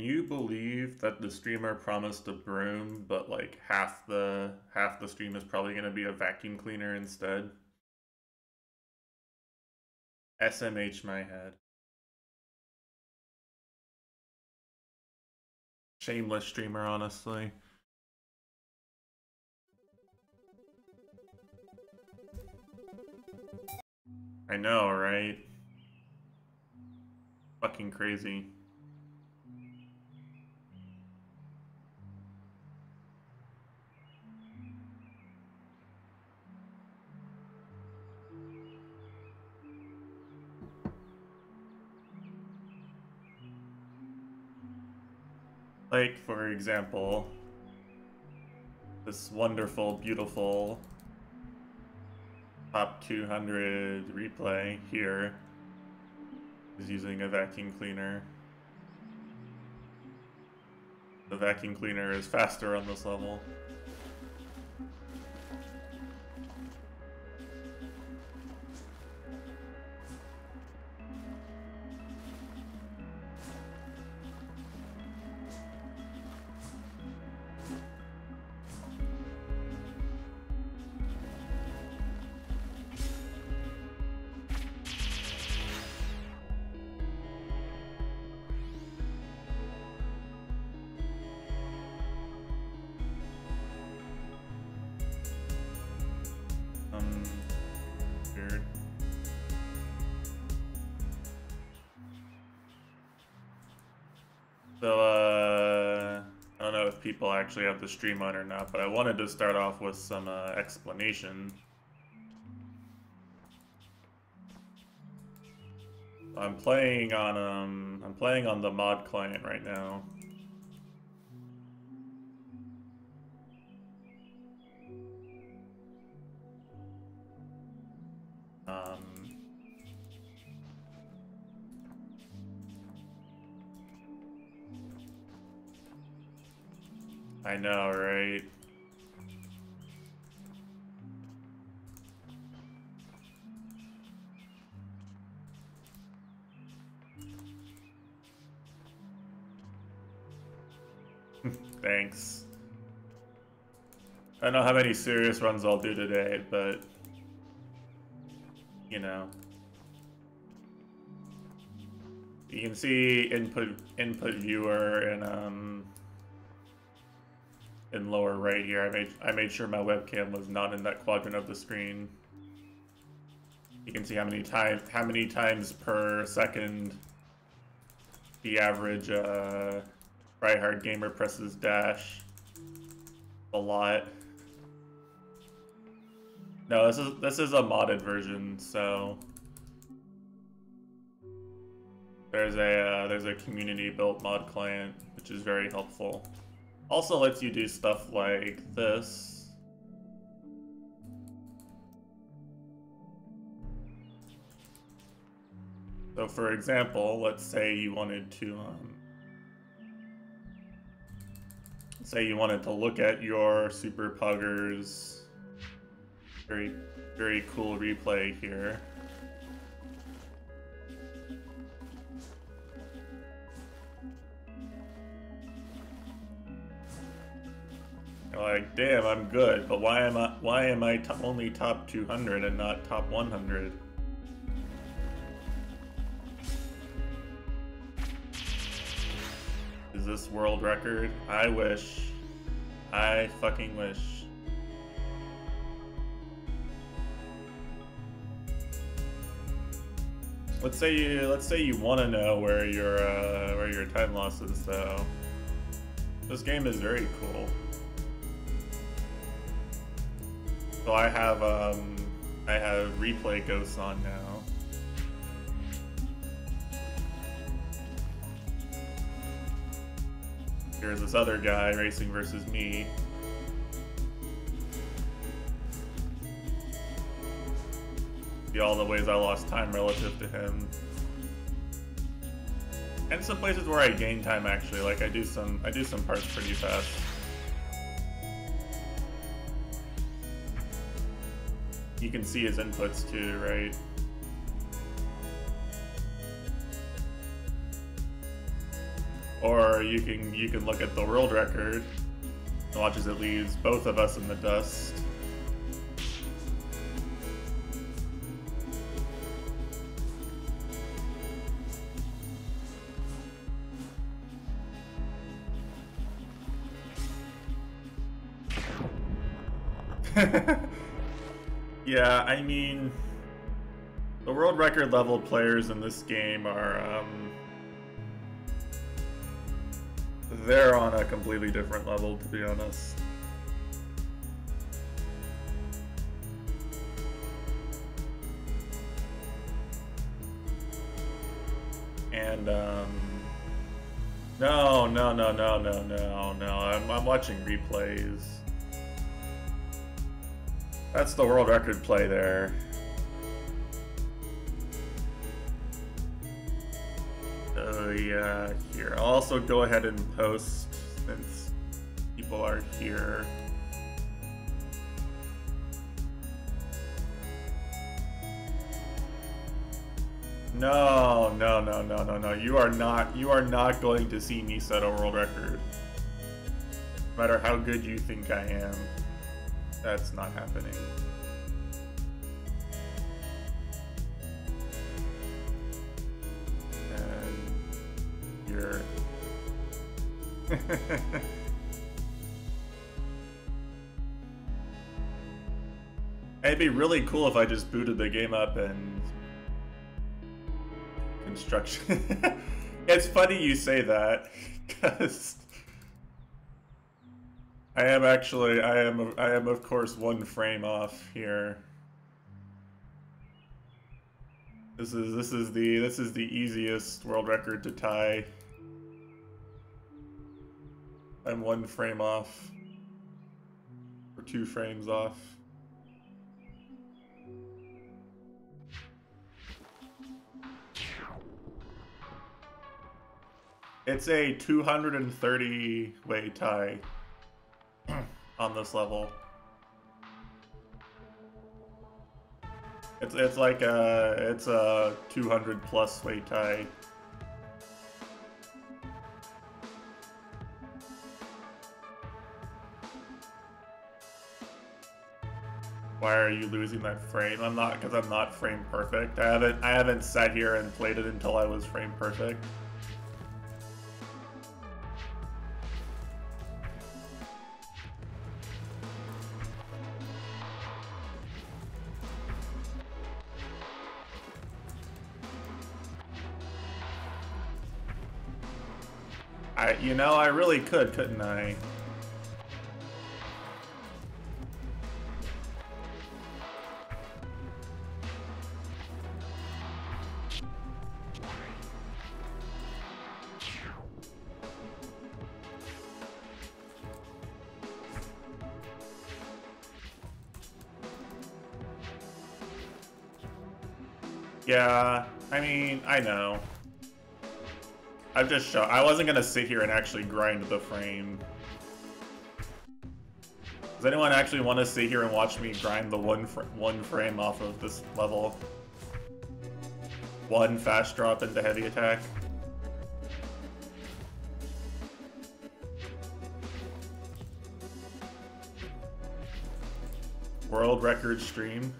You believe that the streamer promised a broom, but like half the half the stream is probably gonna be a vacuum cleaner instead? SMH my head. Shameless streamer, honestly. I know, right? Fucking crazy. Like, for example, this wonderful, beautiful top 200 replay here is using a vacuum cleaner. The vacuum cleaner is faster on this level. Actually have the stream on or not, but I wanted to start off with some uh, explanation. I'm playing on um, I'm playing on the mod client right now. Know, right? Thanks. I don't know how many serious runs I'll do today, but you know. You can see input input viewer and um in lower right here. I made I made sure my webcam was not in that quadrant of the screen. You can see how many times how many times per second the average uh, Hard gamer presses dash. A lot. No, this is this is a modded version, so there's a uh, there's a community built mod client, which is very helpful. Also lets you do stuff like this. So for example, let's say you wanted to um, say you wanted to look at your Super Puggers very very cool replay here. Like, damn, I'm good, but why am I why am I only top 200 and not top 100? Is this world record? I wish. I fucking wish. Let's say you let's say you want to know where your uh, where your time loss is though. This game is very cool. So I have um I have replay ghosts on now. Here's this other guy racing versus me. See all the ways I lost time relative to him. And some places where I gain time actually, like I do some I do some parts pretty fast. You can see his inputs too, right? Or you can you can look at the world record and watch as it leaves both of us in the dust. yeah, I mean, the world record level players in this game are, um, they're on a completely different level, to be honest. And, um, no, no, no, no, no, no, no, I'm, I'm watching replays. That's the world record play there. Oh yeah, here. I'll also go ahead and post since people are here. No, no, no, no, no, no. You are not you are not going to see me set a world record. No matter how good you think I am. That's not happening. And you're... It'd be really cool if I just booted the game up and construction. it's funny you say that because I am actually, I am, I am of course one frame off here. This is, this is the, this is the easiest world record to tie. I'm one frame off. Or two frames off. It's a 230 way tie on this level. It's it's like a it's a 200 plus weight tie. Why are you losing that frame? I'm not because I'm not frame perfect. I haven't I haven't sat here and played it until I was frame perfect. I, you know, I really could, couldn't I? Yeah, I mean, I know. I've just shown. I wasn't gonna sit here and actually grind the frame. Does anyone actually want to sit here and watch me grind the one fr one frame off of this level? One fast drop into heavy attack. World record stream.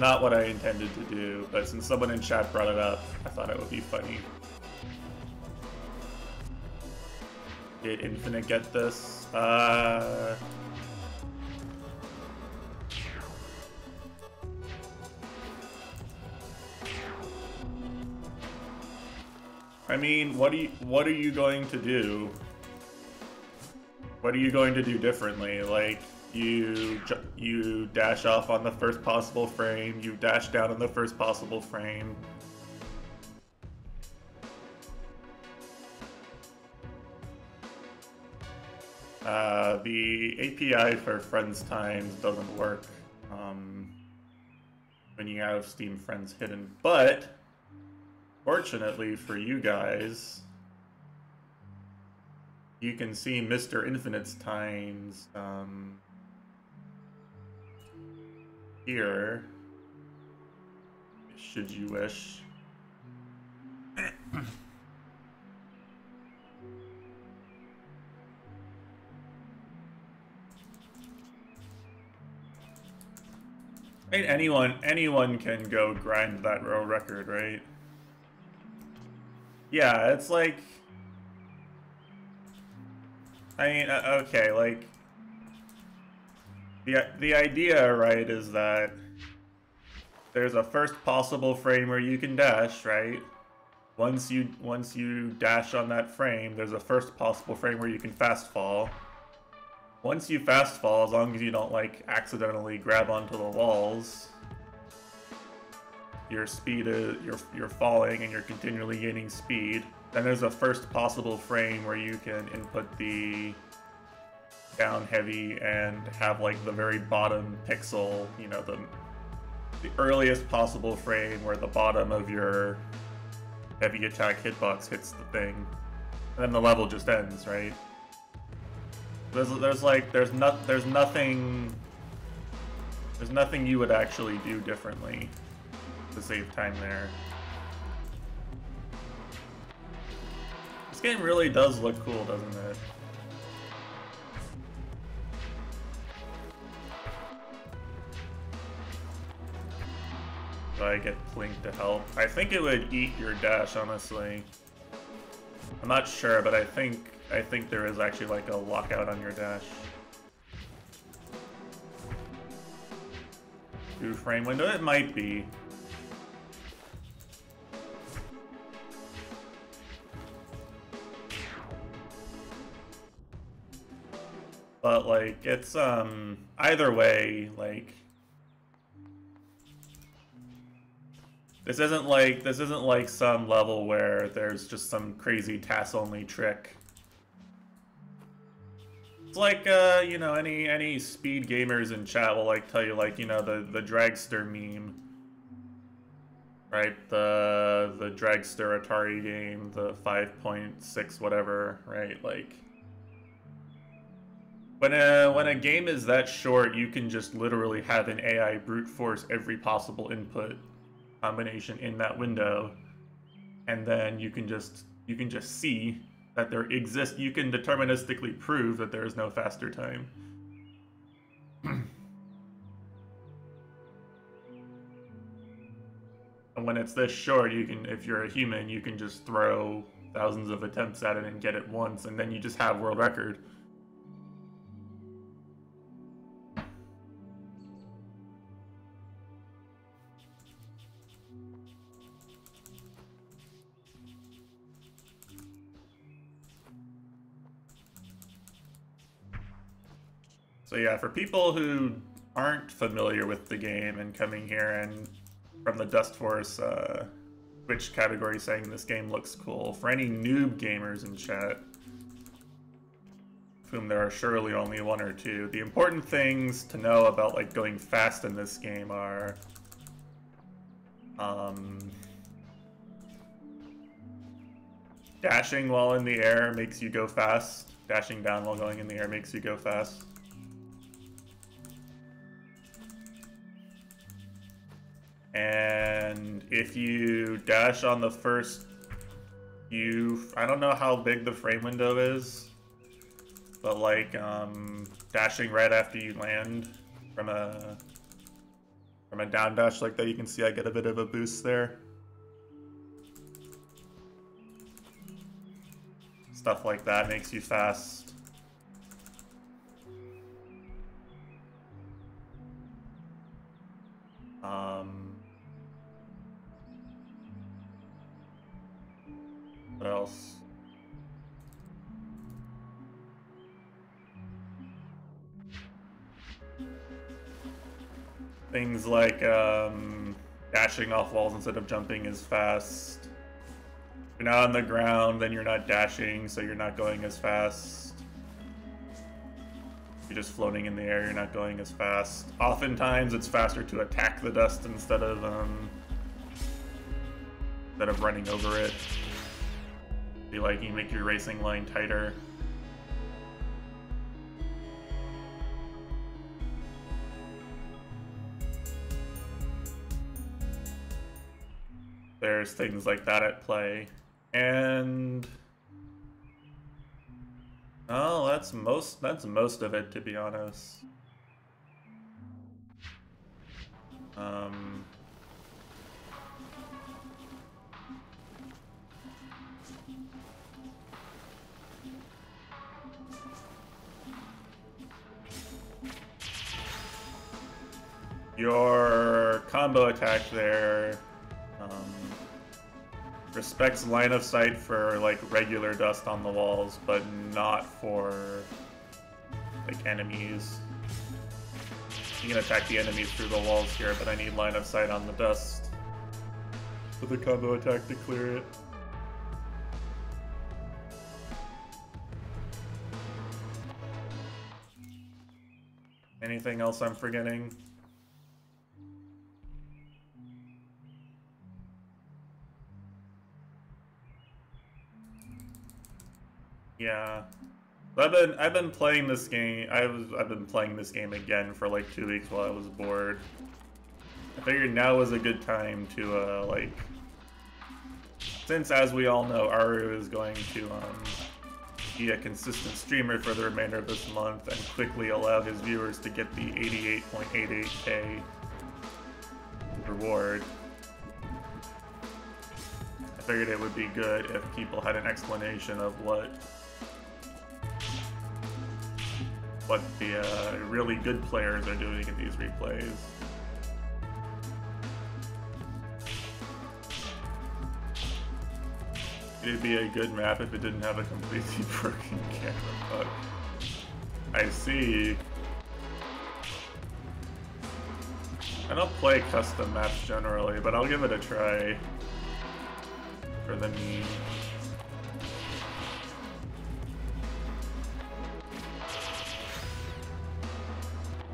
Not what I intended to do, but since someone in chat brought it up, I thought it would be funny. Did Infinite get this? Uh... I mean, what are you what are you going to do? What are you going to do differently? Like you you dash off on the first possible frame, you dash down on the first possible frame. Uh, the API for friends times doesn't work um, when you have Steam Friends hidden, but fortunately for you guys, you can see Mr. Infinite's times um, here, should you wish. Mean, anyone anyone can go grind that row record, right? Yeah, it's like. I mean, uh, okay, like the the idea, right, is that there's a first possible frame where you can dash, right? Once you once you dash on that frame, there's a first possible frame where you can fast fall. Once you fast fall, as long as you don't like accidentally grab onto the walls, your speed uh, is you're you're falling and you're continually gaining speed. Then there's a first possible frame where you can input the down heavy and have like the very bottom pixel, you know, the the earliest possible frame where the bottom of your heavy attack hitbox hits the thing. And then the level just ends, right? There's, there's like, there's not, there's nothing, there's nothing you would actually do differently to save time there. This game really does look cool, doesn't it? I get Plink to help? I think it would eat your dash, honestly. I'm not sure, but I think I think there is actually like a lockout on your dash. Two frame window? It might be. But like, it's, um, either way, like, This isn't like this isn't like some level where there's just some crazy TAS only trick. It's like uh, you know, any any speed gamers in chat will like tell you like, you know, the the dragster meme. Right? The the dragster Atari game, the 5.6 whatever, right? Like when a when a game is that short, you can just literally have an AI brute force every possible input combination in that window, and then you can just you can just see that there exists. You can deterministically prove that there is no faster time. and when it's this short, you can, if you're a human, you can just throw thousands of attempts at it and get it once, and then you just have world record. So yeah, for people who aren't familiar with the game and coming here and from the Dustforce uh, Twitch category saying this game looks cool, for any noob gamers in chat, whom there are surely only one or two, the important things to know about like going fast in this game are um, dashing while in the air makes you go fast. Dashing down while going in the air makes you go fast. And if you dash on the first you I don't know how big the frame window is, but like um, dashing right after you land from a from a down dash like that, you can see I get a bit of a boost there. Stuff like that makes you fast. Um, else? Things like um, dashing off walls instead of jumping is fast. If you're not on the ground, then you're not dashing, so you're not going as fast. If you're just floating in the air, you're not going as fast. Oftentimes, it's faster to attack the dust instead of um, instead of running over it. Be like you make your racing line tighter. There's things like that at play. And Oh, that's most that's most of it to be honest. Um Your combo attack there um, respects line of sight for like regular dust on the walls, but not for like enemies. You can attack the enemies through the walls here, but I need line of sight on the dust with a combo attack to clear it. Anything else I'm forgetting? Yeah. I've been I've been playing this game. I was I've been playing this game again for like two weeks while I was bored. I figured now was a good time to uh like since as we all know Aru is going to um be a consistent streamer for the remainder of this month and quickly allow his viewers to get the 88.88k reward. I figured it would be good if people had an explanation of what what the uh, really good players are doing in these replays. It'd be a good map if it didn't have a completely broken camera bug. I see. I don't play custom maps generally, but I'll give it a try for the meme.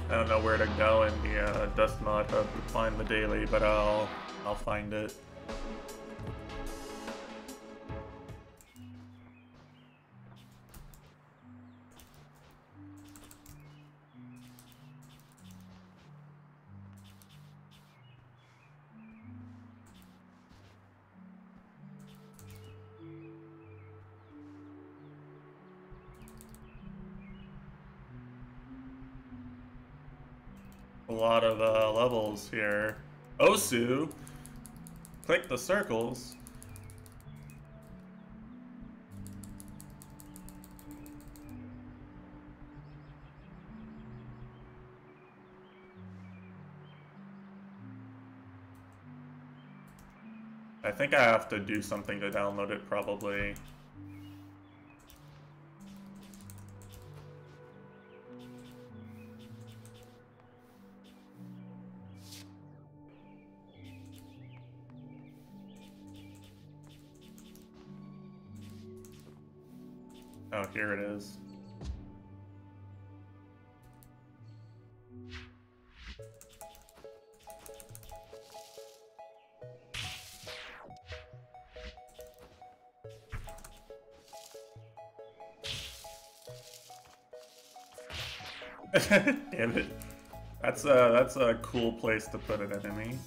I don't know where to go in the uh, Dust Mod Hub to find the daily, but I'll I'll find it. Lot of uh, levels here. Osu, click the circles. I think I have to do something to download it probably. Here it is. Damn it. That's a, that's a cool place to put an enemy.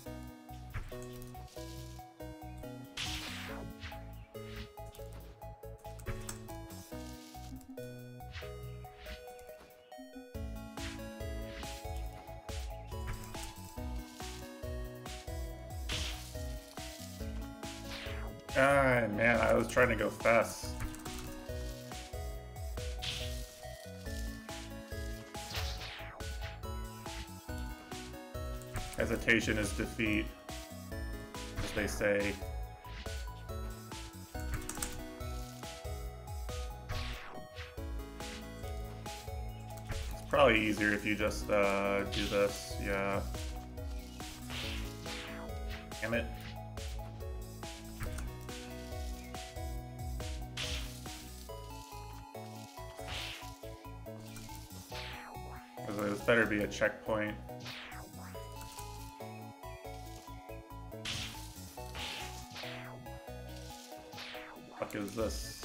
Fast. Hesitation is defeat, as they say. It's probably easier if you just uh, do this, yeah. Be a checkpoint. fuck is this?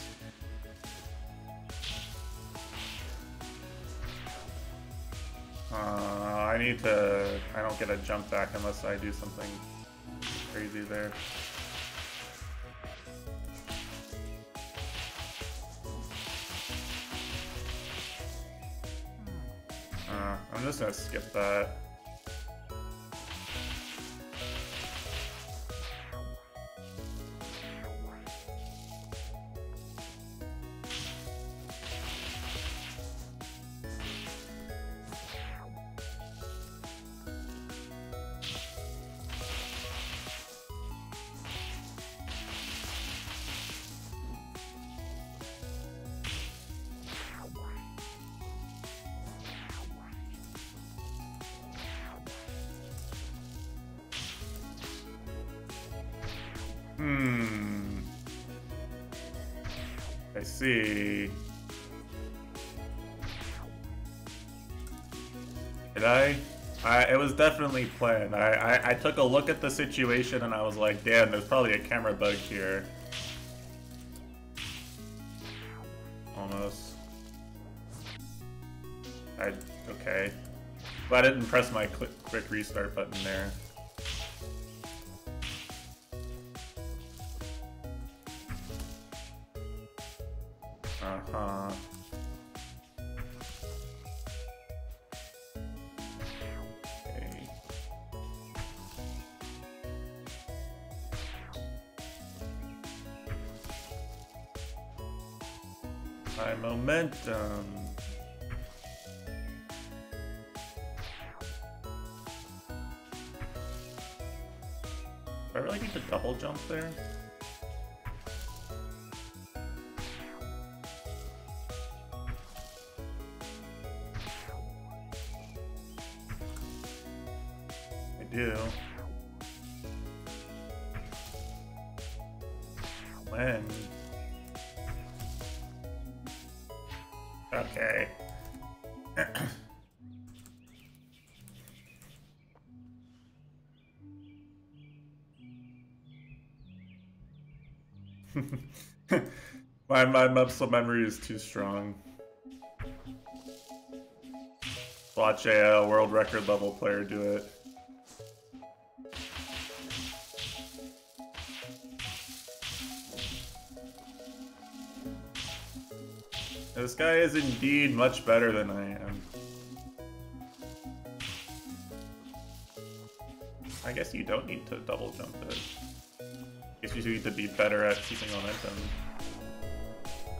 Uh, I need to... I don't get a jump back unless I do something crazy there. Just gonna skip that. See. Did I? I, it was definitely planned. I, I, I took a look at the situation and I was like, damn, there's probably a camera bug here. Almost. I, okay. But I didn't press my quick, quick restart button there. My my muscle memory is too strong. Watch a uh, world record level player do it. This guy is indeed much better than I am. I guess you don't need to double jump it. I guess you need to be better at keeping momentum.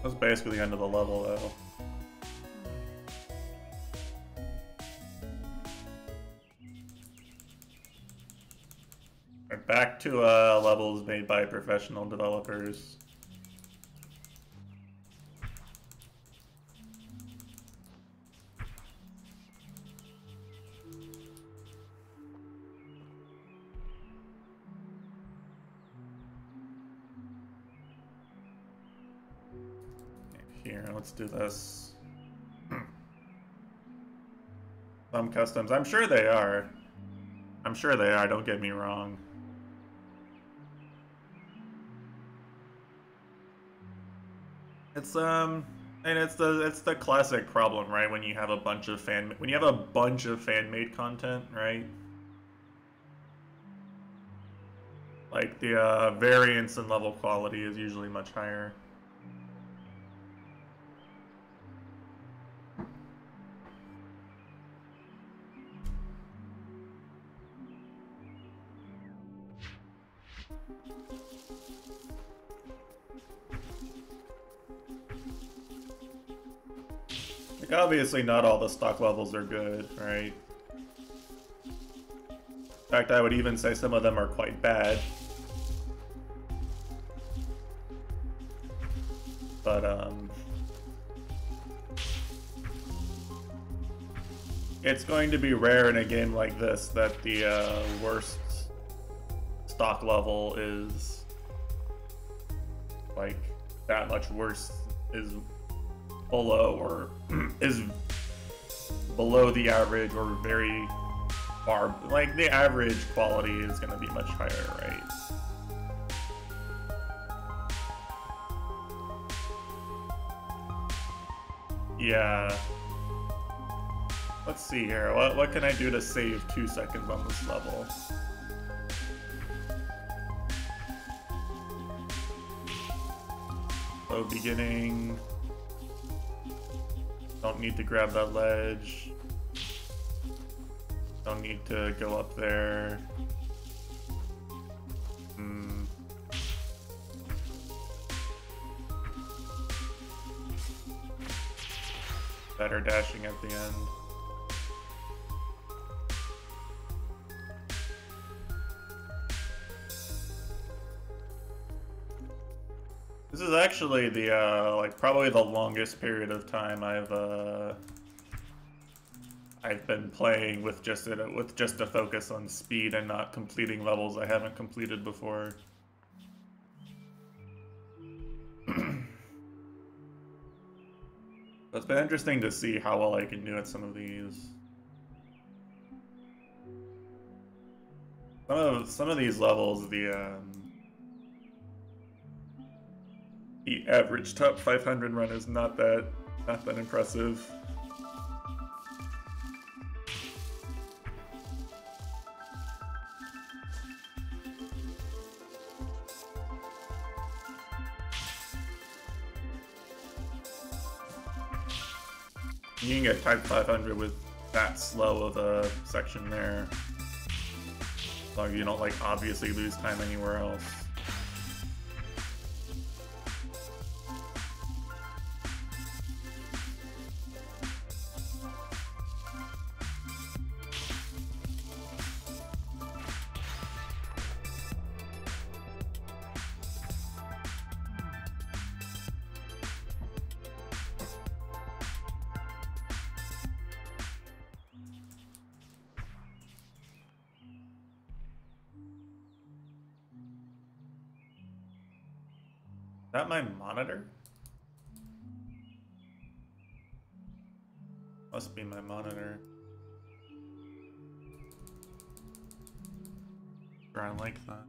That's basically the end of the level though. Back to uh, levels made by professional developers. Do this. Some customs. I'm sure they are. I'm sure they are, don't get me wrong. It's um and it's the it's the classic problem, right? When you have a bunch of fan when you have a bunch of fan made content, right? Like the uh, variance in level quality is usually much higher. Obviously not all the stock levels are good, right? In fact, I would even say some of them are quite bad. But, um... It's going to be rare in a game like this that the uh, worst stock level is like that much worse is below or is below the average or very far. Like the average quality is going to be much higher, right? Yeah. Let's see here. What, what can I do to save two seconds on this level? Low beginning. Don't need to grab that ledge. Don't need to go up there. Hmm. Better dashing at the end. Is actually the, uh, like, probably the longest period of time I've, uh, I've been playing with just a, with just a focus on speed and not completing levels I haven't completed before. it's been interesting to see how well I can do at some of these. Some of some of these levels, the um, the average top 500 run is not that not that impressive. You can get type 500 with that slow of a section there. As long as you don't like obviously lose time anywhere else. That my monitor? Must be my monitor. I like that.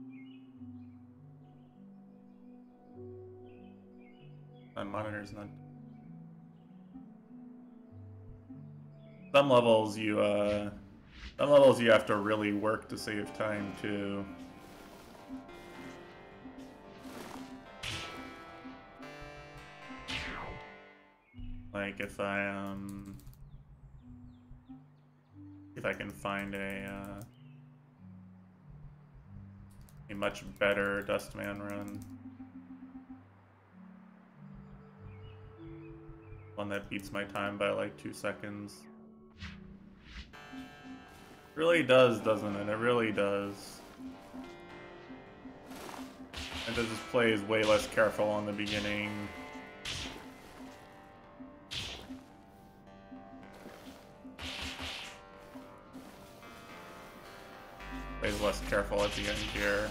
My monitor's not... Some levels you, uh... Some levels you have to really work to save time, too. If I um if I can find a uh, a much better Dustman run. One that beats my time by like two seconds. really does, doesn't it? It really does. And this play is way less careful on the beginning. Plays less careful at the end here.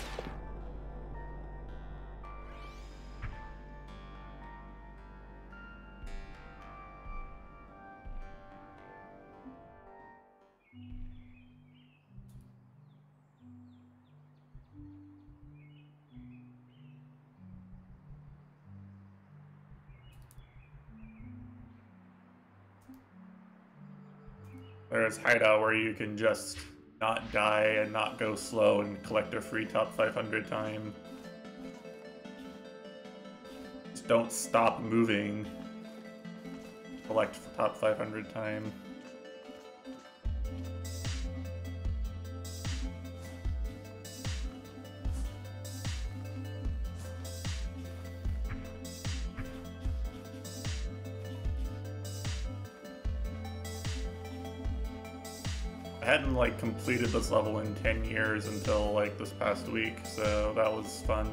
There's Hideout where you can just not die and not go slow and collect a free top 500 time. Just don't stop moving. Collect top 500 time. Hadn't like completed this level in 10 years until like this past week, so that was fun.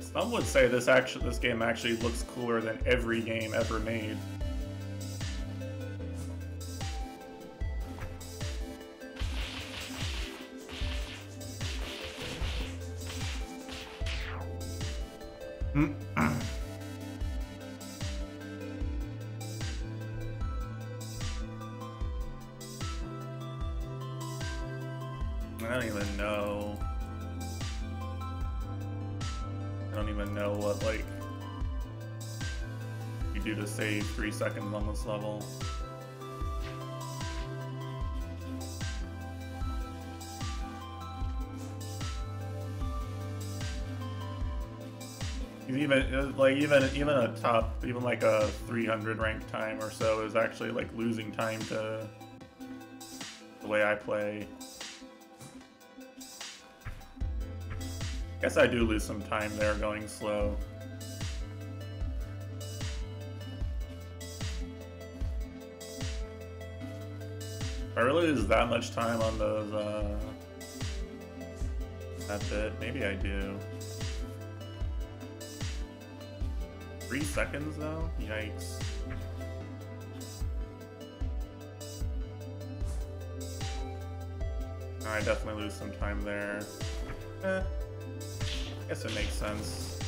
Some would say this actually this game actually looks cooler than every game ever made. Seconds on level. even like even even a top even like a 300 rank time or so is actually like losing time to the way I play. Guess I do lose some time there going slow. I really lose that much time on those, uh, that bit. Maybe I do. Three seconds though? Yikes. I definitely lose some time there. Eh. I guess it makes sense.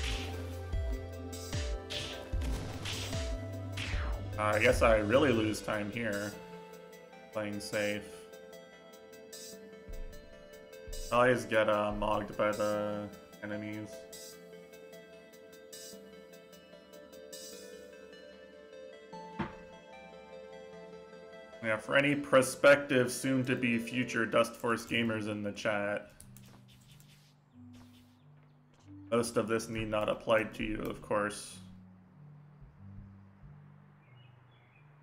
Uh, I guess I really lose time here. Playing safe. I always get uh, mogged by the enemies. Yeah, for any prospective, soon-to-be future Dustforce gamers in the chat, most of this need not apply to you, of course.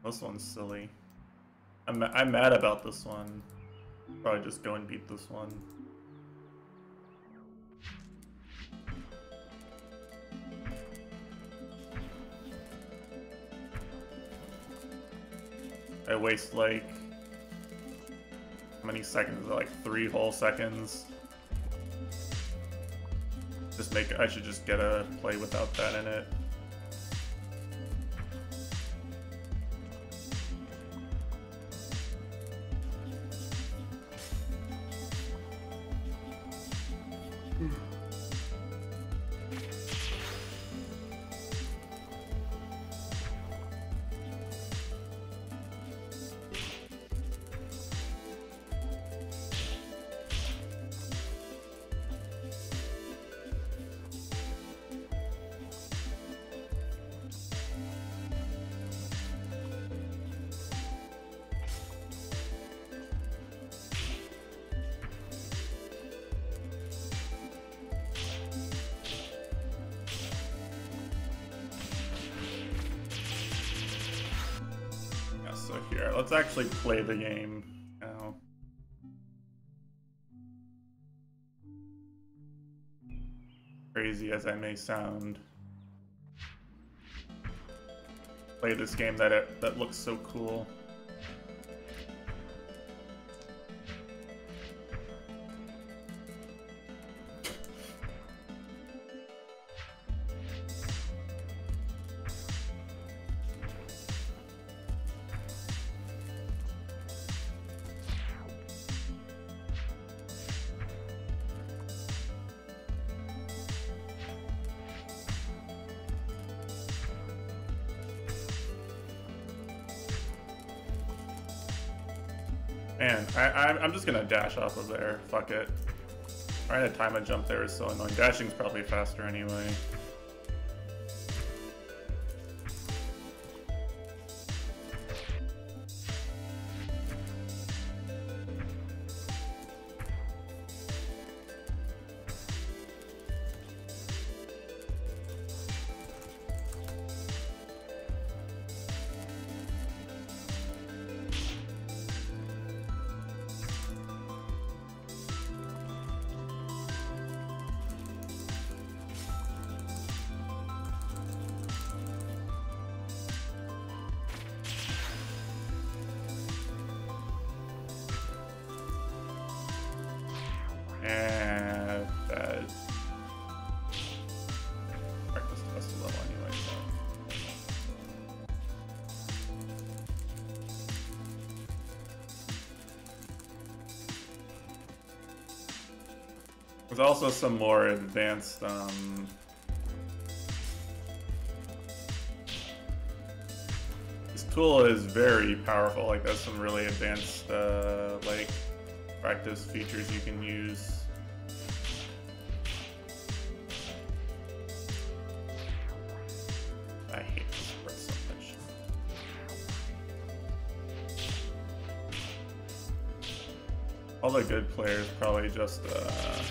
This one's silly. I'm, I'm mad about this one. Probably just go and beat this one. I waste like how many seconds? Like three whole seconds. Just make I should just get a play without that in it. Actually play the game now. Crazy as I may sound. Play this game that it, that looks so cool. I'm just gonna dash off of there. Fuck it. Trying to time a jump there is so annoying. Dashing's probably faster anyway. some more advanced um, this tool is very powerful. Like that's some really advanced uh, like practice features you can use. All the good players probably just uh,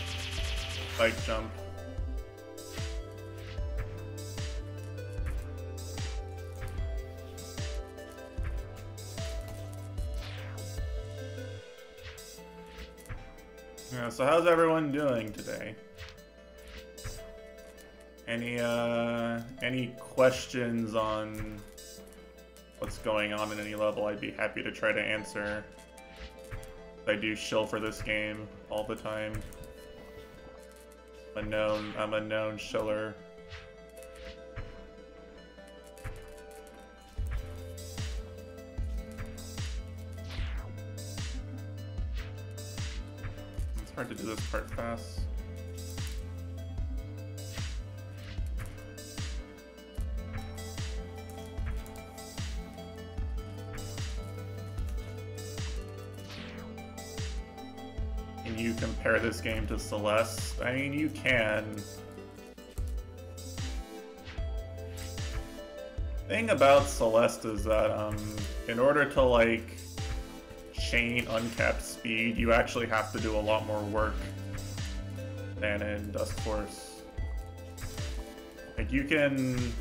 bike jump. Yeah, so how's everyone doing today? Any uh any questions on what's going on in any level? I'd be happy to try to answer. I do shill for this game all the time. A known I'm a known shiller. It's hard to do this part fast. Game to Celeste? I mean, you can. Thing about Celeste is that, um, in order to, like, chain uncapped speed, you actually have to do a lot more work than in Dustforce. Like, you can...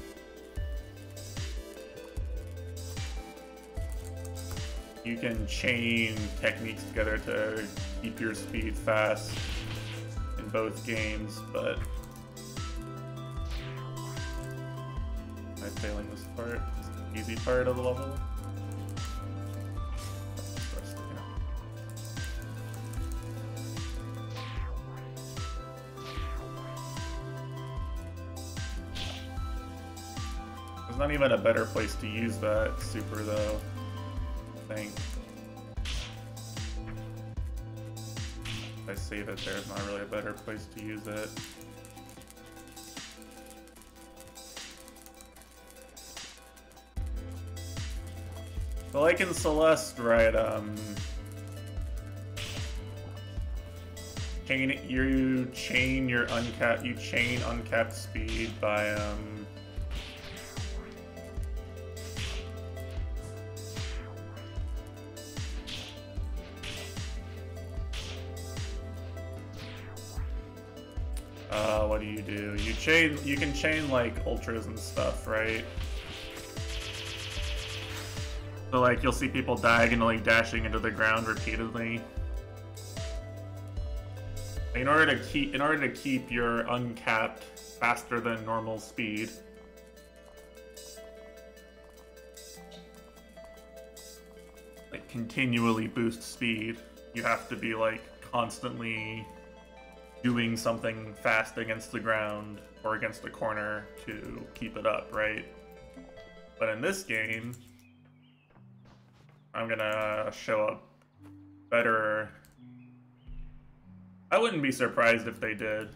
You can chain techniques together to keep your speed fast both games, but... Am failing this part? Easy part of the level? There's not even a better place to use that super though, I think. Save it, there's not really a better place to use it. But like in Celeste, right, um... Chain, you chain your uncapped, you chain uncapped speed by, um... chain, you can chain like ultras and stuff, right? So like you'll see people diagonally dashing into the ground repeatedly. In order to keep in order to keep your uncapped faster than normal speed. Like continually boost speed, you have to be like constantly doing something fast against the ground or against the corner to keep it up, right? But in this game, I'm gonna show up better... I wouldn't be surprised if they did.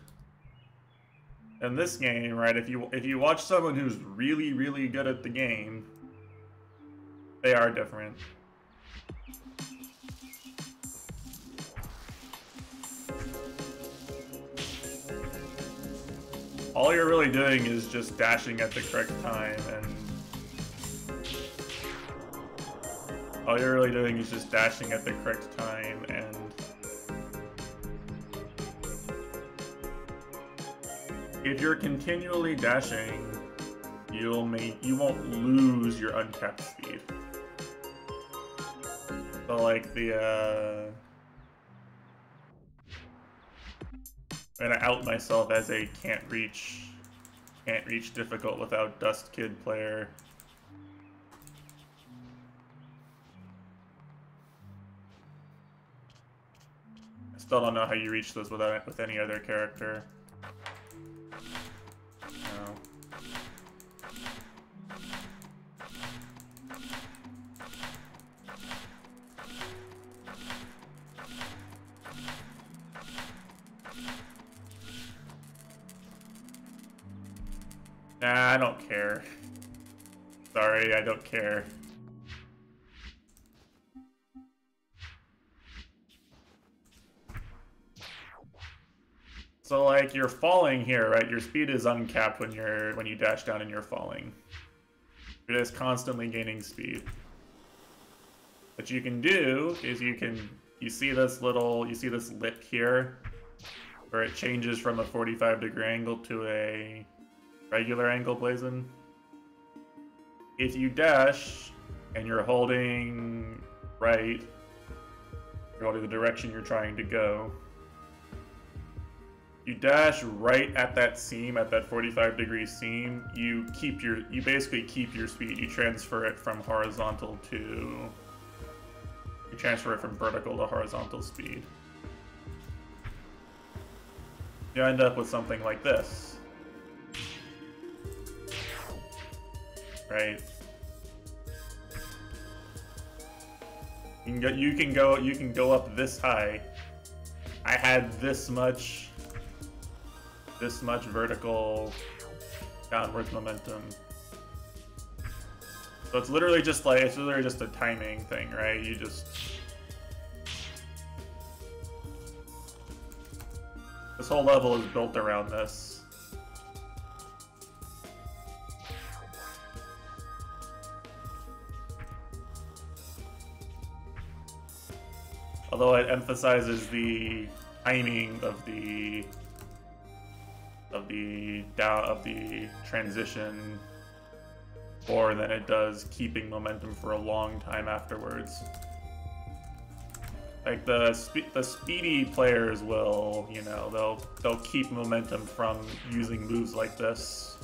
In this game, right, if you if you watch someone who's really, really good at the game, they are different. All you're really doing is just dashing at the correct time and all you're really doing is just dashing at the correct time and if you're continually dashing you'll make you won't lose your uncapped speed. But like the uh gonna out myself as a can't reach can't reach difficult without Dustkid player. I still don't know how you reach those without with any other character. No. Nah, I don't care. Sorry, I don't care. So like you're falling here, right? Your speed is uncapped when you're when you dash down and you're falling. You're just constantly gaining speed. What you can do is you can you see this little, you see this lip here, where it changes from a 45 degree angle to a regular angle blazon. If you dash and you're holding right, you're holding the direction you're trying to go, you dash right at that seam, at that 45 degree seam, you keep your, you basically keep your speed. You transfer it from horizontal to, you transfer it from vertical to horizontal speed. You end up with something like this. Right? You can go, you can go, you can go up this high. I had this much this much vertical downwards momentum. So it's literally just like, it's literally just a timing thing, right? You just... This whole level is built around this. Although it emphasizes the timing of the of the down of the transition more than it does keeping momentum for a long time afterwards. Like the spe the speedy players will, you know, they'll they'll keep momentum from using moves like this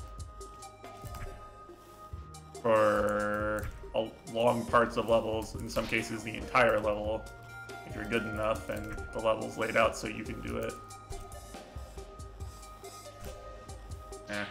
for long parts of levels. In some cases, the entire level, if you're good enough and the level's laid out so you can do it. Eh.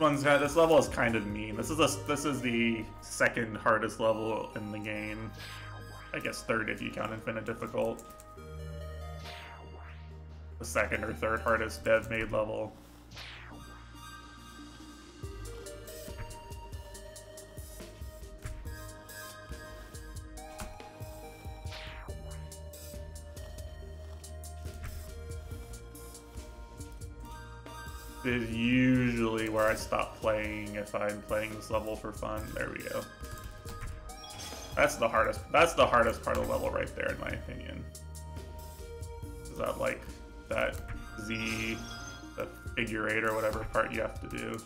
One's got, this level is kind of mean. This is a, this is the second hardest level in the game. I guess third if you count infinite difficult the second or third hardest dev made level. Stop playing if I'm playing this level for fun. There we go. That's the hardest. That's the hardest part of the level right there, in my opinion. Is that like that Z, the figure eight or whatever part you have to do.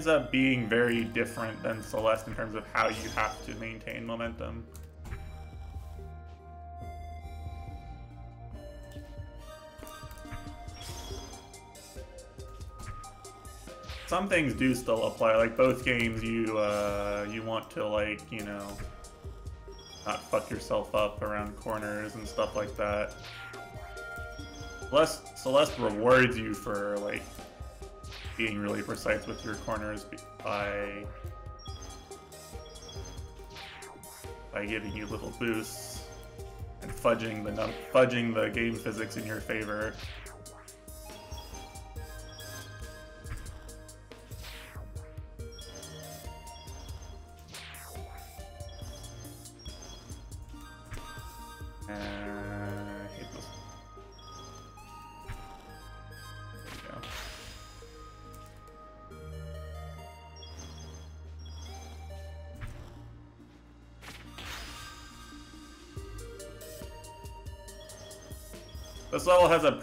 Ends up being very different than Celeste in terms of how you have to maintain momentum. some things do still apply. Like both games, you uh, you want to like you know not fuck yourself up around corners and stuff like that. Celeste, Celeste rewards you for like being really precise with your corners by by giving you little boosts and fudging the fudging the game physics in your favor.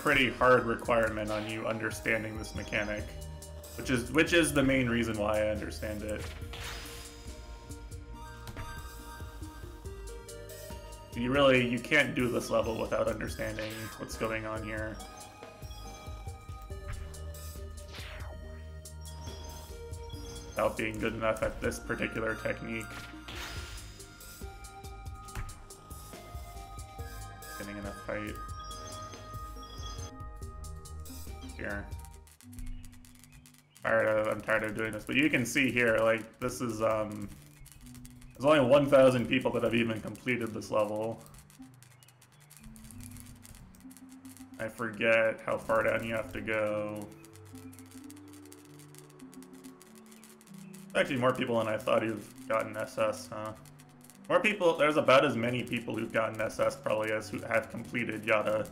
Pretty hard requirement on you understanding this mechanic, which is which is the main reason why I understand it. You really you can't do this level without understanding what's going on here. Without being good enough at this particular technique. Doing this, but you can see here, like, this is, um, There's only 1,000 people that have even completed this level. I forget how far down you have to go. Actually, more people than I thought who've gotten SS, huh? More people, there's about as many people who've gotten SS probably as who have completed Yotta.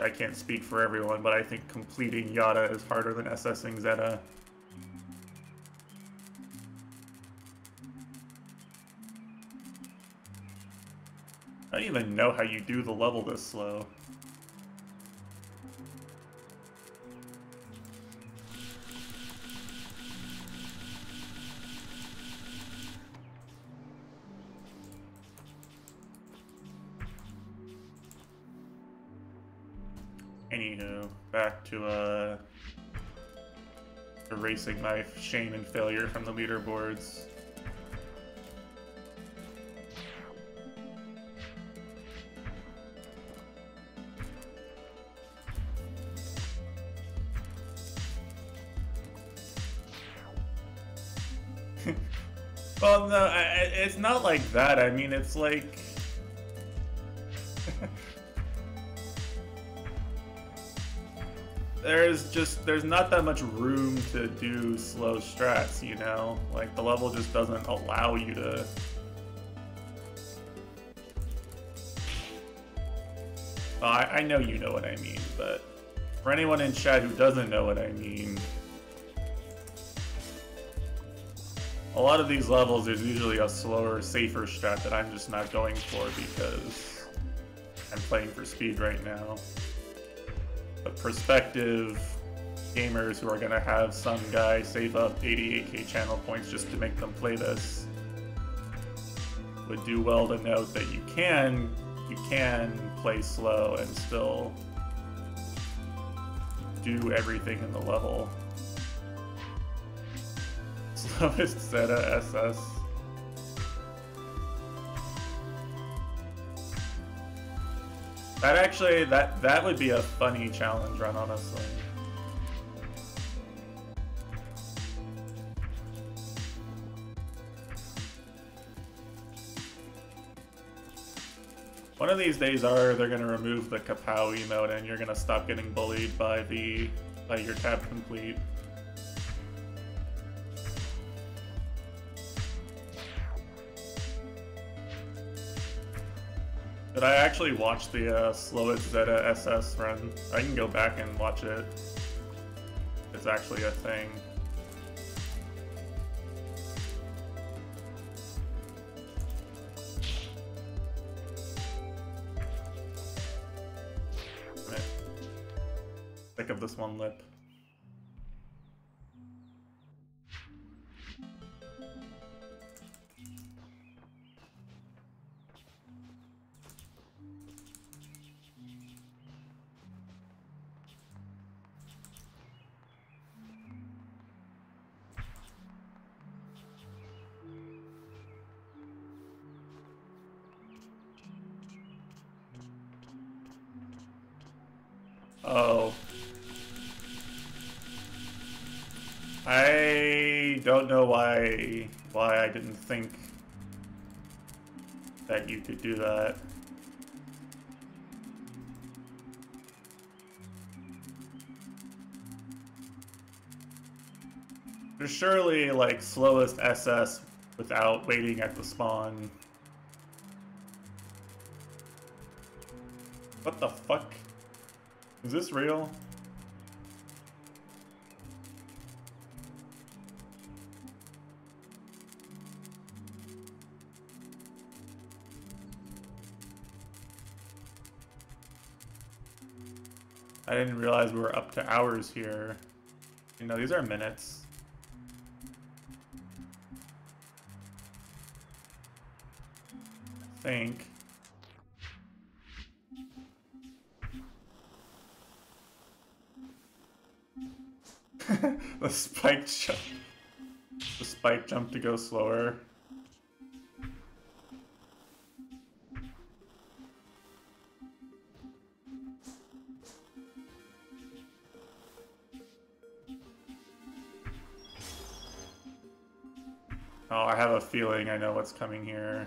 I can't speak for everyone, but I think completing Yotta is harder than SSing Zeta. I don't even know how you do the level this slow. Back to uh, erasing my shame and failure from the leaderboards. well, no, I, it's not like that. I mean, it's like there's just there's not that much room to do slow strats, you know? Like the level just doesn't allow you to well, I, I know you know what I mean, but for anyone in chat who doesn't know what I mean, a lot of these levels there's usually a slower, safer strat that I'm just not going for because I'm playing for speed right now prospective gamers who are going to have some guy save up 88k channel points just to make them play this would do well to note that you can you can play slow and still do everything in the level. Slowest Zeta SS. That actually, that, that would be a funny challenge run, honestly. One of these days are they're gonna remove the Kapow emote and you're gonna stop getting bullied by the by your tab complete. Did I actually watch the uh, slowest Zeta SS run? I can go back and watch it. It's actually a thing. Think of this one lip. Why why I didn't think that you could do that. There's surely like slowest SS without waiting at the spawn. What the fuck? Is this real? I didn't realize we were up to hours here. You know, these are minutes. I think. the spike jump. The spike jump to go slower. I know what's coming here.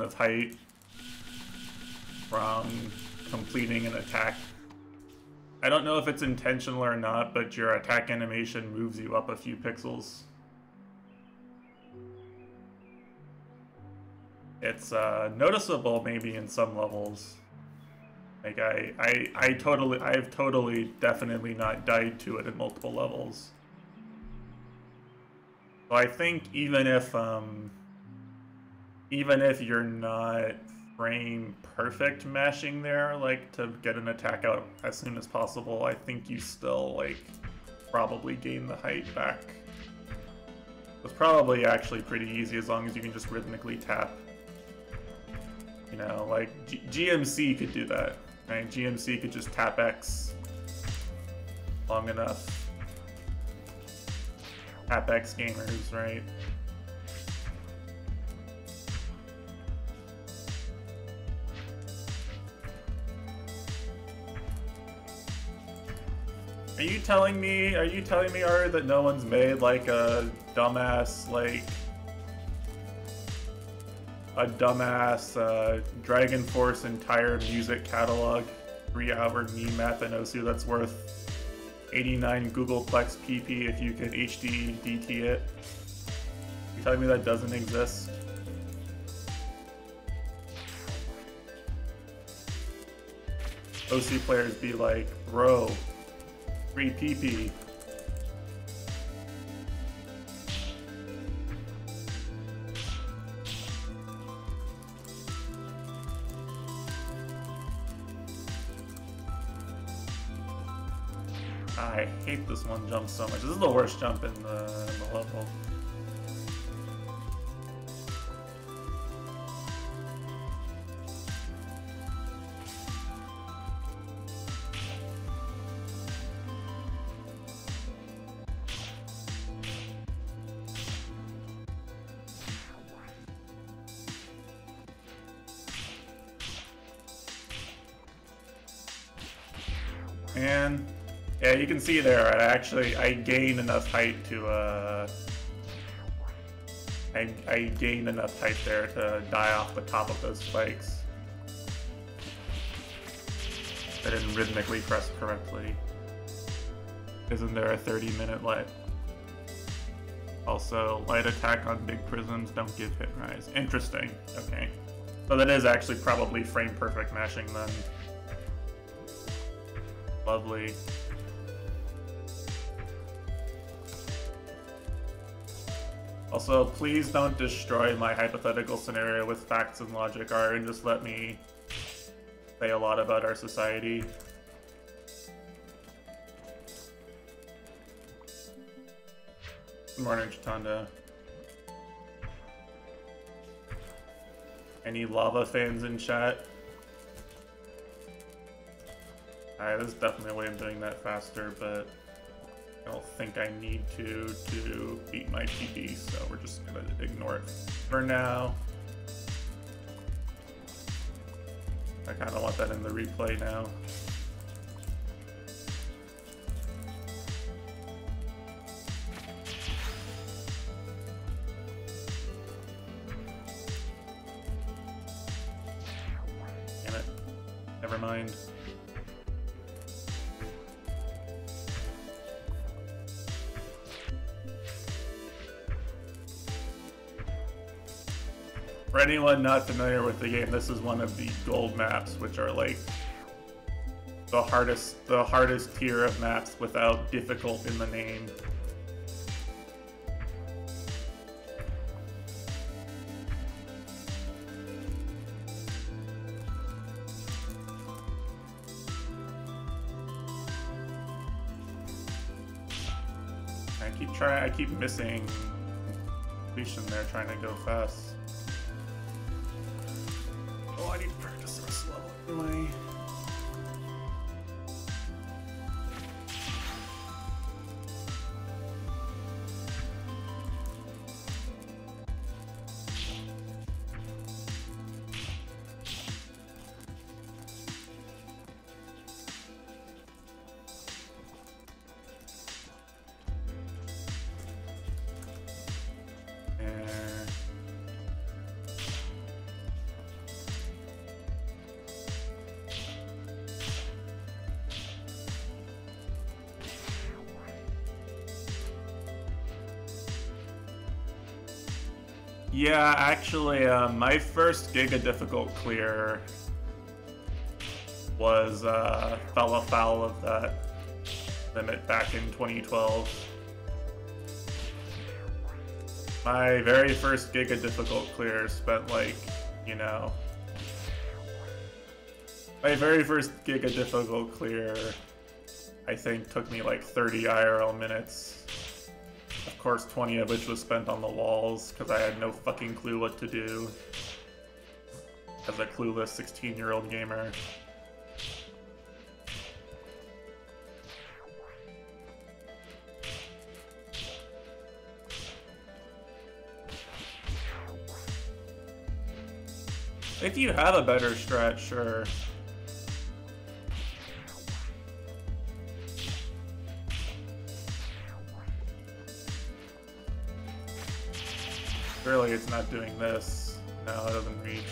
Of height from completing an attack. I don't know if it's intentional or not, but your attack animation moves you up a few pixels. It's uh, noticeable maybe in some levels. Like I, I, I totally, I've totally, definitely not died to it in multiple levels. So I think even if, um, even if you're not frame perfect mashing there, like to get an attack out as soon as possible, I think you still like probably gain the height back. It's probably actually pretty easy as long as you can just rhythmically tap. You know, like G GMC could do that, right? GMC could just tap X long enough. Tap X gamers, right? Are you telling me, are you telling me, Ari, that no one's made like a dumbass, like, a dumbass uh, DragonForce entire music catalog, three hour meme map in Osu that's worth 89 googolplex PP if you can HD DT it? You telling me that doesn't exist? OC players be like, bro, Free PP. I hate this one jump so much. This is the worst jump in the, in the level. Can see there, I actually, I gained enough height to, uh, I, I gained enough height there to die off the top of those spikes. I didn't rhythmically press correctly. Isn't there a 30 minute light? Also, light attack on big prisms don't give hit rise. Interesting. Okay. So that is actually probably frame perfect mashing then. Lovely. Also, please don't destroy my hypothetical scenario with facts and logic, Art, and just let me say a lot about our society. Good morning, Chitanda. Any lava fans in chat? Alright, there's definitely a way of doing that faster, but I don't think I need to to beat my TD, so we're just gonna ignore it for now. I kinda want that in the replay now. Damn it. Never mind. For anyone not familiar with the game, this is one of the gold maps, which are like the hardest the hardest tier of maps without difficult in the name. I keep trying I keep missing completion there trying to go fast. This actually, uh, my first Giga difficult clear was uh, fell afoul of that limit back in 2012. My very first Giga difficult clear spent like, you know, my very first Giga difficult clear, I think, took me like 30 IRL minutes. Of course, 20 of which was spent on the walls, because I had no fucking clue what to do as a clueless 16 year old gamer. If you have a better strat, sure. Really, it's not doing this. No, it doesn't reach.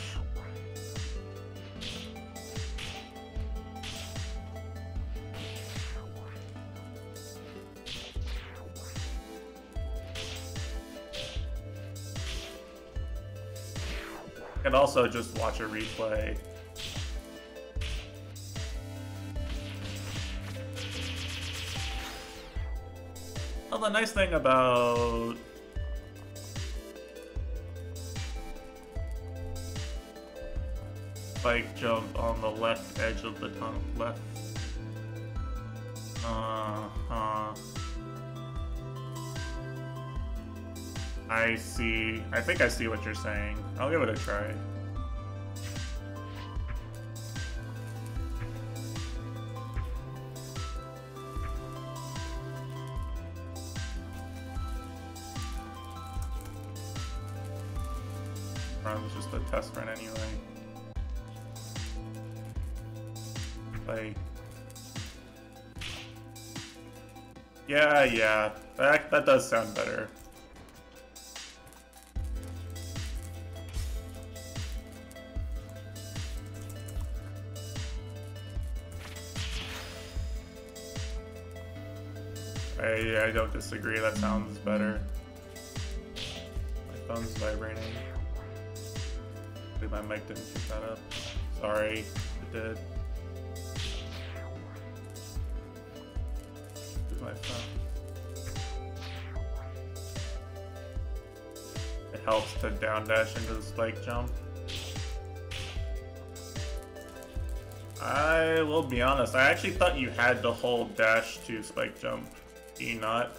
And also just watch a replay. Well, the nice thing about spike jump on the left edge of the tunnel. Left. Uh huh. I see. I think I see what you're saying. I'll give it a try. Yeah. That, that does sound better. I, I don't disagree. That sounds better. My phone's vibrating. Hopefully my mic didn't pick that up. Sorry, it did. Down dash into the spike jump. I will be honest, I actually thought you had to hold dash to spike jump. Do you not?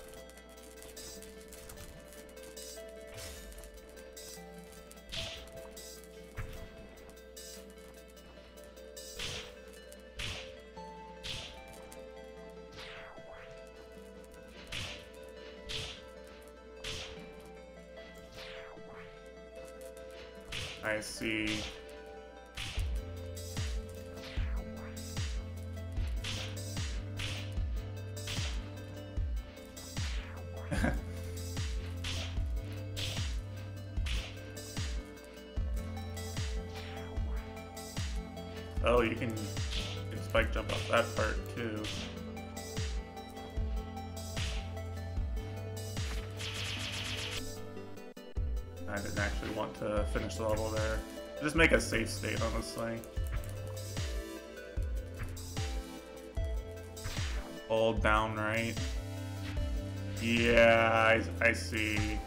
Honestly. Hold down right. Yeah, I, I see.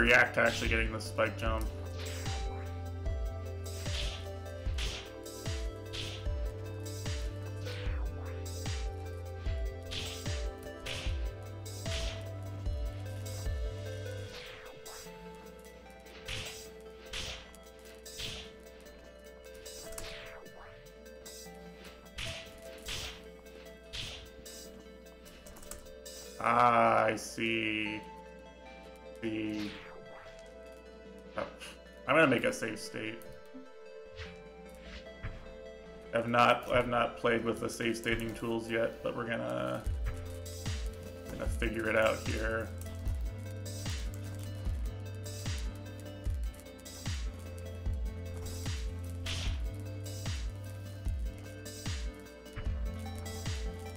React to actually getting the spike jump. State. I've not I've not played with the save stating tools yet, but we're gonna gonna figure it out here.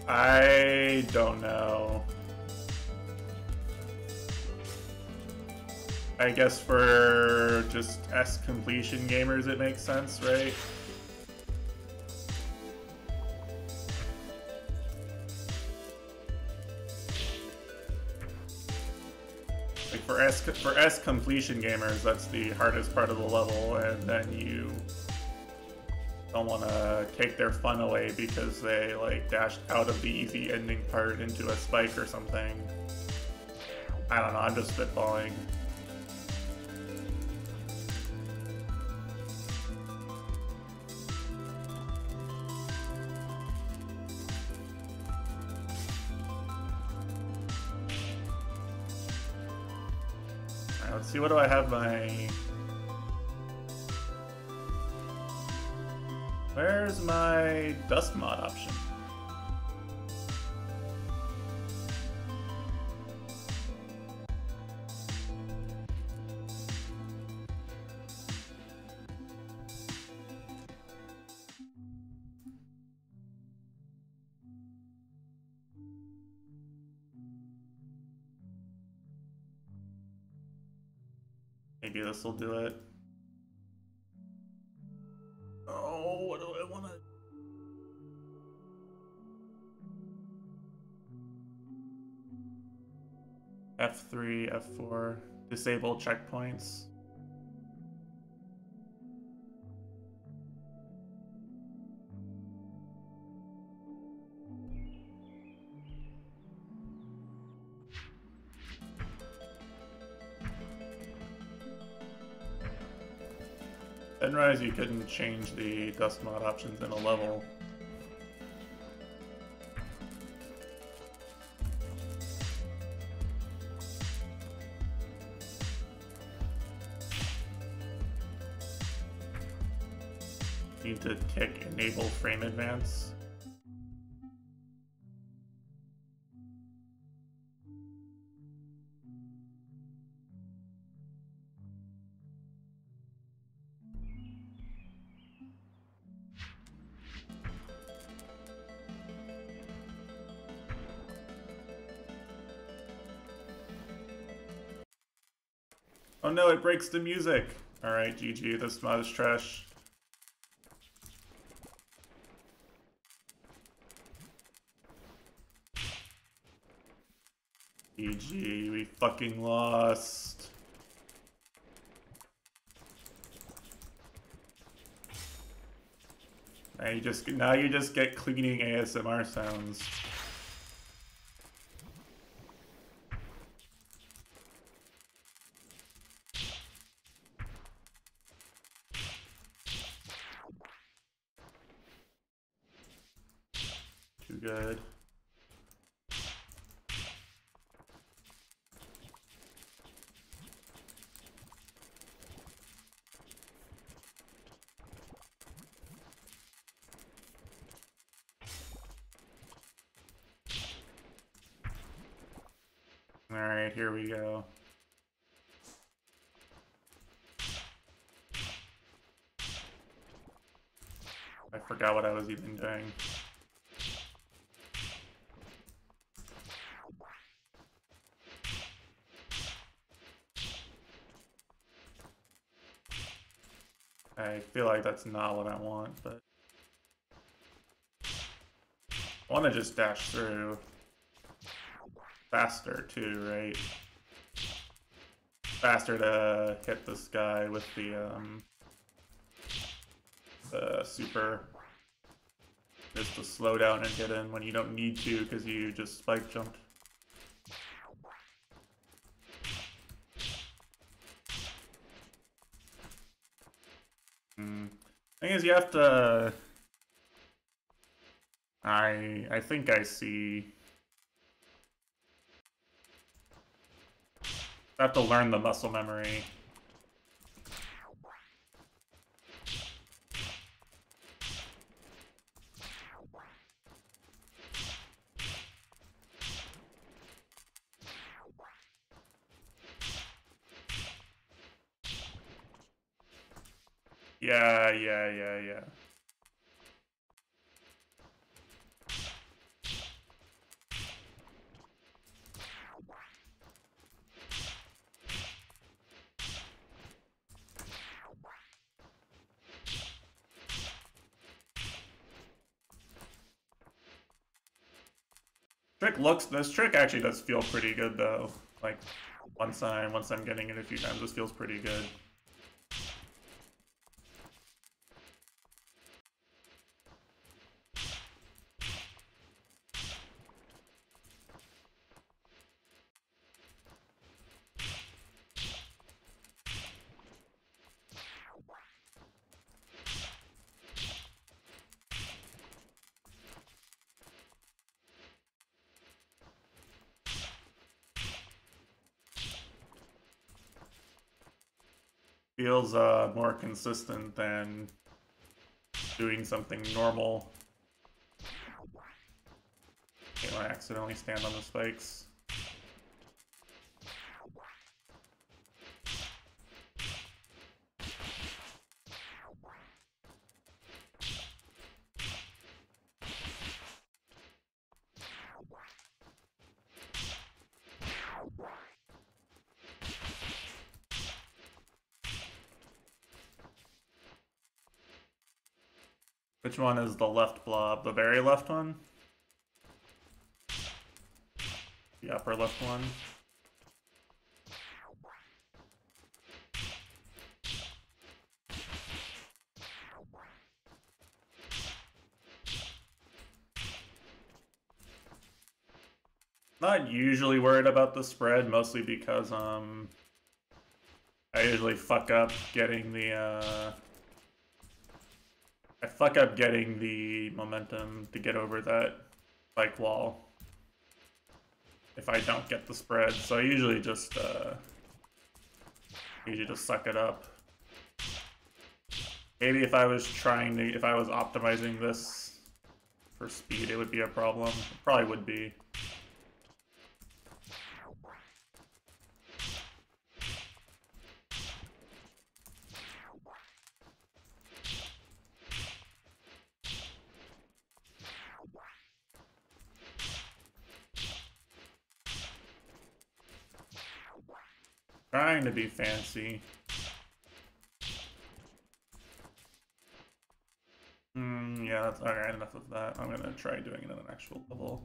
I don't know. I guess for just S completion gamers it makes sense, right? Like for S for S completion gamers, that's the hardest part of the level, and then you don't want to take their fun away because they like dashed out of the easy ending part into a spike or something. I don't know, I'm just spitballing. What do I have my... Where's my dust mod option? Do it. Oh, what do I want to... F3, F4, disable checkpoints. Didn't you couldn't change the dust mod options in a level. Need to tick enable frame advance. No, it breaks the music. Alright, GG, this mod is trash. GG, we fucking lost. Now you just now you just get cleaning ASMR sounds. Too good. Alright, here we go. I forgot I feel like that's not what I want, but... I want to just dash through faster too, right? Faster to hit this guy with the um the super just to slow down and get in when you don't need to because you just spike jumped. Hmm. Thing is, you have to. I I think I see I have to learn the muscle memory. Yeah, yeah, yeah, yeah. Trick looks, this trick actually does feel pretty good though. Like, once I'm, once I'm getting it a few times, this feels pretty good. Feels uh, more consistent than doing something normal. Okay, I accidentally stand on the spikes. Which one is the left blob? The very left one? The upper left one? Not usually worried about the spread, mostly because um I usually fuck up getting the uh I fuck up getting the momentum to get over that bike wall if I don't get the spread. So I usually just uh, usually just suck it up. Maybe if I was trying to, if I was optimizing this for speed, it would be a problem. It probably would be. trying to be fancy. Hmm, yeah, that's alright, enough of that. I'm gonna try doing it in an actual level.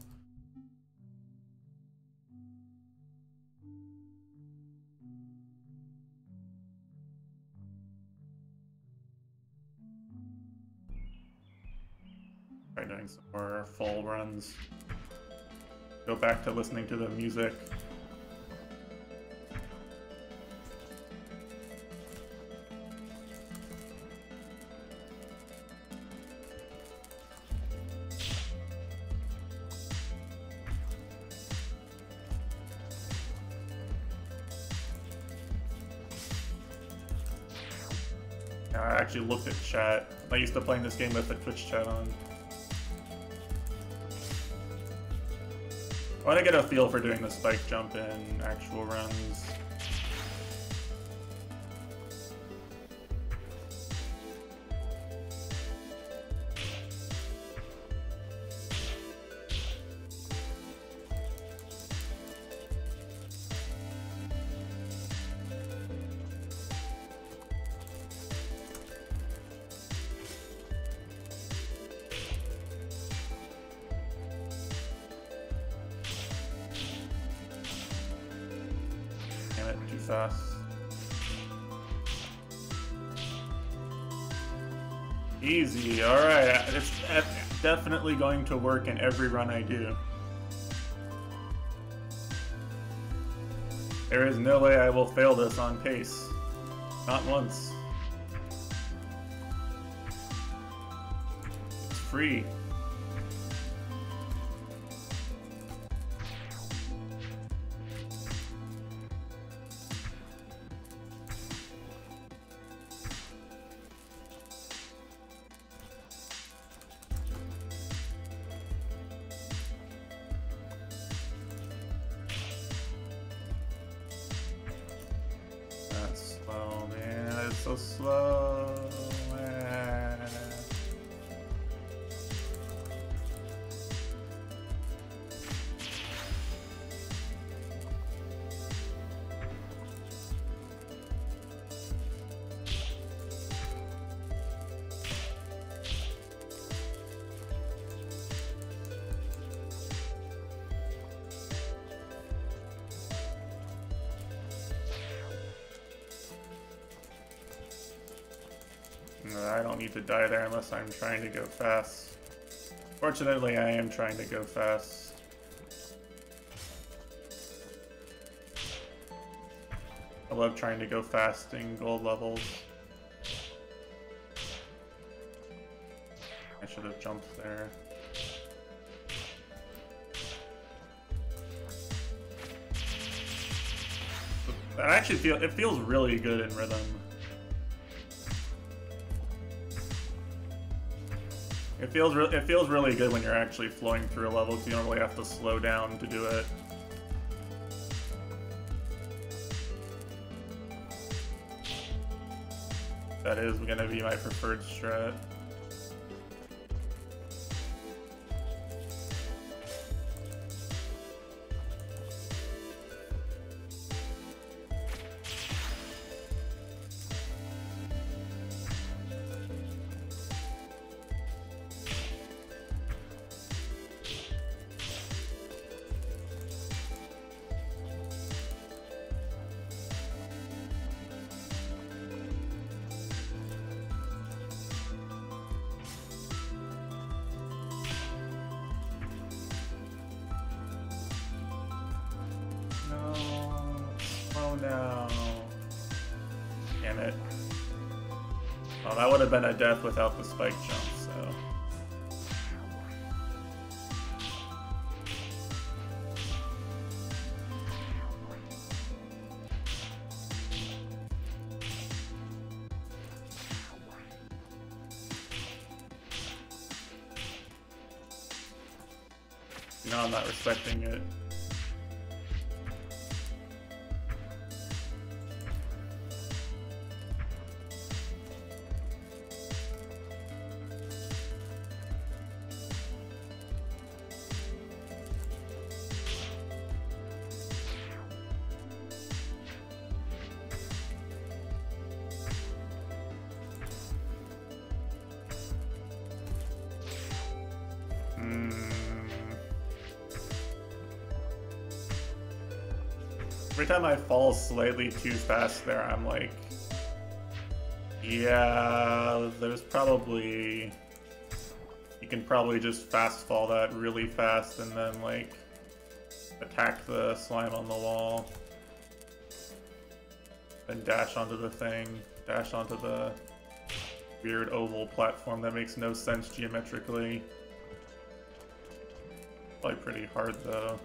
Try doing some more full runs. Go back to listening to the music. Looked at chat. I used to playing this game with the Twitch chat on. I want to get a feel for doing the spike jump in actual runs. To work in every run I do. There is no way I will fail this on pace. Not once. It's free. I don't need to die there unless I'm trying to go fast. Fortunately, I am trying to go fast. I love trying to go fast in gold levels. I should have jumped there. That actually feel it feels really good in rhythm. It feels it feels really good when you're actually flowing through a level because you don't really have to slow down to do it. That is gonna be my preferred strat. Been a death without time I fall slightly too fast there, I'm like, yeah, there's probably, you can probably just fast fall that really fast and then like attack the slime on the wall. Then dash onto the thing, dash onto the weird oval platform that makes no sense geometrically. Probably pretty hard though.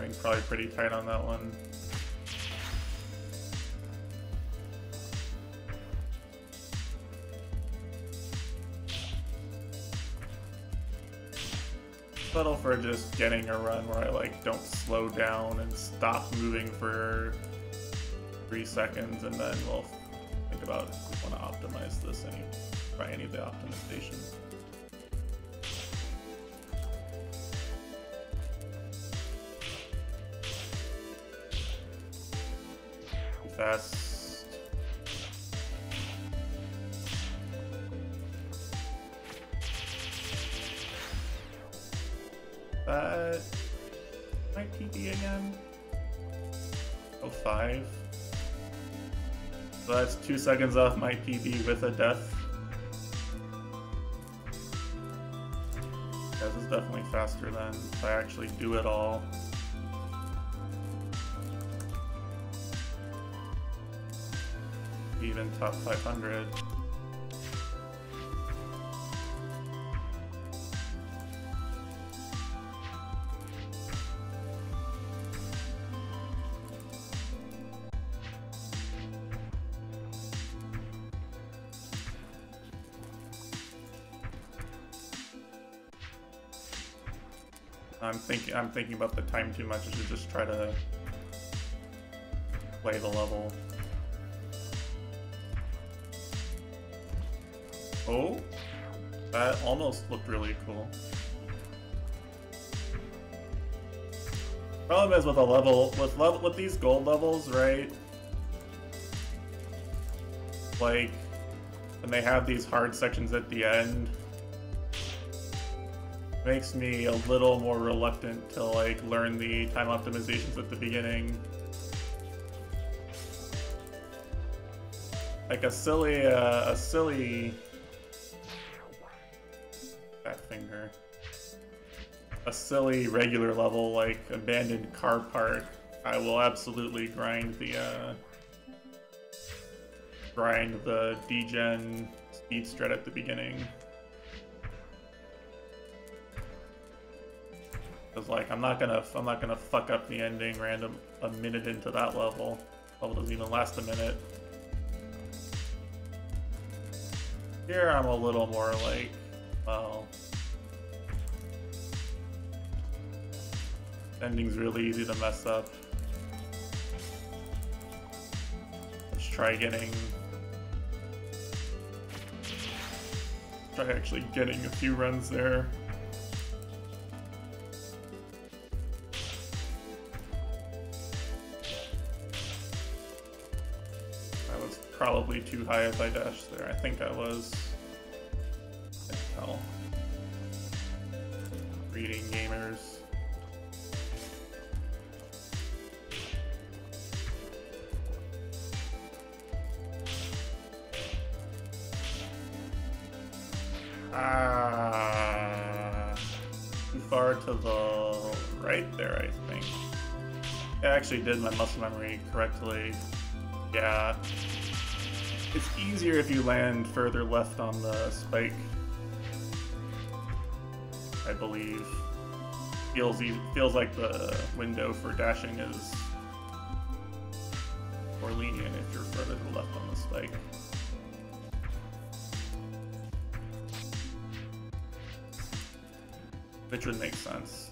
Timing's probably pretty tight on that one. Settle for just getting a run where I like don't slow down and stop moving for three seconds and then we'll think about if we want to optimize this any try any of the optimization. Seconds off my PB with a death. This is definitely faster than if I actually do it all. Even top 500. I'm thinking about the time too much. I should just try to play the level. Oh, that almost looked really cool. Problem is with a level with level with these gold levels, right? Like when they have these hard sections at the end, makes me a little more reluctant to like learn the time optimizations at the beginning. Like a silly, uh, a silly back finger, a silly regular level like abandoned car park. I will absolutely grind the uh, grind the degen speed strat at the beginning. Like I'm not gonna I'm not gonna fuck up the ending random a minute into that level. Level doesn't even last a minute. Here I'm a little more like, well, ending's really easy to mess up. Let's try getting, try actually getting a few runs there. Too high as I dashed there. I think I was. I Reading gamers. Ah, too far to the right there, I think. I actually did my muscle memory correctly. Yeah, it's easier if you land further left on the spike. I believe. Feels feels like the window for dashing is more lenient if you're further to the left on the spike. Which would make sense.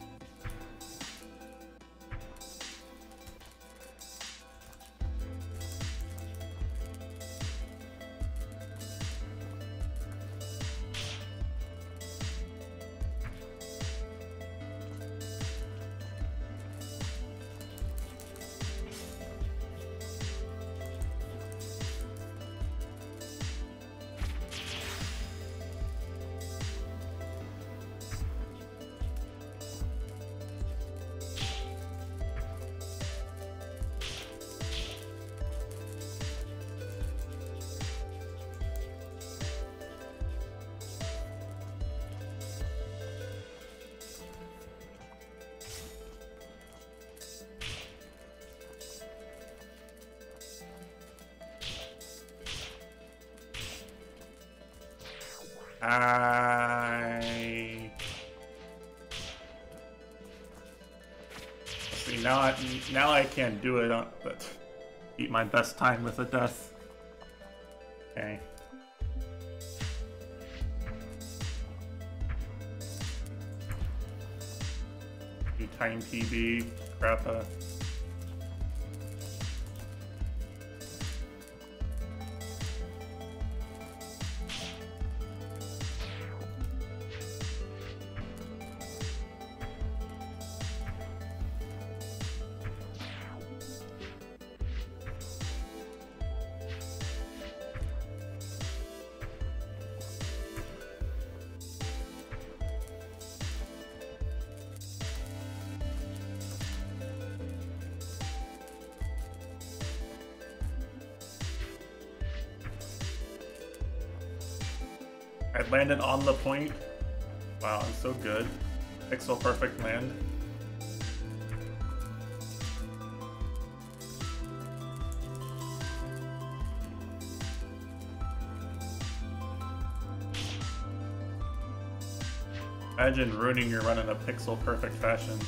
Can't do it, uh, but beat my best time with a death. Okay. Do time PB, crappa. On the point. Wow, I'm so good. Pixel perfect land. Imagine ruining your run in a pixel perfect fashion.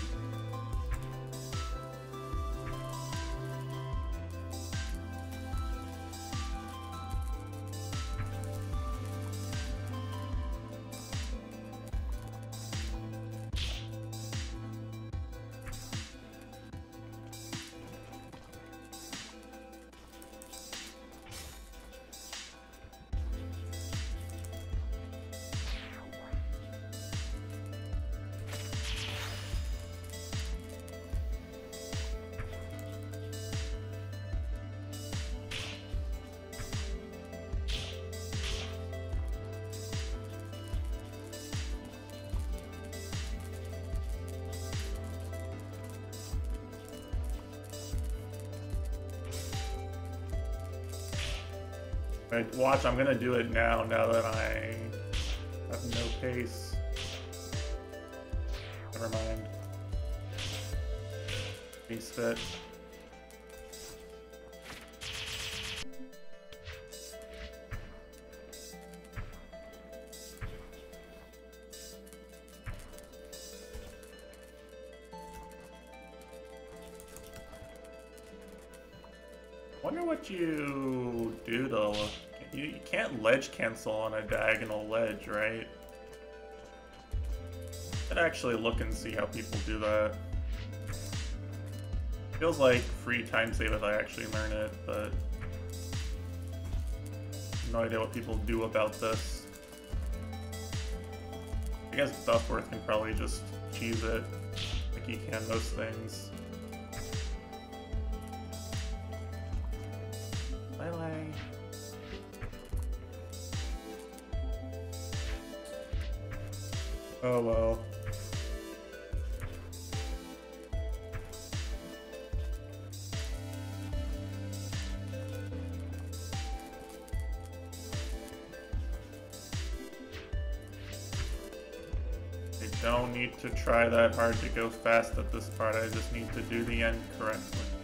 Watch, I'm gonna do it now, now that I have no pace. Never mind. Beast fit. Can't ledge cancel on a diagonal ledge, right? I'd actually look and see how people do that. Feels like free time save if I actually learn it, but no idea what people do about this. I guess Duckworth can probably just cheese it like he can most things. That hard to go fast at this part, I just need to do the end correctly.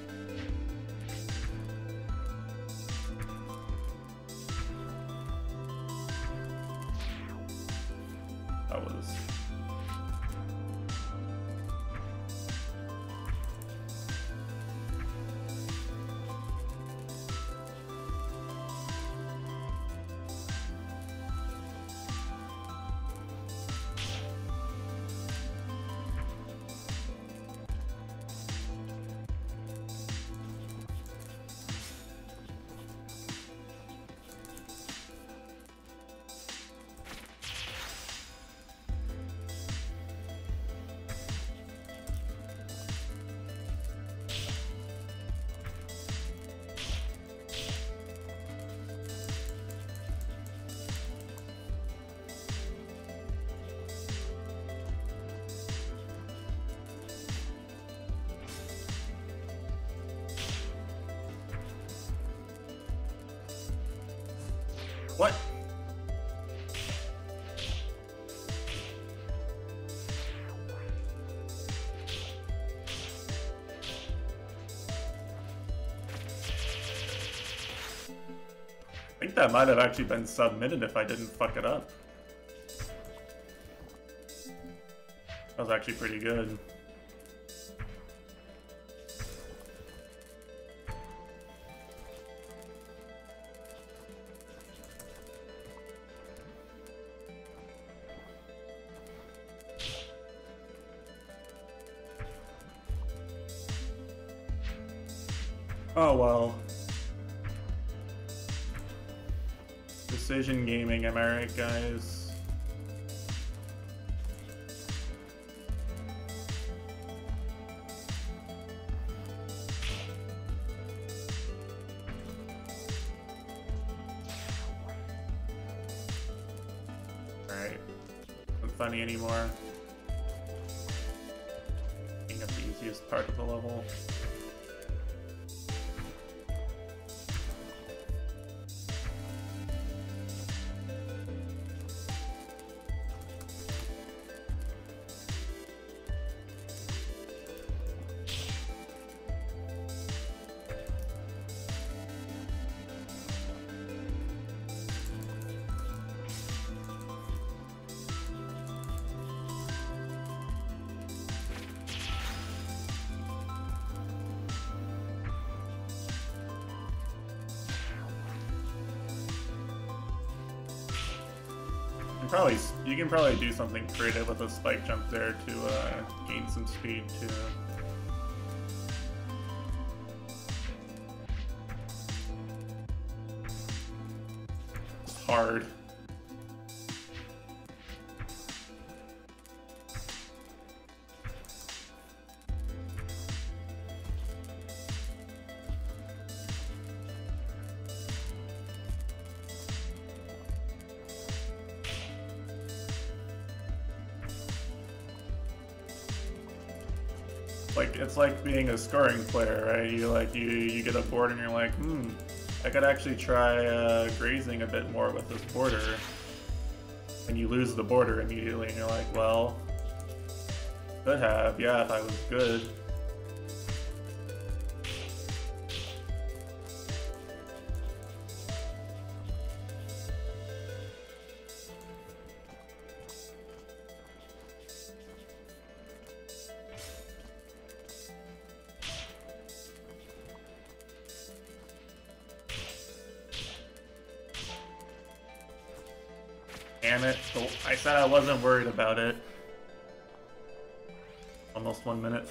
that might have actually been submitted if I didn't fuck it up. That was actually pretty good. Can probably do something creative with a spike jump there to uh, gain some speed too. Like it's like being a scoring player, right? You like you you get a board and you're like, hmm, I could actually try uh, grazing a bit more with this border, and you lose the border immediately, and you're like, well, could have, yeah, if I was good.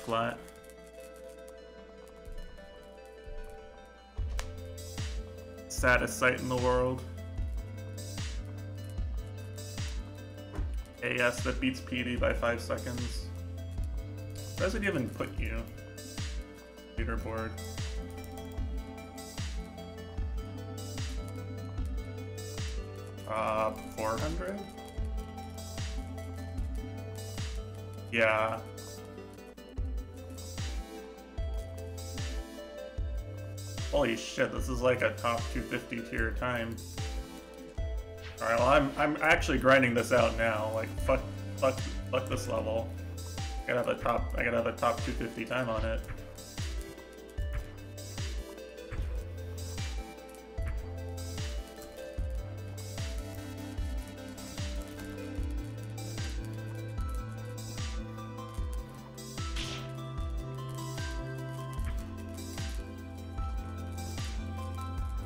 Flat. Saddest sight in the world. SS that beats PB by 5 seconds. Where does it even put you? Leaderboard. Uh, 400? Yeah. Holy shit, this is like a top 250 tier time. Alright, well I'm I'm actually grinding this out now. Like fuck fuck fuck this level. I gotta have a top I gotta have a top 250 time on it.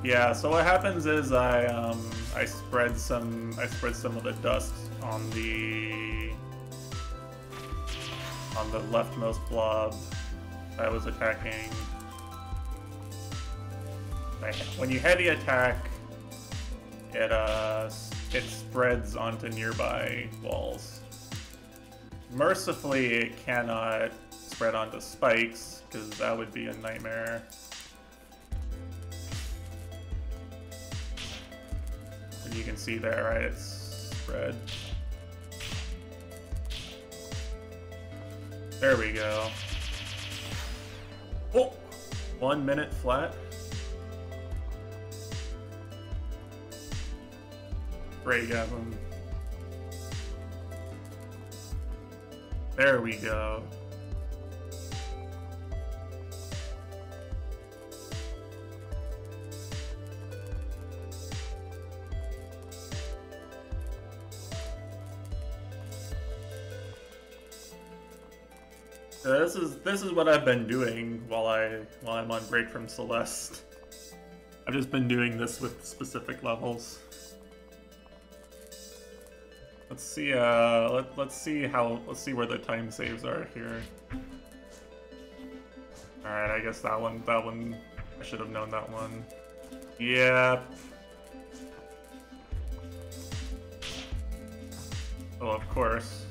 Yeah, so what happens is I um I spread some I spread some of the dust on the on the leftmost blob I was attacking. When you heavy attack, it uh it spreads onto nearby walls. Mercifully, it cannot spread onto spikes because that would be a nightmare. You can see there, right, it's spread. There we go. Oh! One minute flat. Great, Gavin. There we go. This is this is what I've been doing while I while I'm on break from Celeste. I've just been doing this with specific levels. Let's see. Uh, let let's see how let's see where the time saves are here. All right, I guess that one that one I should have known that one. Yep. Oh, of course.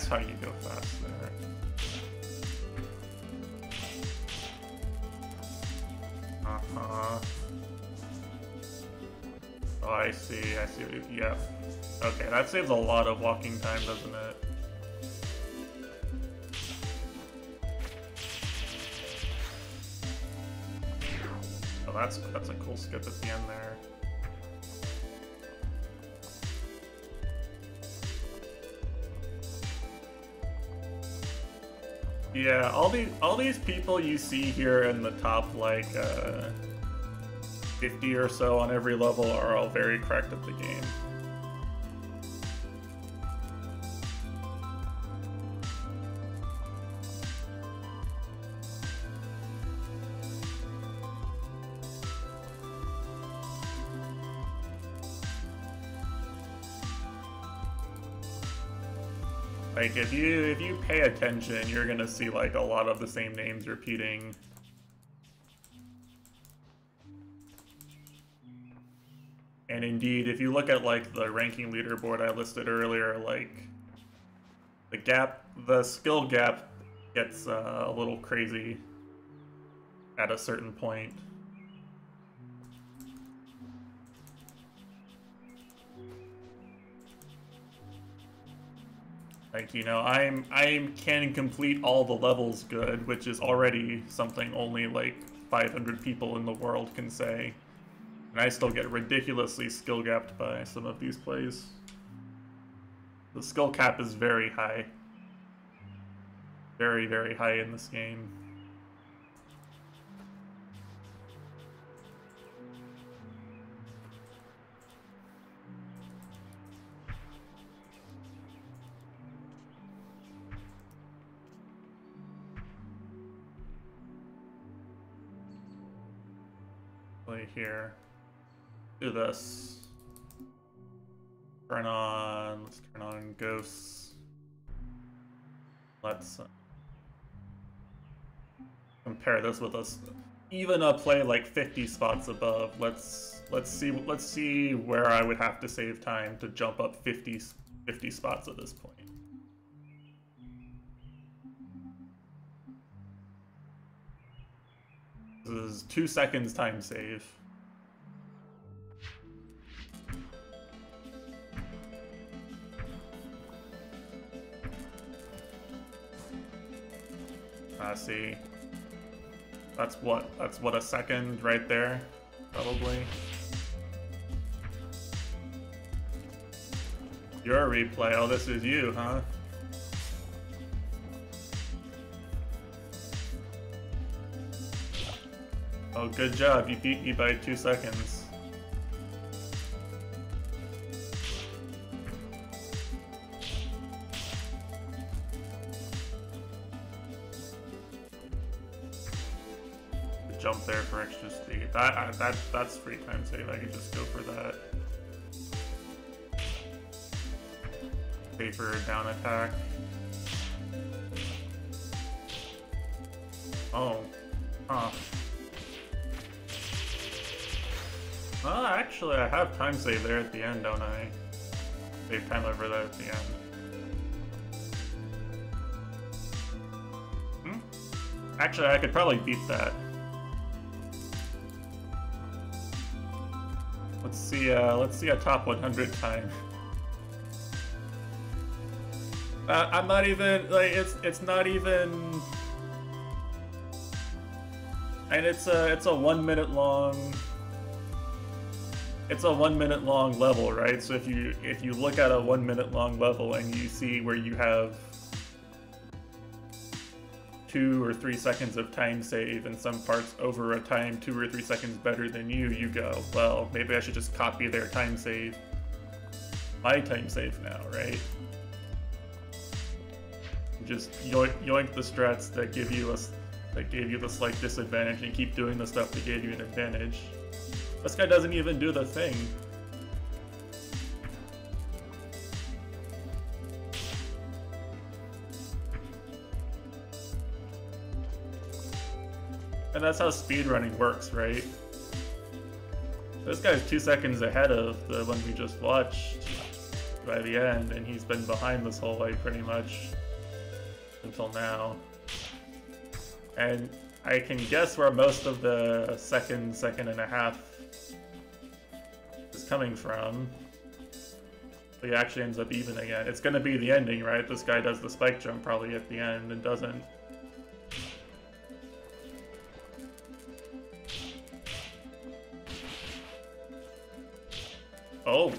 That's how you go fast there. Uh-huh. Oh, I see, I see. Yeah. Okay, that saves a lot of walking time, doesn't it? Oh, that's that's a cool skip at the end there. Yeah, all these all these people you see here in the top like uh, 50 or so on every level are all very cracked at the game. Like if you if you pay attention, you're gonna see like a lot of the same names repeating. And indeed, if you look at like the ranking leaderboard I listed earlier, like the gap, the skill gap gets uh, a little crazy at a certain point. Like, you know, I'm I can complete all the levels good, which is already something only like 500 people in the world can say. And I still get ridiculously skill gapped by some of these plays. The skill cap is very high. Very, very high in this game. Here. Do this. Turn on, let's turn on ghosts. Let's uh, compare this with us. Even a play like 50 spots above. Let's let's see let's see where I would have to save time to jump up 50 50 spots at this point. This is two seconds time save. I see. That's what, that's what, a second right there, probably. You're replay, oh this is you, huh? Oh, good job, you beat me by two seconds. That that that's free time save. I can just go for that. Safer down attack. Oh. Huh. Well, actually, I have time save there at the end, don't I? Save time over there at the end. Hmm? Actually, I could probably beat that. See, uh, let's see a top 100 time. Uh, I'm not even, like, it's, it's not even... And it's a, it's a one minute long... It's a one minute long level, right? So if you, if you look at a one minute long level and you see where you have two or three seconds of time save in some parts over a time two or three seconds better than you, you go, well, maybe I should just copy their time save. My time save now, right? Just yoink, yoink the strats that give you a that gave you the slight disadvantage and keep doing the stuff that gave you an advantage. This guy doesn't even do the thing. And that's how speedrunning works, right? This guy's two seconds ahead of the one we just watched by the end, and he's been behind this whole way pretty much until now. And I can guess where most of the second, second and a half is coming from. But he actually ends up even again. It's gonna be the ending, right? This guy does the spike jump probably at the end and doesn't. Oh.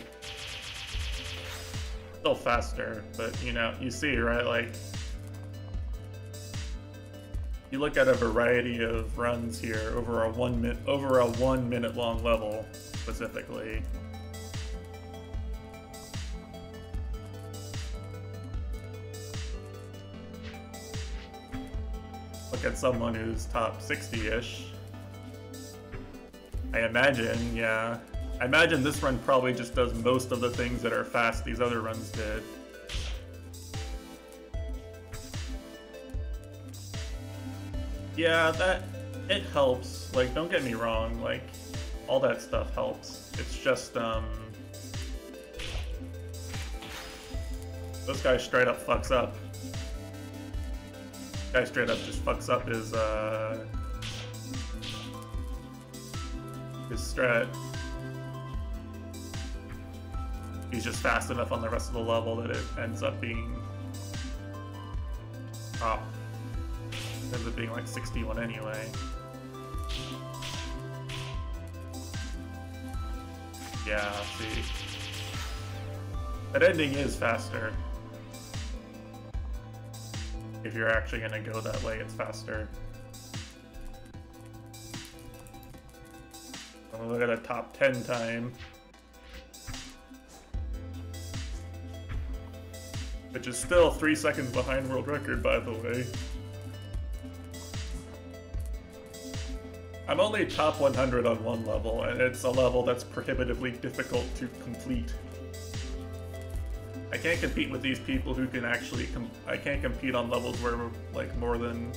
Still faster, but you know, you see, right? Like, you look at a variety of runs here over a one minute over a one minute long level specifically. Look at someone who's top 60-ish. I imagine, yeah. I imagine this run probably just does most of the things that are fast these other runs did. Yeah, that it helps. Like, don't get me wrong. Like, all that stuff helps. It's just um, this guy straight up fucks up. Guy straight up just fucks up his uh, his strat he's just fast enough on the rest of the level that it ends up being top. Ends up being like 61 anyway. Yeah, see. That ending is faster. If you're actually gonna go that way, it's faster. I'm gonna look at a top 10 time. Which is still three seconds behind world record, by the way. I'm only top 100 on one level, and it's a level that's prohibitively difficult to complete. I can't compete with these people who can actually I can't compete on levels where like more than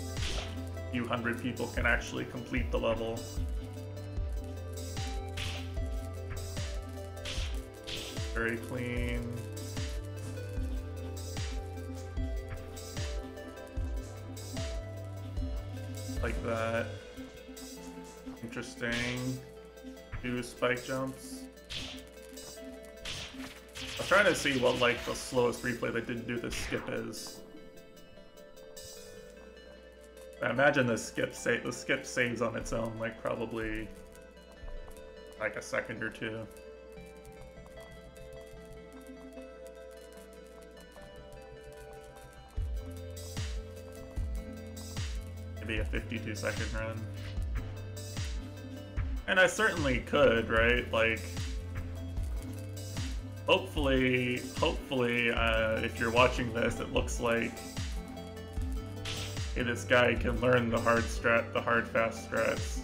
a few hundred people can actually complete the level. Very clean. Like that. Interesting. Do spike jumps. I was trying to see what like the slowest replay that didn't do the skip is. I imagine the skip sa the skip saves on its own like probably like a second or two. Be a 52 second run. And I certainly could, right? Like, hopefully, hopefully, uh, if you're watching this, it looks like hey, this guy can learn the hard strat, the hard fast strats.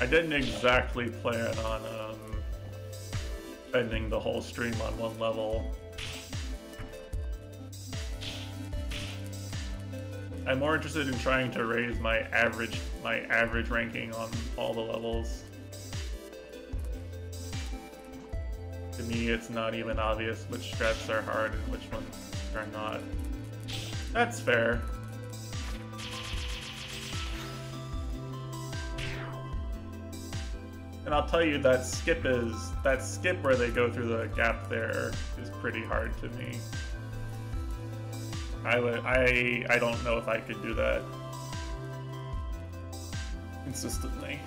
I didn't exactly plan on um, spending the whole stream on one level. I'm more interested in trying to raise my average my average ranking on all the levels. To me, it's not even obvious which strats are hard and which ones are not. That's fair. And I'll tell you that skip is that skip where they go through the gap there is pretty hard to me. I would I I don't know if I could do that consistently.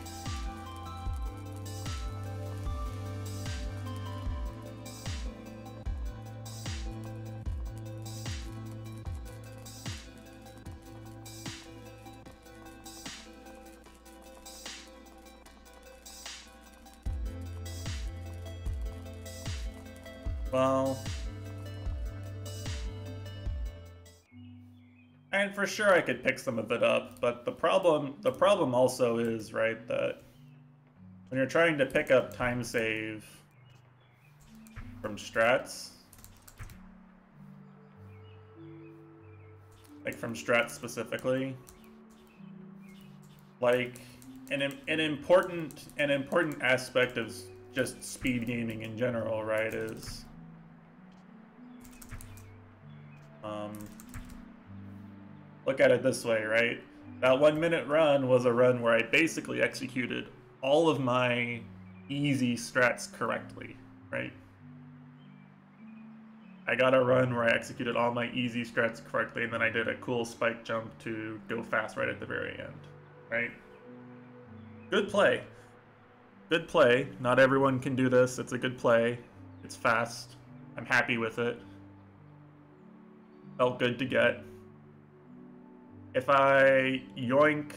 Well... And for sure I could pick some of it up, but the problem the problem also is, right, that when you're trying to pick up time save from strats, like from strats specifically, like an an important an important aspect of just speed gaming in general, right, is um, look at it this way, right? That one minute run was a run where I basically executed all of my easy strats correctly, right? I got a run where I executed all my easy strats correctly, and then I did a cool spike jump to go fast right at the very end, right? Good play. Good play. Not everyone can do this. It's a good play. It's fast. I'm happy with it. Felt good to get. If I yoink,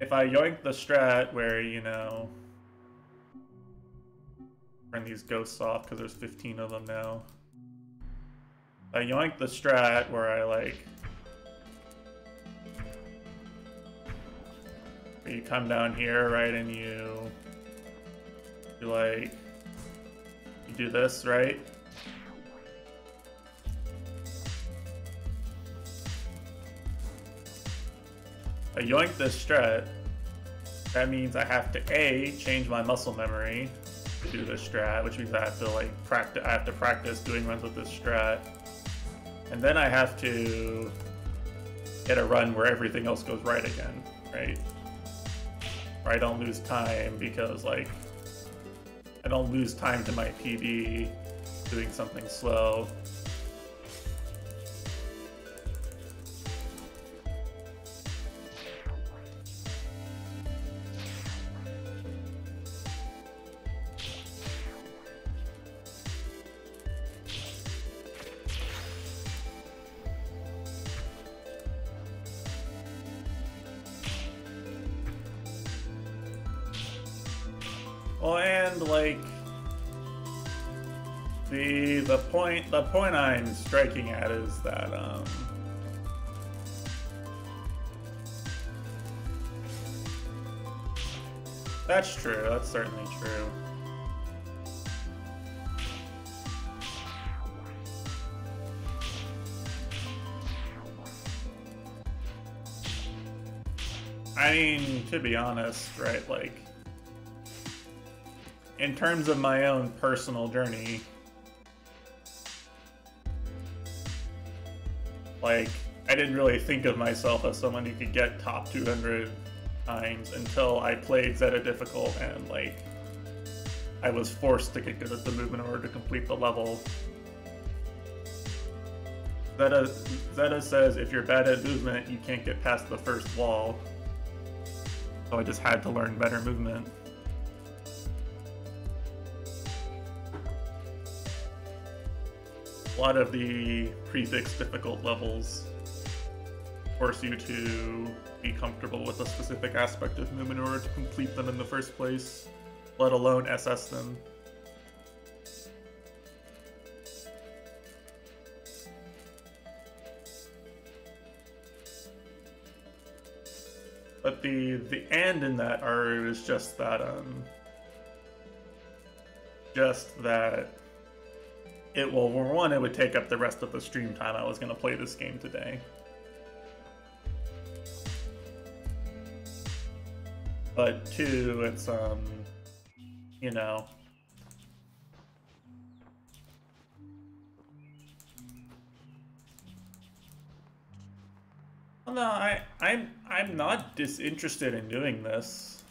if I yoink the strat where, you know, turn these ghosts off because there's 15 of them now. I yoink the strat where I like you come down here, right, and you you like you do this, right? I yoink this strat. That means I have to A, change my muscle memory to do this strat, which means I have to like practice I have to practice doing runs with this strat. And then I have to get a run where everything else goes right again, right? Where I don't lose time because like I don't lose time to my PB doing something slow. Point the point I'm striking at is that um That's true. That's certainly true. I mean, to be honest, right, like in terms of my own personal journey, like, I didn't really think of myself as someone who could get top 200 times until I played Zetta Difficult and, like, I was forced to get good at the movement in order to complete the level. Zetta, Zetta says if you're bad at movement, you can't get past the first wall. So I just had to learn better movement. A lot of the prefix difficult levels force you to be comfortable with a specific aspect of movement in order to complete them in the first place, let alone SS them. But the the and in that are is just that um just that it will one it would take up the rest of the stream time I was going to play this game today. But two, it's um, you know. Well, no, I I'm I'm not disinterested in doing this.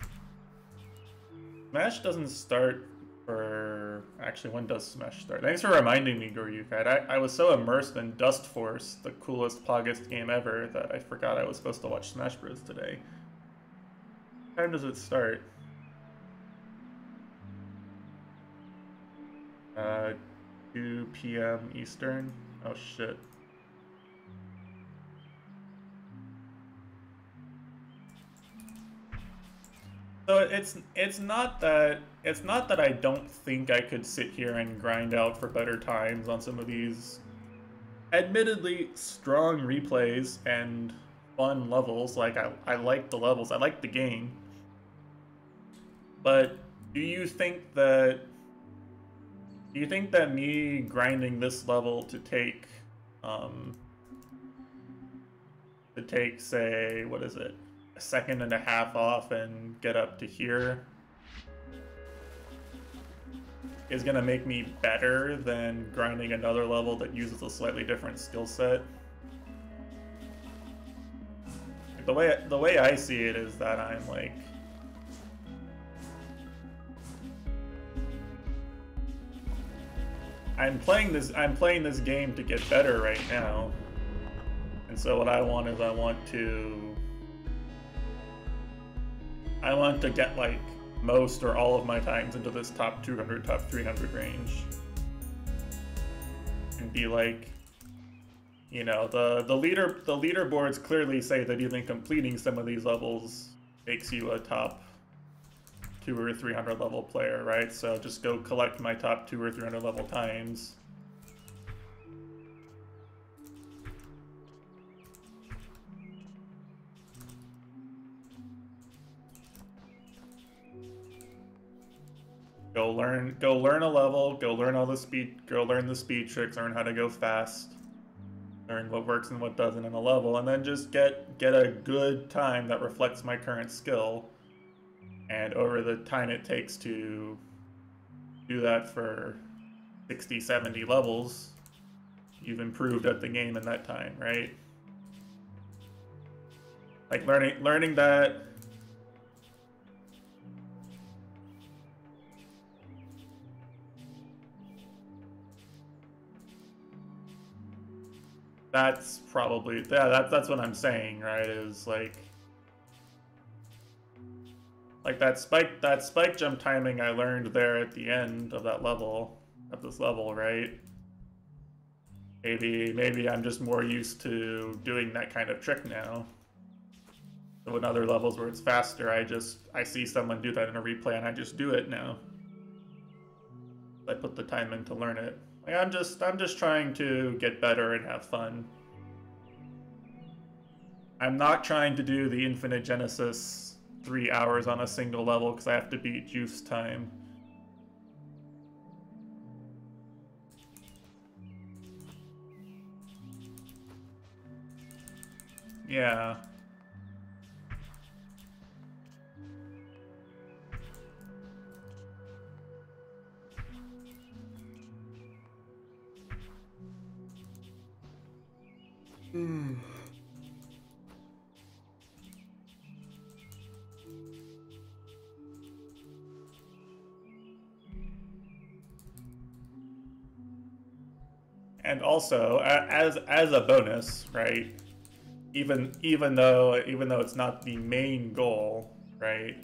Smash doesn't start for actually when does Smash start? Thanks for reminding me, Goryukai. I, I was so immersed in Dustforce, the coolest Poggest game ever, that I forgot I was supposed to watch Smash Bros. today. What time does it start? Uh, 2 p.m. Eastern? Oh shit. So it's it's not that it's not that I don't think I could sit here and grind out for better times on some of these admittedly strong replays and fun levels. Like I, I like the levels, I like the game. But do you think that do you think that me grinding this level to take um to take say what is it a second and a half off and get up to here is going to make me better than grinding another level that uses a slightly different skill set. The way the way I see it is that I'm like I'm playing this I'm playing this game to get better right now. And so what I want is I want to I want to get like most or all of my times into this top 200, top 300 range. And be like, you know, the the leader the leaderboards clearly say that even completing some of these levels makes you a top two or 300 level player, right? So just go collect my top two or 300 level times Go learn go learn a level, go learn all the speed go learn the speed tricks, learn how to go fast, learn what works and what doesn't in a level, and then just get get a good time that reflects my current skill. And over the time it takes to do that for 60, 70 levels, you've improved at the game in that time, right? Like learning learning that That's probably yeah. That's that's what I'm saying, right? Is like like that spike that spike jump timing I learned there at the end of that level of this level, right? Maybe maybe I'm just more used to doing that kind of trick now. So in other levels where it's faster, I just I see someone do that in a replay and I just do it now. I put the time in to learn it. Like I'm just I'm just trying to get better and have fun. I'm not trying to do the Infinite Genesis three hours on a single level because I have to beat juice time. Yeah. Hmm. And also, as as a bonus, right? Even even though even though it's not the main goal, right?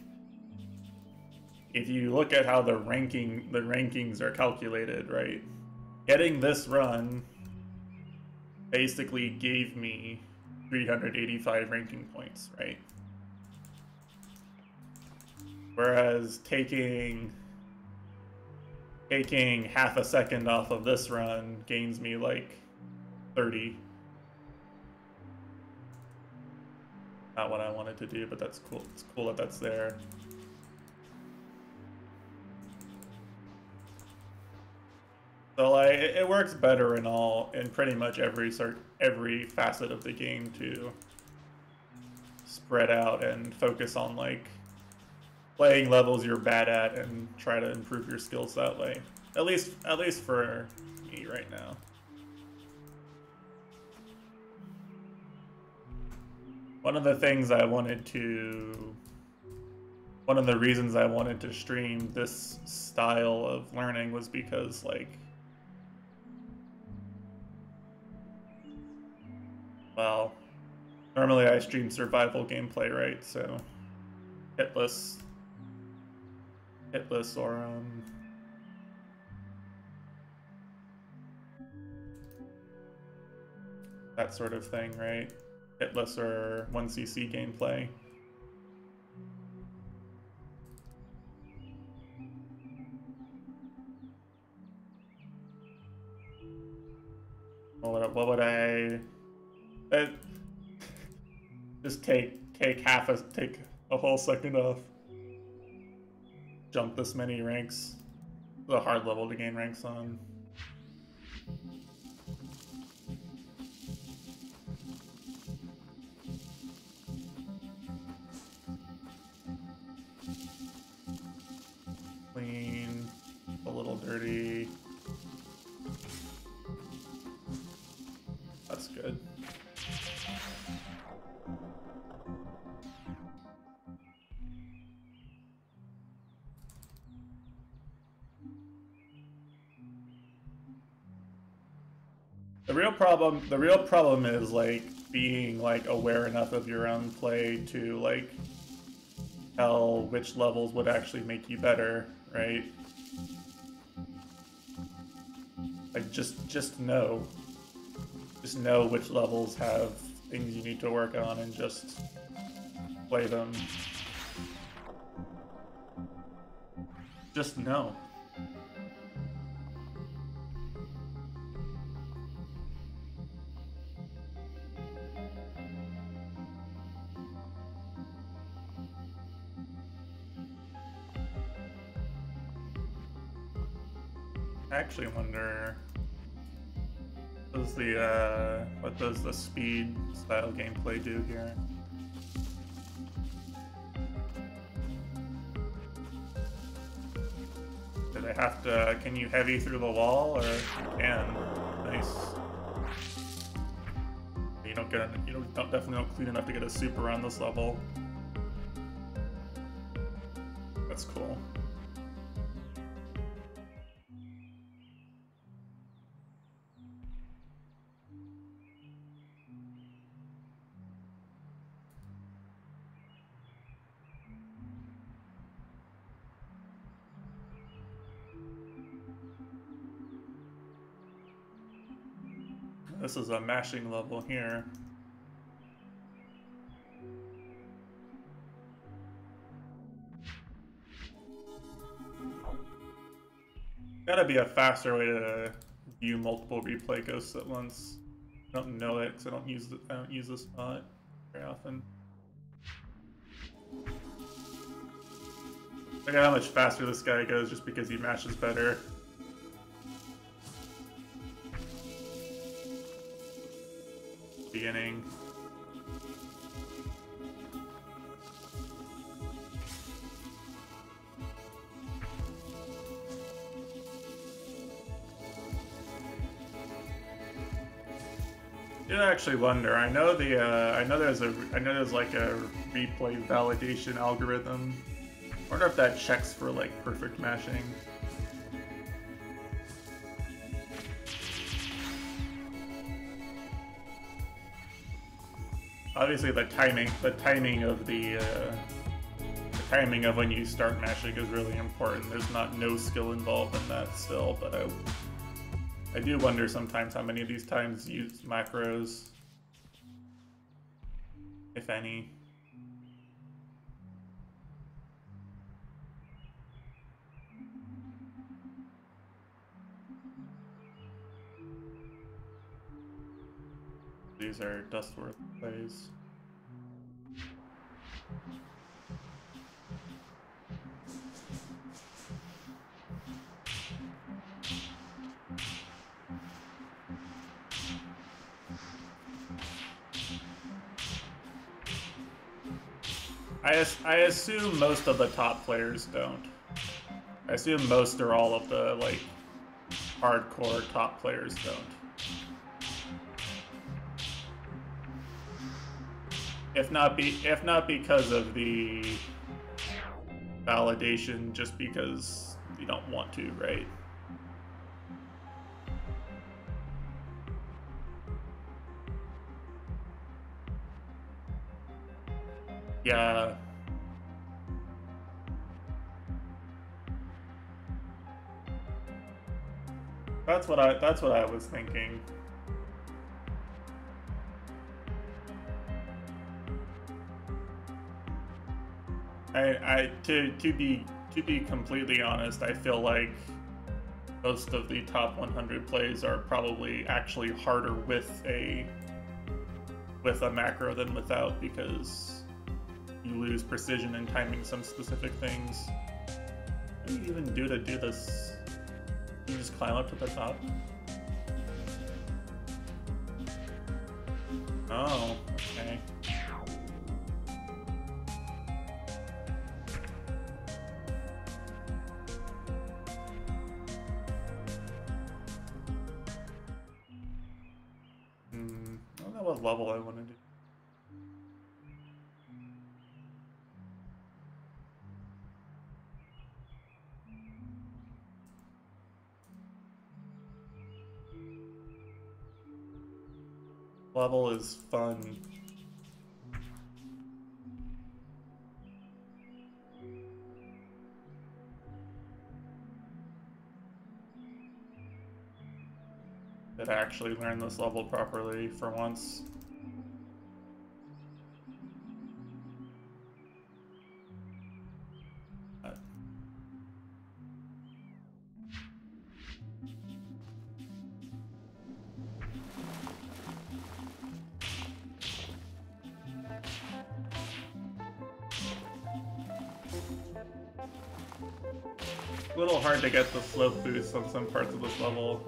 If you look at how the ranking the rankings are calculated, right? Getting this run basically gave me 385 ranking points, right? Whereas taking taking half a second off of this run gains me like 30. Not what I wanted to do, but that's cool. It's cool that that's there. So like it works better in all in pretty much every sort every facet of the game to spread out and focus on like playing levels you're bad at and try to improve your skills that way. At least at least for me right now. One of the things I wanted to one of the reasons I wanted to stream this style of learning was because like Well, normally I stream survival gameplay, right? So, hitless, hitless, or um. That sort of thing, right? Hitless or 1cc gameplay. What would, what would I uh, just take take half a take a whole second off. Jump this many ranks. The hard level to gain ranks on. Clean, a little dirty. Real problem, the real problem is like being like aware enough of your own play to like tell which levels would actually make you better, right? Like just just know. Just know which levels have things you need to work on and just play them. Just know. I actually wonder does the uh, what does the speed style gameplay do here? Do they have to? Can you heavy through the wall, or can? Nice. You don't get you don't, don't definitely don't clean enough to get a super on this level. That's cool. Is a mashing level here. Gotta be a faster way to view multiple replay ghosts at once. I don't know it because I don't use the, I don't use this spot very often. Look at how much faster this guy goes just because he mashes better. Beginning. Actually wonder. I know the. Uh, I know there's a. I know there's like a replay validation algorithm. I wonder if that checks for like perfect mashing. Obviously the timing the timing of the, uh, the timing of when you start mashing is really important. There's not no skill involved in that still, but I I do wonder sometimes how many of these times use macros, if any. These are Dustworth plays. I, I assume most of the top players don't. I assume most or all of the, like, hardcore top players don't. If not be if not because of the validation, just because you don't want to, right? Yeah. That's what I that's what I was thinking. I, I to to be to be completely honest, I feel like most of the top 100 plays are probably actually harder with a with a macro than without because you lose precision in timing some specific things. What do you even do to do this? You just climb up to the top? Oh, Level is fun. Did I actually learn this level properly for once? Slope boost on some parts of this level.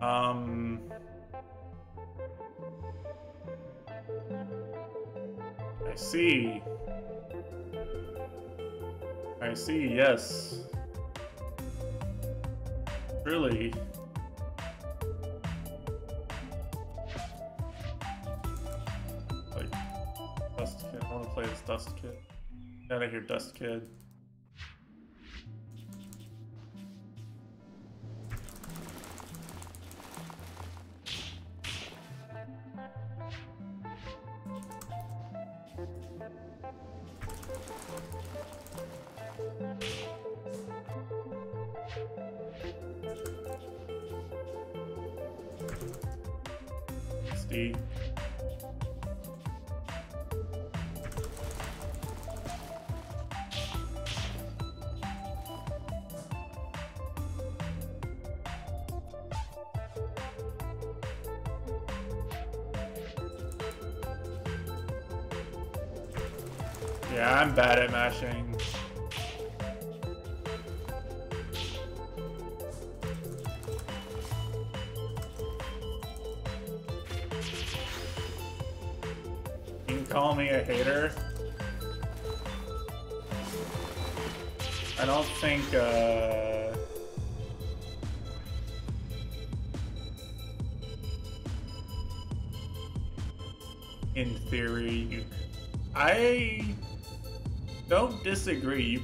Um. I see. I see, yes. Really? Like, Dust Kid. I want to play as Dustkid. Of here, Dustkid.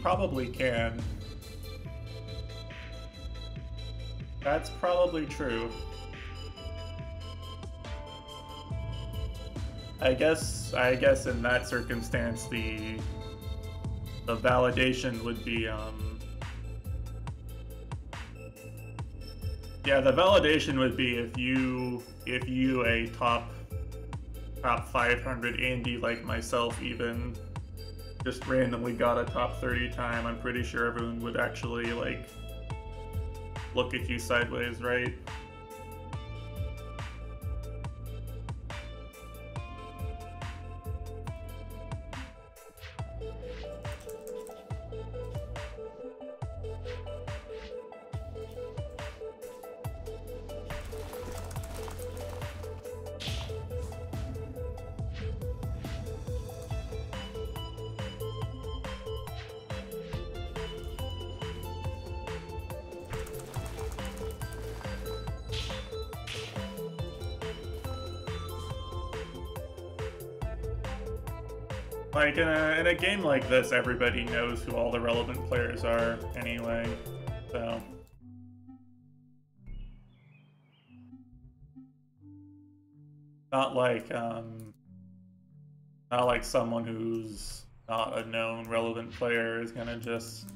Probably can. That's probably true. I guess I guess in that circumstance the the validation would be um Yeah, the validation would be if you if you a top top 500 Andy like myself even just randomly got a top 30 time, I'm pretty sure everyone would actually like look at you sideways, right? A game like this, everybody knows who all the relevant players are anyway. So not like um not like someone who's not a known relevant player is gonna just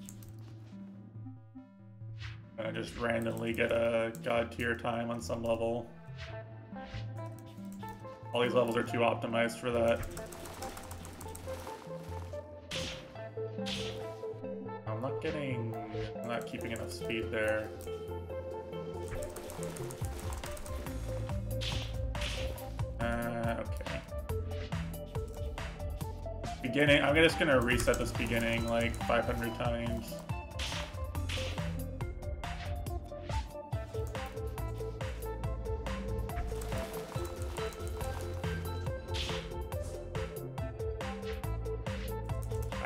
gonna just randomly get a god tier time on some level. All these levels are too optimized for that. I'm not getting... I'm not keeping enough speed there. Uh, okay. Beginning, I'm just gonna reset this beginning like 500 times.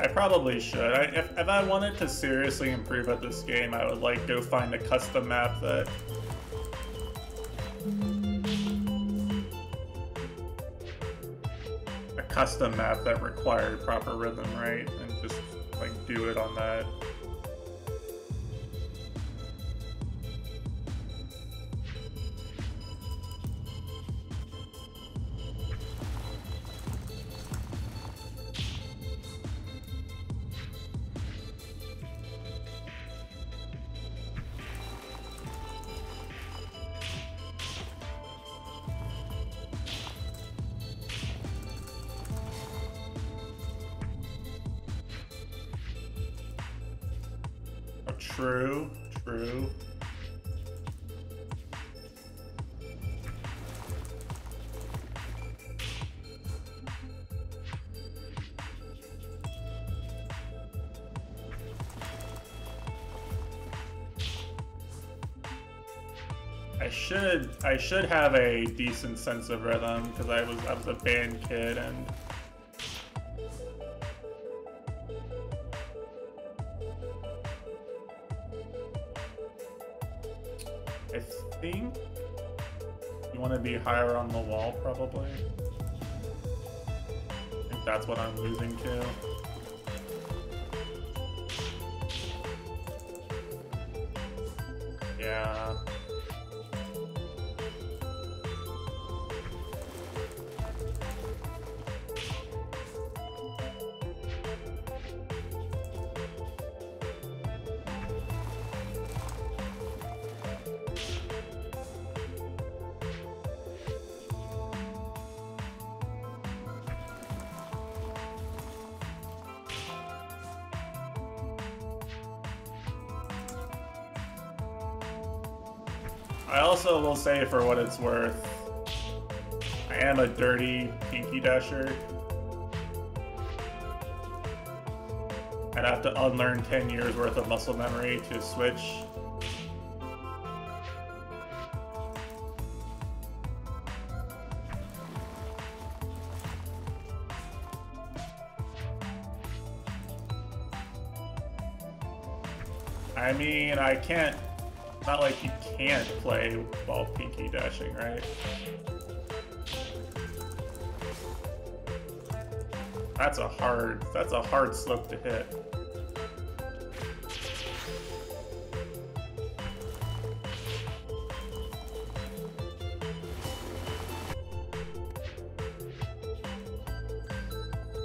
I probably should. I, if, if I wanted to seriously improve at this game, I would like go find a custom map that a custom map that required proper rhythm, right? And just like do it on that. Should have a decent sense of rhythm because I was I was a band kid and I think you want to be higher on the wall, probably. I think that's what I'm losing to. Also will say, for what it's worth, I am a dirty Pinky Dasher. I'd have to unlearn 10 years worth of muscle memory to switch. I mean, I can't not like you can't play while pinky dashing, right? That's a hard, that's a hard slope to hit.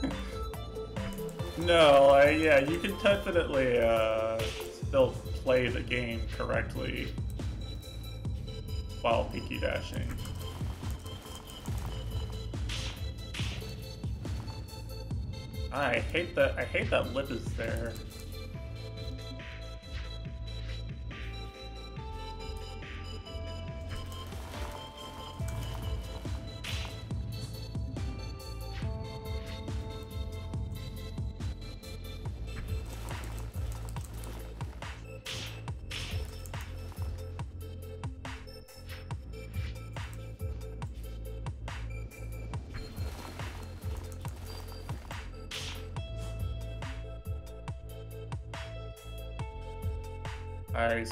no, I, yeah, you can definitely uh, still play the game correctly while pinky dashing. I hate that I hate that lip is there.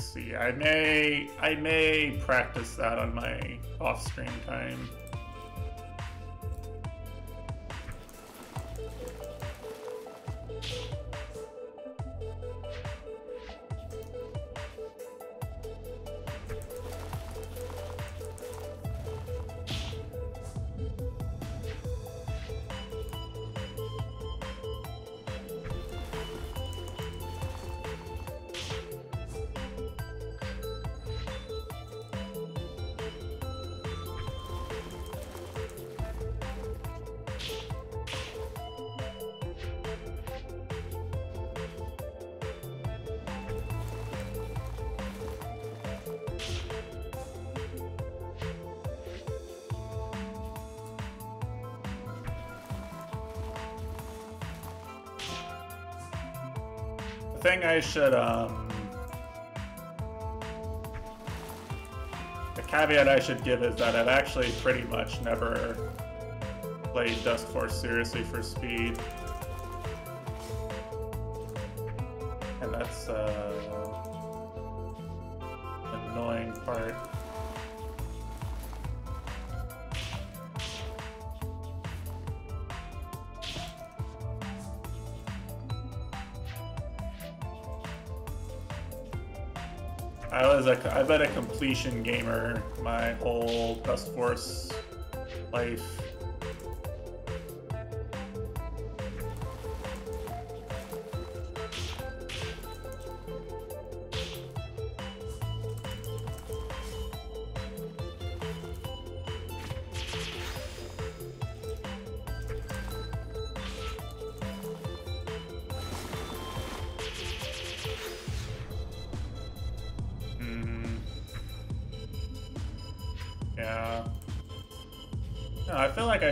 See. I may I may practice that on my off-screen time. Should, um... The caveat I should give is that I've actually pretty much never played Dustforce seriously for speed. Completion gamer my whole Dustforce life.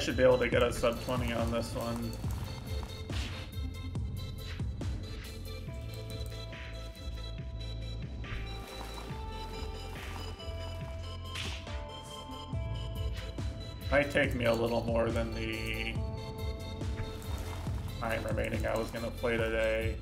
Should be able to get a sub 20 on this one. Might take me a little more than the time remaining I was gonna play today.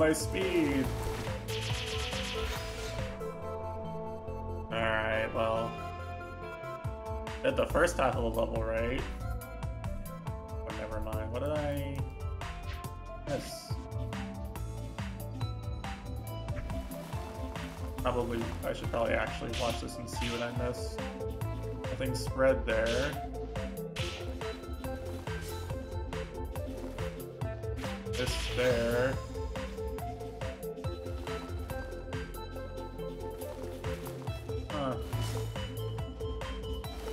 My speed. Alright, well. Did the first half of the level, right? Oh, never mind. What did I... Yes. Probably, I should probably actually watch this and see what I missed. Nothing spread there. This there.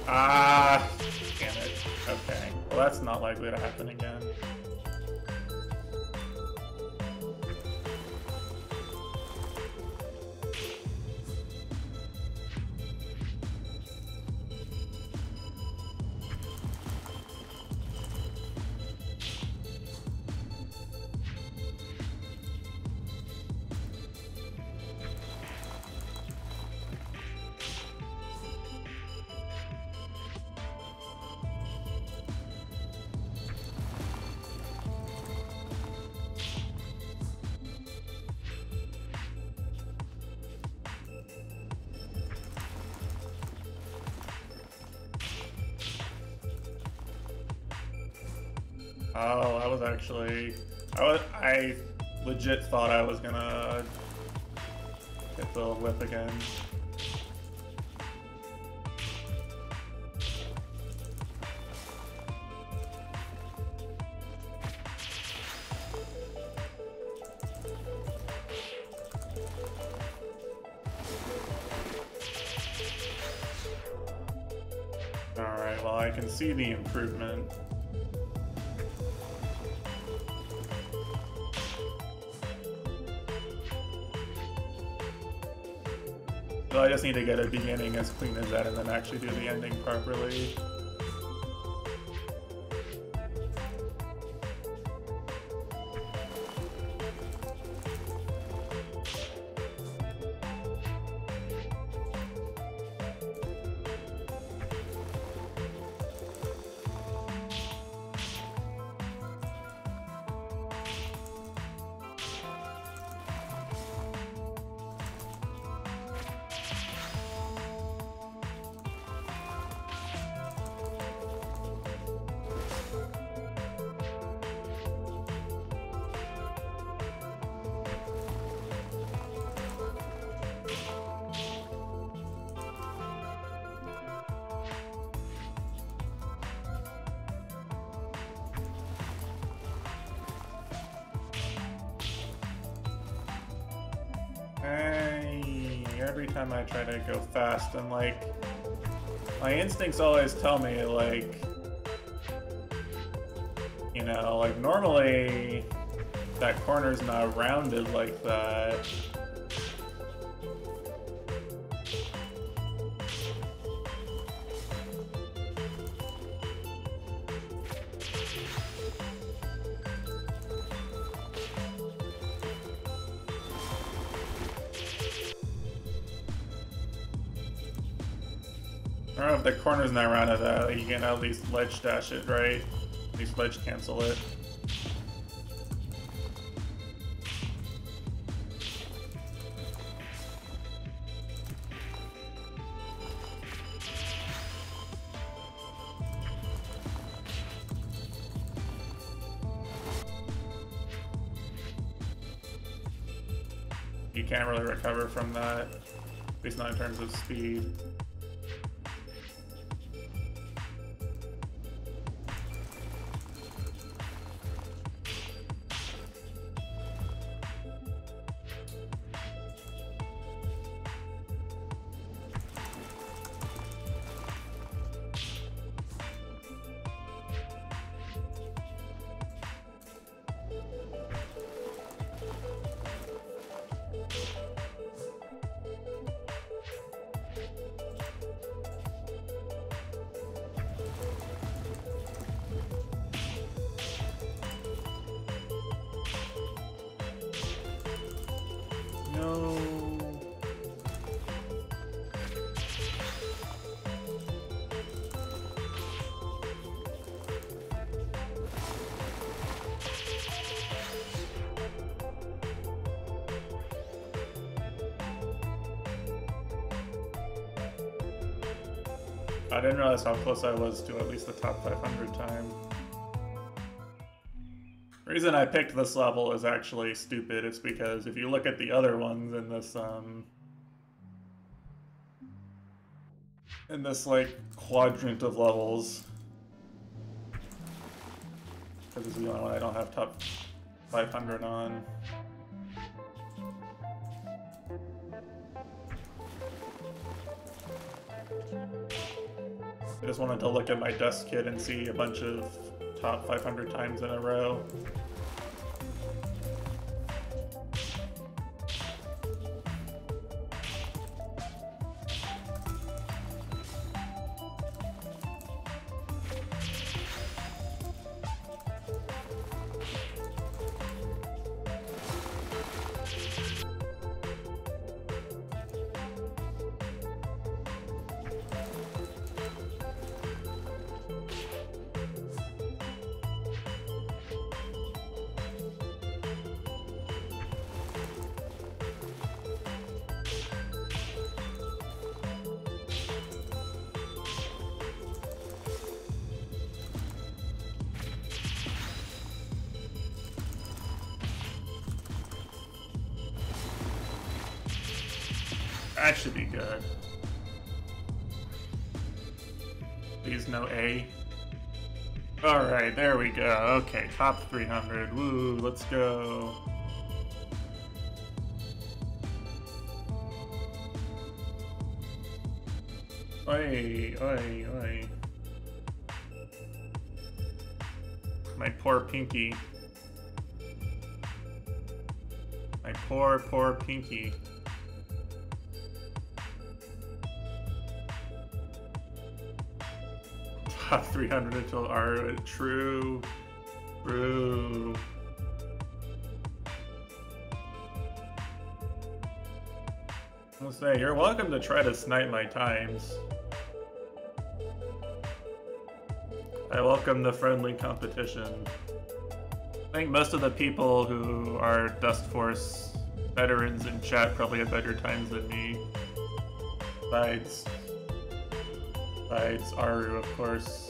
Ah, damn it. Okay. Well, that's not likely to happen again. Oh, I was actually, I was, I legit thought I was gonna hit the whip again. Just need to get a beginning as clean as that and then actually do the ending properly. And like, my instincts always tell me, like, you know, like normally that corner's not rounded like that. I don't know if the corner's not rounded out, you can at least ledge dash it, right? At least ledge cancel it. You can't really recover from that, at least not in terms of speed. How close I was to at least the top 500 time. The reason I picked this level is actually stupid. It's because if you look at the other ones in this, um, in this like quadrant of levels, because this is the only one I don't have top 500 on. Wanted to look at my Dustkid and see a bunch of top 500 times in a row. top 300. Woo, let's go. Oi, oi, oi. My poor pinky. My poor, poor pinky. Top 300 until our true I'll say, you're welcome to try to snipe my times. I welcome the friendly competition. I think most of the people who are Dustforce veterans in chat probably have better times than me. Besides, besides Aru, of course.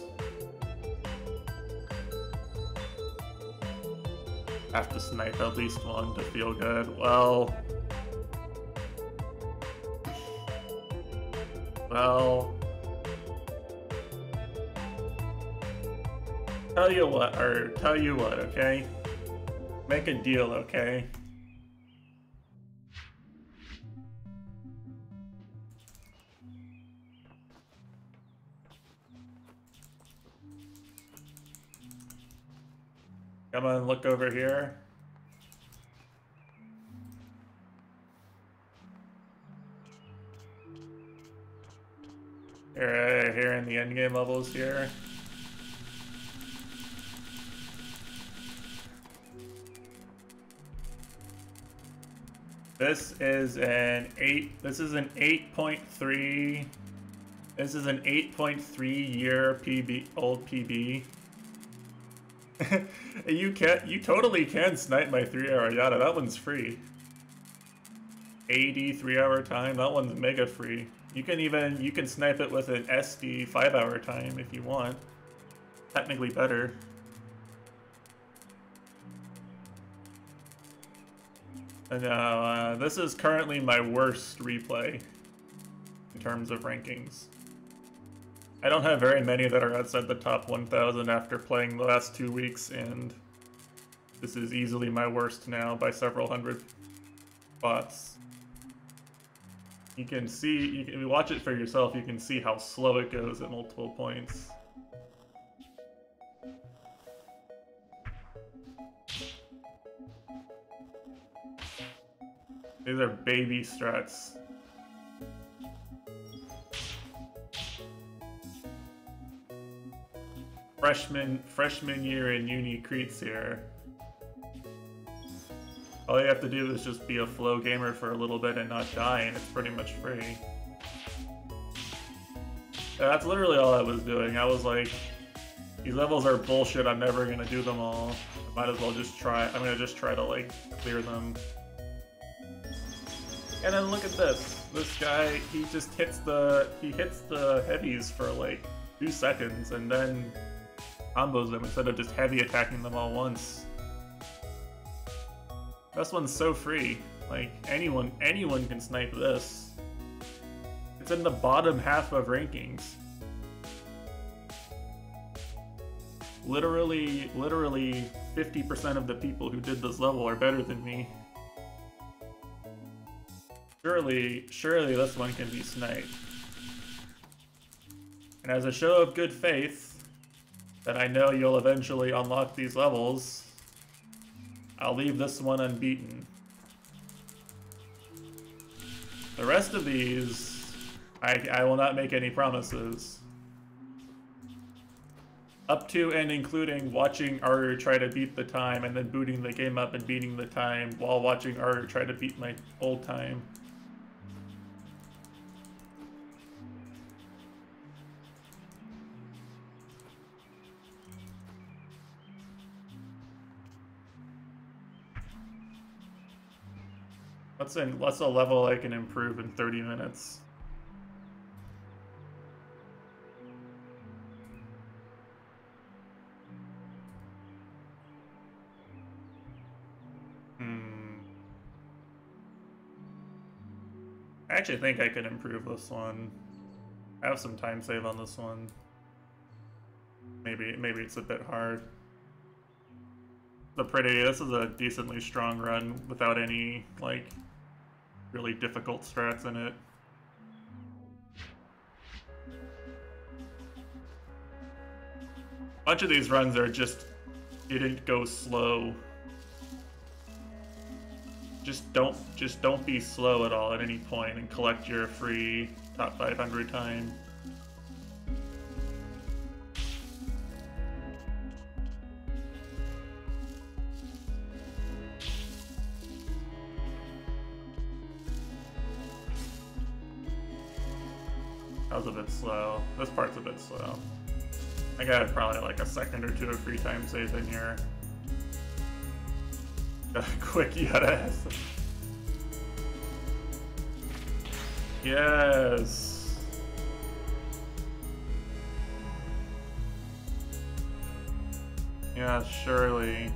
Have to snipe at least one to feel good. Well, well. Tell you what, or tell you what, okay? Make a deal, okay? Come on, look over here. Here, uh, here in the endgame levels here. This is an 8, this is an 8.3, this is an 8.3 year PB, old PB. you can you totally can snipe my 3 hour Yotta, that one's free. 80 3 hour time, that one's mega free. You can even, you can snipe it with an SD 5 hour time if you want. Technically better. And uh, uh, this is currently my worst replay in terms of rankings. I don't have very many that are outside the top 1,000 after playing the last two weeks, and this is easily my worst now by several hundred spots. You can see, you can watch it for yourself, you can see how slow it goes at multiple points. These are baby struts. Freshman freshman year in uni Creeds here. All you have to do is just be a flow gamer for a little bit and not die, and it's pretty much free. Yeah, that's literally all I was doing. I was like, these levels are bullshit, I'm never gonna do them all. I might as well just try, I'm gonna just try to like clear them. And then look at this. This guy, he just hits the he hits the heavies for like two seconds and then combos them instead of just heavy attacking them all once. This one's so free. Like anyone anyone can snipe this. It's in the bottom half of rankings. Literally, literally 50% of the people who did this level are better than me. Surely, surely this one can be sniped. And as a show of good faith, that I know you'll eventually unlock these levels, I'll leave this one unbeaten. The rest of these, I, I will not make any promises. Up to and including watching Aru try to beat the time and then booting the game up and beating the time while watching Aru try to beat my old time. What's in what's a level I can improve in 30 minutes? Hmm. I actually think I could improve this one. I have some time save on this one. Maybe maybe it's a bit hard. The pretty this is a decently strong run without any like really difficult strats in it. A bunch of these runs are just didn't go slow. Just don't just don't be slow at all at any point and collect your free top 500 time. Slow. This part's a bit slow. I got probably like a second or two of free time save in here. Got a quick Yotta. Yes. Yeah, surely.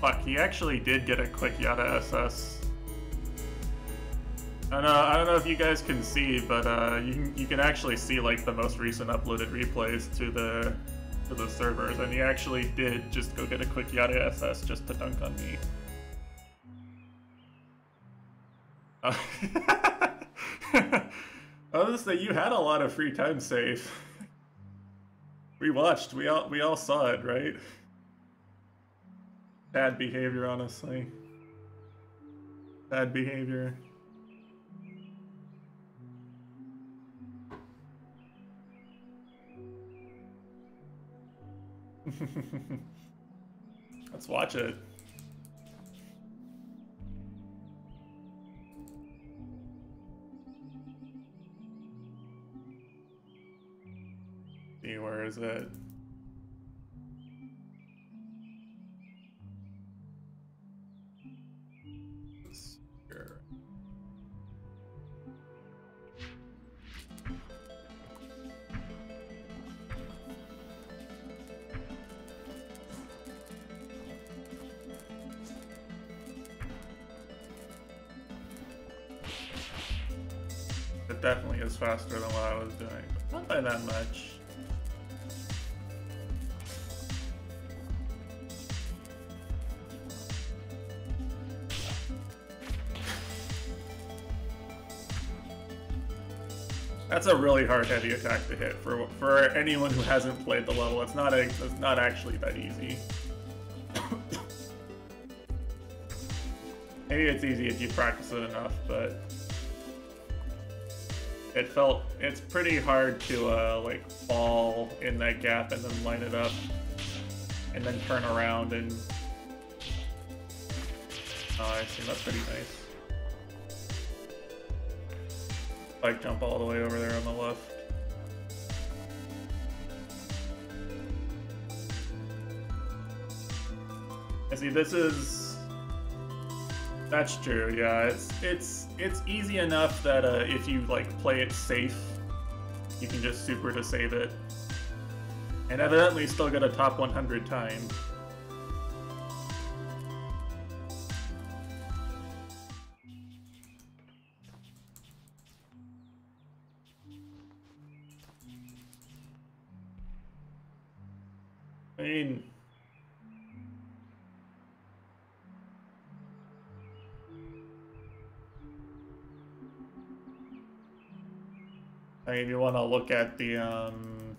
Fuck, he actually did get a quick Yotta SS. I don't know. I don't know if you guys can see, but uh, you can you can actually see like the most recent uploaded replays to the to the servers, and he actually did just go get a quick Yotta SS just to dunk on me. Uh, Honestly, you had a lot of free time save. we watched. We all we all saw it, right? Bad behavior, honestly. Bad behavior. Let's watch it. See, where is it? Is faster than what I was doing, not by that much. That's a really hard heavy attack to hit for for anyone who hasn't played the level. It's not a, it's not actually that easy. Maybe it's easy if you practice it enough, but it felt it's pretty hard to uh, like fall in that gap and then line it up and then turn around and oh I see that's pretty nice like jump all the way over there on the left I see this is that's true. Yeah, it's it's it's easy enough that uh, if you like play it safe, you can just super to save it, and evidently still get a top 100 time. I mean, I mean, you want to look at the, um...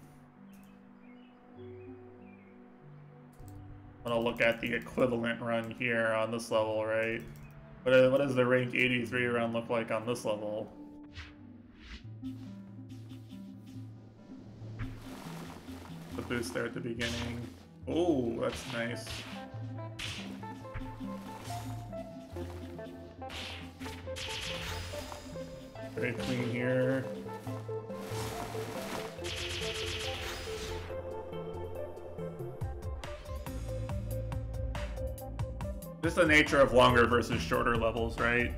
want to look at the equivalent run here on this level, right? What, what does the rank 83 run look like on this level? The boost there at the beginning. Oh, that's nice. Very clean here. Just the nature of longer versus shorter levels, right?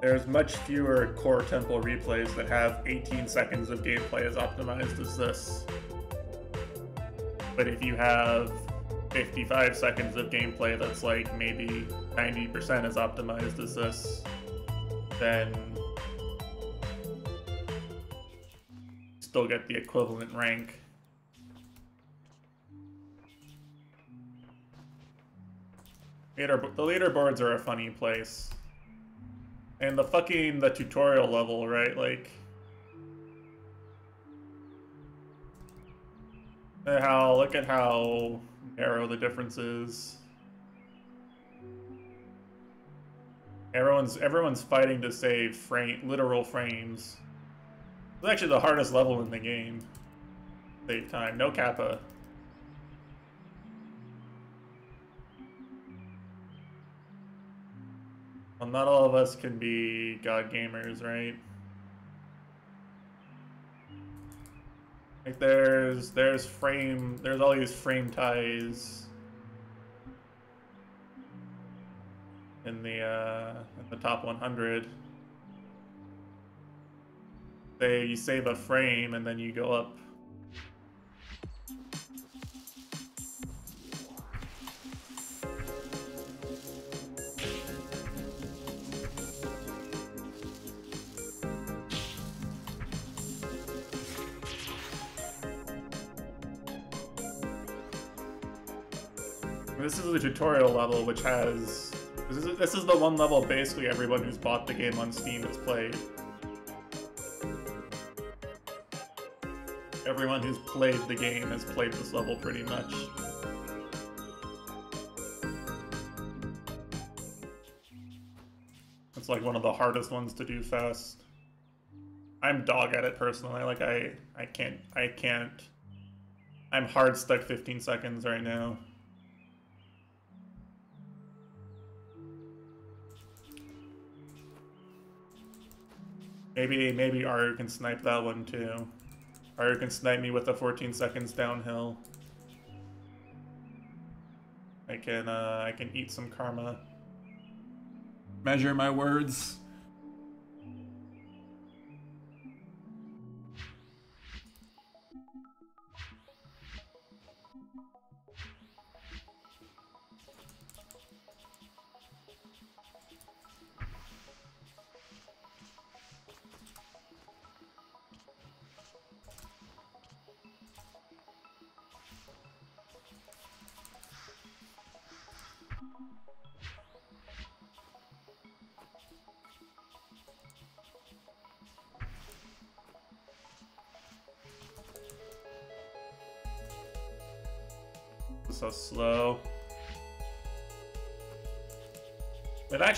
There's much fewer core temple replays that have 18 seconds of gameplay as optimized as this. But if you have 55 seconds of gameplay that's like maybe 90% as optimized as this, then still get the equivalent rank. Leader, the leaderboards are a funny place. And the fucking, the tutorial level, right, like... How, look at how Arrow the differences. Everyone's everyone's fighting to save frame literal frames. It's actually the hardest level in the game. Save time. No kappa. Well, not all of us can be god gamers, right? Like there's there's frame there's all these frame ties in the uh, in the top 100. They you save a frame and then you go up This is the tutorial level, which has... This is, this is the one level basically everyone who's bought the game on Steam has played. Everyone who's played the game has played this level pretty much. It's like one of the hardest ones to do fast. I'm dog at it personally, like I I can't I can't I'm hard stuck 15 seconds right now. Maybe maybe Aru can snipe that one too. Aru can snipe me with the 14 seconds downhill. I can uh, I can eat some karma. Measure my words.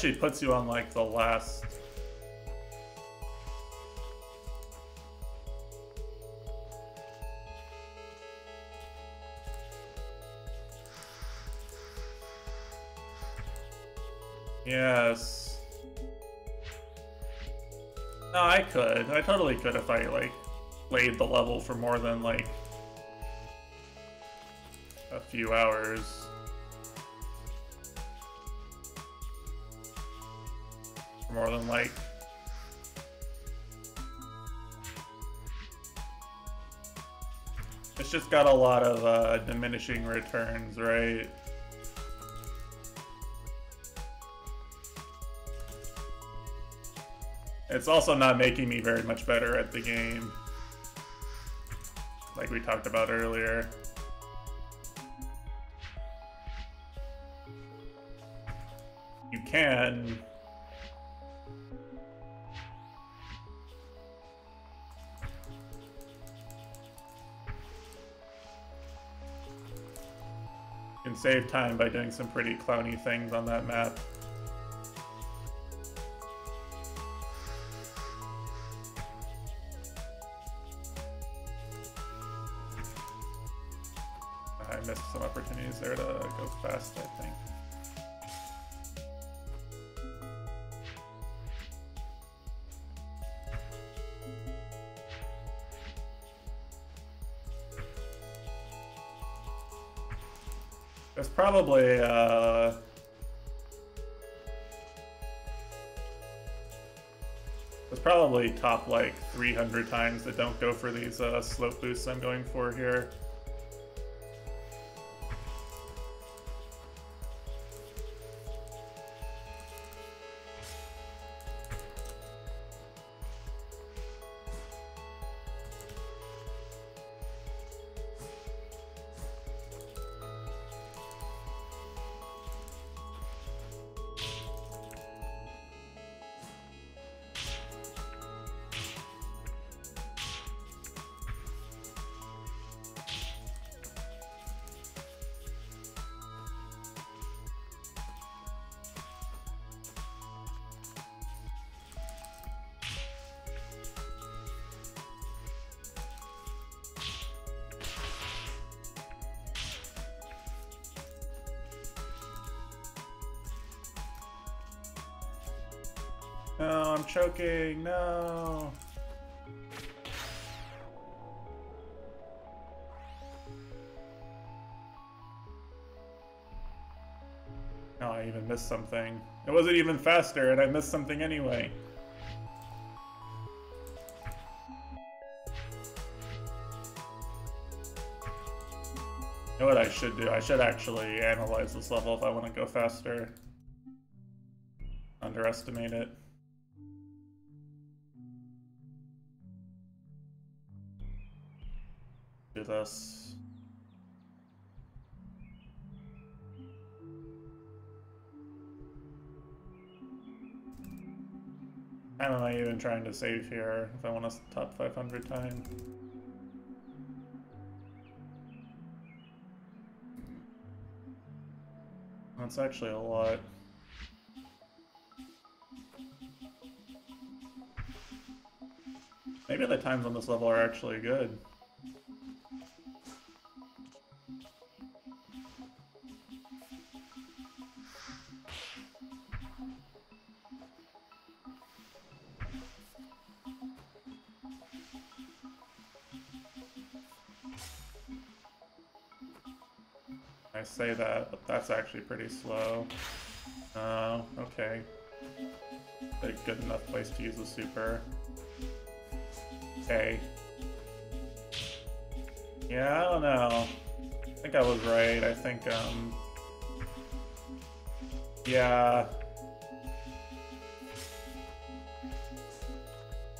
Actually puts you on like the last... Yes. No, I could. I totally could if I, like, played the level for more than, like, a few hours. More than like It's just got a lot of uh, diminishing returns, right? It's also not making me very much better at the game. Like we talked about earlier. You can save time by doing some pretty clowny things on that map. 300 times that don't go for these uh, slope boosts I'm going for here. I'm. No. Oh, I even missed something. It wasn't even faster, and I missed something anyway. You know what I should do? I should actually analyze this level if I want to go faster. Underestimate it. Trying to save here if I want a top 500 time? That's actually a lot. Maybe the times on this level are actually good. Say that, but that's actually pretty slow. Oh, okay. A good enough place to use the super. Okay. Yeah, I don't know. I think I was right. I think, um... Yeah.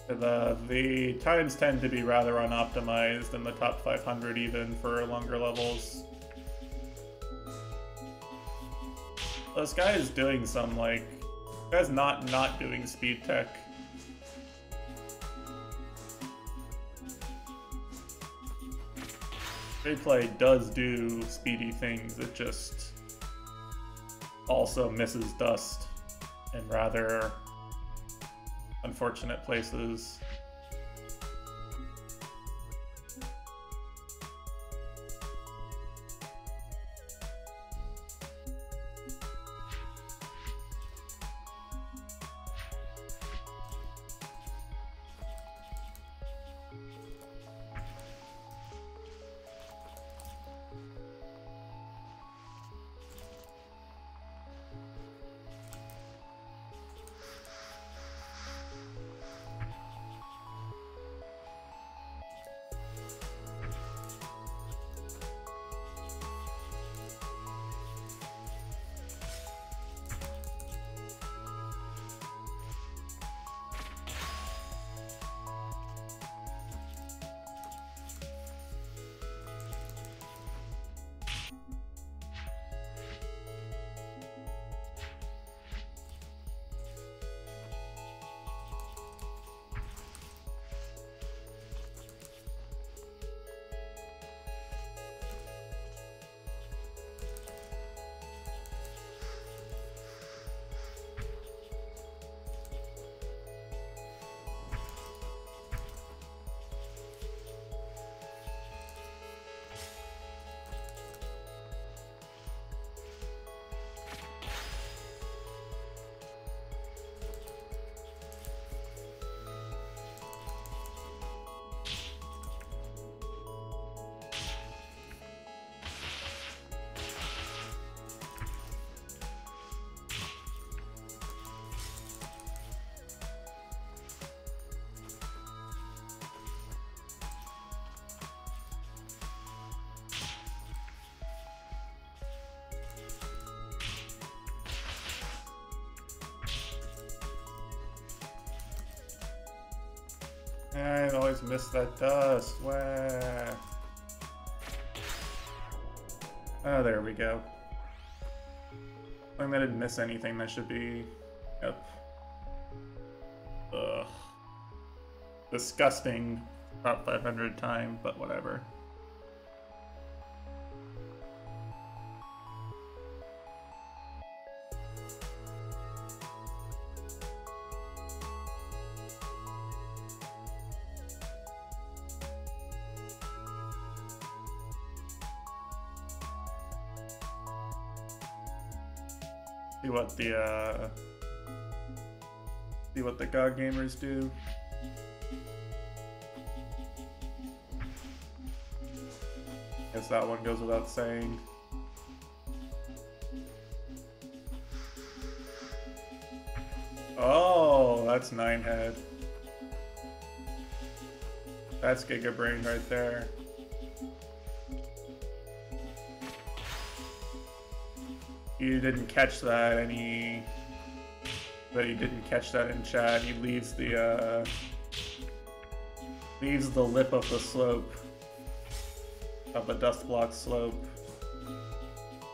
The, the times tend to be rather unoptimized in the top 500 even for longer levels. This guy is doing some, like... Guy's not not doing speed tech. Replay does do speedy things, it just also misses dust in rather unfortunate places. I that dust. Where? Oh, there we go. I didn't miss anything. That should be... Yep. Ugh. Disgusting top 500 time, but whatever. The, uh... See what the God Gamers do. Guess that one goes without saying. Oh, that's nine head. That's Giga Brain right there. You didn't catch that, he... But he didn't catch that in chat. He leaves the, uh... Leaves the lip of the slope. Of the dust block slope.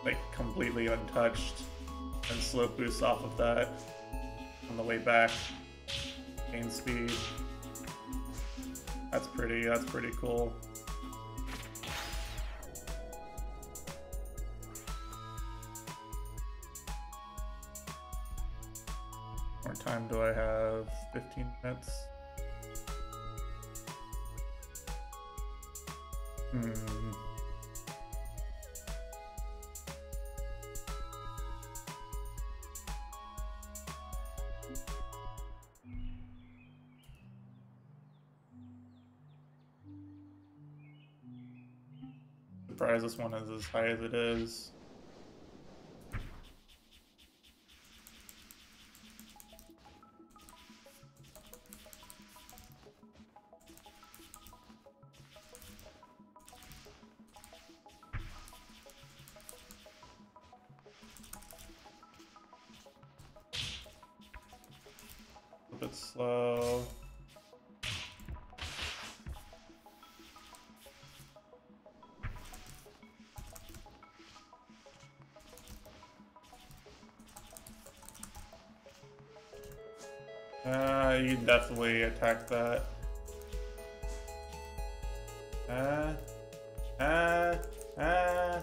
Like, completely untouched. And slope boosts off of that on the way back. Gain speed. That's pretty, that's pretty cool. 15 minutes. Hmm. Surprised this one is as high as it is. Definitely attack that. Uh, uh, uh.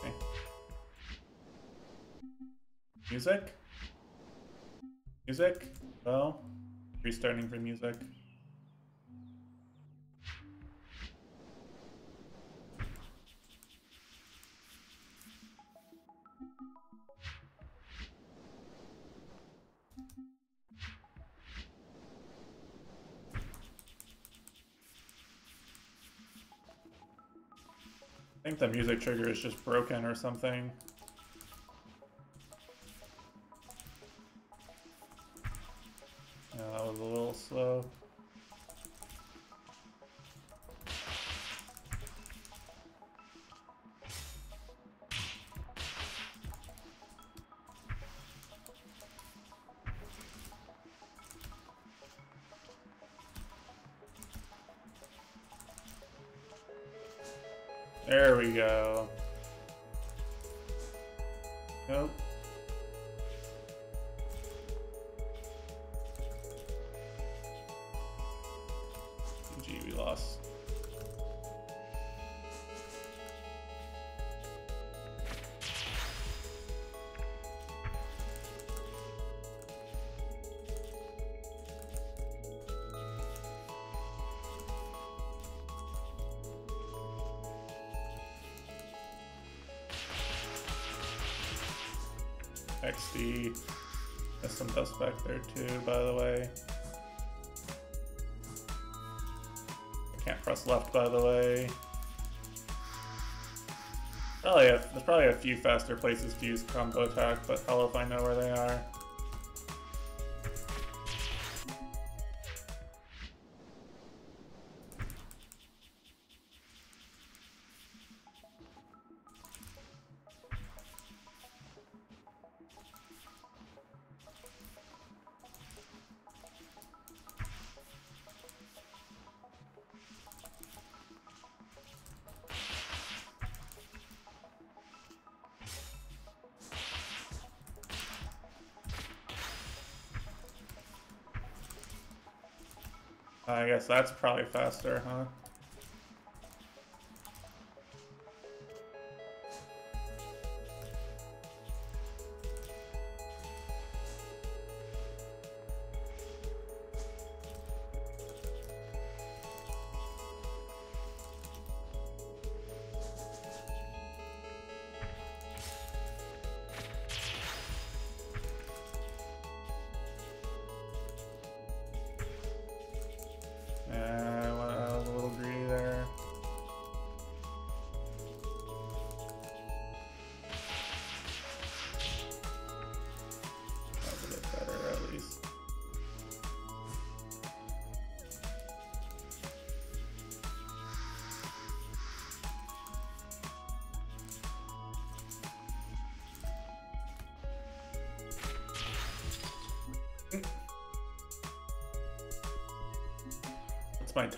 Okay. Music? Music? Well, restarting for music. The music trigger is just broken or something. Too, by the way. I can't press left, by the way. Probably a, there's probably a few faster places to use combo attack, but hell if I know where they are. Guess that's probably faster, huh?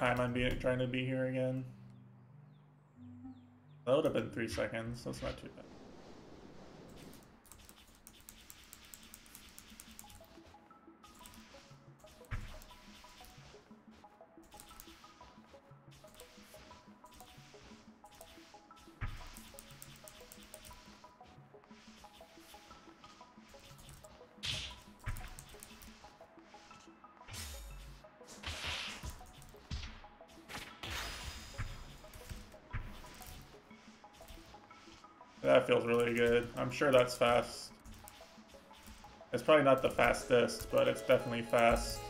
Time I'm being trying to be here again? That would have been three seconds. That's not too bad. Feels really good. I'm sure that's fast. It's probably not the fastest, but it's definitely fast.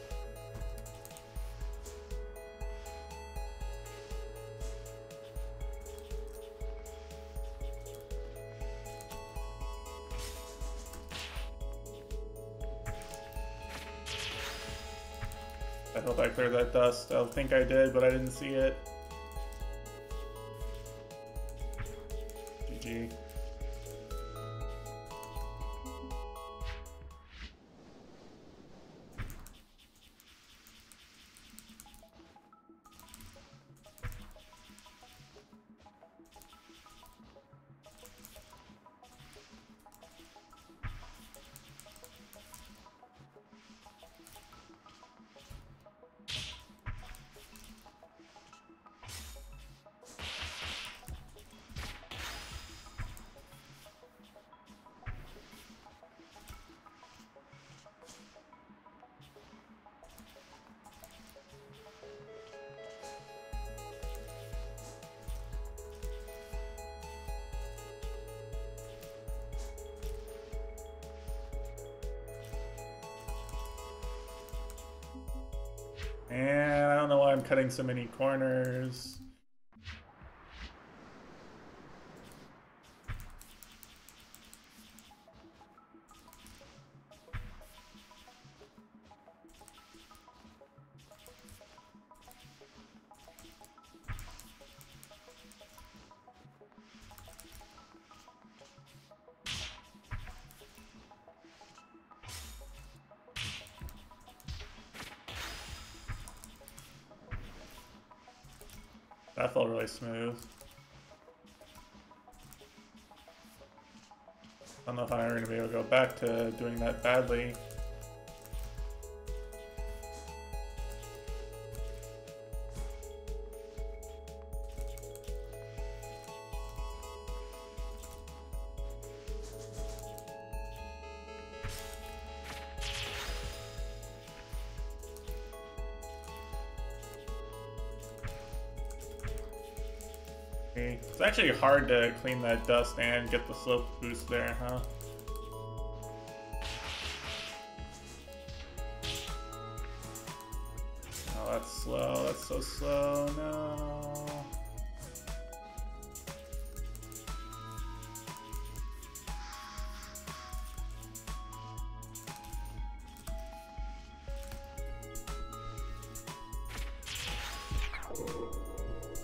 I hope I cleared that dust. I think I did, but I didn't see it. GG. Cutting so many corners. That felt really smooth. I don't know if I'm ever going to be able to go back to doing that badly. Hard to clean that dust and get the slope boost there, huh? Oh, that's slow. That's so slow. No.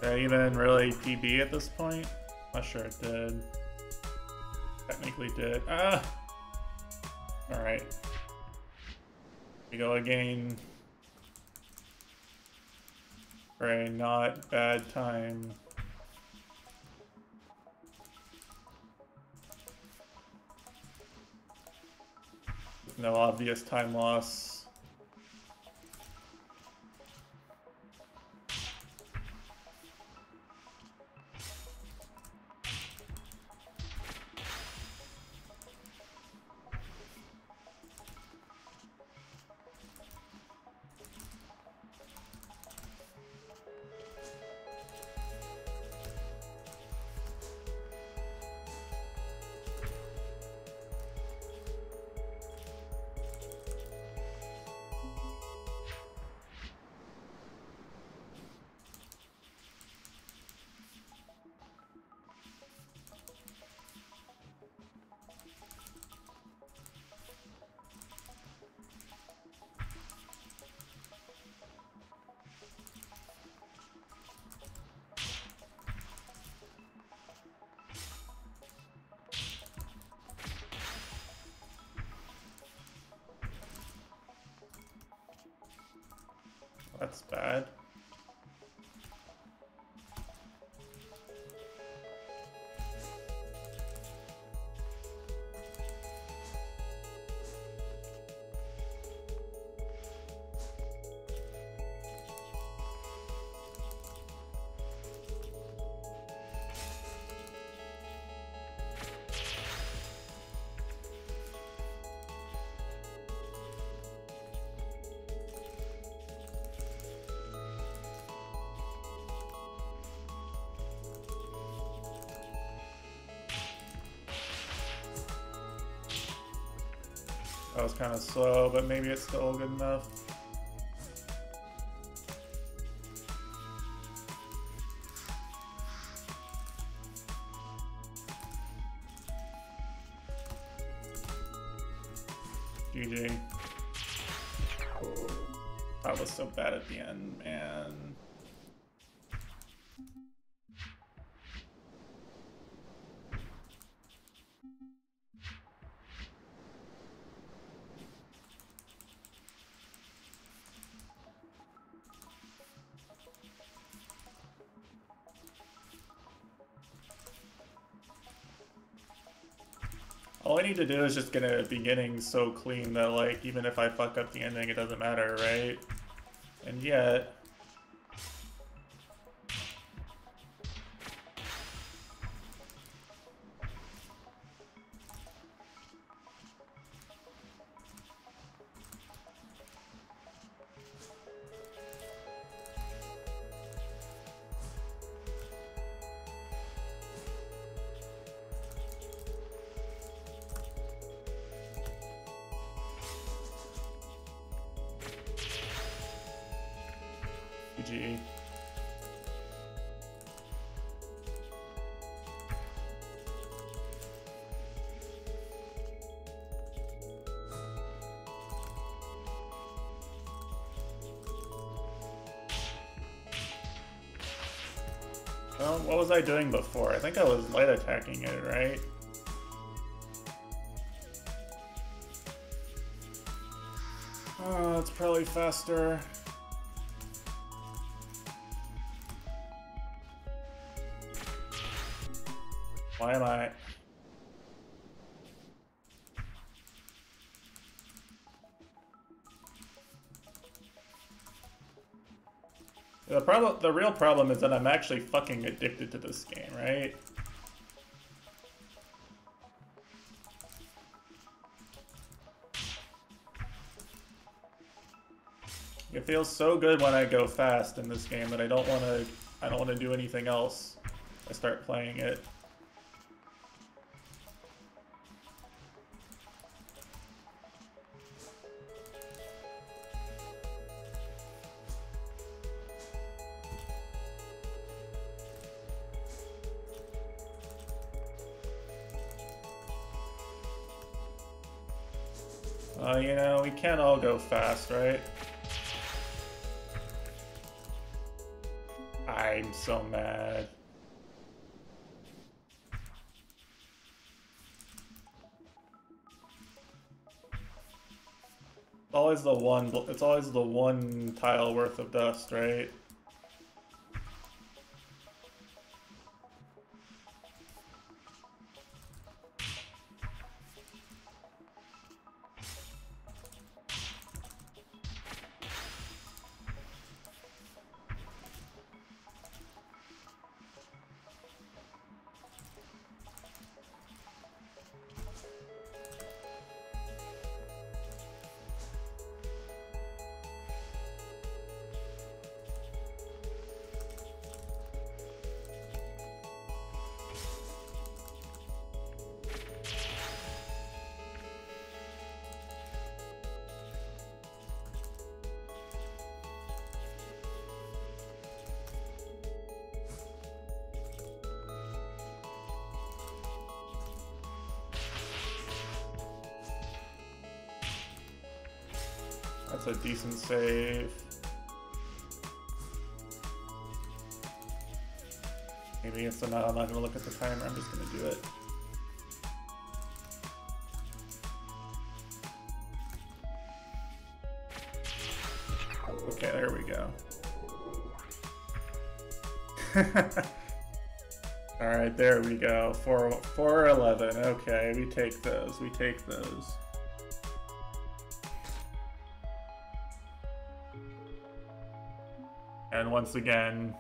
Did I even really PB at this point? Sure it did. Technically did. Ah! Alright. We go again. For a not bad time. No obvious time loss. That was kind of slow, but maybe it's still good enough. GG. That was so bad at the end, man. All I need to do is just get a beginning so clean that, like, even if I fuck up the ending, it doesn't matter, right? And yet... I doing before? I think I was light attacking it, right? Oh, it's probably faster. Why am I... problem, the real problem is that I'm actually fucking addicted to this game, right? It feels so good when I go fast in this game that I don't want to I don't want to do anything else. I start playing it. Can't all go fast, right? I'm so mad. Always the one, it's always the one tile worth of dust, right? Decent save. Maybe it's not, I'm not gonna look at the timer, I'm just gonna do it. Okay, there we go. Alright, there we go. 4, 411. Okay, we take those. We take those. Once again,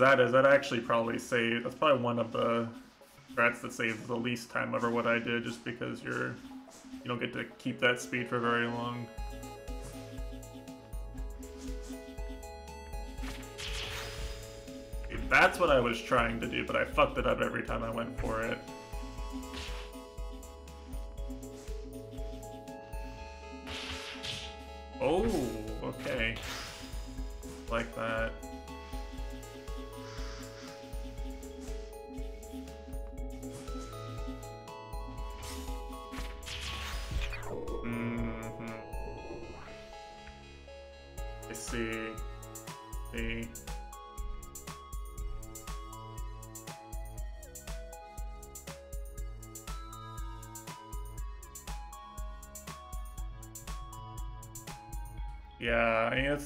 that is, that actually probably saved. That's probably one of the strats that saves the least time over what I did, just because you're you don't get to keep that speed for very long. That's what I was trying to do, but I fucked it up every time I went for it.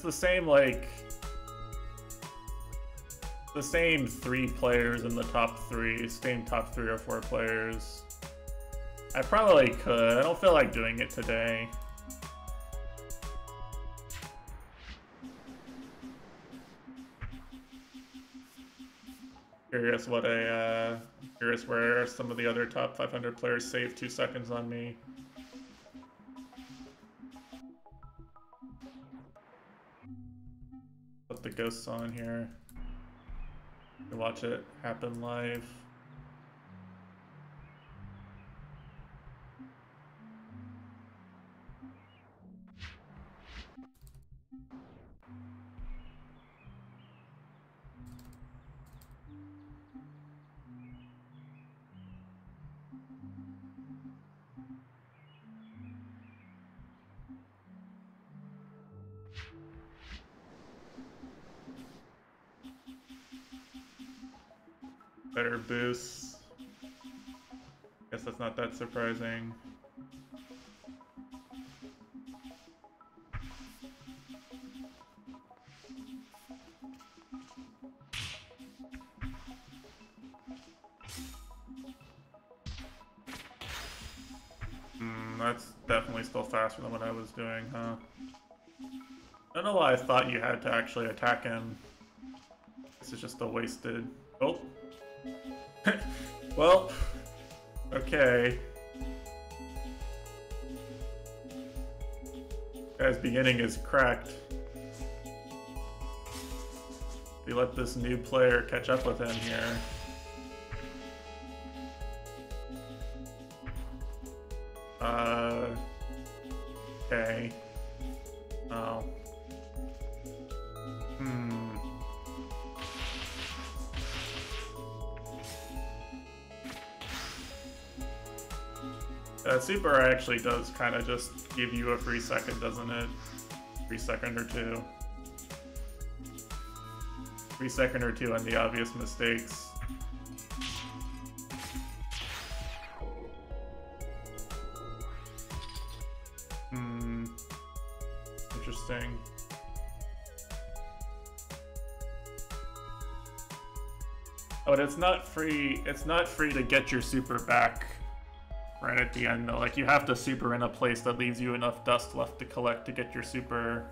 The same, like... The same three players in the top three, same top three or four players. I probably could. I don't feel like doing it today. Curious what a, uh, curious where some of the other top 500 players saved two seconds on me. Ghosts on here. You watch it happen live. That's surprising. Hmm, that's definitely still faster than what I was doing, huh? I don't know why I thought you had to actually attack him. This is just a wasted... Oh, well, okay. Guy's beginning is cracked. We let this new player catch up with him here. Super actually does kind of just give you a free second, doesn't it? Free second or two. Free second or two on the obvious mistakes. Hmm. Interesting. Oh, but it's not free. It's not free to get your super back at the end though. Like you have to super in a place that leaves you enough dust left to collect to get your super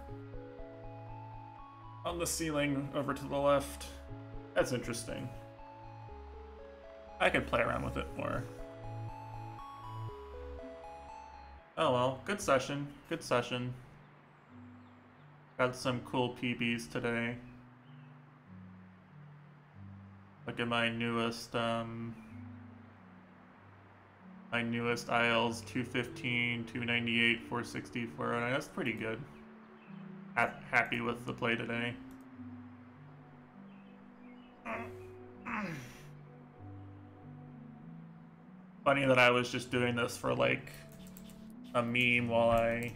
on the ceiling over to the left. That's interesting. I could play around with it more. Oh well, good session, good session. Got some cool PBs today. Look at my newest um, my newest ILs 215, 298, 460, 409. That's pretty good. Ha happy with the play today. Funny that I was just doing this for like a meme while I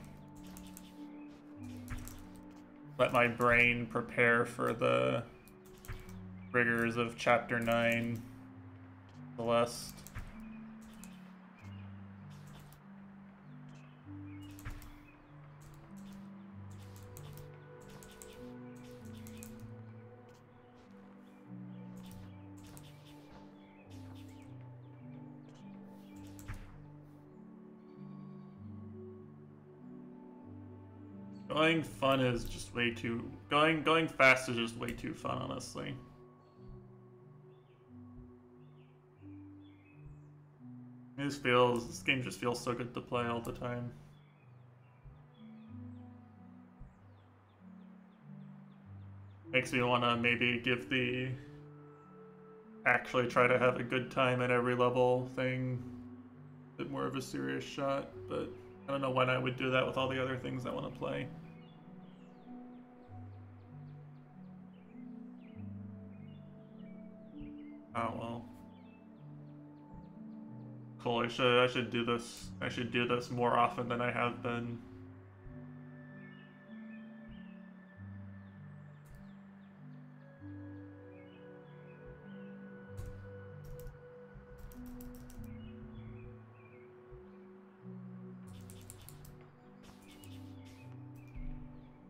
let my brain prepare for the rigors of chapter 9 Celeste. Going fun is just way too going going fast is just way too fun, honestly. This feels this game just feels so good to play all the time. Makes me wanna maybe give the actually try to have a good time at every level thing a bit more of a serious shot, but I don't know when I would do that with all the other things I want to play. Oh well. Cool. I should I should do this. I should do this more often than I have been.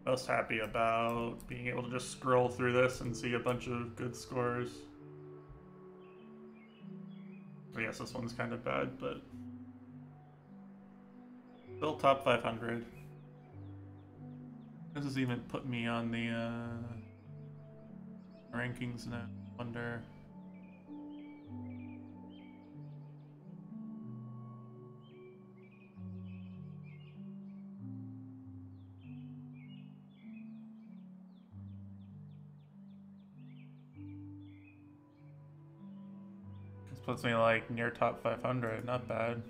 most happy about being able to just scroll through this and see a bunch of good scores. Guess this one's kind of bad, but still top 500. This has even put me on the uh, rankings now. Wonder. Puts me like near top 500, not bad.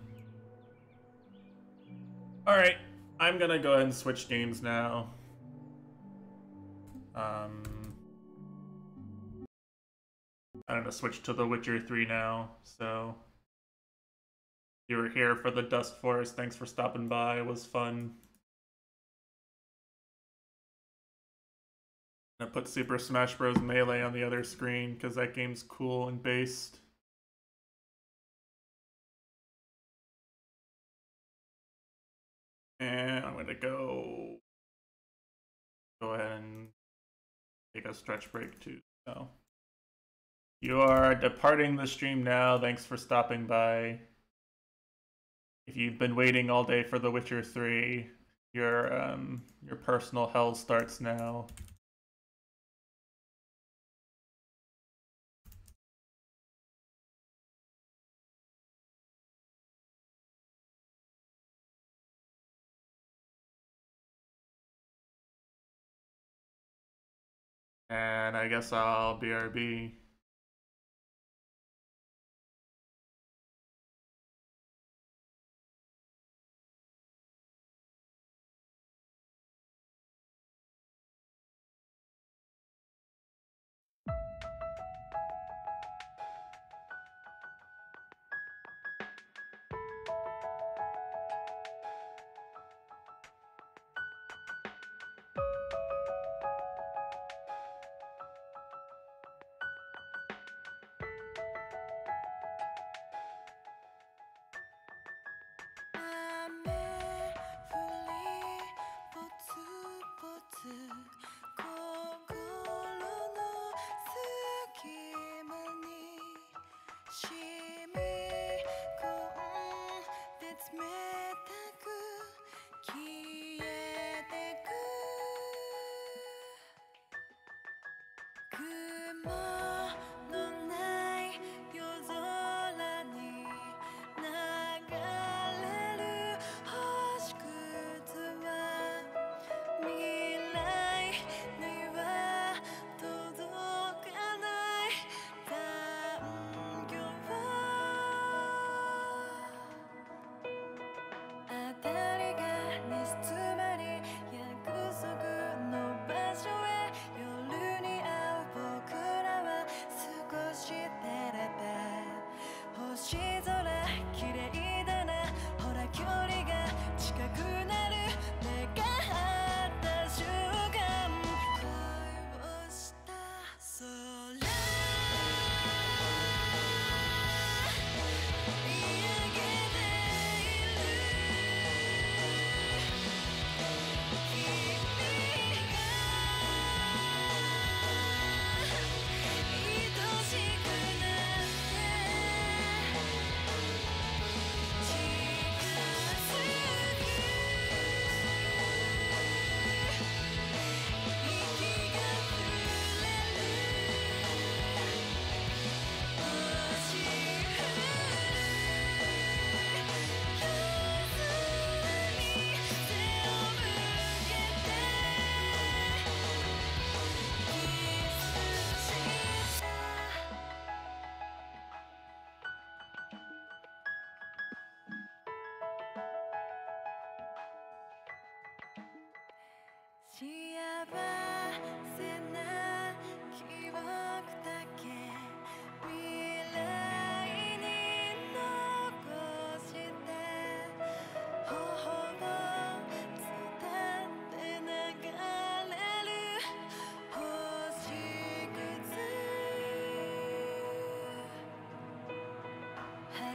Alright, I'm gonna go ahead and switch games now. Um, I'm gonna switch to The Witcher 3 now, so... You were here for the Dustforce, thanks for stopping by, it was fun. Gonna put Super Smash Bros. Melee on the other screen, because that game's cool and based. And I'm gonna go go ahead and take a stretch break too. So you are departing the stream now. Thanks for stopping by. If you've been waiting all day for The Witcher 3, your um your personal hell starts now. And I guess I'll BRB.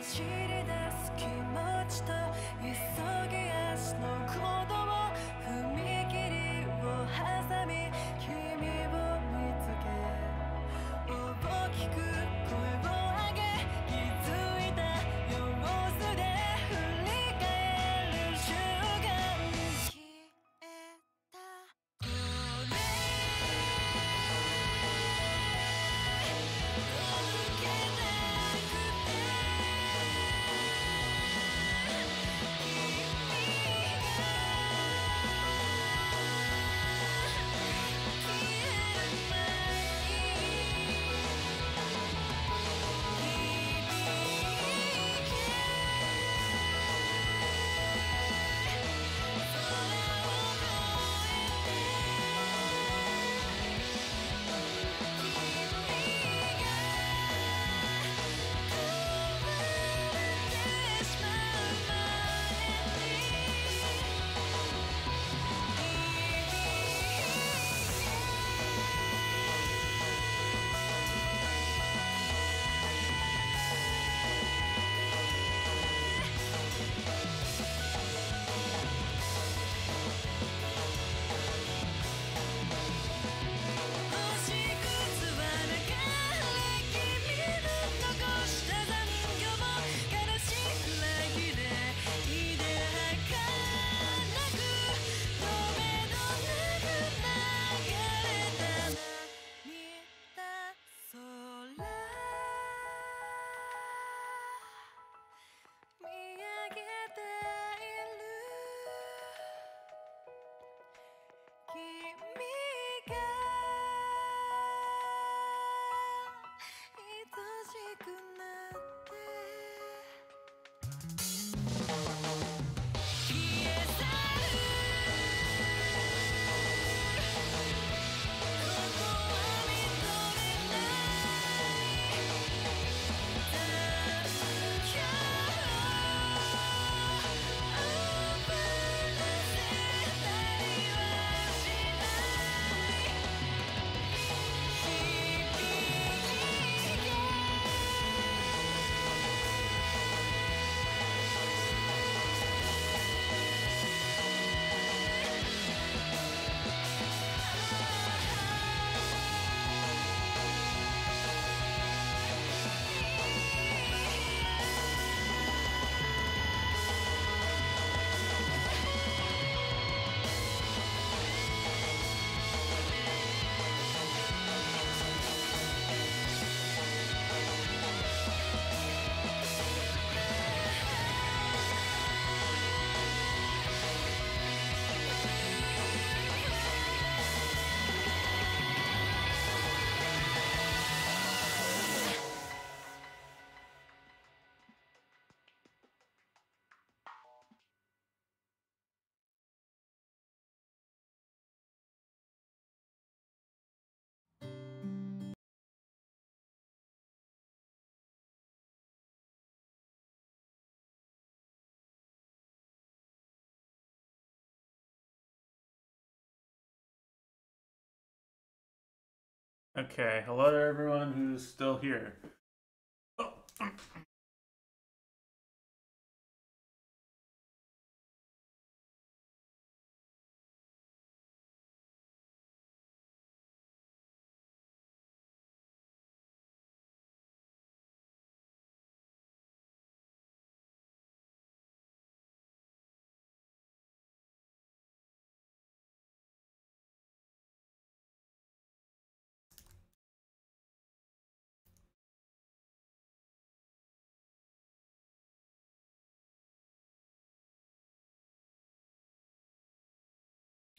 走り出す気持ちと急ぎ足の鼓動 Okay, hello to everyone who's still here.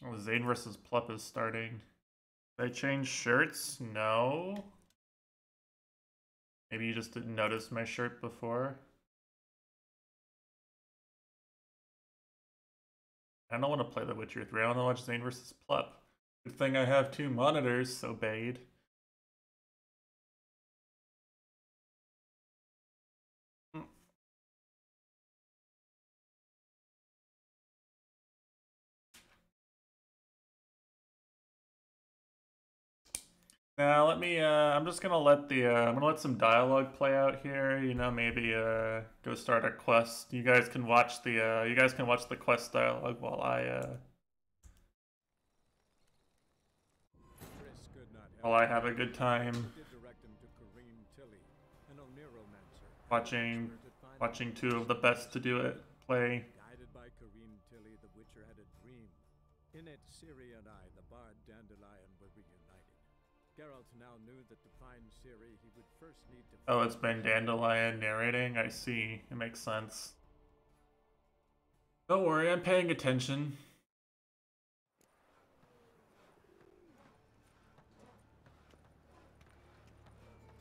Oh, Zain versus Plup is starting. Did I change shirts? No. Maybe you just didn't notice my shirt before. I don't want to play The Witcher 3. I want to watch Zain versus Plup. Good thing I have two monitors, so bade. Now let me. Uh, I'm just gonna let the. Uh, I'm gonna let some dialogue play out here. You know, maybe uh, go start a quest. You guys can watch the. Uh, you guys can watch the quest dialogue while I. Uh, while I have a good time. Watching, watching two of the best to do it play. Oh, it's been Dandelion narrating. I see. It makes sense. Don't worry, I'm paying attention.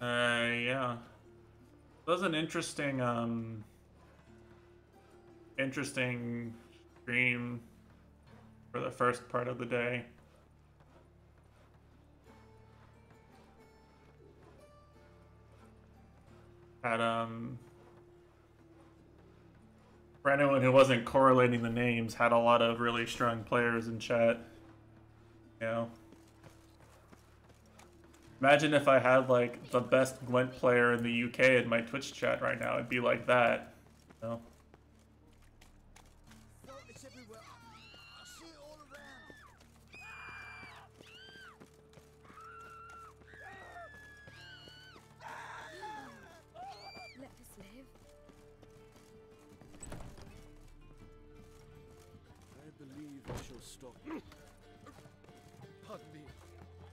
Uh, yeah. It was an interesting, um, interesting stream for the first part of the day. Had, um, for anyone who wasn't correlating the names, had a lot of really strong players in chat. You know. Imagine if I had like the best Gwent player in the UK in my Twitch chat right now. It'd be like that. You know?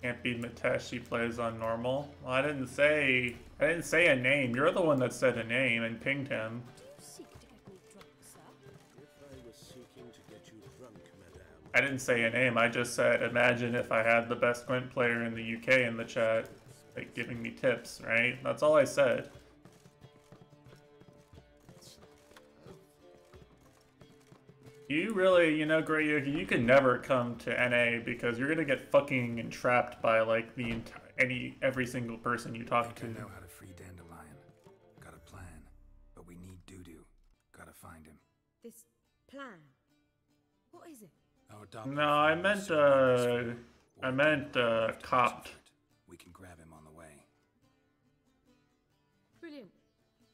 Can't be Mitesh, he plays on normal. Well, I didn't say... I didn't say a name. You're the one that said a name and pinged him. I didn't say a name. I just said, imagine if I had the best Gwent player in the UK in the chat, like giving me tips, right? That's all I said. You really, you know, Gray you can never come to NA because you're gonna get fucking entrapped by like the entire any every single person you talk to. I know how to free Dandelion. Got a plan, but we need Dudu. Gotta find him. This plan? What is it? no, I meant uh, I meant uh, copped. We can grab him on the way. Brilliant.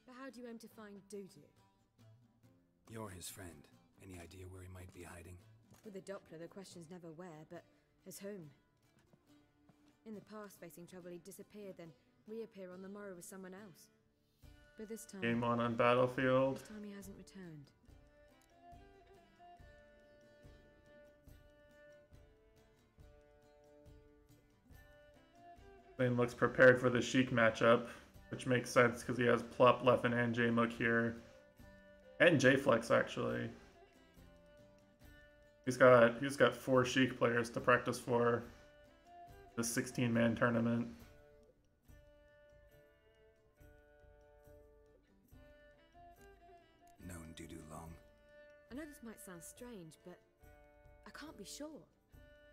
But how do you aim to find Dudu? You're his friend. Any idea where he might be hiding? With the Doppler, the question's never where, but as whom. In the past, facing trouble, he'd disappear, then reappear on the morrow with someone else. But this time... Game on on Battlefield. This time he hasn't returned. Lane looks prepared for the Sheik matchup, which makes sense because he has Plup, Leffen, and J-Mook here. And J-Flex, actually. He's got he's got four Sheik players to practice for the 16 man tournament. Known Dudu long. I know this might sound strange, but I can't be sure.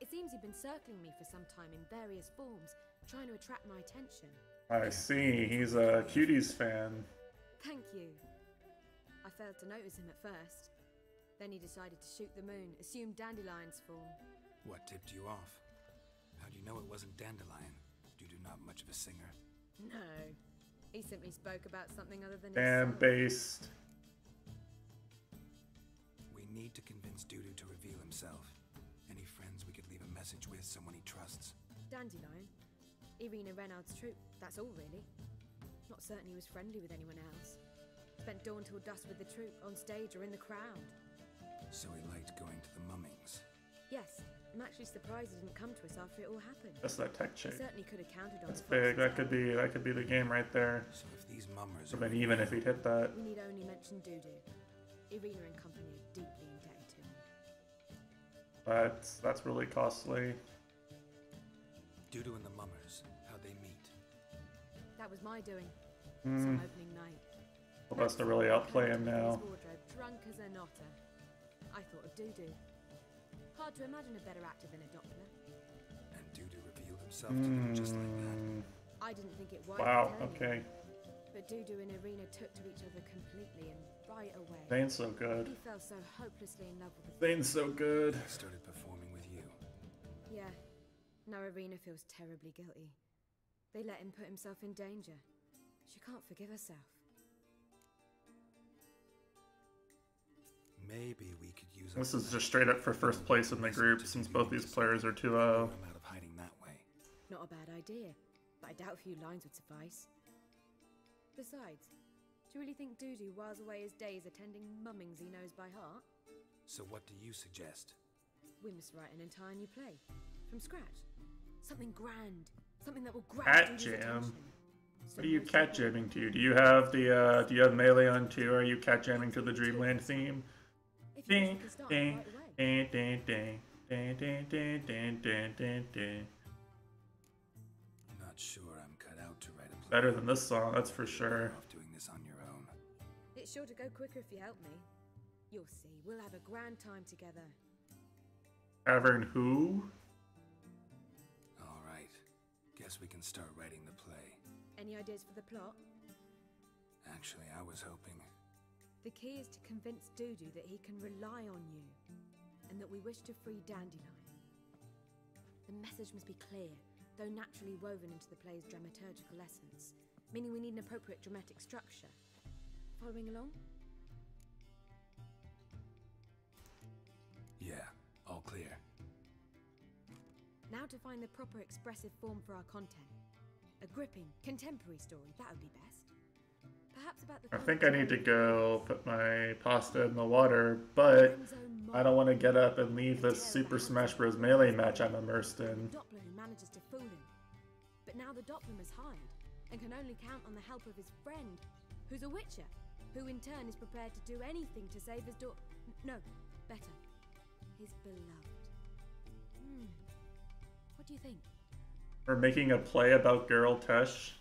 It seems you've been circling me for some time in various forms, trying to attract my attention. I see. He's a Cuties fan. Thank you. I failed to notice him at first. Then he decided to shoot the moon, assumed Dandelion's form. What tipped you off? How do you know it wasn't Dandelion? Dudu not much of a singer. No. He simply spoke about something other than Fan based. We need to convince Dudu to reveal himself. Any friends we could leave a message with, someone he trusts. Dandelion? Irina Rendarte's troop, that's all really. Not certain he was friendly with anyone else. Spent dawn till dusk with the troop, on stage or in the crowd. So he liked going to the mummings. Yes, I'm actually surprised he didn't come to us after it all happened. That's that tech chick. certainly could have counted on That's big. That could be that could be the game right there. So if these mummers have been even if he'd hit that. We need only mention Dudu. Irina and company are deeply indebted to him. That's that's really costly. Dudu and the mummers, how they meet. That was my doing. Mm. Some opening night. Well, best to really outplay him now. Wardrobe, drunk as a knotter. I thought of Dudu. Hard to imagine a better actor than a Doppler. And Dudu revealed himself to them just like that. I didn't think it was. Wow, okay. But Dudu and Irina took to each other completely and right away. Zain's so good. He fell so hopelessly in love with the Zain's so good. He started performing with you. Yeah. Now Irina feels terribly guilty. They let him put himself in danger. She can't forgive herself. Maybe we could use This is just straight up for first place in the group since both these players are 2 lure 0. him out of hiding that way. Not a bad idea, but I doubt a few lines would suffice. Besides, do you really think Dudu whiles away his days attending mummings he knows by heart? So what do you suggest? We must write an entire new play. From scratch. Something grand. Something that will grab Cat jam? attention. What are you cat jamming to? Do you have the uh do you have melee on too? Are you cat jamming to the Dreamland theme? If you wish, Ding we can start ding right away. ding ding ding ding ding ding ding ding ding ding. Not sure I'm cut out to write a play. Better than this song, that's for Better sure. off doing this on your own. It's sure to go quicker if you help me. You'll see. We'll have a grand time together. Tavern who? All right. Guess we can start writing the play. Any ideas for the plot? Actually, I was hoping. The key is to convince Dudu that he can rely on you, and that we wish to free Dandelion. The message must be clear, though naturally woven into the play's dramaturgical essence, meaning we need an appropriate dramatic structure. Following along? Yeah, all clear. Now to find the proper expressive form for our content. A gripping, contemporary story, that would be best. Perhaps about the I think I need to go put my pasta in the water, but I don't want to get up and leave this Super Smash Bros. Melee match I'm immersed in. Doppler manages to fool him. But now the Doppler must hide and can only count on the help of his friend, who's a Witcher, who in turn is prepared to do anything to save his daughter. No, better, his beloved. Hmm. What do you think? We're making a play about Girl Tesh.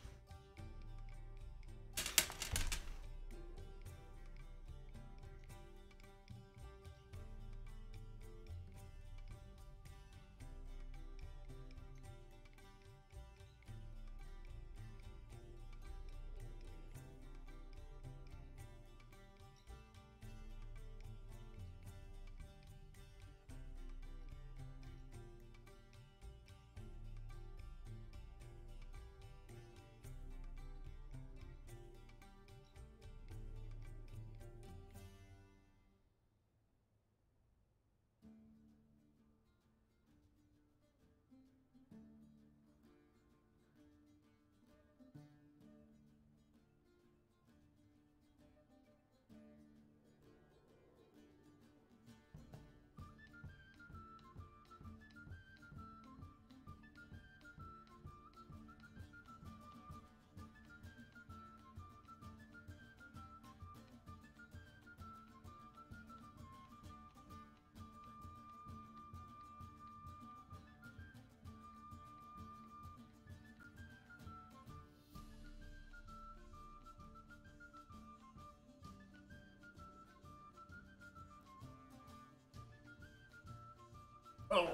Oh.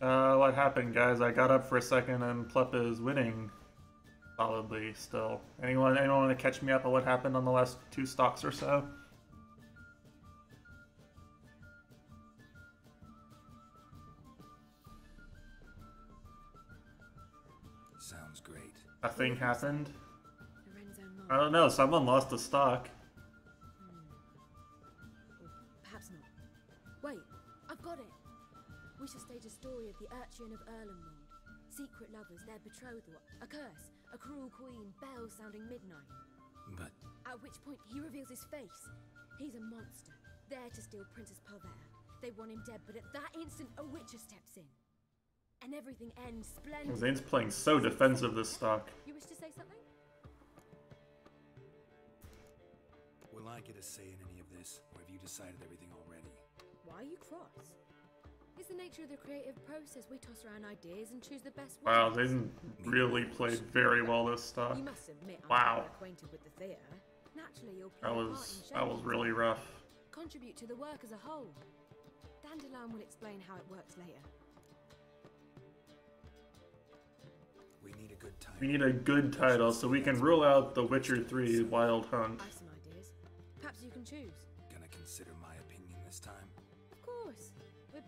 Uh, what happened, guys? I got up for a second and Plup is winning solidly still. Anyone, anyone want to catch me up on what happened on the last two stocks or so? Sounds great. Nothing happened. I don't know. Someone lost a stock. Story of the Urchin of Erlenwald. Secret lovers, their betrothal, a curse, a cruel queen, bells sounding midnight. But At which point he reveals his face. He's a monster, there to steal Princess Pavetta. They want him dead, but at that instant a Witcher steps in. And everything ends splendid. Zain's playing so defensive this stock. You wish to say something? will I get a say in any of this, or have you decided everything already? Why are you cross? It's the nature of the creative process. We toss around ideas and choose the best one. Wow, Zain really played very well this stuff. You must admit I'm Wow. acquainted with the theatre. Naturally, you'll play That was that was really rough. Contribute to the work as a whole. Dandelion will explain how it works later. We need a good time. We need a good title so we can rule out The Witcher 3 Wild Hunt. I've some ideas. Perhaps you can choose.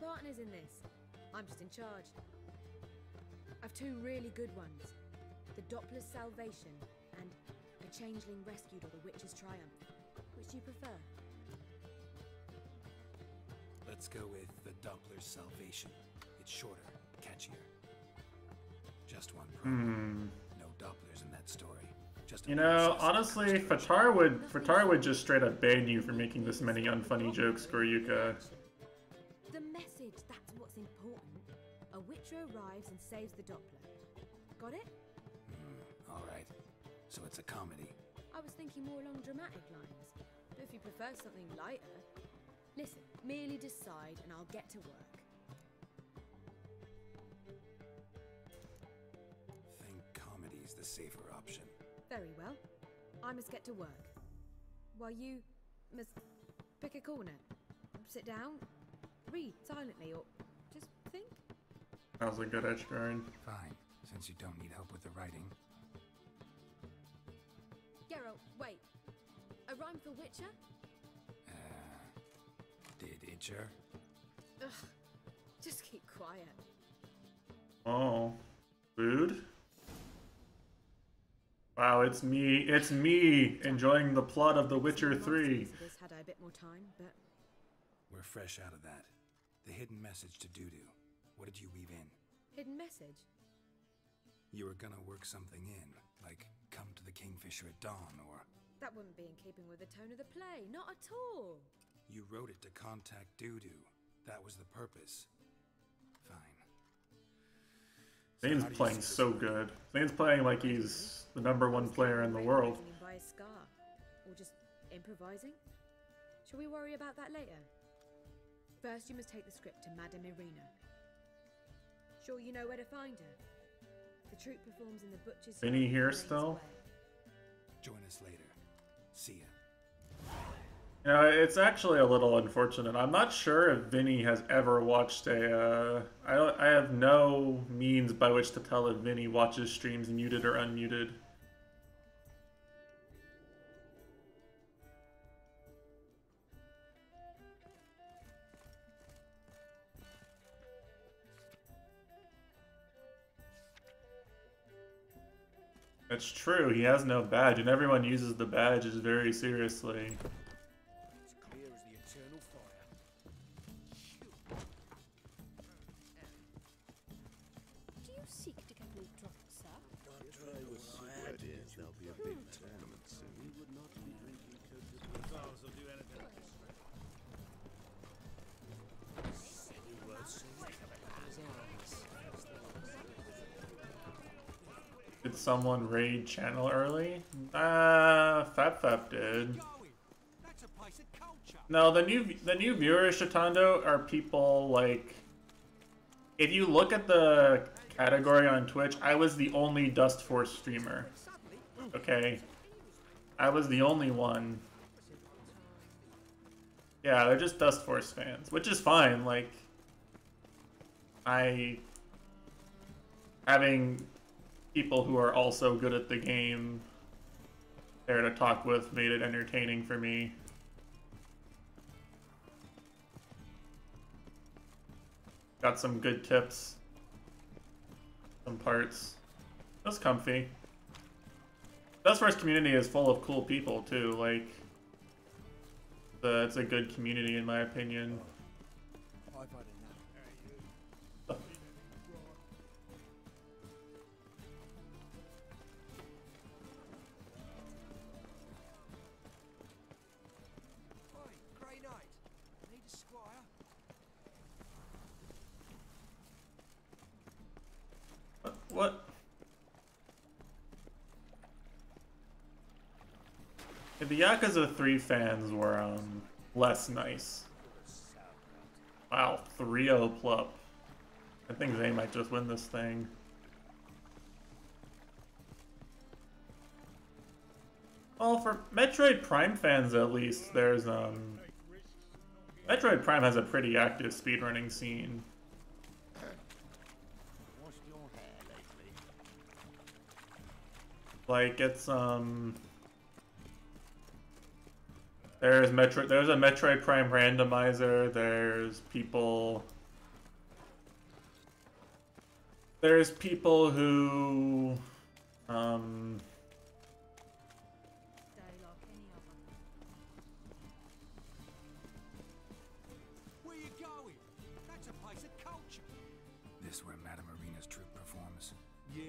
Partners in this. I'm just in charge. I've two really good ones. The Doppler's Salvation and A Changeling Rescued or The Witch's Triumph. Which do you prefer? Let's go with the Doppler's Salvation. It's shorter, catchier. Just one problem. Hmm. No Dopplers in that story. Just You know, honestly, concentration. Fatar would Fatar would just straight up ban you for making this many unfunny jokes, Goryuka. Arrives and saves the Doppler. Got it? Hmm, all right. So it's a comedy. I was thinking more along dramatic lines. But if you prefer something lighter, listen, merely decide and I'll get to work. Think comedy's the safer option. Very well. I must get to work. While you must pick a corner, sit down, read silently, or. That was a good edge guard. Fine, since you don't need help with the writing. Geralt, wait. A rhyme for Witcher? Uh, did Itcher? Ugh. Just keep quiet. Oh, food. Wow, it's me. It's me enjoying the plot of The Witcher 3. This had I a bit more time, but We're fresh out of that. The hidden message to Dudu. What did you weave in? hidden message. You were gonna work something in, like come to the Kingfisher at dawn, or That wouldn't be in keeping with the tone of the play, not at all. you wrote it to contact Dudu. That was the purpose. Fine. So Zain's how do you playing so working? good. Zain's playing like he's the number one player in the world. Recognizing him by his scar, or just improvising. Shall we worry about that later? First, you must take the script to Madame Irina. Sure, you know where to find her. The troupe performs in the butcher's. Vinny here still? Join us later. See ya. You know, it's actually a little unfortunate. I'm not sure if Vinny has ever watched a. Uh, I I have no means by which to tell if Vinny watches streams muted or unmuted. That's true. He has no badge, and everyone uses the badges very seriously. Someone raid channel early? Uh, Fap Fap did. No, the new the new viewers, Shatando, are people like. If you look at the category on Twitch, I was the only Dustforce streamer. Okay, I was the only one. Yeah, they're just Dustforce fans, which is fine. Like, I having people who are also good at the game there to talk with made it entertaining for me. Got some good tips. Some parts. That's comfy. Dustforce community is full of cool people too. Like, the, it's a good community in my opinion. Yeah, the Yakuza 3 fans were um less nice. Wow, 3-0 plup. I think they might just win this thing. Well, for Metroid Prime fans at least, there's um Metroid Prime has a pretty active speedrunning scene. Like it's um there's Metro there's a Metroid Prime randomizer, there's people there's people who um Where you going? That's a place of culture. This where Madame Irina's troupe performs. Yeah,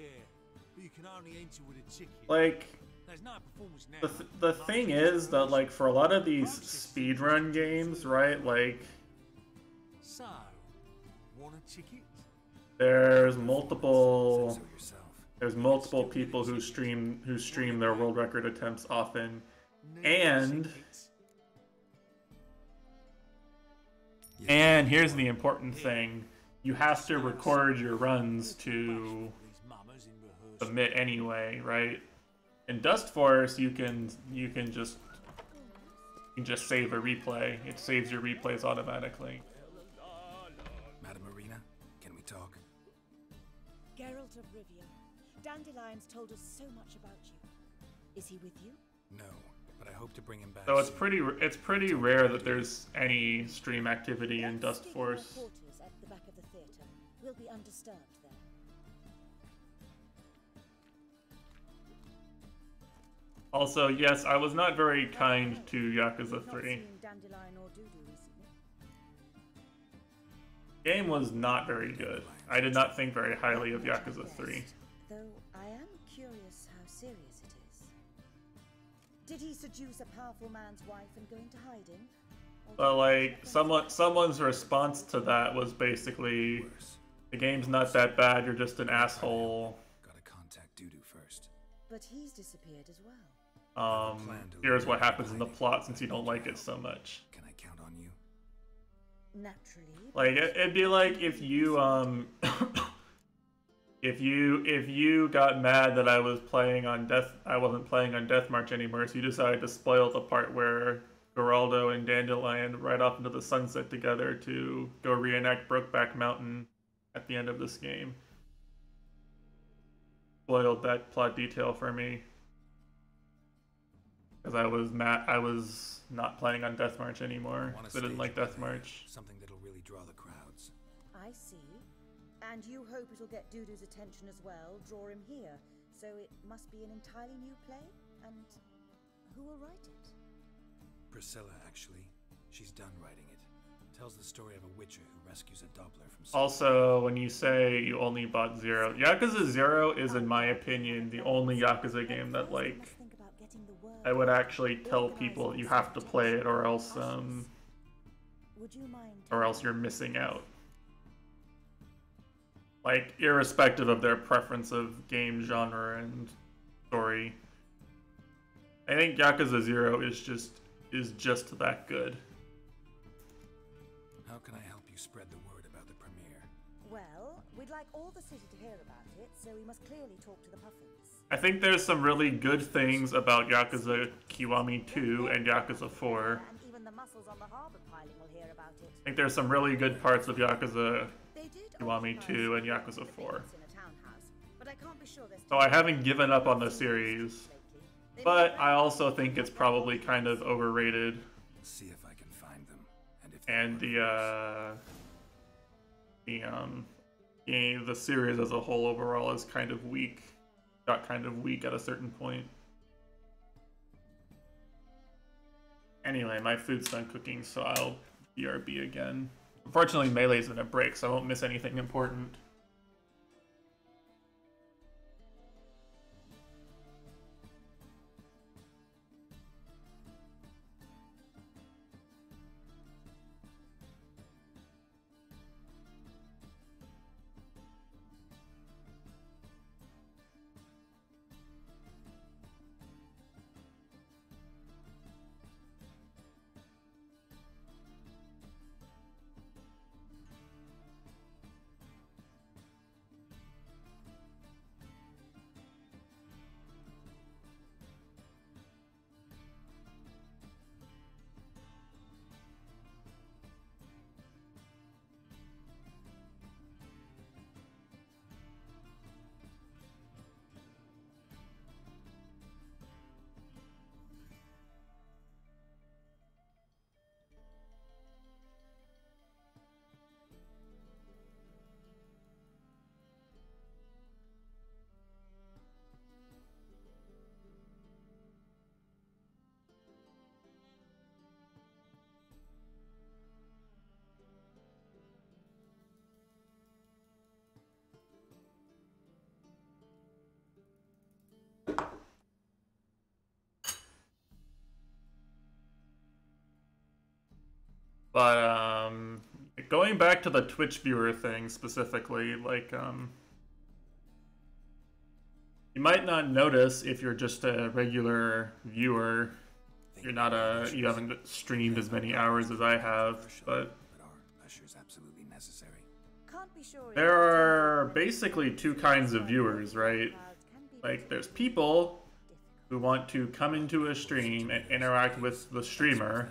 but you can only enter with a ticket. like The, th- the thing is that like for a lot of these speedrun games, right? Like So, want a ticket? there's multiple there's multiple people who stream who stream their world record attempts often. And- and here's the important thing. You have to record your runs to These mamas in rehearsal. submit anyway right in Dustforce you can you can just you can just save a replay it saves your replays automatically Madam Irina, can we talk? Geralt of Rivia, Dandelion's told us so much about you. Is he with you? No, but I hope to bring him back. so it's soon. pretty it's pretty rare that there's any stream activity in Let's dust in our force at the back of the theatre. We'll be undisturbed also yes i was not very kind to yakuza 3 seen Dandelion or Dudu recently. game was not very good i did not think very highly of yakuza 3 Though I am curious how serious it is. Did he seduce a powerful man's wife and go into hiding? Or But like someone someone's response to that was basically the game's not that bad, you're just an asshole. Gotta contact Dudu first. But he's disappeared as well. Um here's what happens in the plot since you don't like it so much. Can I count on you? Naturally. Like it, it'd be like if you um if you if you got mad that I was playing on Death I wasn't playing on Death March anymore, so you decided to spoil the part where Geraldo and Dandelion ride off into the sunset together to go reenact Brokeback Mountain at the end of this game. Spoiled that plot detail for me. Because I was mad I was not planning on Death March anymore. Want I didn't like Death March. Something that'll really draw the crowds. I see. And you hope it'll get Dudu's attention as well, draw him here. So it must be an entirely new play? And who will write it? Priscilla, actually. She's done writing it. Tells the story of a witcher who rescues a Doppler from. some- Also, when you say you only bought Zero, Yakuza Zero is, in my opinion, the only Yakuza game that, like, Think about getting the word I would actually tell people you have to play it or else, um, Would you mind or else you're missing out. Like, irrespective of their preference of game genre and story. I think Yakuza Zero is just is just that good. How can I help you spread the word about the premiere? Well, we'd like all the city to hear about it, so we must clearly talk to the Puffins. I think there's some really good things about Yakuza Kiwami 2 and Yakuza 4. And even the mussels on the harbor piling will hear about it. I think there's some really good parts of Yakuza, Kiwami 2 and Yakuza 4. in a townhouse, but I can't be sure there's So I haven't given up on the series, but I also think it's probably kind of overrated. See if I can find them. And if And the uh, the um, the, the series as a whole overall is kind of weak. Got kind of weak at a certain point. Anyway, my food's done cooking, so I'll BRB again. Unfortunately, Melee's in a break, so I won't miss anything important. But um, going back to the Twitch viewer thing specifically, like um, you might not notice if you're just a regular viewer. You're not a you haven't streamed as many hours as I have, but But are ushers absolutely necessary? Can't be sure. there are basically two kinds of viewers, right? Like there's people who want to come into a stream and interact with the streamer.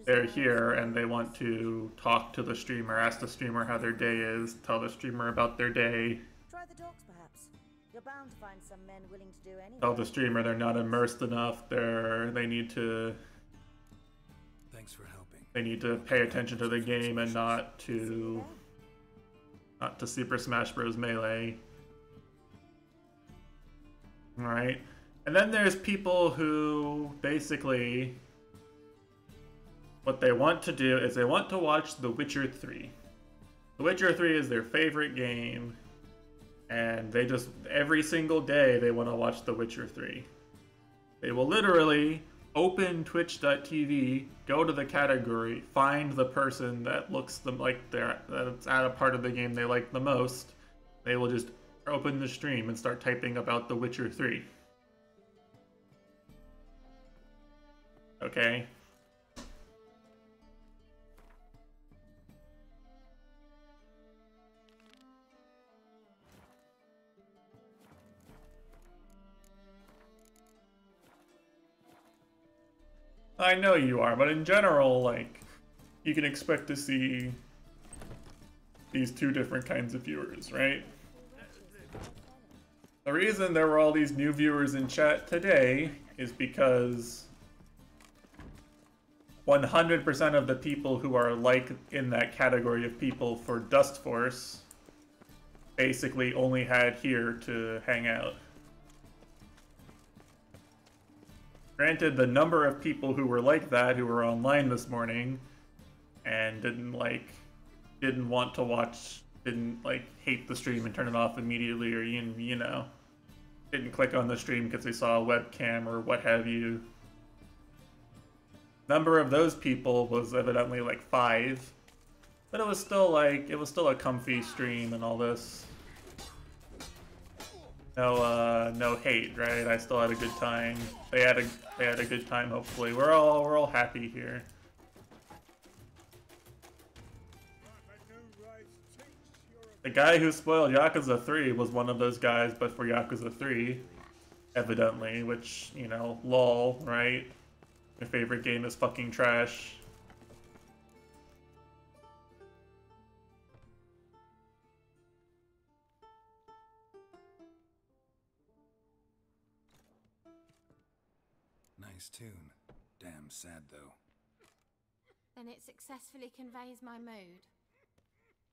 Axes, butchers' They're here and they want to talk to the streamer, ask the streamer how their day is, tell the streamer about their day, Try the docks, perhaps. You're bound to find some men willing to do anything. tell the streamer they're not immersed enough, they're they need to Thanks for helping. they need to pay attention to the game and not to not to Super Smash Bros. Melee. Alright. And then there's people who basically what they want to do is they want to watch The Witcher 3. The Witcher 3 is their favorite game and they just every single day they want to watch The Witcher 3. They will literally open twitch.tv, go to the category, find the person that looks them like they're that's at a part of the game they like the most. They will just open the stream and start typing about The Witcher 3. Okay. I know you are, but in general, like, you can expect to see these two different kinds of viewers, right? The reason there were all these new viewers in chat today is because 100% of the people who are like in that category of people for Dustforce basically only had here to hang out. Granted, the number of people who were like that, who were online this morning, and didn't like, didn't want to watch, didn't like hate the stream and turn it off immediately, or you, you know, didn't click on the stream because they saw a webcam or what have you. Number of those people was evidently like five, but it was still like it was still a comfy stream and all this. No, uh, no hate, right? I still had a good time. They had a they had a good time. Hopefully, we're all we're all happy here. The guy who spoiled Yakuza 3 was one of those guys, but for Yakuza 3, evidently, which, you know, lol, right? Your favorite game is fucking trash. Nice tune. Damn sad though. Then it successfully conveys my mood.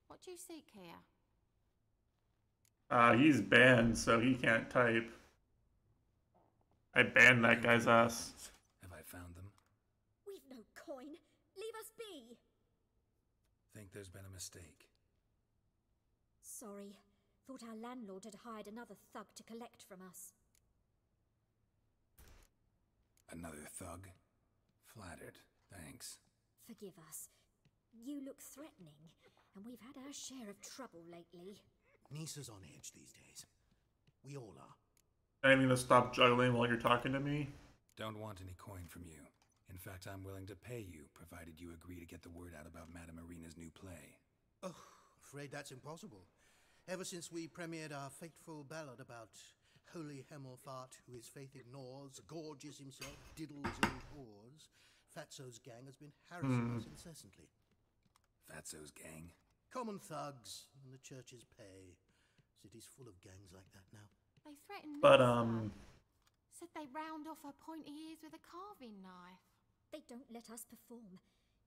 What do you seek here? Uh, he's banned, so he can't type. I banned that guy's ass. Have I found them? We've no coin. Leave us be. Think there's been a mistake. Sorry. Thought our landlord had hired another thug to collect from us. Another thug? Flattered. Thanks. Forgive us. You look threatening, and we've had our share of trouble lately. Nisa's on edge these days. We all are. I need to stop juggling while you're talking to me. Don't want any coin from you. In fact, I'm willing to pay you, provided you agree to get the word out about Madame Irina's new play. Oh, afraid that's impossible. Ever since we premiered our fateful ballad about Holy Hemmelfart, who his faith ignores, gorges himself, diddles and whores, Fatso's gang has been harassing us incessantly. Fatso's gang? Common thugs in the church's pay. City's full of gangs like that now. They threatened But, Nissa. um, Said they round off her pointy ears with a carving knife. They don't let us perform.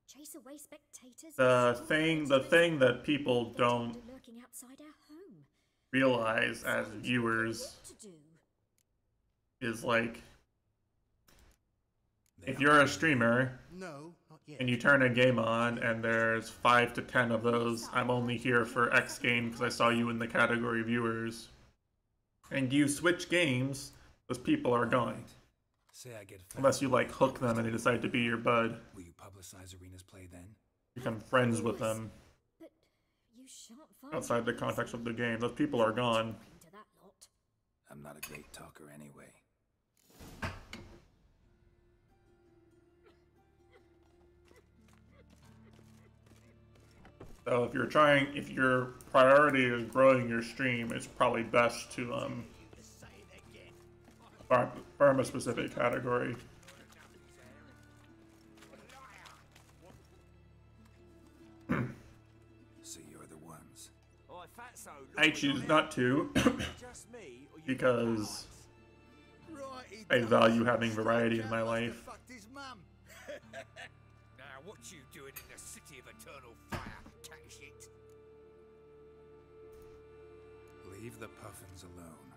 Chase away spectators. The thing, the thing that people don't lurking outside our home. Realize as viewers what to do. is like, if you're a streamer No, and you turn a game on and there's five to ten of those, I'm only here for X game because I saw you in the category viewers, and you switch games, those people are gone. Say I get Unless you like hook them and they decide to be your bud. Will you publicize Irina's play then? Become friends with them But you shan't find outside the context of the game. Those people are gone. into that lot. I'm not a great talker anyway. So if you're trying, if your priority is growing your stream, it's probably best to um farm, farm a specific category. I choose not to Just me, or you because I value having variety in my life. fucked his mum. Now, what you doing in the city of eternal fire, cat shit? Leave the puffins alone.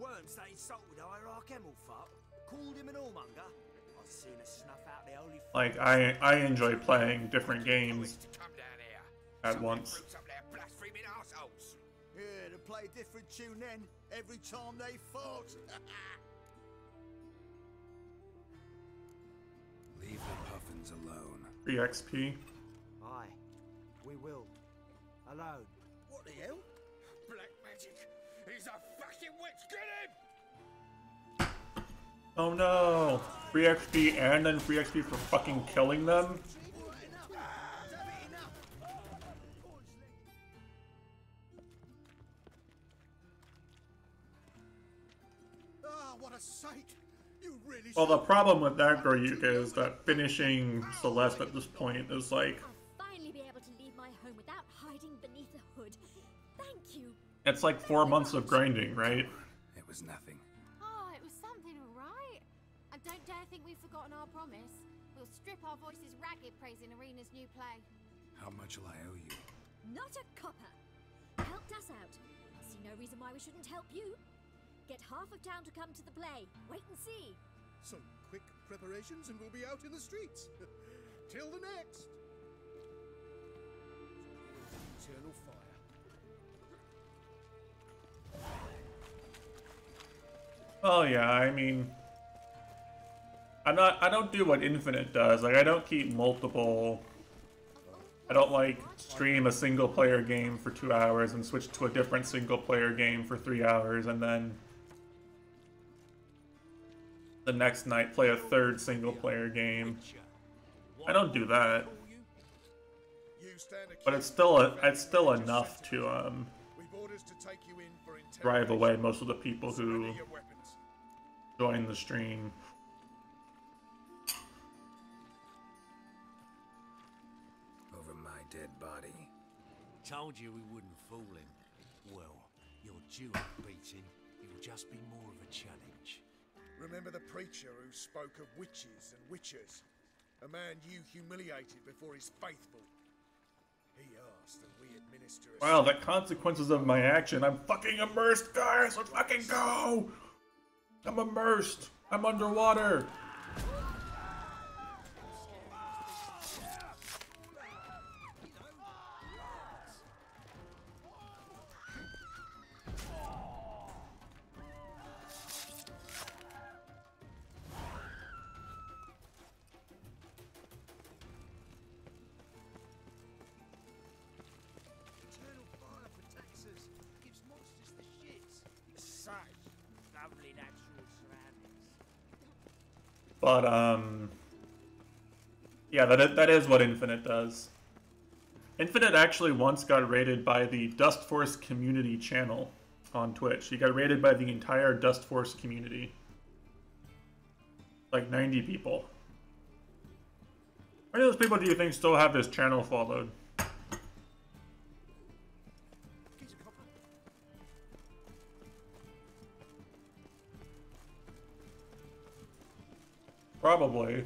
Worms that insulted Hierarch Emelfart, called him an allmonger. I'd sooner snuff out the holy like I I enjoy playing different games to come down here. at once. Different tune then, every time they fought. Leave the puffins alone. Free XP. Aye, we will. Alone. what the hell? Black magic. He's a fucking witch. Get him! Oh no! Free XP and then free XP for fucking killing them? Well, the problem with that, Goryuka, is that finishing Celeste at this point is like. Finally, be able to leave my home without hiding beneath a hood. Thank you. It's like four months of grinding, right? It was nothing. Oh, it was something, all right. I don't dare think we've forgotten our promise. We'll strip our voices ragged praising Irina's new play. How much will I owe you? Not a copper. Helped us out. See no reason why we shouldn't help you. Get half of town to come to the play. Wait and see. Some quick preparations and we'll be out in the streets. Till the next. Eternal fire. Oh yeah, I mean, I'm not. I don't do what Infinite does. Like I don't keep multiple. I don't like stream a single player game for two hours and switch to a different single player game for three hours and then the next night play a third single player game. I don't do that, You stand a but it's still a, it's still enough to um We've orders to take you in for drive away most of the people who Surrender your weapons. join the stream. Over my dead body. Told you we wouldn't fool him. Well, you're due at beating. It'll just be Remember the preacher who spoke of witches and witchers? A man you humiliated before his faithful. He asked that we administer Wow, the consequences of my action. I'm fucking immersed, guys. Let's fucking go. I'm immersed. I'm underwater. Yeah, that is, that is what Infinite does. Infinite actually once got rated by the Dustforce community channel on Twitch. He got rated by the entire Dustforce community, like 90 people. How many of those people do you think still have this channel followed? Probably.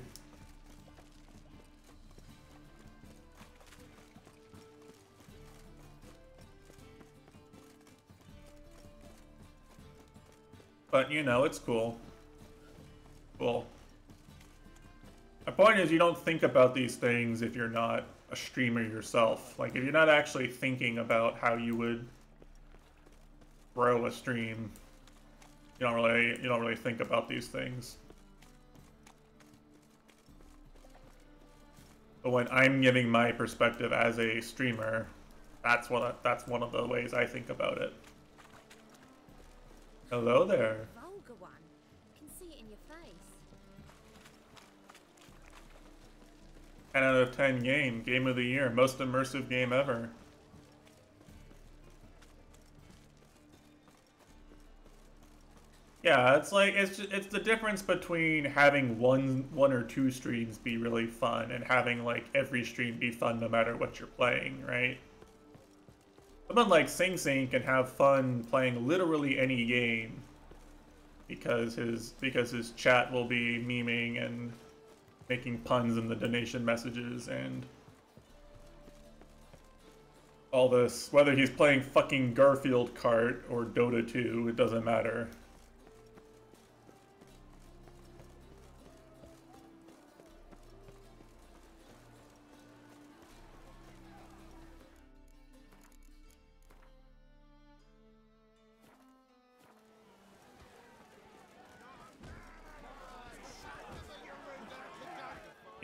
but you know, it's cool. Cool. My point is you don't think about these things if you're not a streamer yourself. Like, if you're not actually thinking about how you would grow a stream, you don't really, you don't really think about these things. But when I'm giving my perspective as a streamer, that's what that's one of the ways I think about it. Hello there. Vulgar one. Can see it in your face. 10 out of 10 game, game of the year, most immersive game ever. Yeah, it's like it's just, it's the difference between having one one or two streams be really fun and having like every stream be fun no matter what you're playing, right? Someone like Sing Sing can have fun playing literally any game because his because his chat will be memeing and making puns in the donation messages and all this. Whether he's playing fucking Garfield Kart or Dota 2, it doesn't matter.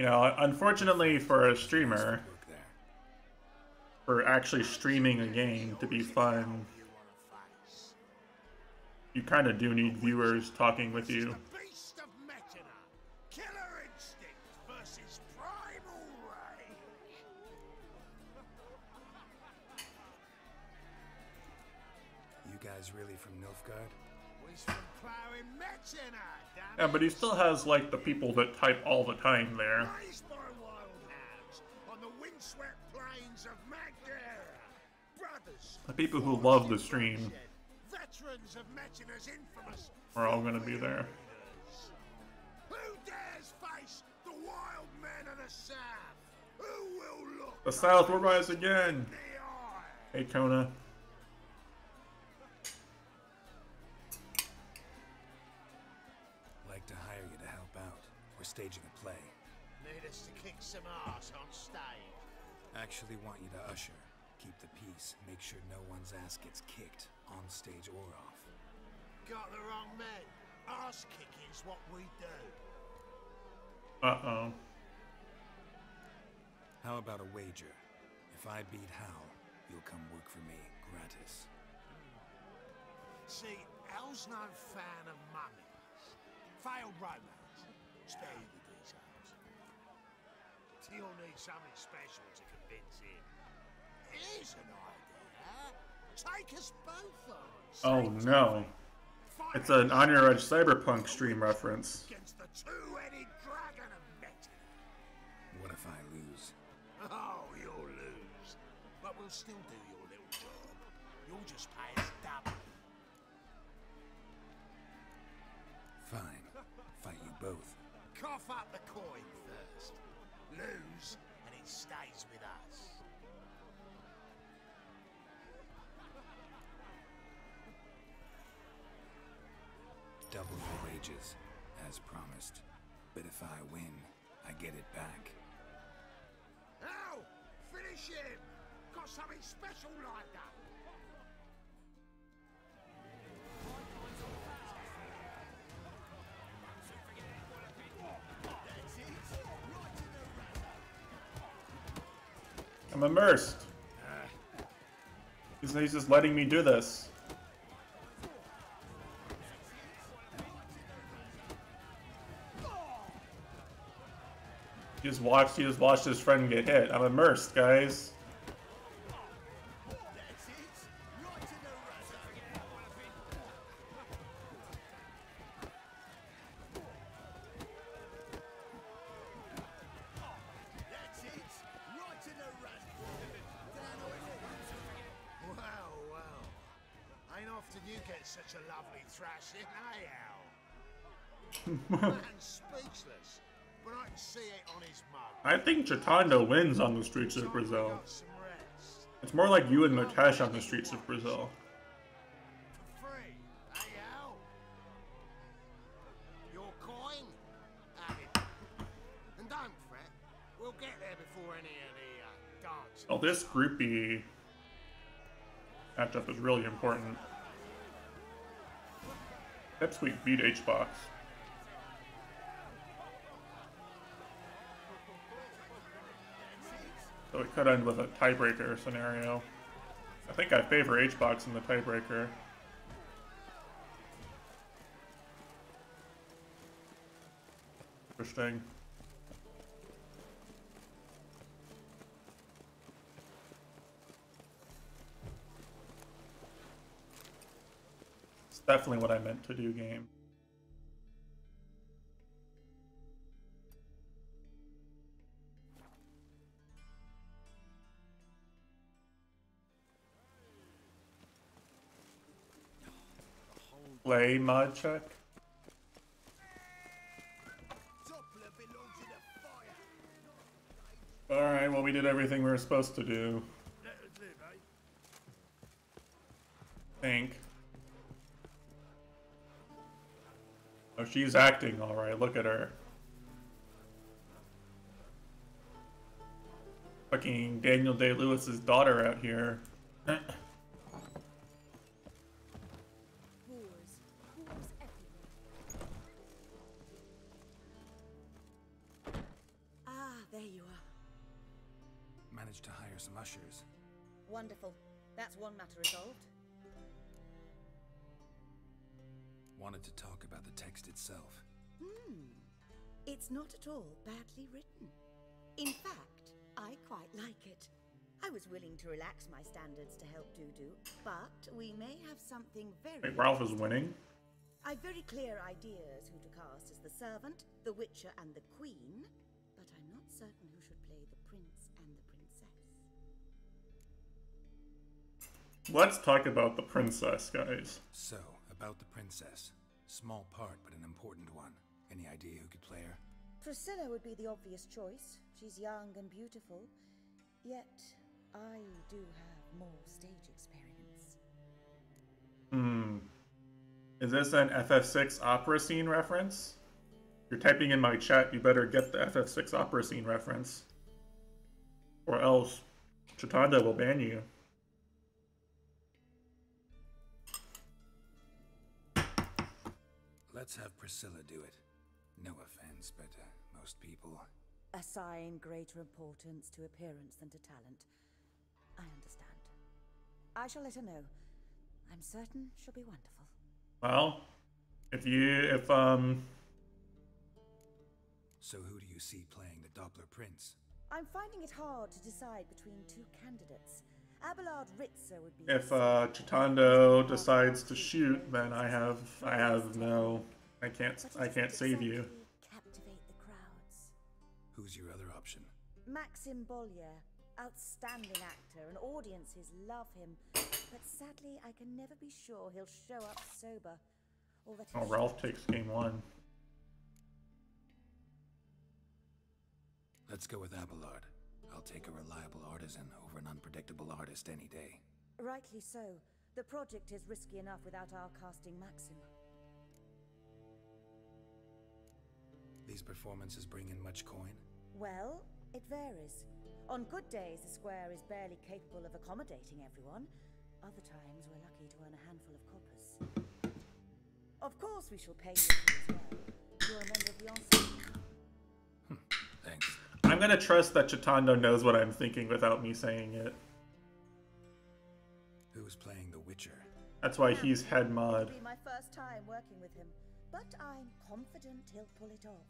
You know, unfortunately for a streamer, for actually streaming a game to be fun, you kind of do need viewers talking with you. The beast of Metinna, killer instinct versus primal rage. You guys really from Nilfgaard? We's from ploughing Metinna, damn Yeah, but he still has like the people that type all the time there. Raised by wild hounds on the windswept plains of Magdera. Brothers. The people who love the stream bloodshed, Veterans of Metinna's infamous. are all gonna be there. Who dares face the wild men of the south? Who will look The South will rise again! in the eye? Hey, Kona. Staging a play. Need us to kick some ass on stage. Actually want you to usher. Keep the peace. Make sure no one's ass gets kicked, on stage or off. Got the wrong men. Ass kicking's what we do. Uh-oh. How about a wager? If I beat Hal, you'll come work for me, gratis. See, Al's no fan of mummies. Failed romance. Spare you the details. You'll need something special to convince him. Here's an idea. Take us both on. Oh no. It's an On Your Edge Cyberpunk stream reference. against the two-headed dragon of Metin. What if I lose? Oh, you'll lose. But we'll still do your little job. You'll just pay us double. Fine. Fight you both. Cough up the coin first. Lose, and it stays with us. Double your wages, as promised. But if I win, I get it back. Now, finish him! Got something special lined up. I'm immersed. He's, he's just letting me do this. He just watched. He just watched his friend get hit. I'm immersed, guys. Chitando wins on the streets of Brazil. It's more like you and Mutesh on the streets of Brazil. Well, this groupie matchup is really important. Pipsqueak beat HBox. So it could end with a tiebreaker scenario. I think I favor H-Box in the tiebreaker. Interesting. It's definitely what I meant to do, game. Play mod check. Alright, well we did everything we were supposed to do. Think. Oh, she's acting alright, look at her. Fucking Daniel Day-Lewis's daughter out here. some ushers. Wonderful. That's one matter resolved. Wanted to talk about the text itself. Hmm. It's not at all badly written. In fact, I quite like it. I was willing to relax my standards to help Dudu, but we may have something very. Wait, Ralph is winning? I've very clear ideas who to cast as the servant, the witcher, and the queen, but I'm not certain who should play Let's talk about the princess, guys. So, about the princess. Small part, but an important one. Any idea who could play her? Priscilla would be the obvious choice. She's young and beautiful. Yet, I do have more stage experience. Hmm. Is this an FF6 opera scene reference? You're typing in my chat, you better get the FF6 opera scene reference. Or else, Chitanda will ban you. Let's have Priscilla do it. No offense, but uh, most people. Assign greater importance to appearance than to talent. I understand. I shall let her know. I'm certain she'll be wonderful. Well, if you, if, um, So, who do you see playing the Doppler Prince? I'm finding it hard to decide between two candidates. Abelard Ritzer would be. if, uh, Chitando decides to shoot, then I have, I have no, I can't, I can't save you. Captivate the crowds. Who's your other option? Maxim Bollier, outstanding actor, and audiences love him. But sadly, I can never be sure he'll show up sober. Or that Oh, Ralph takes game one. Let's go with Abelard. I'll take a reliable artisan over an unpredictable artist any day. Rightly so. The project is risky enough without our casting Maxim. These performances bring in much coin? Well, it varies. On good days, the square is barely capable of accommodating everyone. Other times, we're lucky to earn a handful of coppers. Of course, we shall pay you as well. You're a member of the ensemble. Hmm. Thanks. I'm gonna trust that Chitando knows what I'm thinking without me saying it. Who's playing the Witcher? That's why he's head mod. It'll be my first time working with him, but I'm confident he'll pull it off.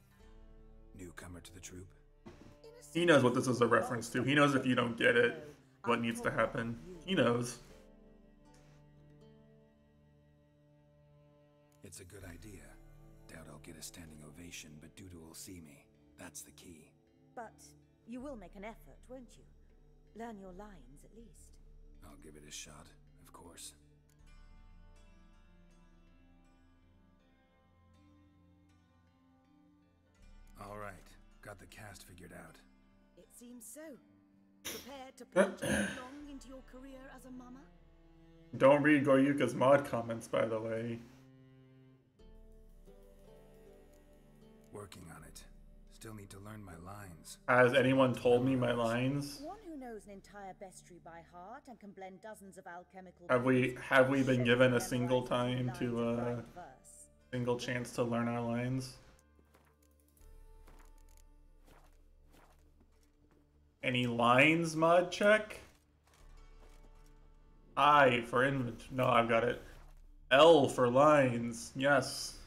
Newcomer to the troupe? In a He knows what this is a reference to. He knows if you don't get it, what needs to happen. He knows. It's a good idea. Doubt I'll get a standing ovation, but Dudu will see me. That's the key. But you will make an effort, won't you? Learn your lines, at least. I'll give it a shot, of course. All right, got the cast figured out. It seems so. Prepared to plunge headlong into your career as a mama? Don't read Goyuka's mod comments, by the way. Working on it. Still need to learn my lines. Has anyone told me my lines? One who knows an entire bestiary by heart and can blend dozens of alchemical. Have we have we been given a single time to of uh single chance to learn our lines? Any lines mod check? I for invent. No, I've got it. L for lines. Yes.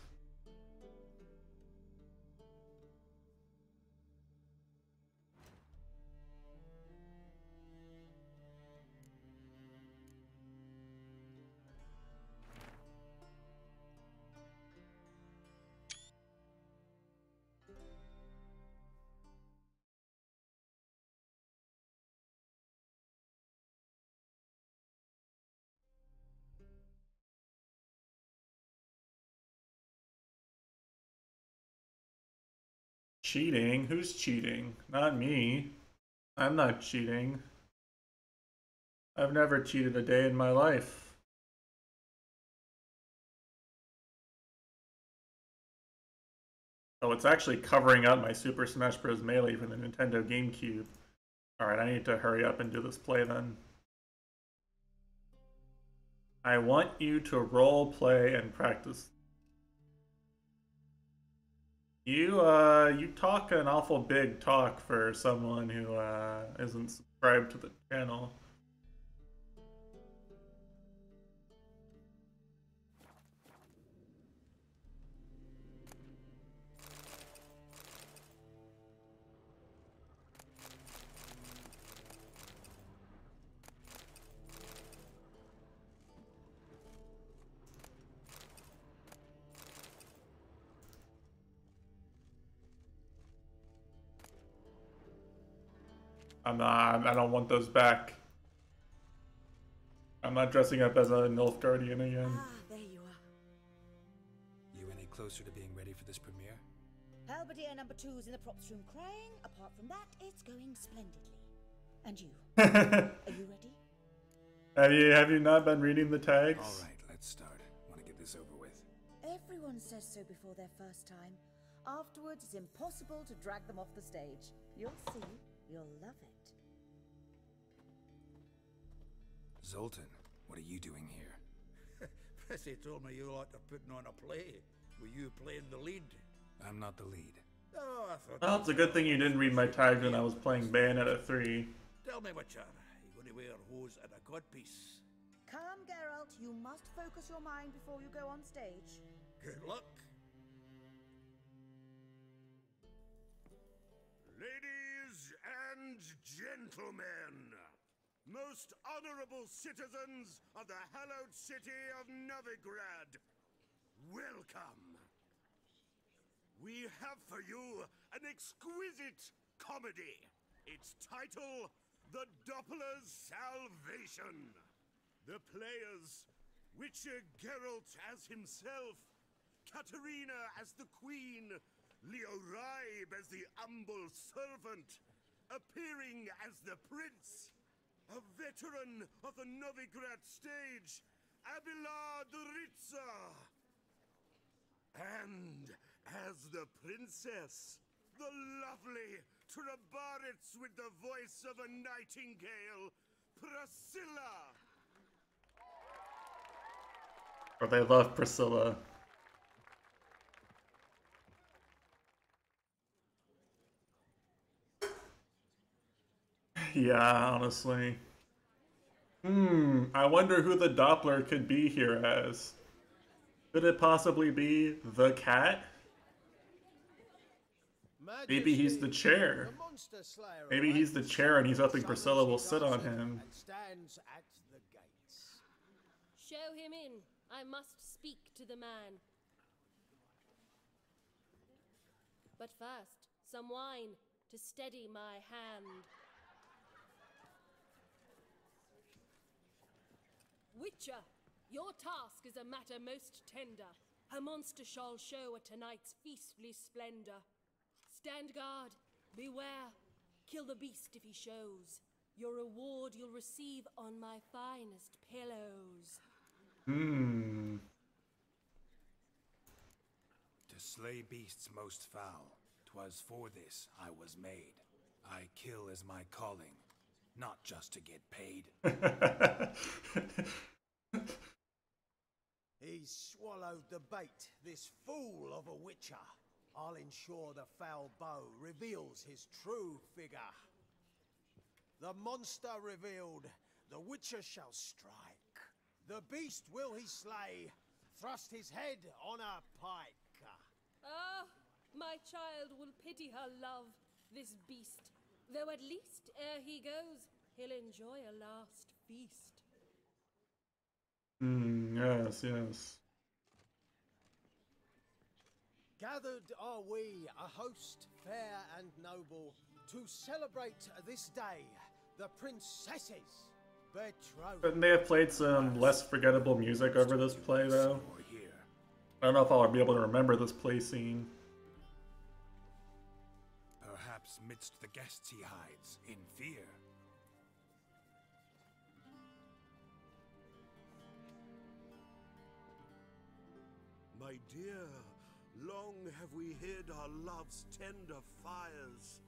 Cheating? Who's cheating? Not me. I'm not cheating. I've never cheated a day in my life. Oh, it's actually covering up my Super Smash Bros. Melee for the Nintendo GameCube. Alright, I need to hurry up and do this play then. I want you to role play and practice you uh you talk an awful big talk for someone who uh isn't subscribed to the channel. I'm. I don't want those back. I'm not dressing up as a Nilfgaardian again. Ah, there you are. You any closer to being ready for this premiere? Halberdier number two's in the props room crying. Apart from that, it's going splendidly. And you? are you ready? Have you have you not been reading the tags? All right, let's start. Want to get this over with. Everyone says so before their first time. Afterwards, it's impossible to drag them off the stage. You'll see. You'll love it. Zoltan, what are you doing here? Prissy told me you like to putting on a play. Were you playing the lead? I'm not the lead. Oh, I thought. Well, it's a good thing you didn't read my tags when I was playing Bayonetta 3. Tell me, Witcher, you going to wear hose and a codpiece? Calm, Geralt. You must focus your mind before you go on stage. Good luck. Ladies and gentlemen, most honorable citizens of the hallowed city of Novigrad, welcome. We have for you an exquisite comedy. Its title, The Doppler's Salvation. The players, Witcher Geralt as himself, Katerina as the queen, Leo Raib as the humble servant, appearing as the prince, a veteran of the Novigrad stage, Abelard Ritza. And as the princess, the lovely Trabaritz with the voice of a nightingale, Priscilla. Or they love Priscilla. Yeah, honestly. Hmm, I wonder who the Doppler could be here as. Could it possibly be the cat? Maybe he's the chair. Maybe he's the chair and he's hoping Priscilla will sit on him. stands at the gates. Show him in. I must speak to the man. But first, some wine to steady my hand. Witcher, your task is a matter most tender. Her monster shall show at tonight's feastly splendor. Stand guard, beware, kill the beast if he shows. Your reward you'll receive on my finest pillows. Hmm. To slay beasts most foul, 'twas for this I was made. I kill as my calling, not just to get paid. He's swallowed the bait, this fool of a witcher. I'll ensure the foul bow reveals his true figure. The monster revealed, the Witcher shall strike. The beast will he slay, thrust his head on a pike. Ah, my child will pity her love, this beast. Though at least, ere he goes, he'll enjoy a last feast. Hmm, yes, yes. Gathered are we, a host fair and noble, to celebrate this day, the princess's betrothal. Couldn't they have played some less forgettable music over this play, though? I don't know if I'll be able to remember this play scene. Midst the guests he hides, in fear. My dear, long have we hid our love's tender fires.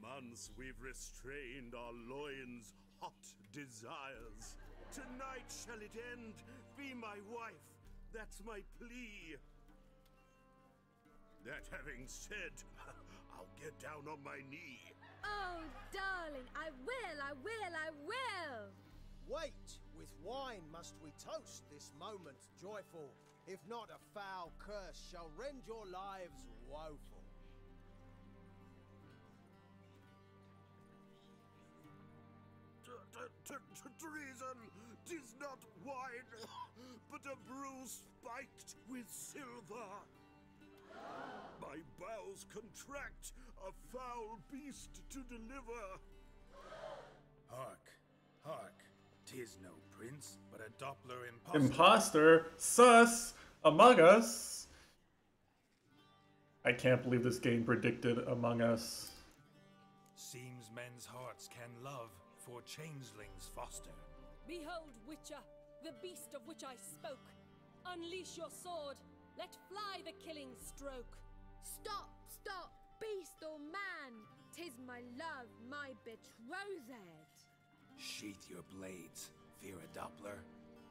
Months we've restrained our loins' hot desires. Tonight shall it end. Be my wife. That's my plea. That having said, I'll get down on my knee. Oh, darling, I will, I will, I will! Wait, with wine must we toast this moment joyful. If not, a foul curse shall rend your lives woeful. Treason! Tis not wine, but a brew spiked with silver. My bowels contract, a foul beast to deliver. Hark, hark. Tis no prince, but a Doppler impostor. Imposter, sus, Among Us. I can't believe this game predicted Among Us. Seems men's hearts can love, for changelings foster. Behold, Witcher, the beast of which I spoke. Unleash your sword. Let fly the killing stroke. Stop, stop, beast or man! Tis my love, my betrothed. Sheath your blades, fear a Doppler.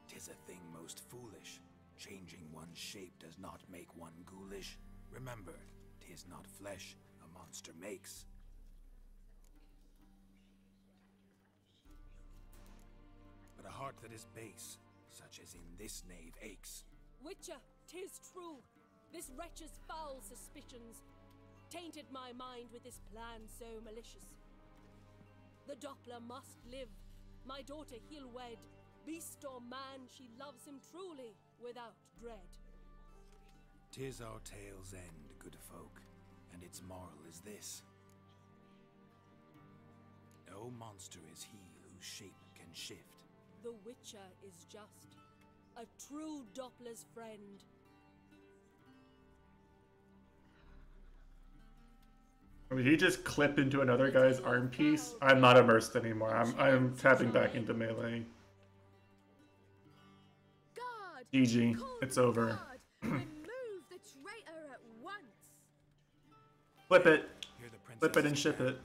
Tis a thing most foolish. Changing one's shape does not make one ghoulish. Remember, tis not flesh a monster makes. But a heart that is base, such as in this knave aches. Witcher, tis true. This wretch's foul suspicions tainted my mind with this plan so malicious. The Doppler must live. My daughter he'll wed. Beast or man, she loves him truly, without dread. Tis our tale's end, good folk, and its moral is this. No monster is he whose shape can shift. The Witcher is just a true Doppler's friend. Did he just clip into another guy's arm piece? I'm not immersed anymore. I'm I'm tapping back into melee. Guard! GG. It's over. Remove the traitor at once! Flip it. Hear the princess. Flip it and ship it.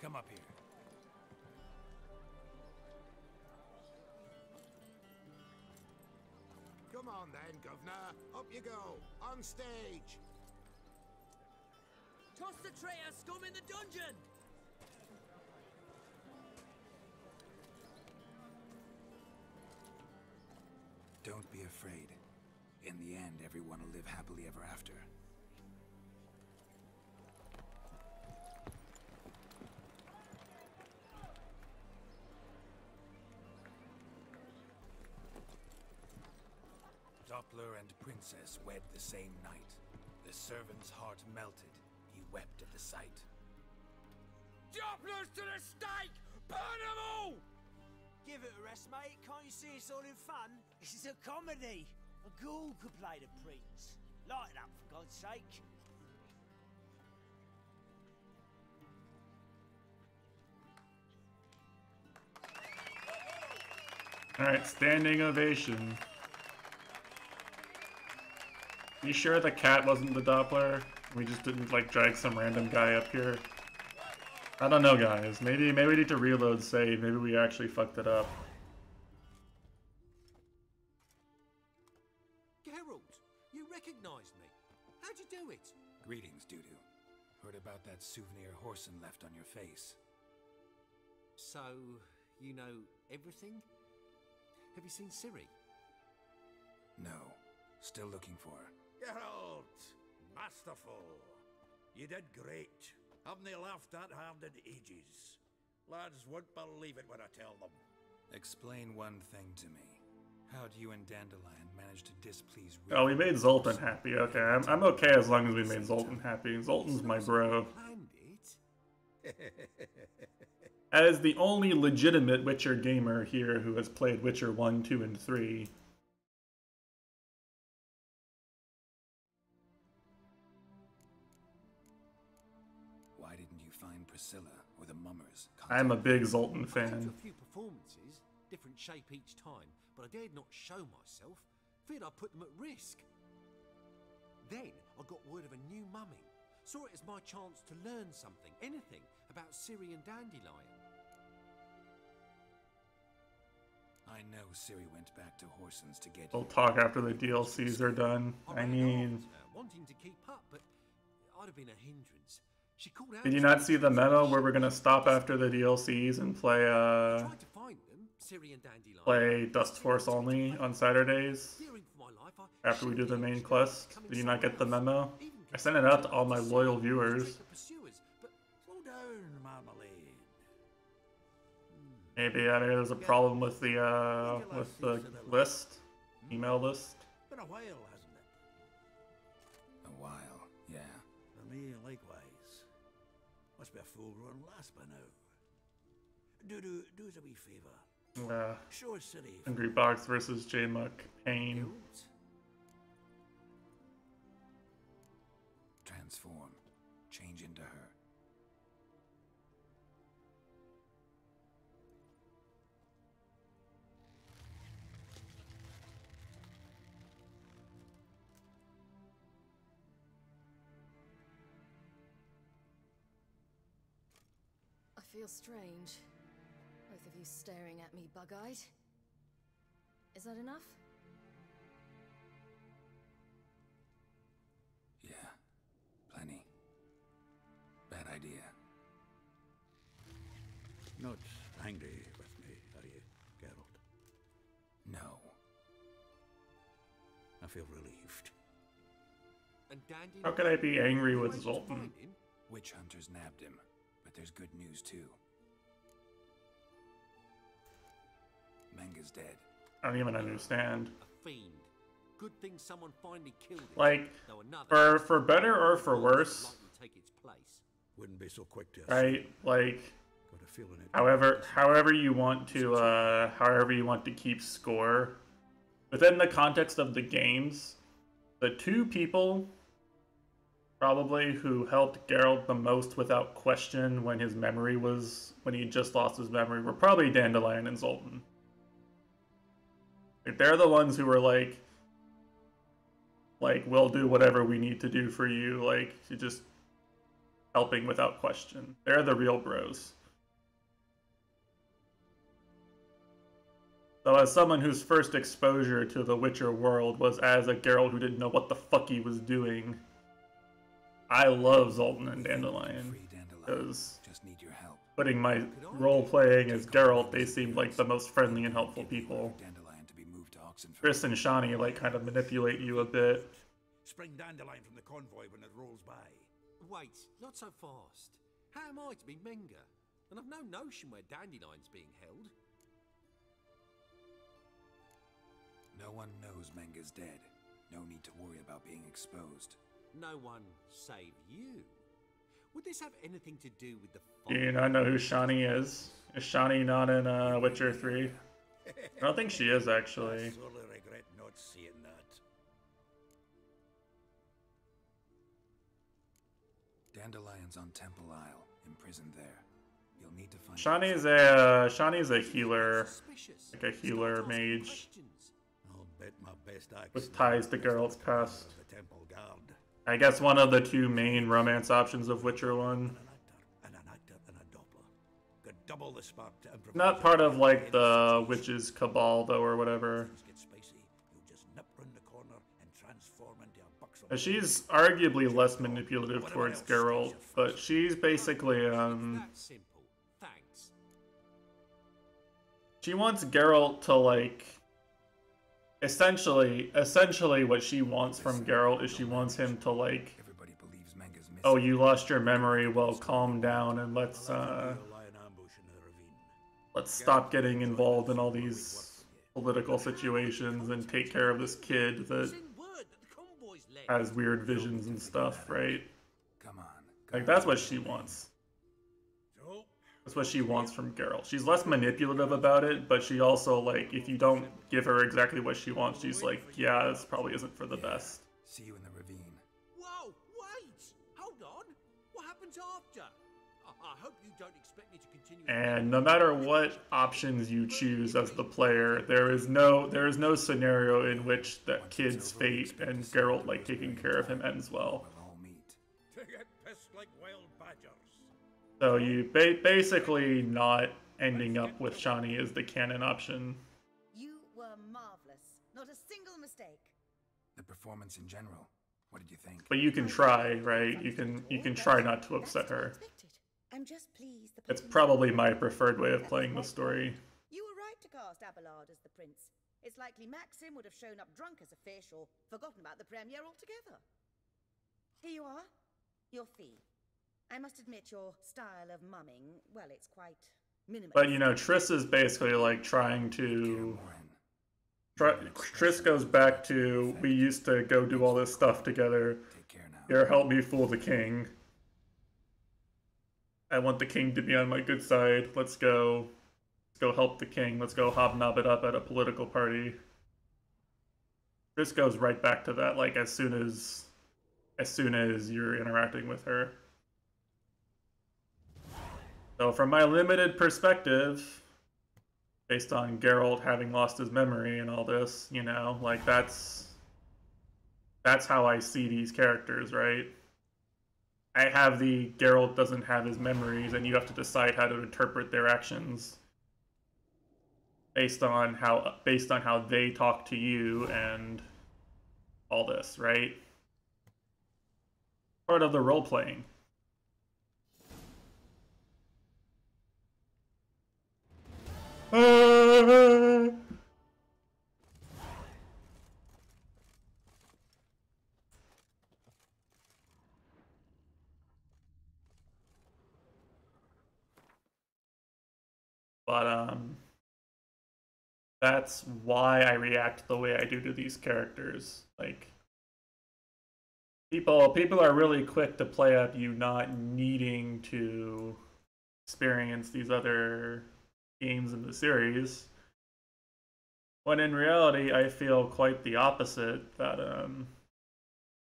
Come up here. Come on then, Governor. Up you go. On stage. The traitor scum in the dungeon! Don't be afraid. In the end, everyone will live happily ever after. Doppler and Princess wed the same night. The servant's heart melted. He wept at the sight. Dopplers to the stake! Burn them all! Give it a rest, mate. Can't you see it's all in fun? This is a comedy. A ghoul could play the prince. Light it up, for God's sake. Alright, standing ovation. You sure the cat wasn't the Doppler? We just didn't like drag some random guy up here. I don't know guys. Maybe maybe we need to reload save. Maybe we actually fucked it up. Geralt, you recognized me. How'd you do it? Greetings, Dudu. Heard about that souvenir Whoreson left on your face. So, you know everything? Have you seen Ciri? No. Still looking for her. Geralt! Masterful! You did great. Haven't they laughed that hard in ages? Lads won't believe it when I tell them. Explain one thing to me. How do you and Dandelion manage to displease Oh, we made Zoltan happy. Okay, I'm, I'm okay as long as we made Zoltan happy. Zoltan's my bro. As the only legitimate Witcher gamer here who has played Witcher 1, 2, and 3, I'm a big Zoltan I went to fan. a few performances, different shape each time, but I dared not show myself. Feared I'd put them at risk. Then I got word of a new mumming. Saw it as my chance to learn something, anything, about Syrian dandelion. I know Ciri went back to Horsens to get We'll talk after the DLCs are done. I mean, uh, wanting to keep up, but I'd have been a hindrance. Out. did you not see the memo where we're gonna stop after the DLCs and play uh to find them, Syrian dandelion. play Dustforce only on Saturdays Fearing for my life, I after we do the main quest? Did you not get the memo? I sent it out to all my loyal viewers. Marmalade. Maybe uh, maybe there's a problem with the uh with the list, email list. Must be a full run last by now. Do do do us a wee favour. Uh, Show us Ciri. Hungry Box versus Jmook Pain. Transform. Change into her. I feel strange. Both of you staring at me bug eyed. Is that enough? Yeah. Plenty. Bad idea. Not angry with me, are you, Geralt? No. I feel relieved. And dandelion. How could I be angry with Zoltan? Witch hunters nabbed him, but there's good news too. Menge's dead. I don't even understand. A fiend. Good thing someone finally killed him. Like, though for for better or for worse, take its place. Wouldn't be so quick to right? Like, Got a feeling it. however however you want to uh however you want to keep score within the context of the games the two people probably who helped Geralt the most without question when his memory was when he just lost his memory were probably Dandelion and Zoltan. Like, they're the ones who were like like we'll do whatever we need to do for you like to just helping without question. They're the real bros. So, as someone whose first exposure to the Witcher world was as a Geralt who didn't know what the fuck he was doing, I love Zoltan and Dandelion. Because Just need your help. putting my role playing as Geralt, they seemed like the most friendly and helpful people. Dandelion to be moved to Oxenfurt. Triss and Shani like kind of manipulate you a bit. Spring dandelion from the convoy when it rolls by. Wait, not so fast. How am I to be Menge? And I've no notion where Dandelion's being held. No one knows Menge's dead. No need to worry about being exposed. No one save you. Would this have anything to do with the Do you not know who Shani is? Is Shani not in uh, Witcher 3? I don't think she is actually. I sorely regret not seeing that. Dandelion's on Temple Isle, imprisoned there. You'll need to find. Shani's a uh, Shani's a healer, like a healer mage I'll bet my best with ties to Geralt's past. I guess one of the two main romance options of Witcher One. And an actor and a doppler. Got double the spark to improvise. Not part of like the witches cabal though, or whatever. She's arguably less manipulative towards Geralt, but she's basically um she wants Geralt to like essentially essentially what she wants from Geralt is she wants him to like Oh, you lost your memory. Well, calm down and let's uh let's stop getting involved in all these political situations and take care of this kid that has weird visions and stuff, right? Like that's what she wants. That's what she wants from Geralt. She's less manipulative about it, but she also like if you don't give her exactly what she wants, she's like, yeah, this probably isn't for the best. See you in the ravine. Whoa, wait! Hold on. What happens after? I, I hope you don't expect me to continue. And no matter what options you choose as the player, there is no there is no scenario in which that kid's fate and Geralt like taking care of him ends well. So you ba- basically not ending up with Shani is the canon option. You were marvelous. Not a single mistake. The performance in general. What did you think? But you can try, right? You can you can try not to upset her. I'm just pleased the It's probably my preferred way of playing the story. You were right to cast Abelard as the prince. It's likely Maxim would have shown up drunk as a fish or forgotten about the premiere altogether. Here you are, your fee. I must admit your style of mumming, well, it's quite minimalist. But you know, Triss is basically like trying to. Try, Triss goes back to we used to go do all this stuff together. Here, help me fool the king. I want the king to be on my good side. Let's go. Let's go help the king. Let's go hobnob it up at a political party. Triss goes right back to that. Like as soon as, as soon as you're interacting with her. So from my limited perspective, based on Geralt having lost his memory and all this, you know, like that's that's how I see these characters, right? I have the Geralt doesn't have his memories and you have to decide how to interpret their actions based on how based on how they talk to you and all this, right? Part of the role playing. But um that's why I react the way I do to these characters. Like people people are really quick to play up you not needing to experience these other games in the series. When in reality, I feel quite the opposite. That um,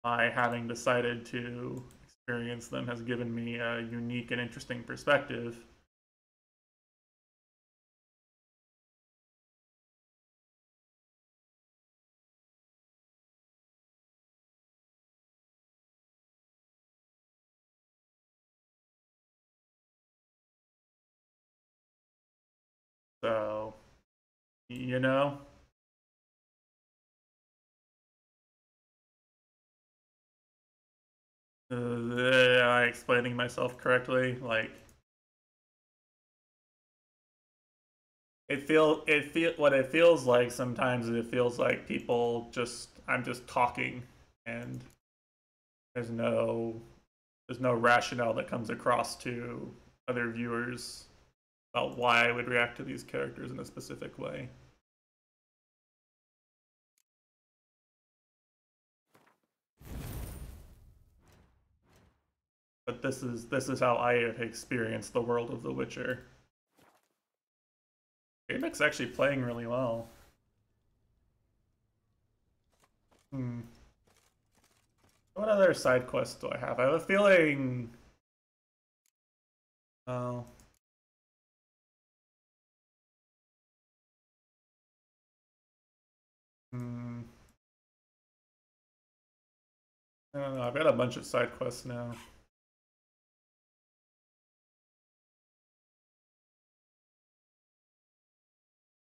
I having decided to experience them has given me a unique and interesting perspective. You know, uh, am I explaining myself correctly? Like, it feel it feel what it feels like sometimes. It feels like people just I'm just talking, and there's no there's no rationale that comes across to other viewers about why I would react to these characters in a specific way. But this is this is how I have experienced the world of The Witcher. Gamek's actually playing really well. Hmm. What other side quests do I have? I have a feeling. Oh. Hmm. I don't know. I've got a bunch of side quests now.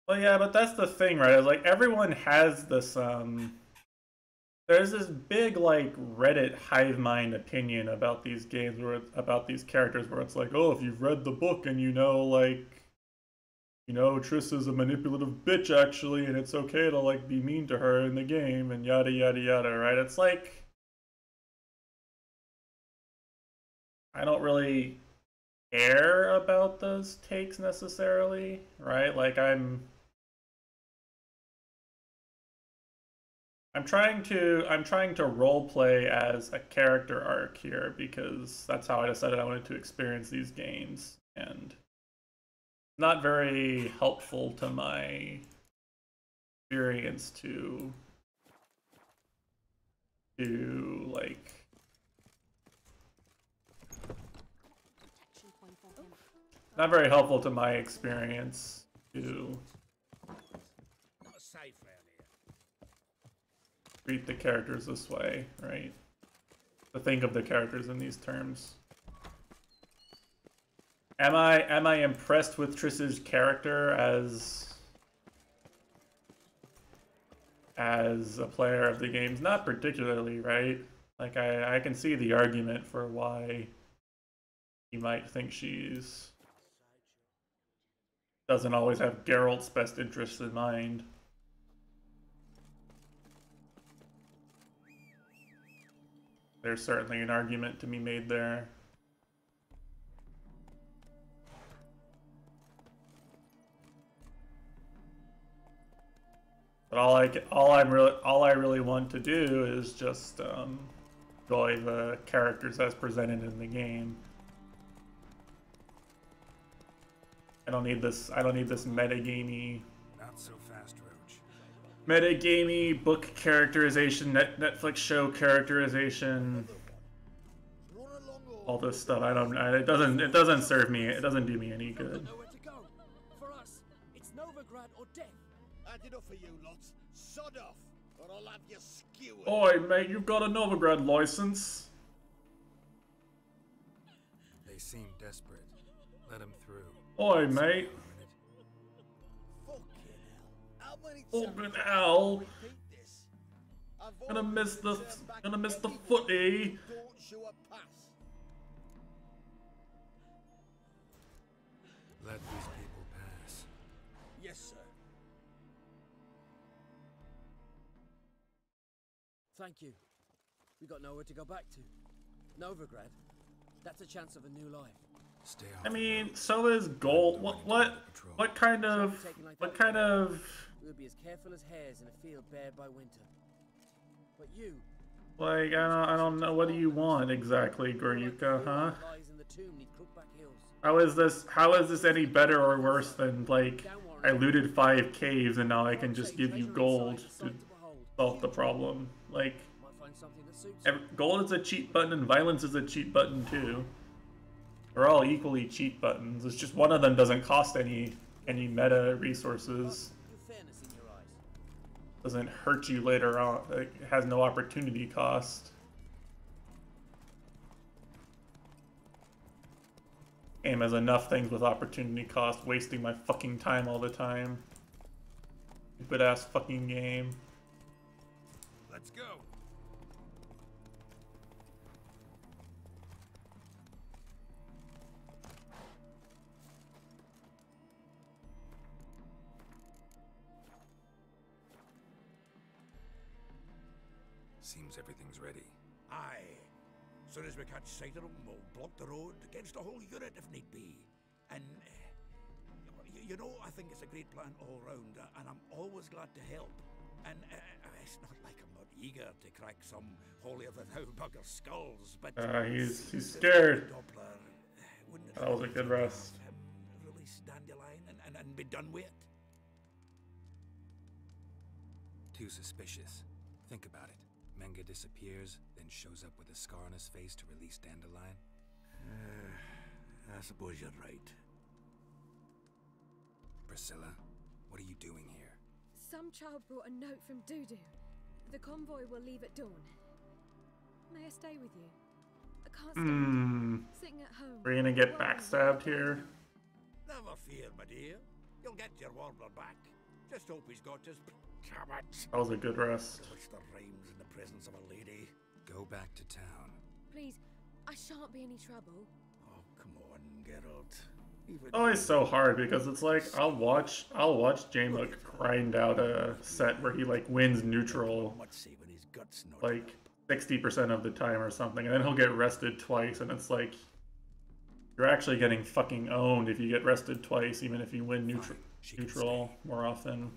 Well, yeah, but that's the thing, right? It's Like everyone has this. Um, there's this big like Reddit hive mind opinion about these games, where about these characters, where it's like, oh, if you've read the book and you know like you know, Triss is a manipulative bitch actually, and it's okay to like be mean to her in the game and yada yada yada, right? It's like I don't really care about those takes necessarily, right? Like I'm I'm trying to I'm trying to role play as a character arc here because that's how I decided I wanted to experience these games and not very helpful to my experience to to like not very helpful to my experience to Not safe round here. Treat the characters this way, right? To think of the characters in these terms. Am I am I impressed with Triss's character as as a player of the games? Not particularly, right? Like I, I can see the argument for why you might think she's doesn't always have Geralt's best interests in mind. There's certainly an argument to be made there. But all I all I'm really all I really want to do is just um, enjoy the characters as presented in the game. I don't need this. I don't need this metagamey, metagamey book characterization, net, Netflix show characterization, all this stuff. I don't. I, it doesn't. It doesn't serve me. It doesn't do me any good. Nowhere to go. For us, it's Novigrad or death. Had enough of you lots. Sod off, or I'll have you skewered. Oi, mate, you've got a Novigrad license. They seem desperate. Let him through. Oi, mate. Fucking hell. Gonna miss the. Gonna miss the footy. Don't show a pass. Let these people pass. Yes, sir. Thank you. We got nowhere to go back to. Novigrad. That's a chance of a new life. Stay I mean, so is gold. What? What? What kind of? What kind of? We'll be as careful as hares in a field bared by winter. But you, Like, I don't. I don't know. What do you want exactly, Goryuka? Huh? lies in the tomb near Crookback Hills. How is this? How is this any better or worse than like I looted five caves and now I can just give you gold to solve the problem? Like, Might find something that suits ev- gold is a cheat button and violence is a cheat button too. They're all equally cheat buttons. It's just one of them doesn't cost any any meta resources. Doesn't hurt you later on. It has no opportunity cost. Game has enough things with opportunity cost, wasting my fucking time all the time. Stupid ass fucking game. Let's go. Sight of them, we'll block the road against a whole unit if need be. And, uh, y- you know, I think it's a great plan all round, uh, and I'm always glad to help. And uh, it's not like I'm not eager to crack some holier-than-thou bugger skulls, but... Uh, he's he's scared. Doppler, uh, wouldn't it That was a good rest. release Dandelion and, and, and be done with it? Too suspicious. Think about it. Menge disappears, then shows up with a scar on his face to release Dandelion. Uh, I suppose you're right. Priscilla, what are you doing here? Some child brought a note from Dudu. The convoy will leave at dawn. May I stay with you? I can't stand Hmm. sitting at home. We're gonna get backstabbed here. Never fear, my dear. You'll get your warbler back. Just hope he's got his cabbage. That was a good rest. Which the rhymes in the presence of a lady. Go back to town. Please, I shan't be any trouble. Oh, come on, Geralt. always oh, so hard because it's like I'll watch I'll watch Jmook grind out a set where he like wins neutral like sixty percent of the time or something, and then he'll get rested twice, and it's like you're actually getting fucking owned if you get rested twice, even if you win neutral neutral more often.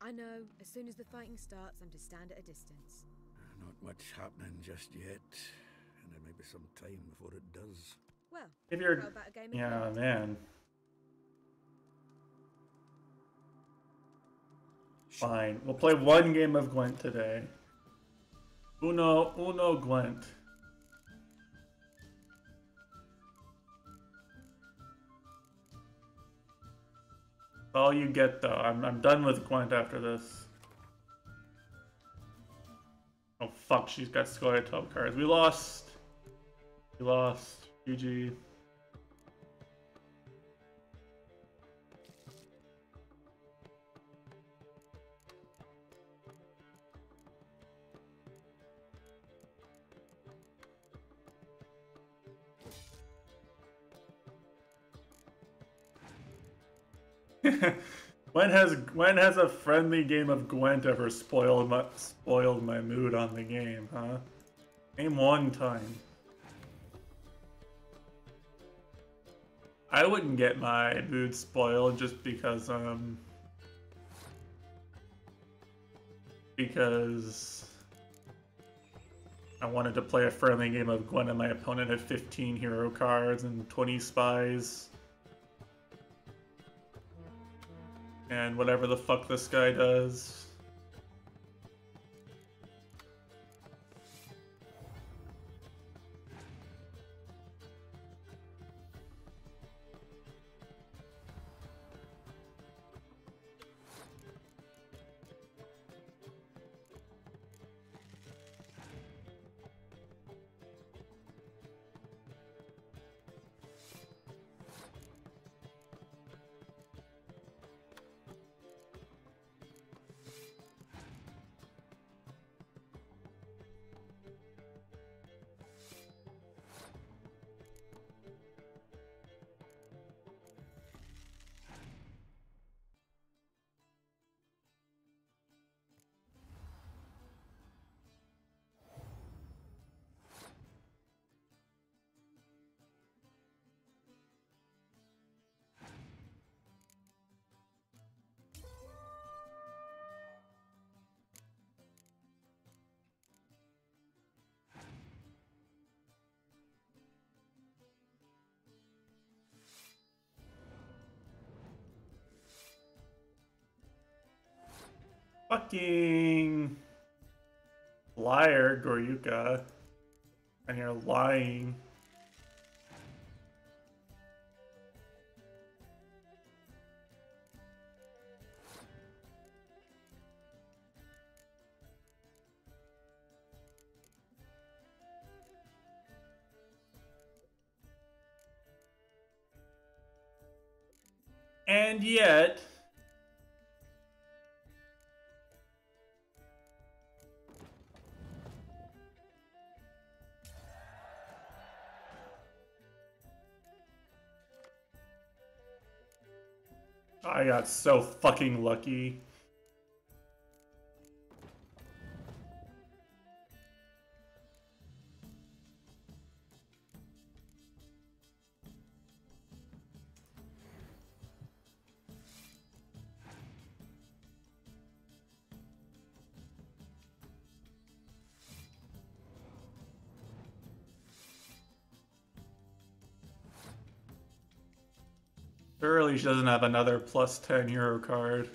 One condition. I know. As soon as the fighting starts, I'm to stand at a distance. Not much happening just yet, and there may be some time before it does. Well, If you're about a game yeah Gwent? man. Fine, we'll play one game of Gwent today. Uno, uno Gwent. All you get though. I'm I'm done with Gwent after this. Oh fuck, she's got Scoia 12 cards. We lost. We lost. GG. when has when has a friendly game of Gwent ever spoiled my spoiled my mood on the game, huh? Name one time. I wouldn't get my mood spoiled just because um because I wanted to play a friendly game of Gwent and my opponent had 15 hero cards and 20 spies. And whatever the fuck this guy does. Fucking liar, Goryuka. And you're lying. And yet, I got so fucking lucky. She doesn't have another plus 10 hero card.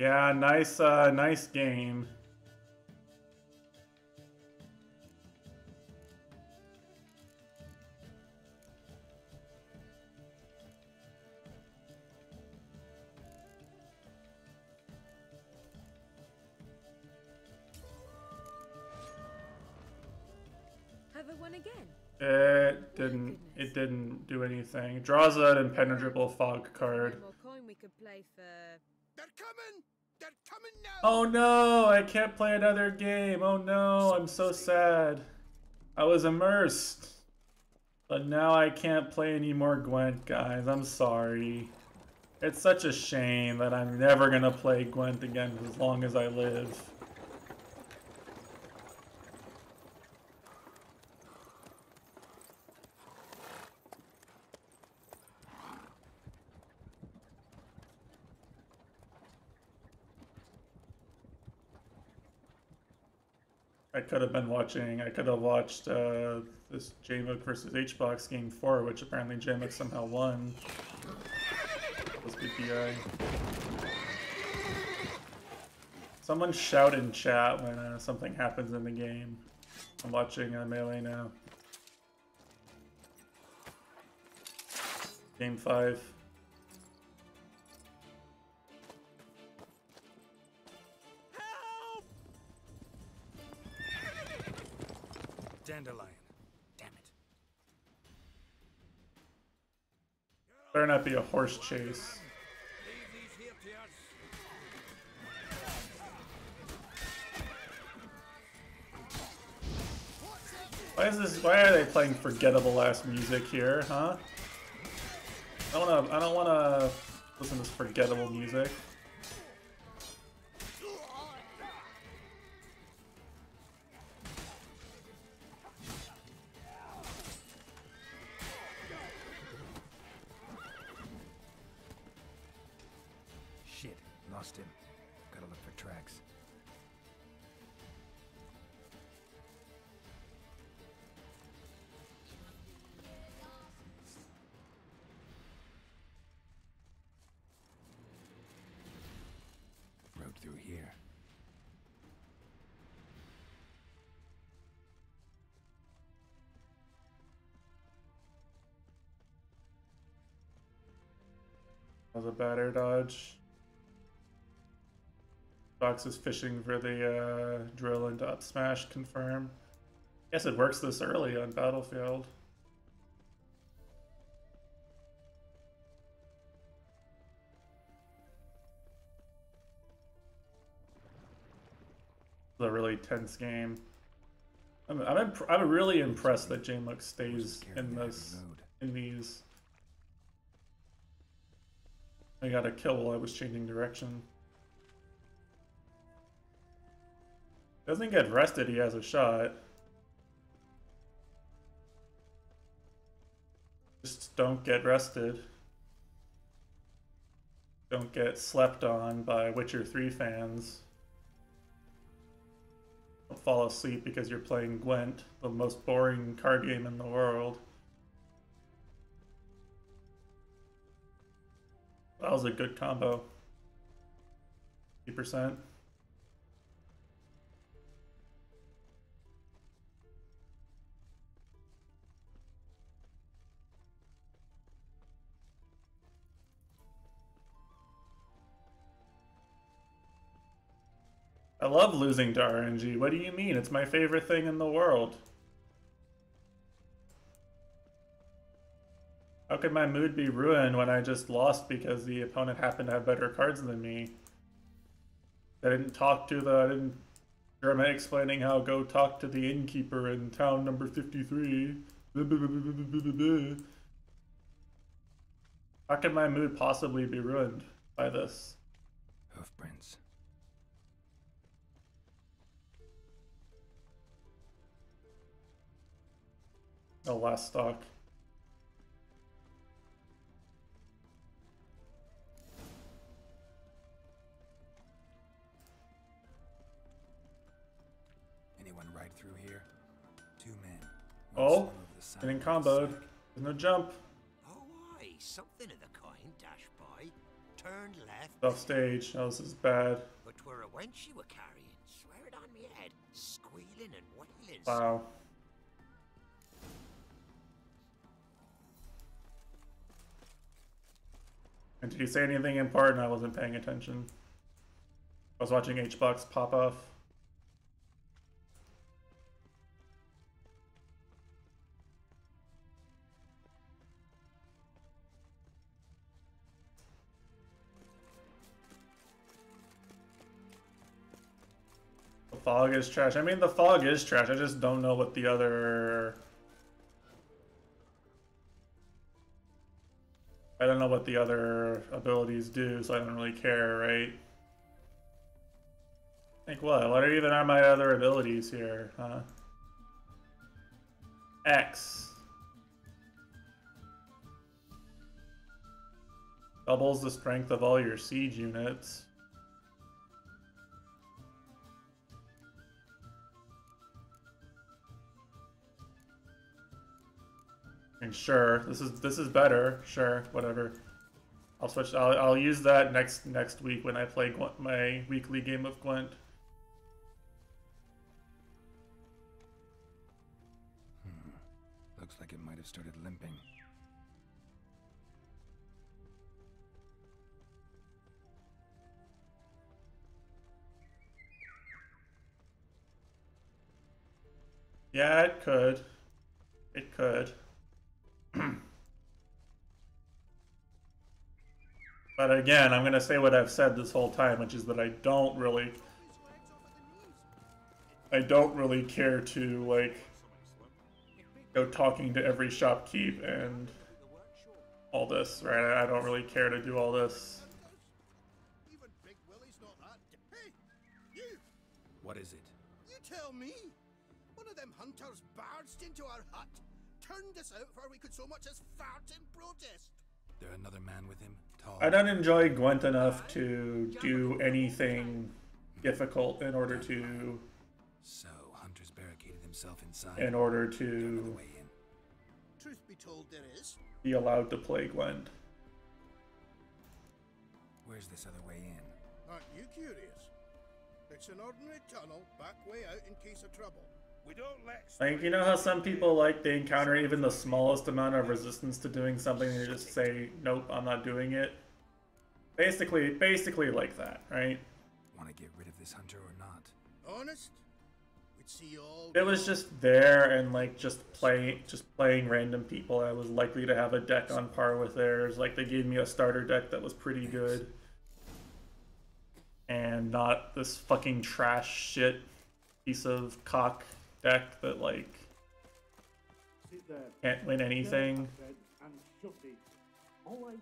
Yeah, nice, uh, nice game. Anything. Draws an impenetrable fog card. More coin we could play for. They're coming! They're coming now! Oh no! I can't play another game. Oh no! I'm so sad. I was immersed, but now I can't play any more Gwent, guys. I'm sorry. It's such a shame that I'm never gonna play Gwent again as long as I live. could have been watching. I could have watched uh, this Jmook versus HBox game four, which apparently Jmook somehow won. Let's be BI. Someone shout in chat when uh, something happens in the game. I'm watching uh, Melee now. Game 5. Better not be a horse chase. Why is this? Why are they playing forgettable ass music here, huh? I don't wanna. I don't wanna listen to this forgettable music. Was a bad air dodge. Fox is fishing for the uh, drill into up smash confirm. Guess it works this early on Battlefield. It's a really tense game. I'm I'm, I'm really impressed that JMUX stays in this in these. I got a kill while I was changing direction. Doesn't get rested, he has a shot. Just don't get rested. Don't get slept on by Witcher 3 fans. Don't fall asleep because you're playing Gwent, the most boring card game in the world. That was a good combo. 50%. I love losing to RNG. What do you mean? It's my favorite thing in the world. How could my mood be ruined when I just lost because the opponent happened to have better cards than me? I didn't talk to the. I didn't. German explaining how go talk to the innkeeper in town number 53. How could my mood possibly be ruined by this? Hoofprints. Oh, last stock. Oh, getting comboed. There's no jump. Oh, aye, something of the kind dashed by. Turned left. Off stage. Oh, this is bad. But 'twere a wench you were carrying. Swear it on me head. Squealing and wailing. Wow. And did you say anything important? I wasn't paying attention. I was watching HBox pop off. Fog is trash. I mean, the fog is trash. I just don't know what the other. I don't know what the other abilities do, so I don't really care, right? Think what? What are even are my other abilities here, huh? X. Doubles the strength of all your siege units. And sure, this is this is better. Sure, whatever. I'll switch. I'll, I'll use that next next week when I play Gwent, my weekly game of Gwent. Hmm. Looks like it might have started limping. Yeah, it could. It could. but again, I'm going to say what I've said this whole time, which is that I don't really I don't really care to like go talking to every shopkeep and all this, right? I don't really care to do all this. What is it? You tell me. One of them hunters barged into our hut, turned us out before we could so much as fart in protest. There another man with him? Tall. I don't enjoy Gwent enough to do anything difficult in order to So, Hunter's barricaded himself inside. in order to Truth be told, there is. be allowed to play Gwent. Where's this other way in? Aren't you curious? It's an ordinary tunnel, back way out in case of trouble. We don't let Like you know how some people like they encounter even the smallest amount of resistance to doing something and they just say, Nope, I'm not doing it. Basically basically like that, right? Want to get rid of this hunter or not? Honest? We'd see you all. It was just there and like just play just playing random people. I was likely to have a deck on par with theirs. Like they gave me a starter deck that was pretty good. And not this fucking trash shit piece of cock deck that like can't win anything. And shut it. All right.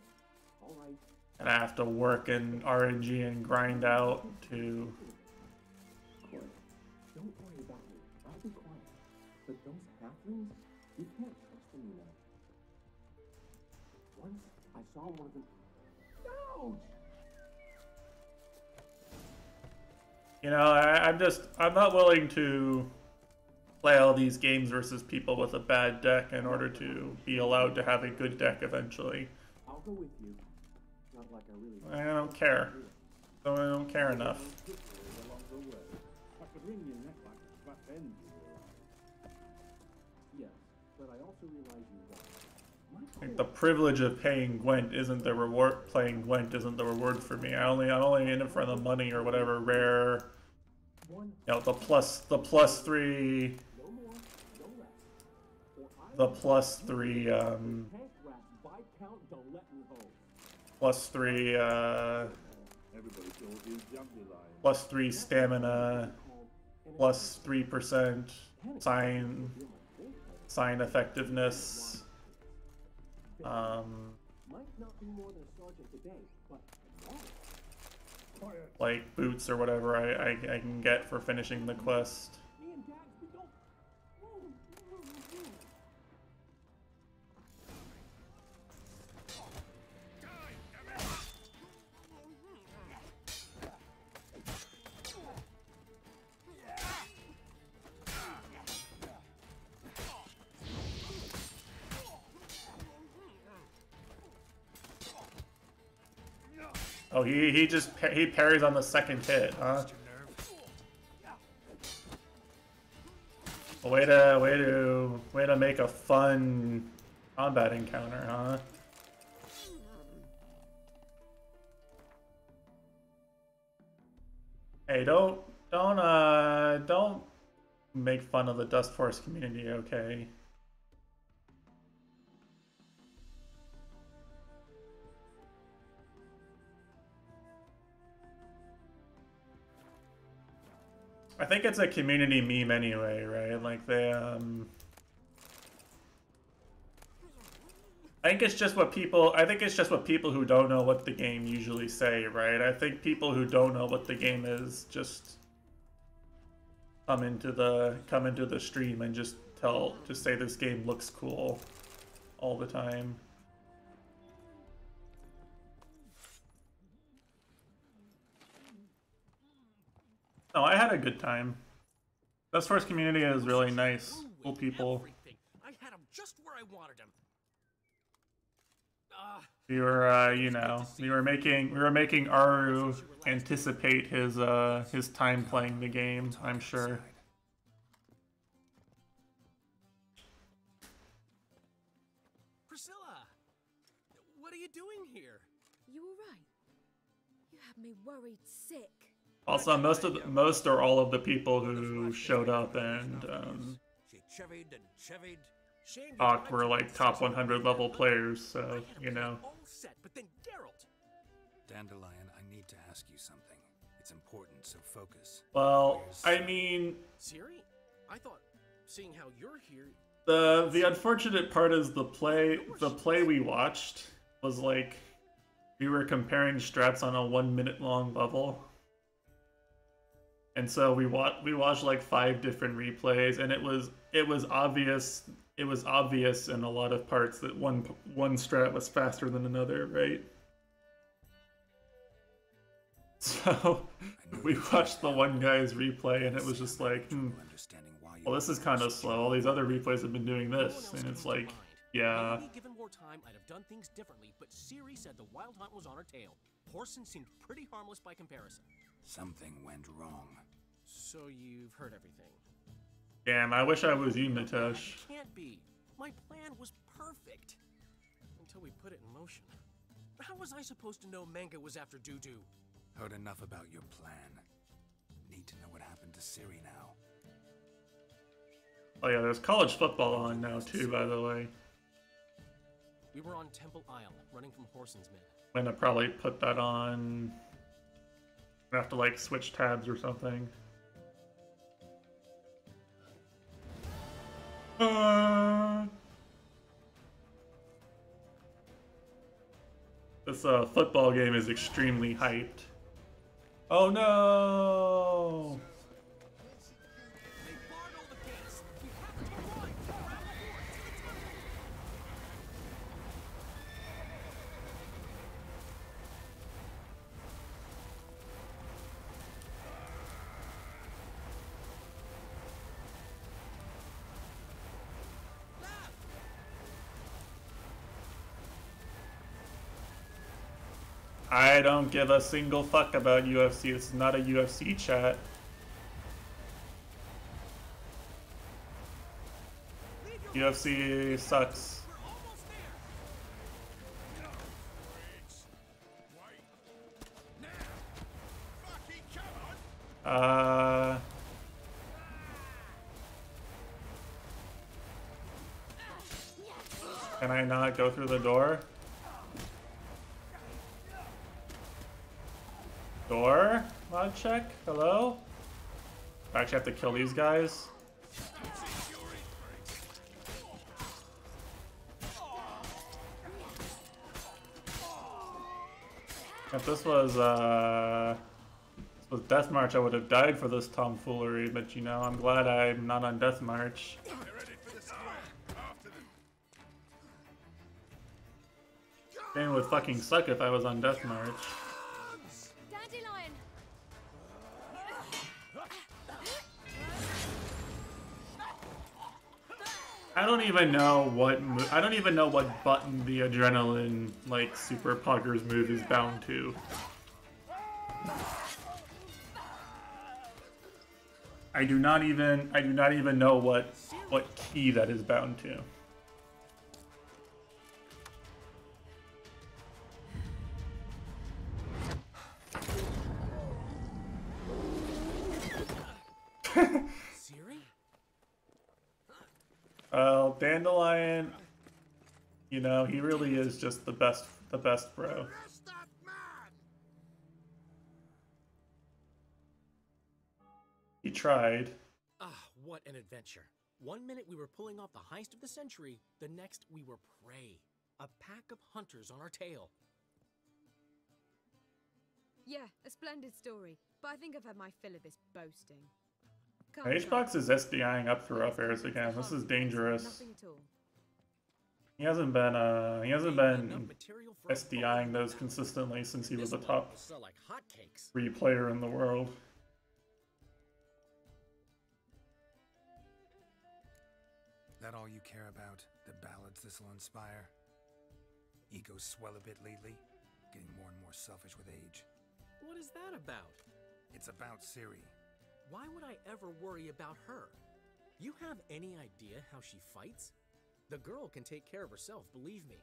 All right. And I have to work in RNG and grind out to Don't worry about me. I'll be quiet. But those halflings, you can't trust them, you know. Once I saw one of them. Ouch! You know, I, I'm just I'm not willing to play all these games versus people with a bad deck in order to be allowed to have a good deck eventually. I'll go with you. Not like I really. I don't care. So I don't care enough. The. I could wring your neck like a fat end you. Yes, but I also realize you're right. Like the privilege of paying Gwent isn't the reward. Playing Gwent isn't the reward for me. I only I'm only in it for the money or whatever rare. You know the plus the plus three. The plus three um plus three uh plus three stamina, plus three percent sign sign effectiveness. Um, like boots or whatever I, I, I can get for finishing the quest. He he just he parries on the second hit, huh? Way to way to way to make a fun combat encounter, huh? Hey, don't don't uh don't make fun of the Dustforce community, okay? I think it's a community meme anyway, right? Like they um I think it's just what people I think it's just what people who don't know what the game usually say, right? I think people who don't know what the game is just come into the come into the stream and just tell just say this game looks cool all the time. No, I had a good time. This first community is really nice. Cool people. I had him just where I wanted him. Ah, We were, uh, you know, we were making we were making Aru anticipate his uh his time playing the game. I'm sure. Priscilla! What are you doing here? You alright? You had me worried sick. Also, most of the, most or all of the people who showed up and um, She chivied and talked were like top 100 level players. So you know. But then Geralt. Dandelion, I need to ask you something. It's important, so focus. Well, I mean, Ciri? I thought, seeing how you're here, the the unfortunate part is the play the play we watched was like we were comparing strats on a one minute long level and so we watched we watched like five different replays and it was it was obvious it was obvious in a lot of parts that one one strat was faster than another right so we watched the one guy's replay and it was just like hmm, well this is kind of slow all these other replays have been doing this and it's like yeah maybe given more time, I'd have done things differently, but Ciri said the Wild Hunt was on her tail. Whoreson seemed pretty harmless by comparison. Something went wrong. So you've heard everything. damn i wish i was you mitesh Can't be. My plan was perfect. Until we put it in motion. How was I supposed to know Menge was after Dudu? Heard enough about your plan. Need to know what happened to Ciri now. oh yeah there's college football on now too by the way We were on Temple Isle, running from Whoreson's men. i'm gonna probably put that on I have to like switch tabs or something Uh, this uh, football game is extremely hyped. Oh no! I don't give a single fuck about UFC. This is not a UFC chat. UFC sucks. Uh. Can I not go through the door? Door? Mod check? Hello? I actually have to kill these guys? If this was, uh... This was Death March, I would have died for this tomfoolery, but you know, I'm glad I'm not on Death March. Game would fucking suck if I was on Death March. Don't even know what I don't even know what button the adrenaline like super poggers move is bound to. I do not even I do not even know what what key that is bound to. Dandelion, you know, he really is just the best the best bro. He tried. Ah, what an adventure. One minute we were pulling off the heist of the century, the next we were prey. A pack of hunters on our tail. Yeah, a splendid story. But I think I've had my fill of this boasting. Come, HBox is SDIing up thoroughfares again. This is dangerous. Nothing at all. He hasn't been uh he hasn't been SDIing those consistently since he was a top Sell three player in the world. That all you care about? The ballads this'll inspire? Egos swell a bit lately? Getting more and more selfish with age. What is that about? It's about Ciri. Why would I ever worry about her? You have any idea how she fights? The girl can take care of herself, believe me.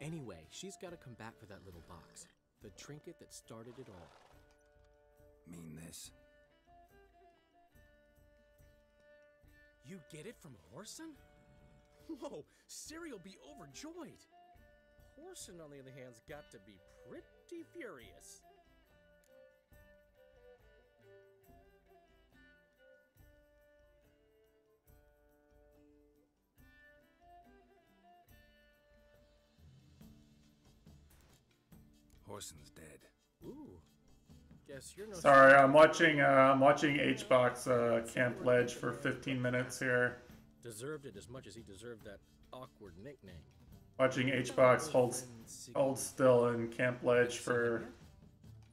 Anyway, she's got to come back for that little box. The trinket that started it all. Mean this? You get it from Whoreson? Whoa, Ciri'll be overjoyed. Whoreson, on the other hand's got to be pretty furious. Whoreson's dead. Ooh. Guess you're no Sorry, I'm watching uh, I'm watching HBox uh, Camp Ledge for 15 minutes here. Deserved it as much as he deserved that awkward nickname. Watching HBox hold hold still in Camp Ledge for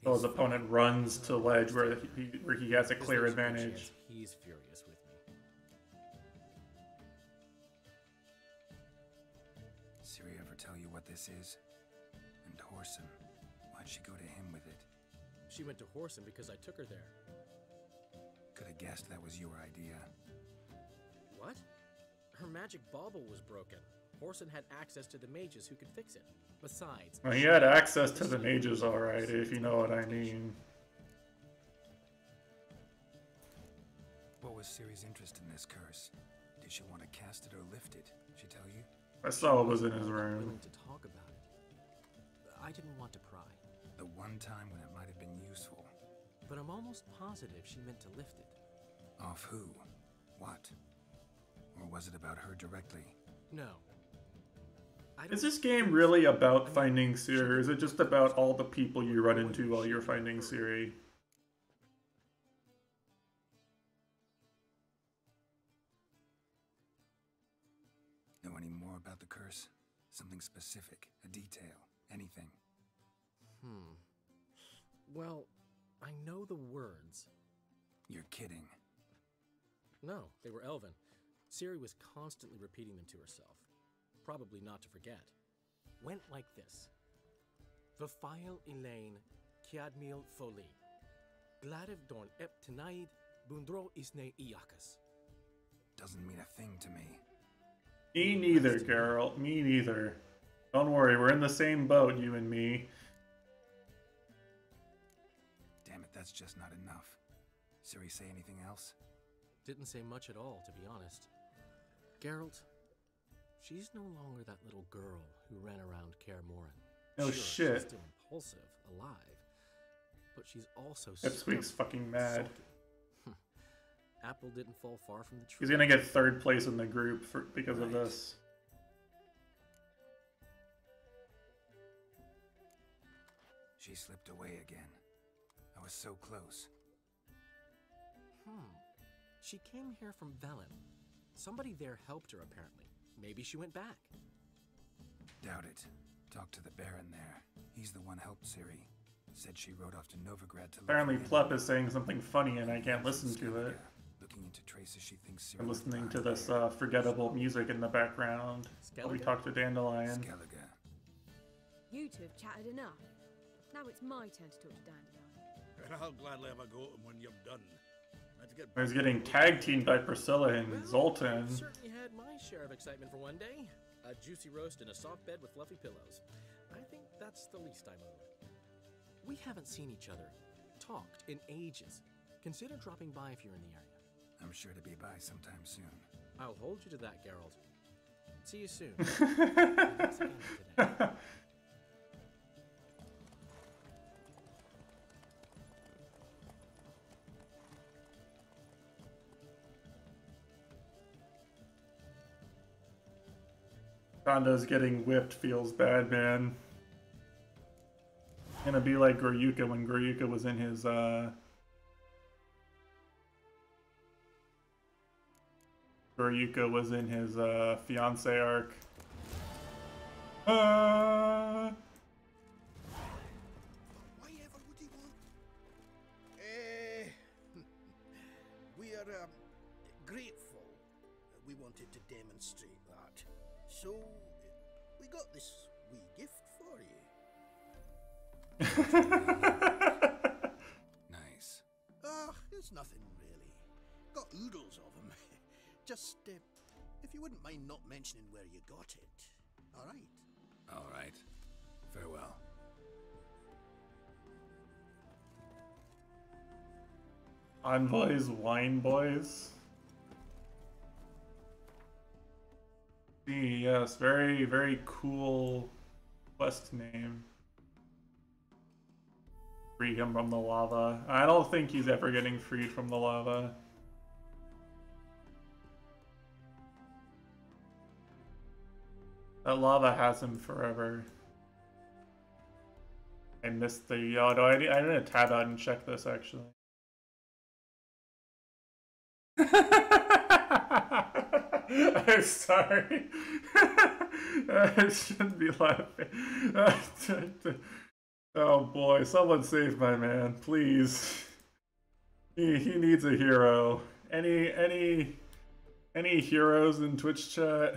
till his opponent runs to ledge where he where he has a clear There's no advantage. He's furious She went to Whoreson because I took her there. Could have guessed that was your idea. What? Her magic bauble was broken. Whoreson had access to the mages who could fix it. Besides, Well, he had access to the mages, all right, if you know what I mean. What was Ciri's interest in this curse? Did she want to cast it or lift it? Did She tell you? I saw it was in his room. willing to talk about it. I didn't want to pry, The one time when it might have been useful. but I'm almost positive she meant to lift it. Off who? What? Or was it about her directly? No. Is this game really about finding Ciri, or is it just about all the people you run into while you're finding Ciri? Know any more about the curse? Something specific, a detail, anything. Hmm. Well, I know the words. You're kidding. No, they were Elven. Ciri was constantly repeating them to herself. Probably not to forget. Went like this. Vafile Elaine Kiadmil Foli. Gladiv Dorn Ep Tenaid Bundro Isne Iakas. Doesn't mean a thing to me. Me neither, Geralt. Me neither. Don't worry, we're in the same boat, you and me. That's just not enough. Ciri say anything else? Didn't say much at all, to be honest. Geralt, she's no longer that little girl who ran around Kaer Morhen. No sure, shit. She's still impulsive, alive, but she's also Pipsqueak's stubborn, fucking mad. Apple didn't fall far from the tree. He's gonna get third place in the group for because of this. She slipped away again. I was so close. Hmm. She came here from Velen. Somebody there helped her, apparently. Maybe she went back. Doubt it. Talk to the Baron there. He's the one helped Ciri. Said she rode off to Novigrad to Apparently, for him. Plep is saying something funny and I can't listen to it. Looking into traces she thinks Ciri I'm listening to this uh, forgettable music in the background while we Skellige? talk to Dandelion. Skellige. You two have chatted enough. Now it's my turn to talk to Dandelion. And I'll gladly have a go at him when you've done. Get I was getting tag teamed by Priscilla and Zoltan. Certainly had my share of excitement for one day. A juicy roast in a soft bed with fluffy pillows. I think that's the least I'm owed. We haven't seen each other, talked in ages. Consider dropping by if you're in the area. I'm sure to be by sometime soon. I'll hold you to that, Geralt. See you soon. Kondo's getting whipped feels bad, man. Gonna be like Goryuka when Goryuka was in his uh Goryuka was in his uh fiance arc. Uh Eh, we are um, grateful. We wanted to demonstrate that. So, got this wee gift for you. Nice. Ah, it's nothing really. Got oodles of them. Just, uh, if you wouldn't mind not mentioning where you got it. All right. All right. Farewell. Envoys, Wine Boys. Yes, very, very cool quest name. Free him from the lava. I don't think he's ever getting freed from the lava. That lava has him forever. I missed the. No, I, I to tab out and check this actually. I'm sorry. I shouldn't be laughing. oh boy, someone save my man, please. He he needs a hero. Any any any heroes in Twitch chat?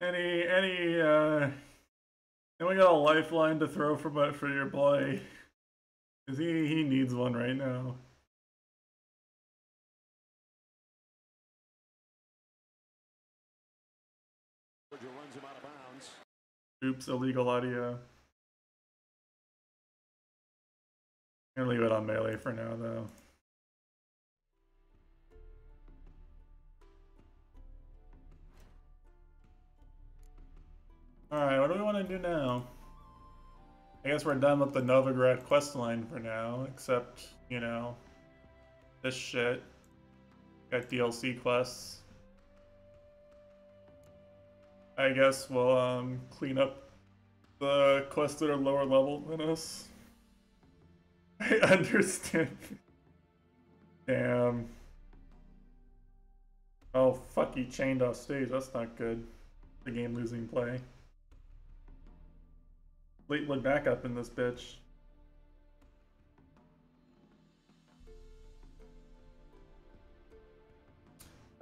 any any uh and we got a lifeline to throw for for your boy. Cause he he needs one right now. Runs him out of bounds. Oops, illegal audio. I'm gonna leave it on melee for now though. Alright, what do we want to do now? I guess we're done with the Novigrad quest line for now, except, you know, this shit. Got DLC quests. I guess we'll um, clean up the quests that are lower level than us. I understand. Damn. Oh, fuck, he chained off stage. That's not good. The game losing play. Fleetwood backup in this bitch.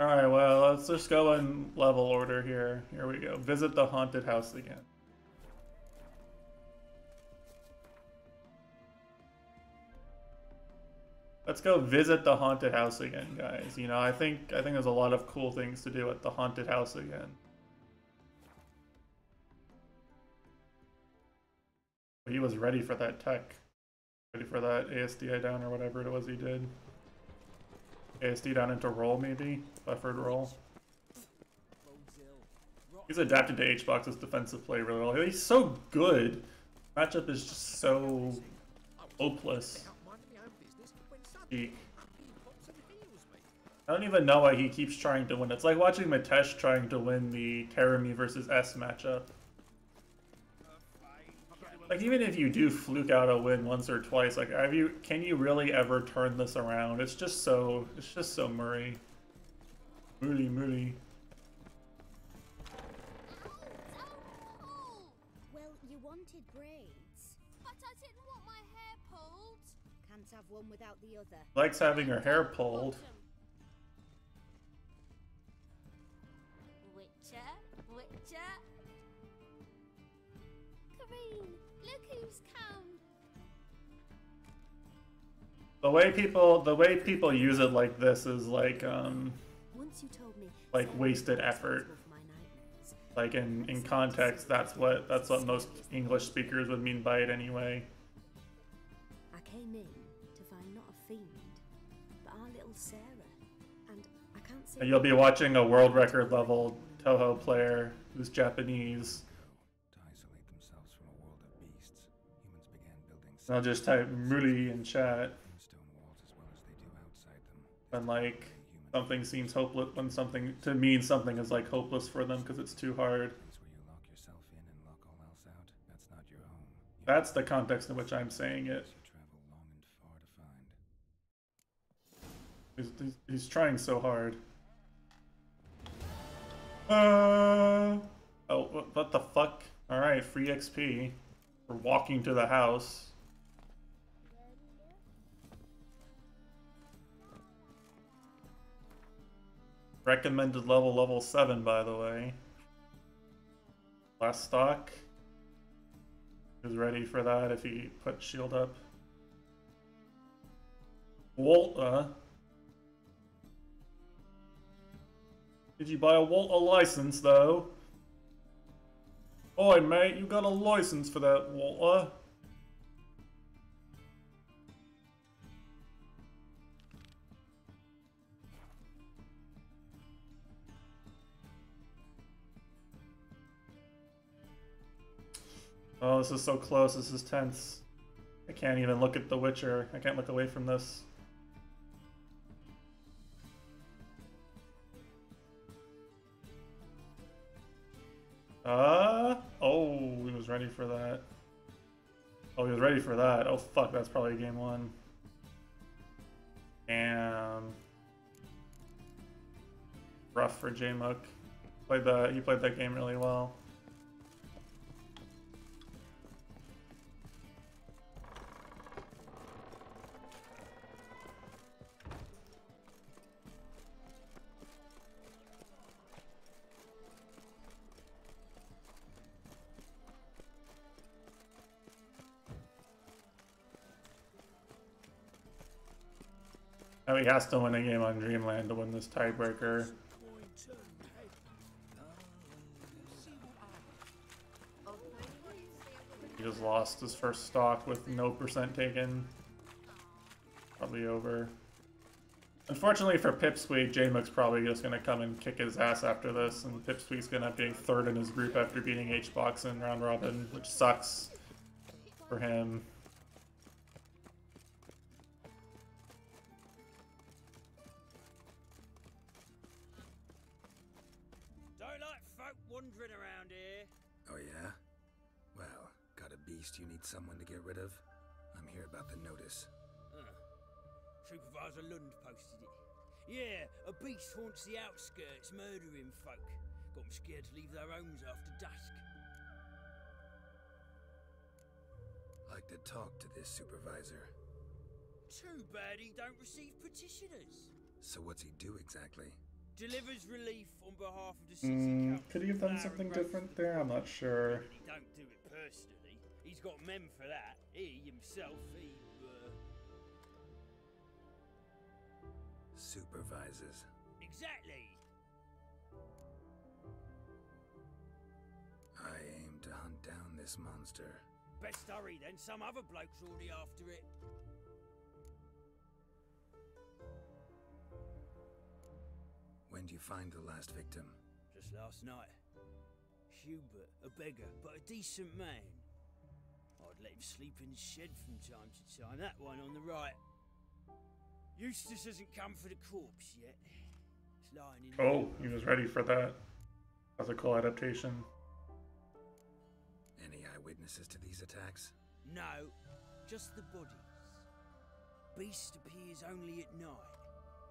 Alright, well, let's just go in level order here. Here we go. Visit the haunted house again. Let's go visit the haunted house again, guys. You know, I think I think there's a lot of cool things to do at the haunted house again. He was ready for that tech. Ready for that ASDI down or whatever it was he did. ASD down into roll maybe? Buffered roll. He's adapted to HBox's defensive play really well. He's so good. Matchup is just so hopeless. I don't even know why he keeps trying to win. It's like watching Matesh trying to win the Terami versus S matchup. Like even if you do fluke out a win once or twice, like have you can you really ever turn this around? It's just so it's just so Murray. Murray Murray. Well, you wanted braids. But I didn't want my hair pulled. Can't have one without the other. Likes having her hair pulled. The way people the way people use it like this is like um Once you told me like wasted effort. Like in, in context, that's what that's what most English speakers would mean by it anyway. I came in to find not a fiend, but our little Sarah. And I can't see you'll be watching a world record level Toho player who's Japanese. I'll just type Muli in chat. Stone walls as well as they do outside them. When like something seems hopeless when something to mean something is like hopeless for them because it's too hard. That's the context in which I'm saying it. He's, he's, trying so hard. Uh, oh, what, what the fuck? Alright, free XP We're walking to the house. Recommended level level 7, by the way. Last stock. Is ready for that if he put shield up. Walter. Did you buy a Walter license, though? Oi, mate, you got a license for that, Walter. Oh, this is so close. This is tense. I can't even look at The Witcher. I can't look away from this. Uh, oh, he was ready for that. Oh, he was ready for that. Oh, fuck, that's probably game one. And rough for Jmook. Played that. He played that game really well. Oh, he has to win a game on Dreamland to win this tiebreaker. He just lost his first stock with no percent taken. Probably over. Unfortunately for Pipsqueak, Jmook's probably just going to come and kick his ass after this, and Pipsqueak's going to being third in his group after beating HBox in round robin, which sucks for him. Got a beast you need someone to get rid of? I'm here about the notice. Huh. Supervisor Lund posted it. Yeah, a beast haunts the outskirts, murdering folk. Got 'em scared to leave their homes after dusk. Like to talk to this supervisor. Too bad he don't receive petitioners. So what's he do exactly? Delivers relief on behalf of the city Mm, could he have done something different there? I'm not sure. He don't do it personally. Got men for that. He himself, he uh, Supervises. exactly. I aim to hunt down this monster. Best hurry then. Some other bloke's already after it. When do you find the last victim? Just last night. Hubert, a beggar, but a decent man. I'd let him sleep in his shed from time to time. That one on the right. Eustace hasn't come for the corpse yet. It's lying in Oh, he was ready for that. That's a cool adaptation. Any eyewitnesses to these attacks? No, just the bodies. Beast appears only at night.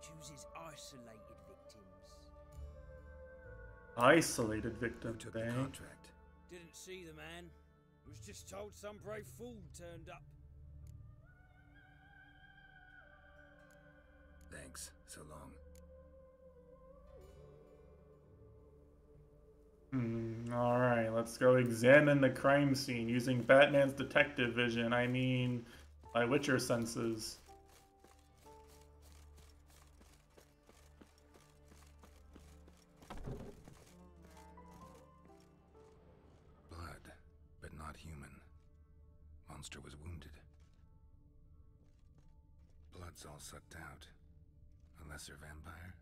Chooses isolated victims. Isolated victim Took the contract. Didn't see the man. Was just told some brave fool turned up. Thanks. So long. Hmm, Alright, let's go examine the crime scene using Batman's detective vision. I mean, my Witcher senses. Monster was wounded. Blood's all sucked out. A lesser vampire?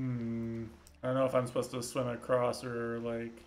Hmm. I don't know if I'm supposed to swim across or like.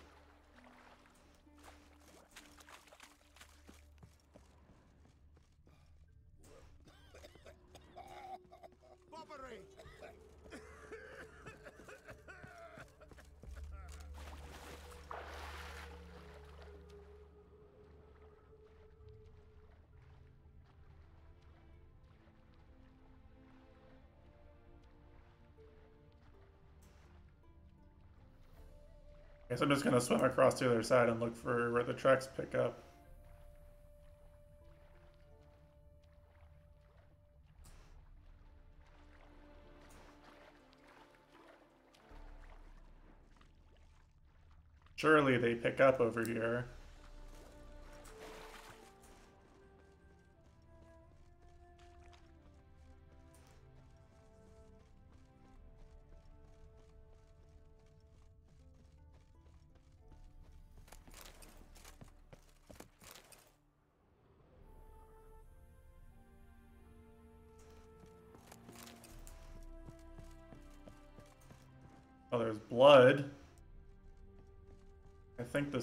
Guess I'm just gonna swim across the other side and look for where the tracks pick up. Surely they pick up over here.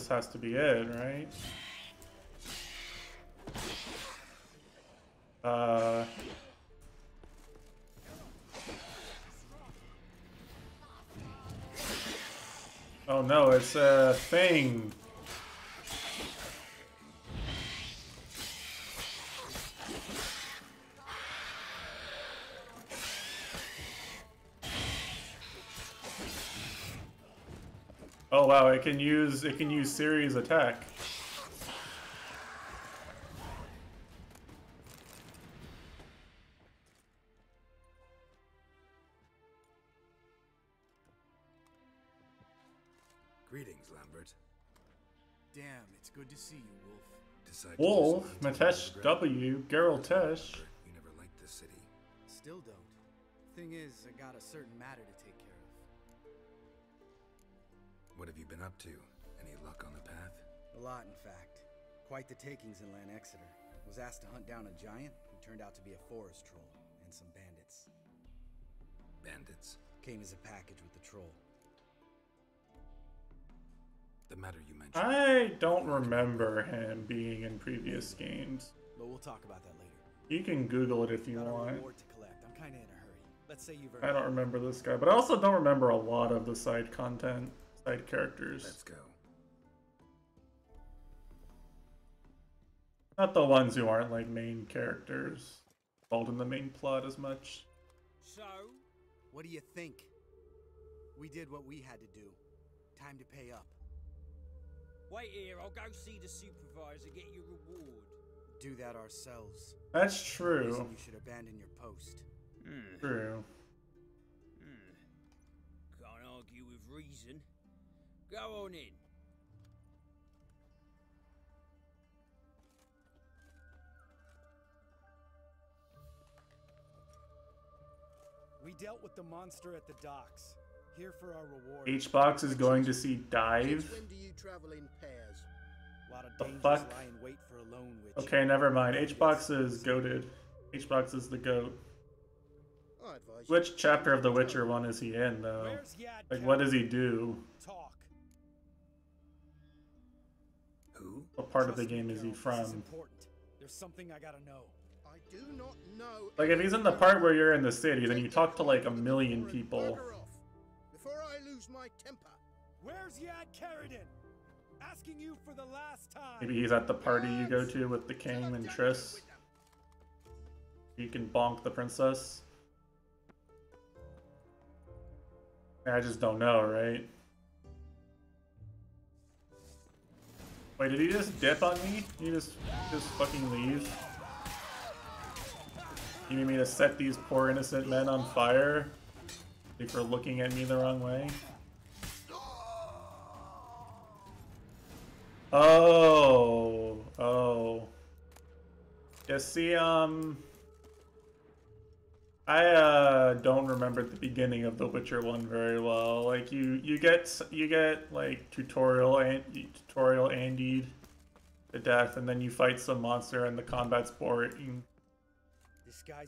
This has to be it, right? Uh... Oh no, it's a thing. It can use it can use series attack. Greetings, Lambert. Damn, it's good to see you, Wolf. Decide Wolf, something Matesh. W, Geralt Tesh. You never liked this city. Still don't. Thing is, I got a certain matter to take care of. What have you been up to? Any luck on the path? A lot, in fact. Quite the takings in Lan Exeter. Was asked to hunt down a giant who turned out to be a forest troll and some bandits. Bandits? Came as a package with the troll. The matter you mentioned. I don't remember him being in previous games. But we'll talk about that later. You can Google it if you Got want. reward to collect. I'm kinda in a hurry. Let's say you've I don't remember this guy, but I also don't remember a lot of the side content, side characters. Let's go. Not the ones who aren't like main characters, involved in the main plot as much. So, what do you think? We did what we had to do. Time to pay up. Wait here, I'll go see the supervisor, get your reward. Do that ourselves. That's true. Reason You should abandon your post. Hmm. True. Hmm. Can't argue with reason. Go on in. We dealt with the monster at the docks. Here for our reward. H box is going to see dive. When do you travel in pairs? A lot of The fuck? lie in wait for a lone witch. Okay, never mind. H box is goaded. H box is the goat. I advise you Which chapter of The Witcher one is he in though? Like, what does he do? Part of the game is he Geralt, This is from? There's something I gotta know. I do not know. Like, if he's in the part where you're in the city, then you talk to like a million people. Before I lose my temper. Where's Jad Karadin? Asking you for the last time. Maybe he's at the party you go to with the king and Triss. You can bonk the princess. I just don't know, right? Wait, did he just dip on me? He just just fucking leave? You need me to set these poor innocent men on fire? For looking at me the wrong way? Oh, oh. Yeah, see, um, I uh don't remember the beginning of The Witcher one very well. Like you, you get s- you get like tutorial and tutorial Andied to death, and then you fight some monster, and the combat's boring.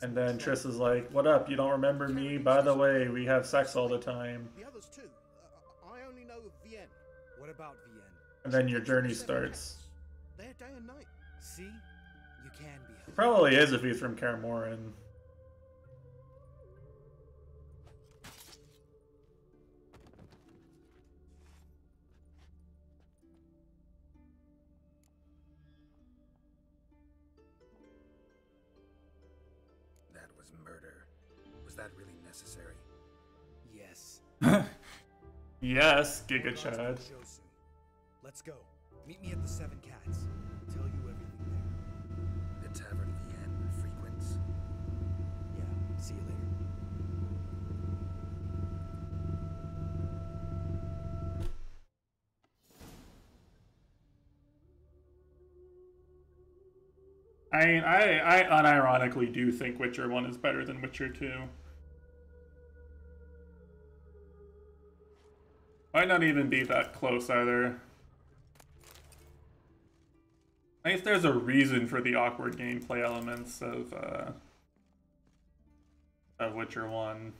And then Triss is like, "What up? You don't remember me? By the way, we have sex all the time." The others too. Uh, I only know Vienne. What about Vienne? And then your journey starts. Day and night. See? You can be. Probably is if he's from Kaer Yes, Giga Chad. Let's go. Meet me at the Seven Cats. I'll tell you everything there. The Tavern Vienne frequents. Yeah, see you later. I mean, I, I unironically do think Witcher 1 is better than Witcher 2. Might not even be that close either. I guess there's a reason for the awkward gameplay elements of, uh, of Witcher 1.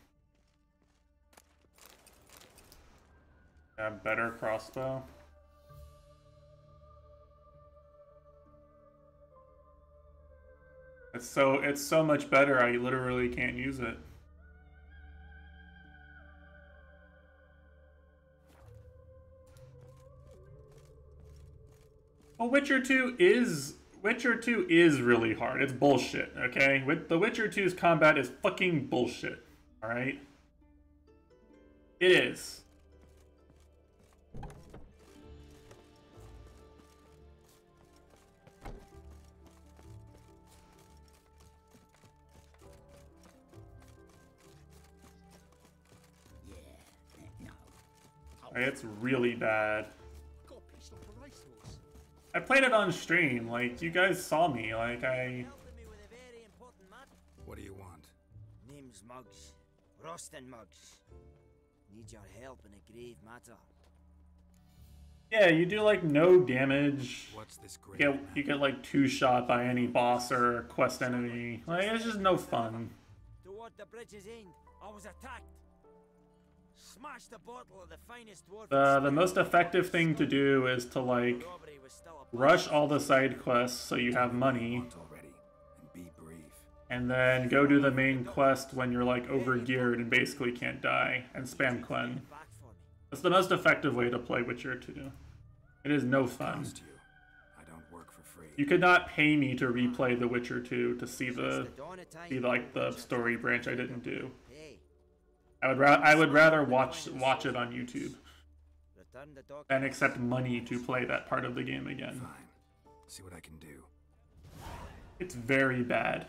Yeah, better crossbow. It's so it's so much better. I literally can't use it. Well, Witcher 2 is Witcher 2 is really hard. It's bullshit, okay? With the Witcher 2's combat is fucking bullshit. All right? It is. It's really bad. I played it on stream. Like you guys saw me. Like I. What do you want? Name's Muggs. Rostin Muggs. Need your help in a grave matter. Yeah, you do like no damage. What's this You get you get like two shot by any boss or quest enemy. Like it's just no fun. Toward the bridge's end, I was attacked. Smashed a bottle of the finest dwarf. The the most effective thing to do is to like rush all the side quests so you have money. And then go do the main quest when you're like overgeared and basically can't die and spam Quen. That's the most effective way to play Witcher 2. It is no fun. I don't work for free. You could not pay me to replay The Witcher 2 to see the see like the story branch I didn't do. I would ra- I would rather watch watch it on YouTube than accept money to play that part of the game again. Fine. See what I can do. It's very bad.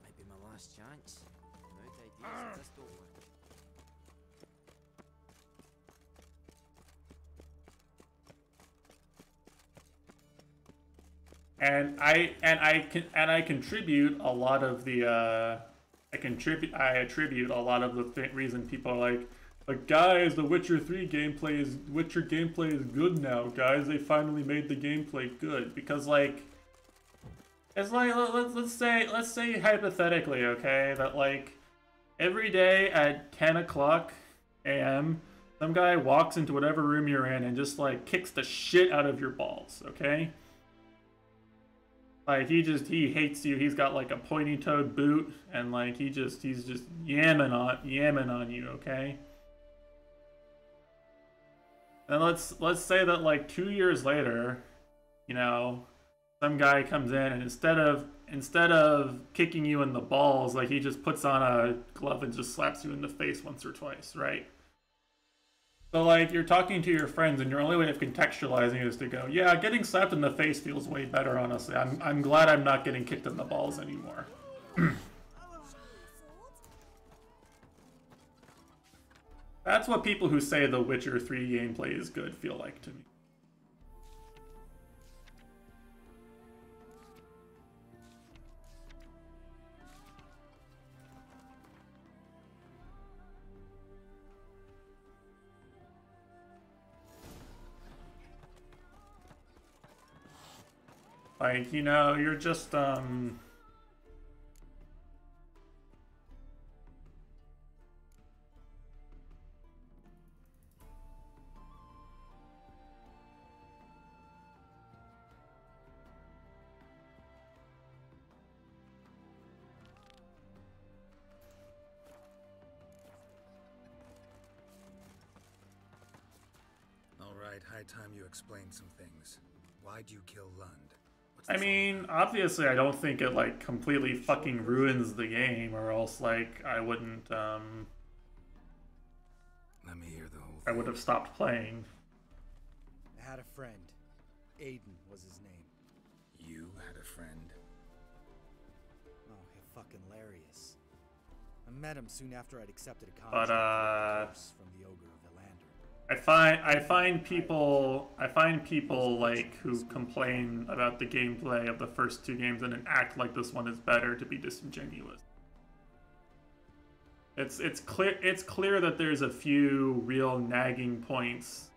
Might be my last chance. I'm out ideas just over. and I and I can and I contribute a lot of the uh, I contribute I attribute a lot of the th- reason people are like, but guys, the Witcher Three gameplay is Witcher gameplay is good now, guys. They finally made the gameplay good because like. It's like let- let's let's say let's say hypothetically, okay, that like every day at ten o'clock a.m. some guy walks into whatever room you're in and just like kicks the shit out of your balls, okay? Like he just he hates you. He's got like a pointy toed boot and like he just he's just yamming on yamming on you, okay? And let's let's say that like 2 years later, you know, some guy comes in and instead of instead of kicking you in the balls, like he just puts on a glove and just slaps you in the face once or twice, right? So like you're talking to your friends and your only way of contextualizing is to go, yeah, getting slapped in the face feels way better, honestly. I'm I'm glad I'm not getting kicked in the balls anymore. That's what people who say the Witcher 3 gameplay is good feel like to me. Like, you know, you're just, um... All right, high time you explain some things. Why'd you kill Lund? I mean, obviously, I don't think it like completely fucking ruins the game, or else like I wouldn't. um... Let me hear the whole. I would have stopped playing. I had a friend. Aiden was his name. You had a friend? Oh, fucking hilarious. I met him soon after I'd accepted a contract But uh, from the ogre of Ellander. I find I find people I find people like who complain about the gameplay of the first two games and then act like this one is better to be disingenuous. It's it's clear it's clear that there's a few real nagging points.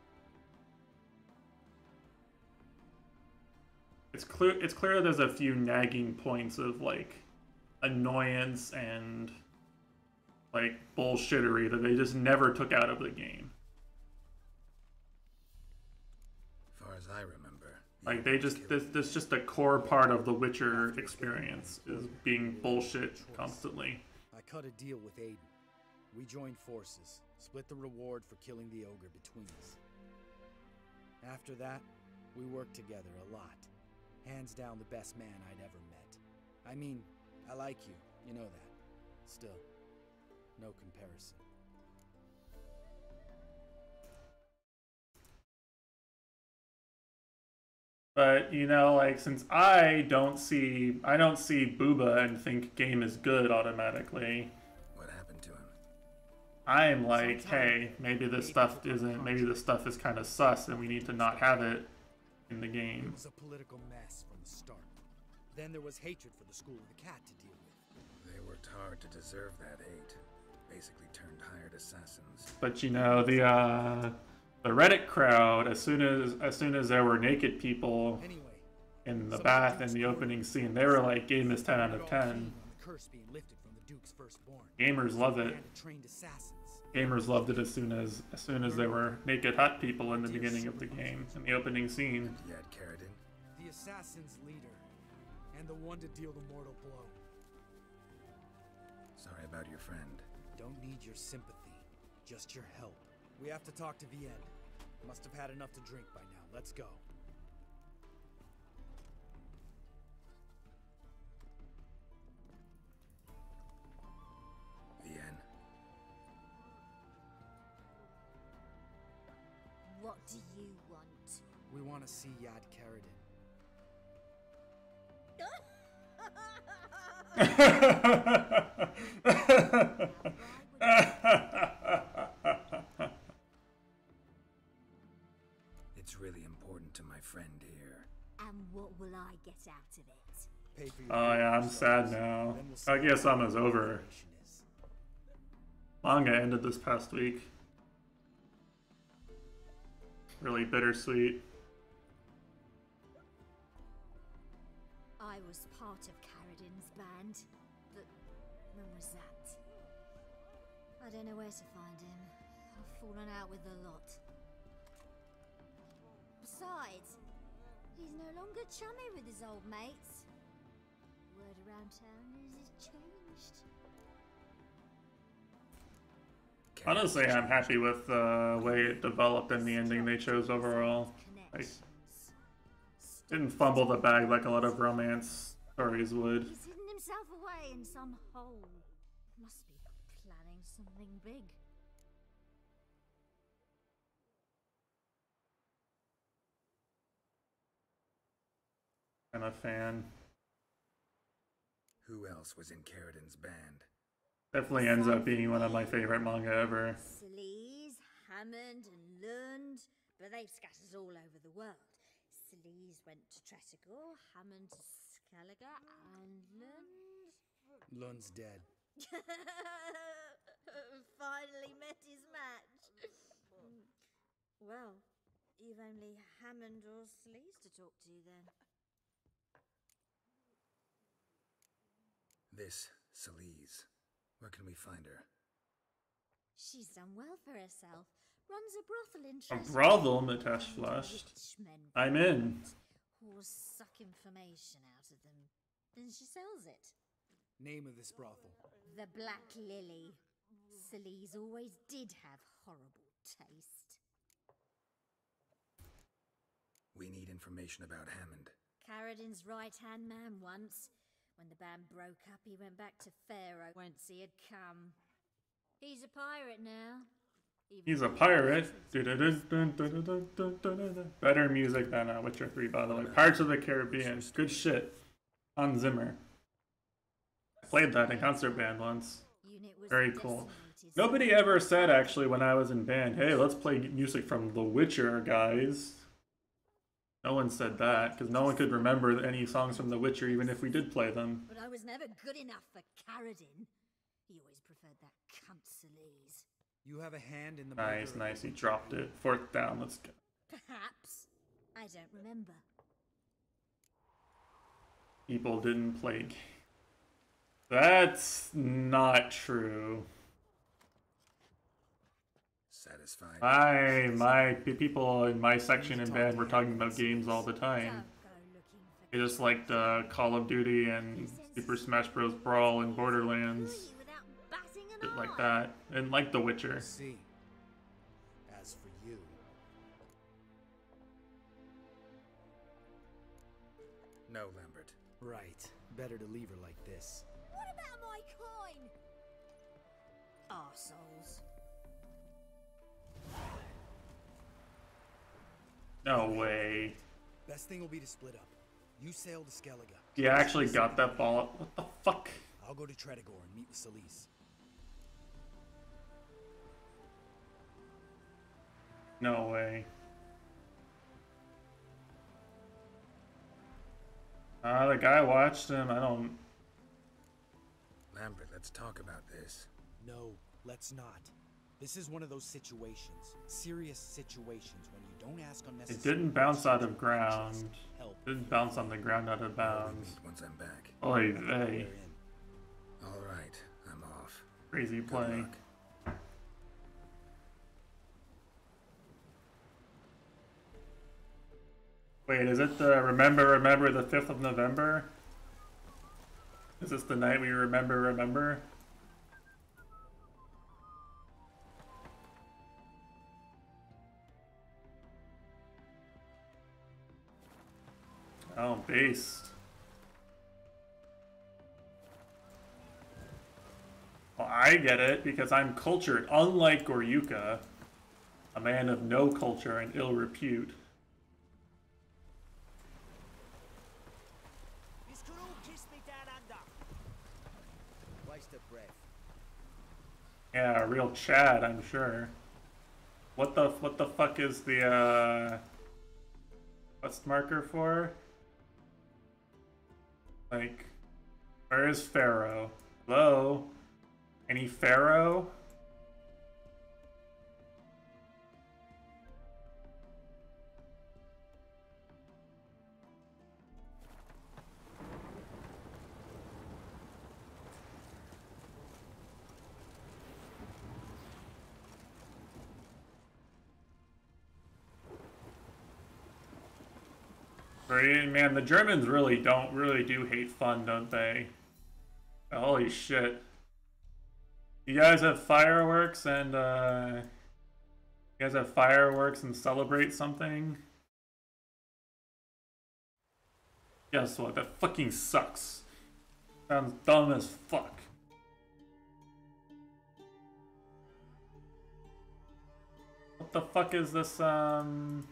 It's clear it's clear there's a few nagging points of like annoyance and like bullshittery that they just never took out of the game. Like they just this this just a core part of the Witcher experience is being bullshit constantly. I cut a deal with Aiden. We joined forces, split the reward for killing the ogre between us. After that, we worked together a lot. Hands down the best man I'd ever met. I mean, I like you, you know that. Still, no comparison. But you know, like since I don't see I don't see Booba and think game is good automatically. What happened to him? I'm like, hey, maybe this stuff isn't maybe this stuff is kind of sus and we need to not have it in the game. It game. was a political mess from the start. Then there was hatred for the School of the Cat to deal with. They worked hard to deserve that hate. Basically turned hired assassins. But you know, the uh the Reddit crowd as soon as as soon as there were naked people in the bath in the opening scene, they were like game is 10 out of 10. The curse being lifted from the Duke's firstborn. Gamers love it. And trained assassins. Gamers loved it as soon as as soon as there were naked hot people in the beginning of the game in the opening scene. Jad Karadin? The assassin's leader. And the one to deal the mortal blow. Sorry about your friend. Don't need your sympathy. Just your help. We have to talk to Vienne. Must have had enough to drink by now. Let's go. Vienne. What do you want? We want to see Jad Karadin. what will I get out of it? Pay for your Oh yeah, I'm sad now. I guess summer's over. Manga ended this past week. Really bittersweet. I was part of Karadin's band, but when was that? I don't know where to find him. I've fallen out with a lot. Besides, he's no longer chummy with his old mates. Word around town is he's changed. Honestly, I'm happy with uh, the way it developed and the ending they chose overall. Like, didn't fumble the bag like a lot of romance stories would. He's hidden himself away in some hole. Must be planning something big. I'm a fan. Who else was in Karadin's band? Definitely ends up being one of my favorite manga ever. Sleaze, Hammond, and Lund, but they've scattered all over the world. Sleaze went to Tretogor, Hammond to Skellige, and Lund. Lund's dead. Finally met his match. Well, you've only Hammond or Sleaze to talk to then. This, Celise. Where can we find her? She's done well for herself. Runs a brothel in A brothel, Mitesh Flash. Rich men I'm in. Whores suck information out of them. Then she sells it. Name of this brothel. The Black Lily. Celise always did have horrible taste. We need information about Hammond. Karadin's right hand man once. When the band broke up, he went back to Faroe whence he had come. He's a pirate now. Even He's a pirate. Better music than uh, Witcher 3, by the way. Pirates of the Caribbean. Good shit. Hans Zimmer. I played that in concert band once. Very cool. Nobody ever said, actually, when I was in band, hey, let's play music from The Witcher, guys. No one said that, because no one could remember any songs from The Witcher, even if we did play them. But I was never good enough for Karadin. He always preferred that cunt Celise. You have a hand in the Nice, nice. He dropped it. Fourth down. Let's go. Perhaps. I don't remember. People didn't play. That's not true. Satisfied. I my people in my section in band were talking about games all the time. They just liked uh, Call of Duty and Super Smash Bros. Brawl and Borderlands, shit like that, and like The Witcher. As for you, No, Lambert. right. Better to leave her like this. What about my coin? Arseholes. No way. Best thing will be to split up. You sail to Skellige. You actually got that ball. up. What the fuck? I'll go to Tretogor and meet with Celise. No way. Uh, the guy watched him. I don't. Lambert, let's talk about this. No, let's not. This is one of those situations, serious situations, when you don't ask. It didn't bounce out of ground. help. Didn't bounce on the ground out of bounds. Once I'm back. Oy vey. All right, I'm off. Crazy Good play. Wait, is it the remember remember the fifth of November? Is this the night we remember remember? Oh, based. Well, I get it because I'm cultured, unlike Goryuka, a man of no culture and ill repute. This could all kiss me down under. Waste of breath. Yeah, a real Chad, I'm sure. What the what the fuck is the uh the marker for? Like where is Faroe? Hello? Any Faroe? Man, the Germans really don't really do hate fun, don't they? Holy shit. You guys have fireworks and uh you guys have fireworks and celebrate something? Guess what? That fucking sucks. Sounds dumb as fuck. What the fuck is this um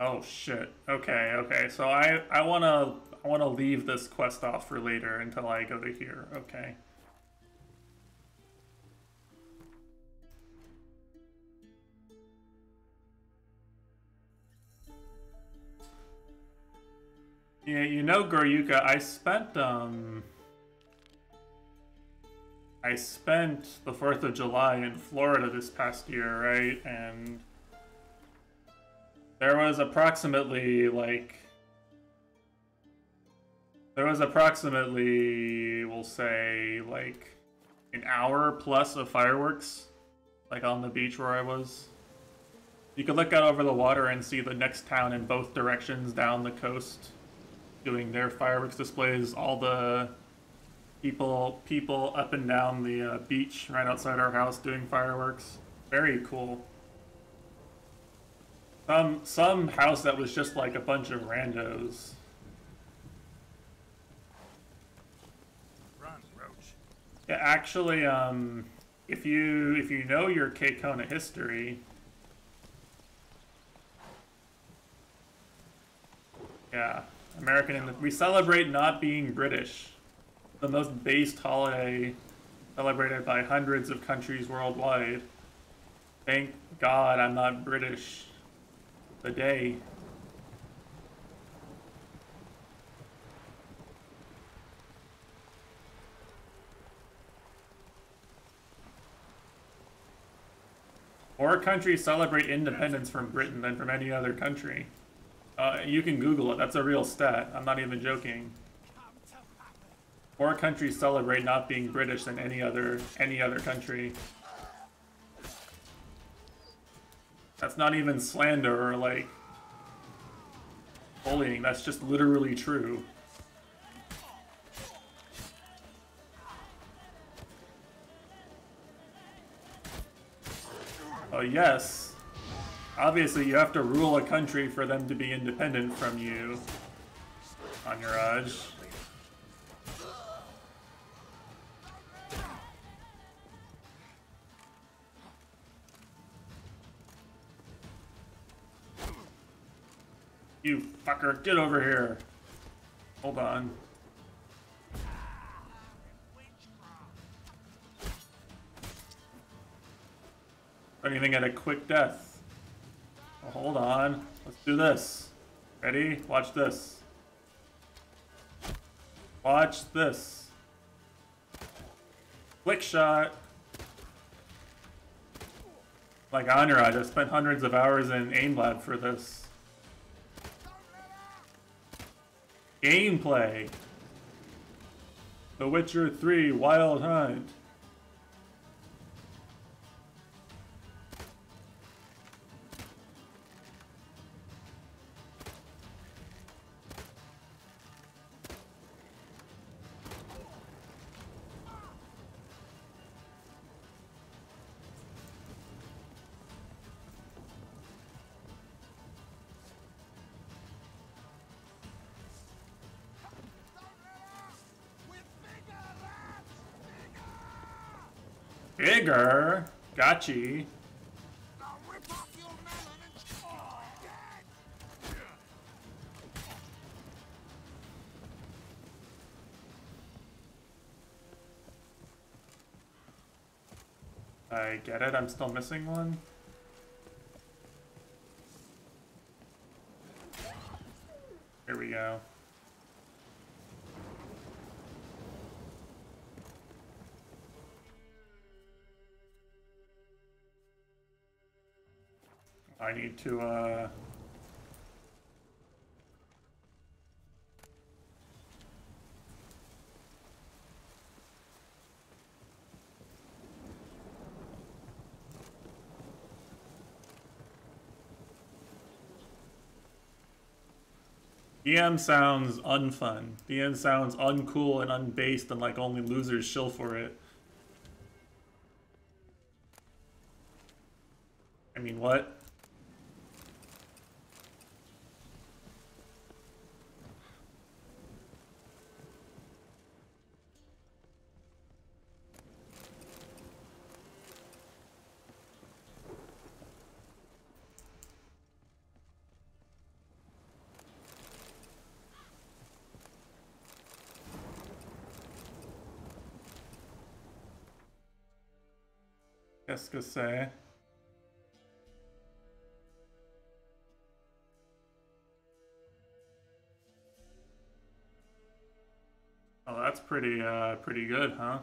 Oh shit. Okay, okay. So I I want to I want to leave this quest off for later until I go to here. Okay. Yeah, you know Goryuka, I spent um I spent the 4th of July in Florida this past year, right? And there was approximately like there was approximately we'll say like an hour plus of fireworks like on the beach where I was. You could look out over the water and see the next town in both directions down the coast doing their fireworks displays. All the people people up and down the uh, beach right outside our house doing fireworks. Very cool. Some some house that was just like a bunch of randos. Run, Roach. Yeah, actually, um, if you if you know your Kona history, yeah, American. And we celebrate not being British, the most based holiday celebrated by hundreds of countries worldwide. Thank God I'm not British. The day. More countries celebrate independence from Britain than from any other country. Uh, you can Google it. That's a real stat. I'm not even joking. More countries celebrate not being British than any other any other country. That's not even slander or like bullying. That's just literally true. Oh yes. Obviously, you have to rule a country for them to be independent from you. On You fucker, get over here. Hold on. Even get a quick death. Oh, hold on. Let's do this. Ready? Watch this. Watch this. Quick shot. Like Anurad, I spent hundreds of hours in AimLab for this. Gameplay. The Witcher 3 Wild Hunt. Bigger. Gotchi. I get it, I'm still missing one. I need to, uh... DM sounds unfun. DM sounds uncool and unbased and like only losers shill for it. I mean, what? Que c'est? Oh, that's pretty, uh, pretty good, huh?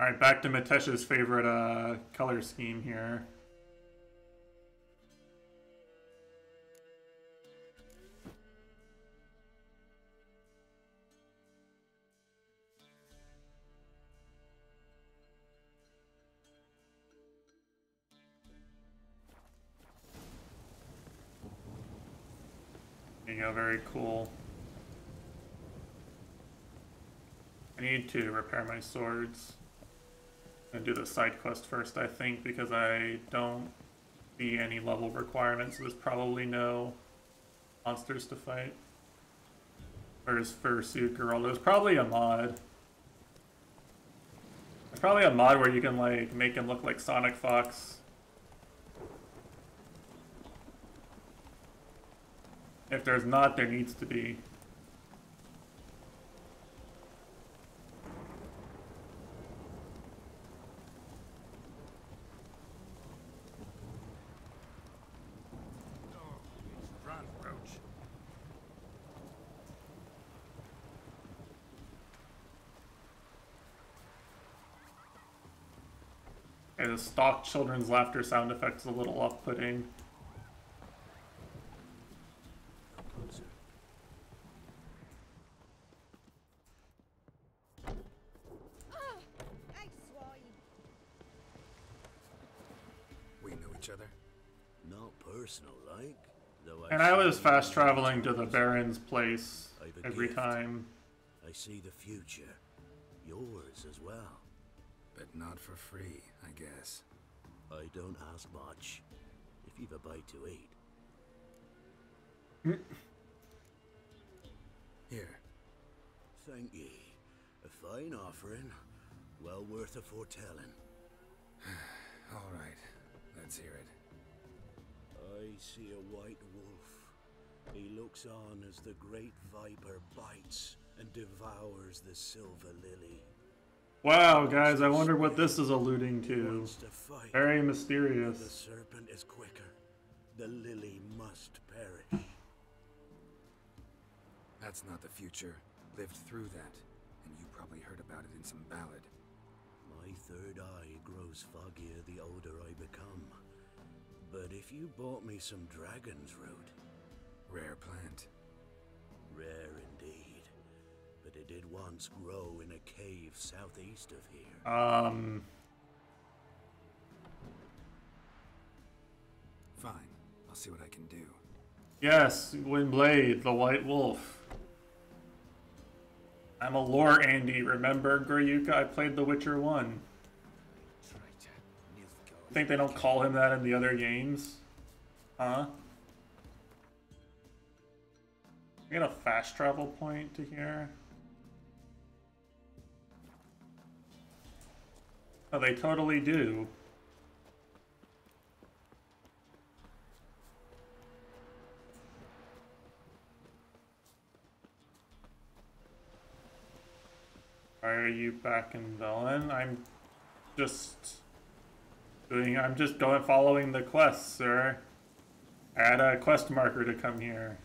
Alright, back to Mitesh's favorite, uh, color scheme here. Very cool. I need to repair my swords. And do the side quest first, I think, because I don't see any level requirements. So there's probably no monsters to fight. Where's Fursuit Girl? There's probably a mod. There's probably a mod where you can like make him look like SonicFox. If there's not, there needs to be. Okay, the stock children's laughter sound effect's a little off-putting. We know each other? Not personal, like. Though And I was see fast traveling to the. Baron's place every gift. time. I see the future. Yours as well. But not for free, I guess. I don't ask much. If you've a bite to eat. Here. Thank ye. A fine offering. Well worth a foretelling. All right, let's hear it. I see a white wolf. He looks on as the great viper bites and devours the silver lily. Wow, guys, I wonder what this is alluding to. wants to fight. Very The mysterious. serpent is quicker. The lily must perish. That's not the future. Lived through that, and you probably heard about it in some ballad. My third eye grows foggier the older I become. But if you bought me some dragon's root, Rare plant. rare indeed, but it did once grow in a cave southeast of here. Um, Fine, I'll see what I can do. yes, Gwynbleidd, the White Wolf. I'm a lore Andy. Remember, Goryuka? I played The Witcher 1. I think they don't call him that in the other games? Huh? I get a fast travel point to here. Oh, they totally do. Why are you back in Velen? I'm just doing. I'm just going following the quest, sir. Add a quest marker to come here.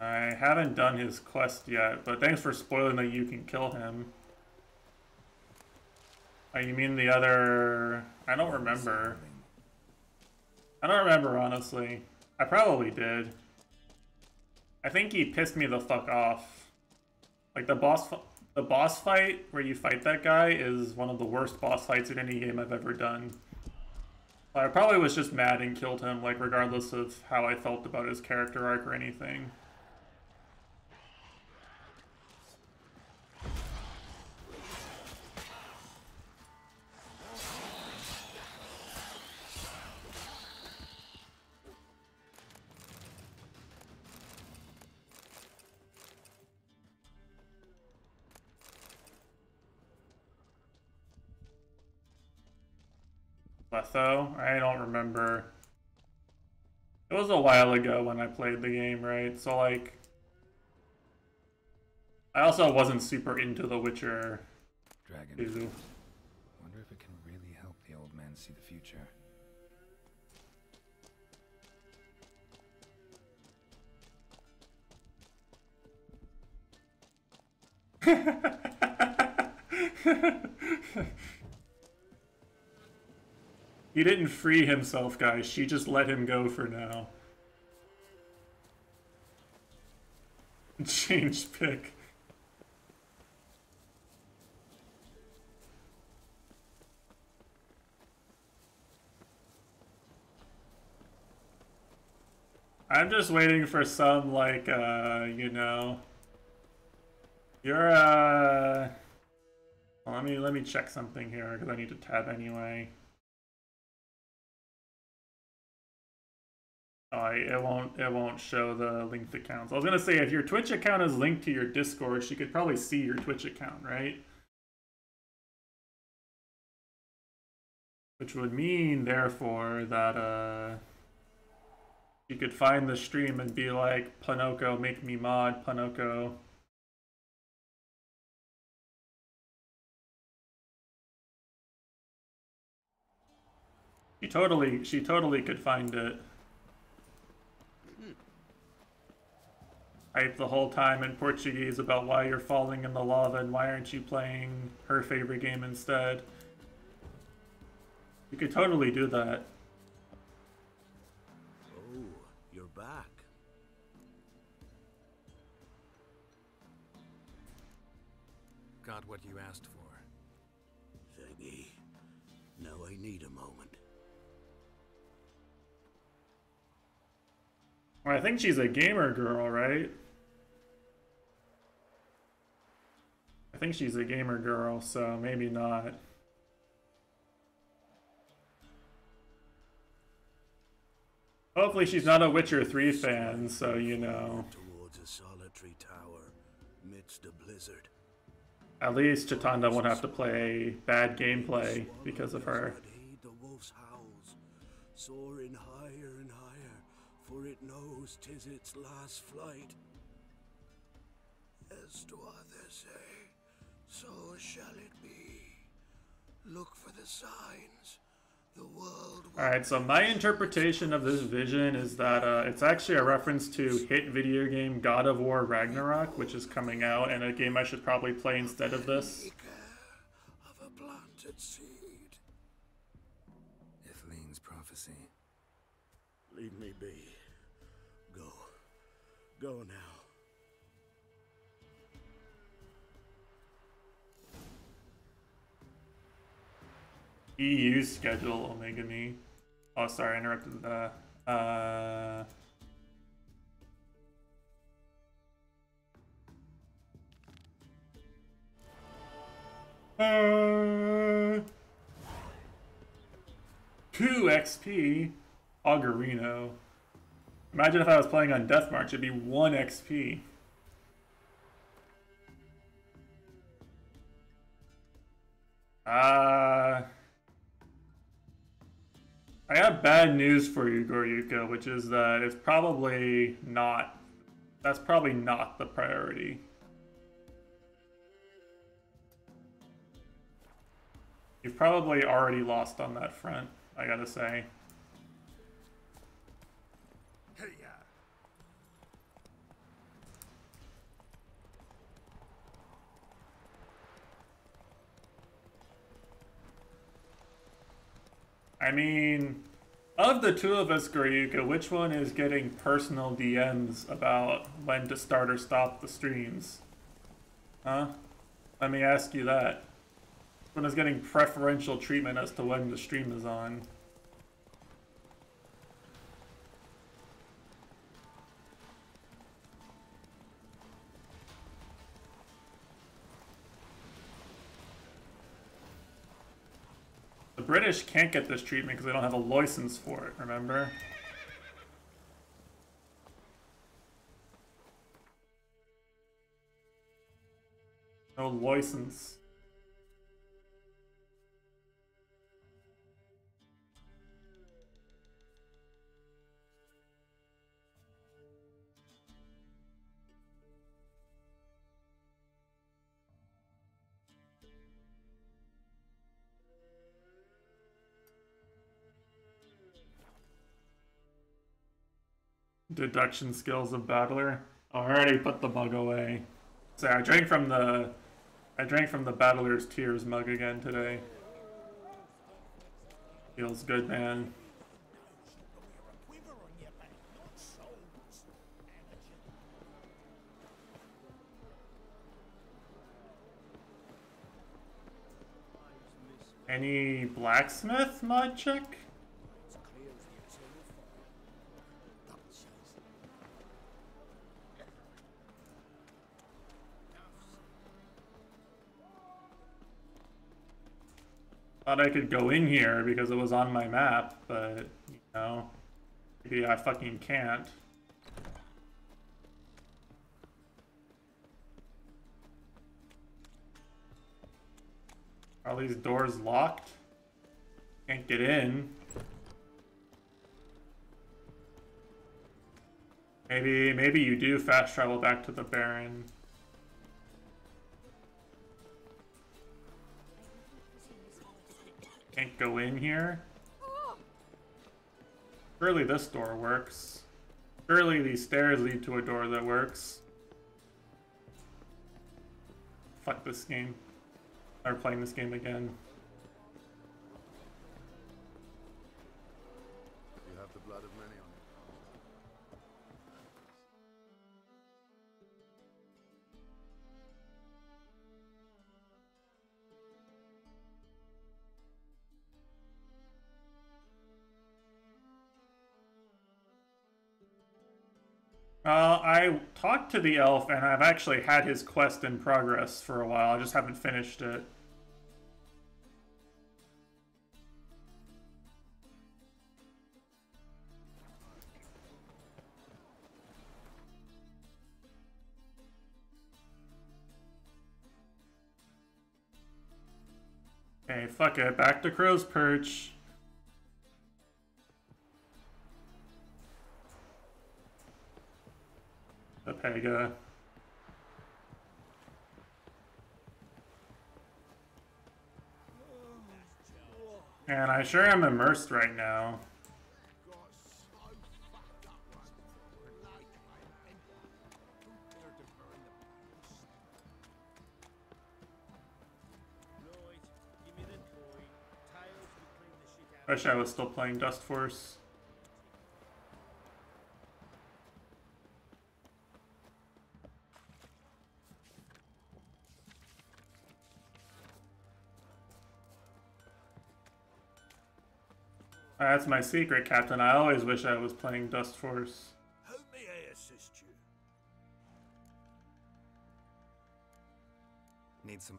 I haven't done his quest yet, but thanks for spoiling that you can kill him. Oh, you mean the other... I don't remember. I don't remember, honestly. I probably did. I think he pissed me the fuck off. Like, the boss... The boss fight where you fight that guy is one of the worst boss fights in any game I've ever done. I probably was just mad and killed him, like, regardless of how I felt about his character arc or anything. Letho? I don't remember. It was a while ago when I played the game, right? So, like... I also wasn't super into The Witcher Dragon. 2. Wonder if it can really help the old man see the future. He didn't free himself, guys. She just let him go for now. Change pick. I'm just waiting for some, like, uh, you know... You're, uh... Well, let me, let me check something here, because I need to tab anyway. I, it won't it won't show the linked accounts. I was gonna say if your Twitch account is linked to your Discord, she could probably see your Twitch account, right? Which would mean, therefore, that uh, you could find the stream and be like, Panoko, make me mod, Panoko. She totally, she totally could find it. Hype the whole time in Portuguese about why you're falling in the lava and why aren't you playing her favorite game instead. You could totally do that. Oh, you're back. Got what you asked for. Thingy. Now I need a moment. Well, I think she's a gamer girl, right? I think she's a gamer girl, so maybe not. Hopefully she's not a Witcher 3 fan, so you know. Towards a solitary tower, midst a blizzard. At least Chitanda won't have to play bad gameplay because of her. The wolf's howls, soaring higher and higher, for it knows tis its last flight. As do others say, so shall it be. Look for the signs. The world Alright, so my interpretation of this vision is that uh, it's actually a reference to hit video game God of War Ragnarok, which is coming out, and a game I should probably play instead of this. of a planted seed. Ithlinne's prophecy. Leave me be. Go. Go now. EU schedule Omega Me. Oh, sorry, I interrupted the. Uh, uh, two XP, Augurino. Imagine if I was playing on Death March, it'd be one XP. Uh, I have bad news for you, Goryuka, which is that it's probably not. That's probably not the priority. You've probably already lost on that front, I gotta say. I mean, of the two of us, Goryuka, which one is getting personal DMs about when to start or stop the streams? Huh? Let me ask you that. Which one is getting preferential treatment as to when the stream is on? British can't get this treatment because they don't have a license for it, remember? No license. Deduction skills of battler. I already put the mug away. Sorry, I drank from the I drank from the Battler's Tears mug again today. Feels good, man. Any blacksmith mod check? Thought I could go in here because it was on my map, but, you know, maybe I fucking can't. Are these doors locked? Can't get in. Maybe, maybe you do fast travel back to the Baron. Can't go in here? Surely this door works. Surely these stairs lead to a door that works. Fuck this game. Are playing this game again. Uh, I talked to the elf, and I've actually had his quest in progress for a while. I just haven't finished it. Okay, fuck it. Back to Crow's Perch. Pega. And I sure am immersed right now. Wish I was still playing Dustforce. That's my secret, Captain. I always wish I was playing Dustforce. How may I assist you? Need some.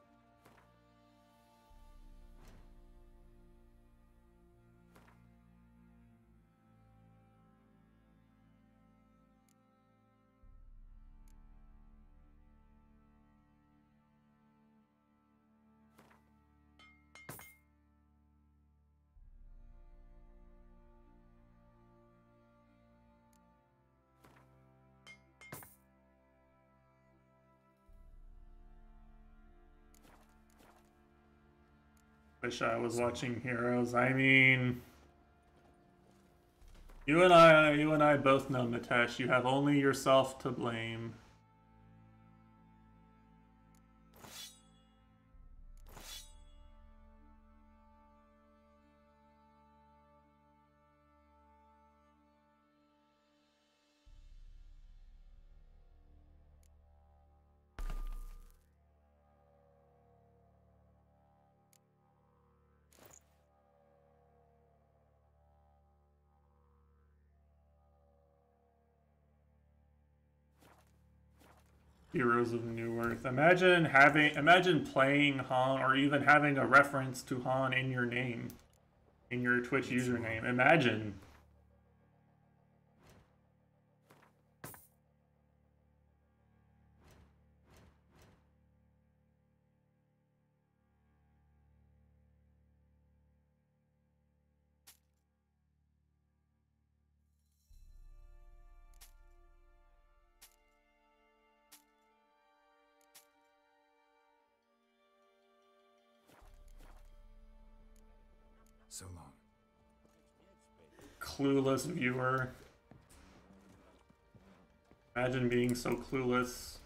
Wish I was watching Heroes. I mean, you and I, you and I both know, Mitesh. You have only yourself to blame. Heroes of Newerth. Imagine having, imagine playing Han, or even having a reference to Han in your name, in your Twitch username. Imagine. Clueless viewer. Imagine being so clueless.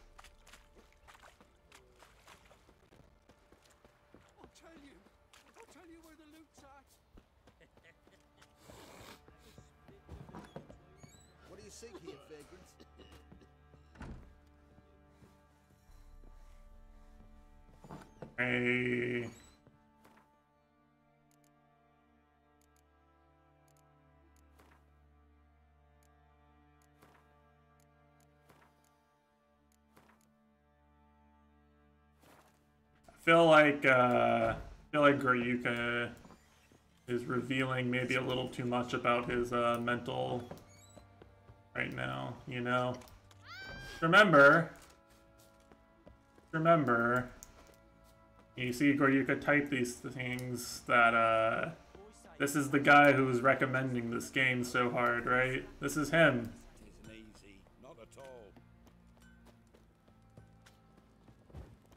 Feel like uh, feel like Goryuka is revealing maybe a little too much about his uh, mental right now, you know? Remember, remember, you see Goryuka type these things that, uh, this is the guy who's recommending this game so hard, right? This is him.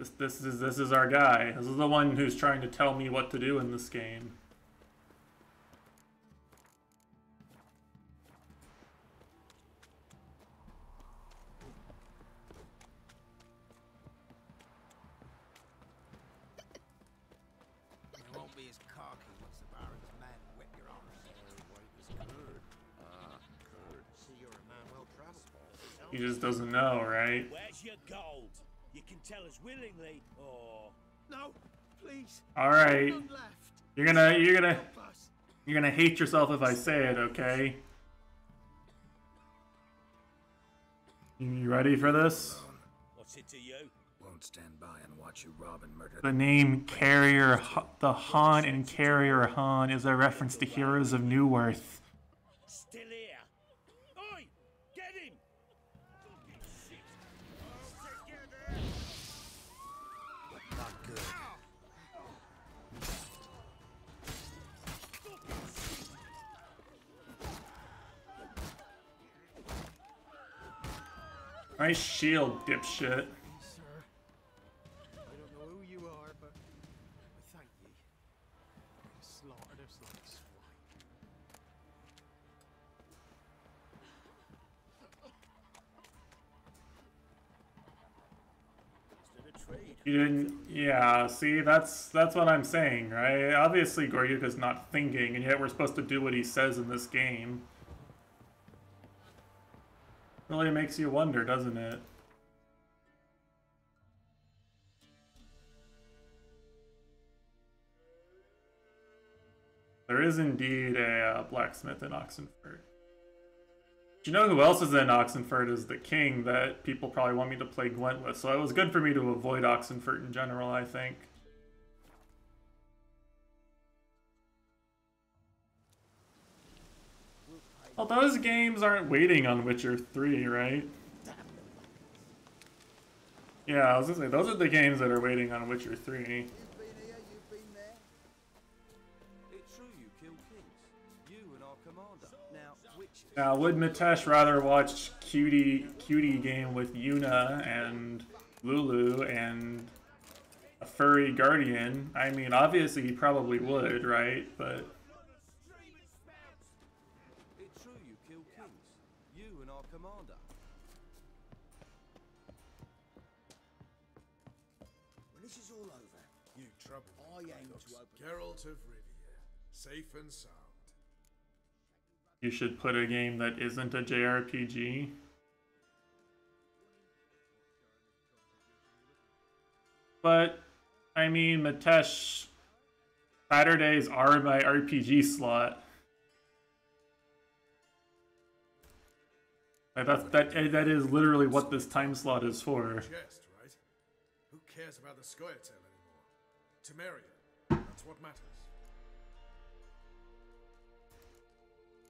This, this is this is our guy. This is the one who's trying to tell me what to do in this game. You won't be as cocky once the Baron's men whip your arse. white as curd. Ah, curd. See, you're a man well traveled. He just doesn't know, right? Where's your gold? You can tell us willingly, or No, please. All right. You're gonna you're gonna you're gonna hate yourself if I say it, okay? You you ready for this? what's it to you? Won't stand by and watch you rob and murder. The name Carrier, H- the Han and Carrier Han is a reference to Heroes of Newerth. Still us shield, dipshit. You didn't. Yeah. See, that's that's what I'm saying, right? Obviously, Goryuka's not thinking, and yet we're supposed to do what he says in this game. Really makes you wonder, doesn't it? There is indeed a uh, blacksmith in Oxenfurt. Do you know who else is in Oxenfurt is the king that people probably want me to play Gwent with, so it was good for me to avoid Oxenfurt in general, I think. Well, those games aren't waiting on Witcher 3, right? Yeah, I was gonna say, those are the games that are waiting on Witcher 3. It's true you killed kings. You and our commander. Now, which Now, would Mitesh rather watch cutie cutie game with Yuna and Lulu and a furry guardian? I mean, obviously he probably would, right? But Geralt of Rivia, safe and sound. you should put a game that isn't a JRPG. But I mean, Mitesh, Saturdays are my RPG slot. Like that's that eh, that is literally what this time slot is for. Right? Who cares about the Scoia'tael anymore? Temeria, what matters.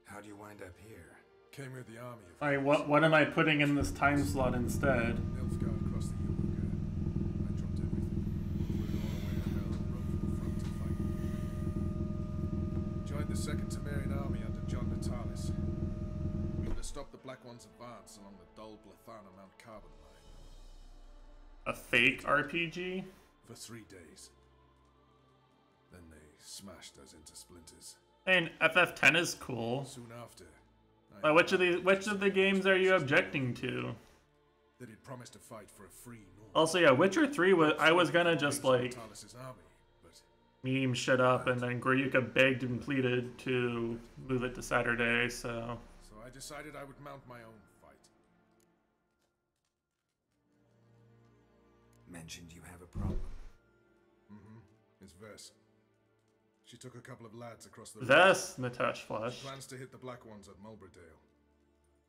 How do you wind up here? Came with the army of Alright, what what am I putting in this time slot instead? Nilfgaard across the Yaruga. I dropped everything. Flew all the way to hell and rode for the front to fight. Joined the second Temerian army under Jan Natalis. We were to stop the Black One's advance along the Dol Blathanna Mount Carbon line A fake RPG? for three days. Then they smashed us into splinters. And FF10 is cool. Soon after, But which of the which of the games are you objecting to? that he'd promised to fight for a free North. Also, yeah, Witcher 3 was I was gonna just like Natalis' army, but meme shit up, and then Goryuka begged and pleaded to move it to Saturday. So so I decided I would mount my own fight. Mentioned you have a problem. Mm-hmm. It's Vess. She took a couple of lads across the Vess, Mitesh She plans to hit the Black Ones at Mulbrydale.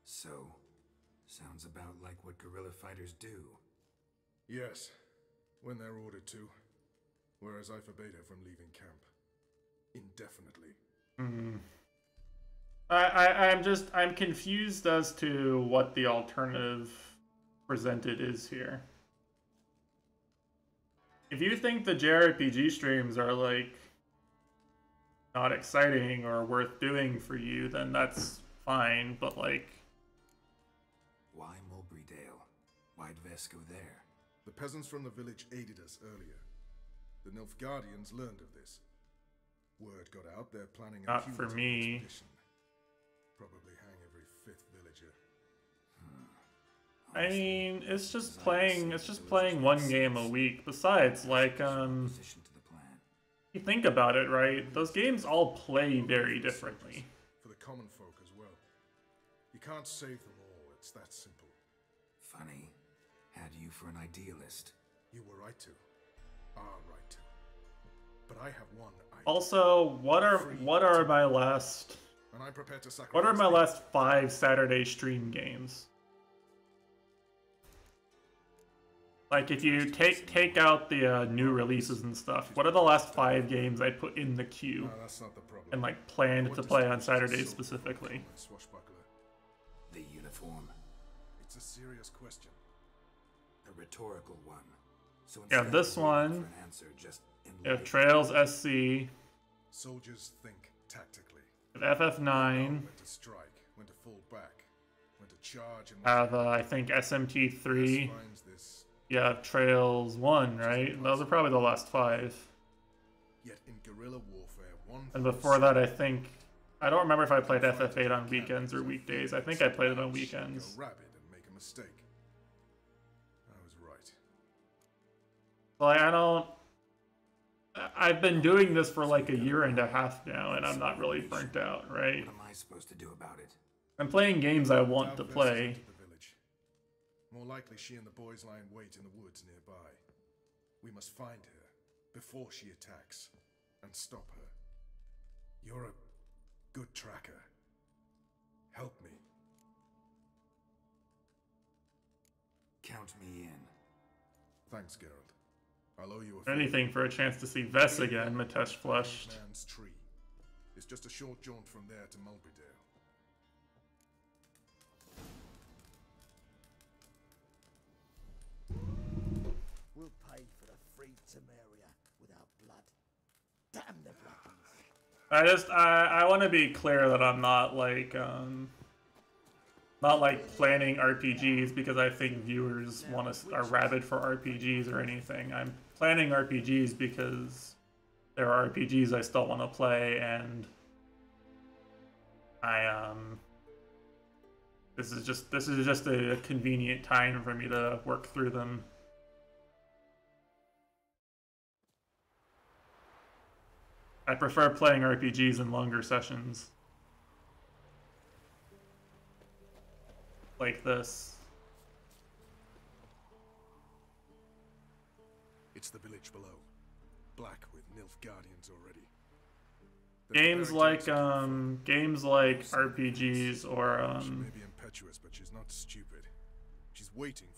So, sounds about like what guerrilla fighters do. Yes, when they're ordered to. whereas I forbade her from leaving camp. Indefinitely. Hmm. I, I I'm just I'm confused as to what the alternative presented is here. If you think the JRPG streams are like not exciting or worth doing for you, then that's fine, but like Why Mulberry Dale? Why'd Vess go there? The peasants from the village aided us earlier. The Nilfgaardians learned of this. Word got out they're planning a Not for me. expedition. Probably hang every fifth villager. I mean, it's just playing it's just playing one game a week. Besides, like um you think about it, right? Those games all play very differently. For the common folk as well. You can't save them all, it's that simple. Funny. Had you for an idealist. You were right to. Are right to. But I have one idea. Also, what are what are my last And I'm prepared to sacrifice what are my last 5 Saturday stream games? Like if you take take out the uh, new releases and stuff, what are the last 5 games I put in the queue No, that's not the problem. and like planned to play on Saturday specifically? Swashbuckler. The uniform. It's a serious question. A rhetorical one. So Yeah, this one. for an answer, just You have Trails SC, Soldiers think tactically. you have FF9, When to strike, when to fall back, when to charge and have uh, I think SMT3. Finds this. You have Trails 1, right? Those are probably the last 5. Yet in guerrilla warfare, one And before that, I think I don't remember if I played FF8 on weekends or weekdays. I think I played it on weekends. go rabid and make a mistake. I was right. Like I don't. I- I've been doing this for like a year and a half now, and I'm not really burnt out, right? What am I supposed to do about it? I'm playing games I want to play. Entered the village. More likely, she and the boys lie in wait in the woods nearby. We must find her before she attacks and stop her. You're a good tracker. Help me. Count me in. Thanks, Geralt. I'll owe you a. Anything for a chance to see Vess again, Matesh flushed. Man's tree. It's just a short jaunt from there to Mulbrydale. We'll Damn the. I just I I want to be clear that I'm not like um not like planning RPGs because I think viewers want to are rabid for RPGs or anything. I'm planning RPGs because there are RPGs I still want to play and I um this is just this is just a convenient time for me to work through them. I prefer playing RPGs in longer sessions. Like this. It's the village below. Black with Nilfgaardians already. Games like um games like RPGs or She um may be impetuous, but she's not stupid. She's waiting for her moment.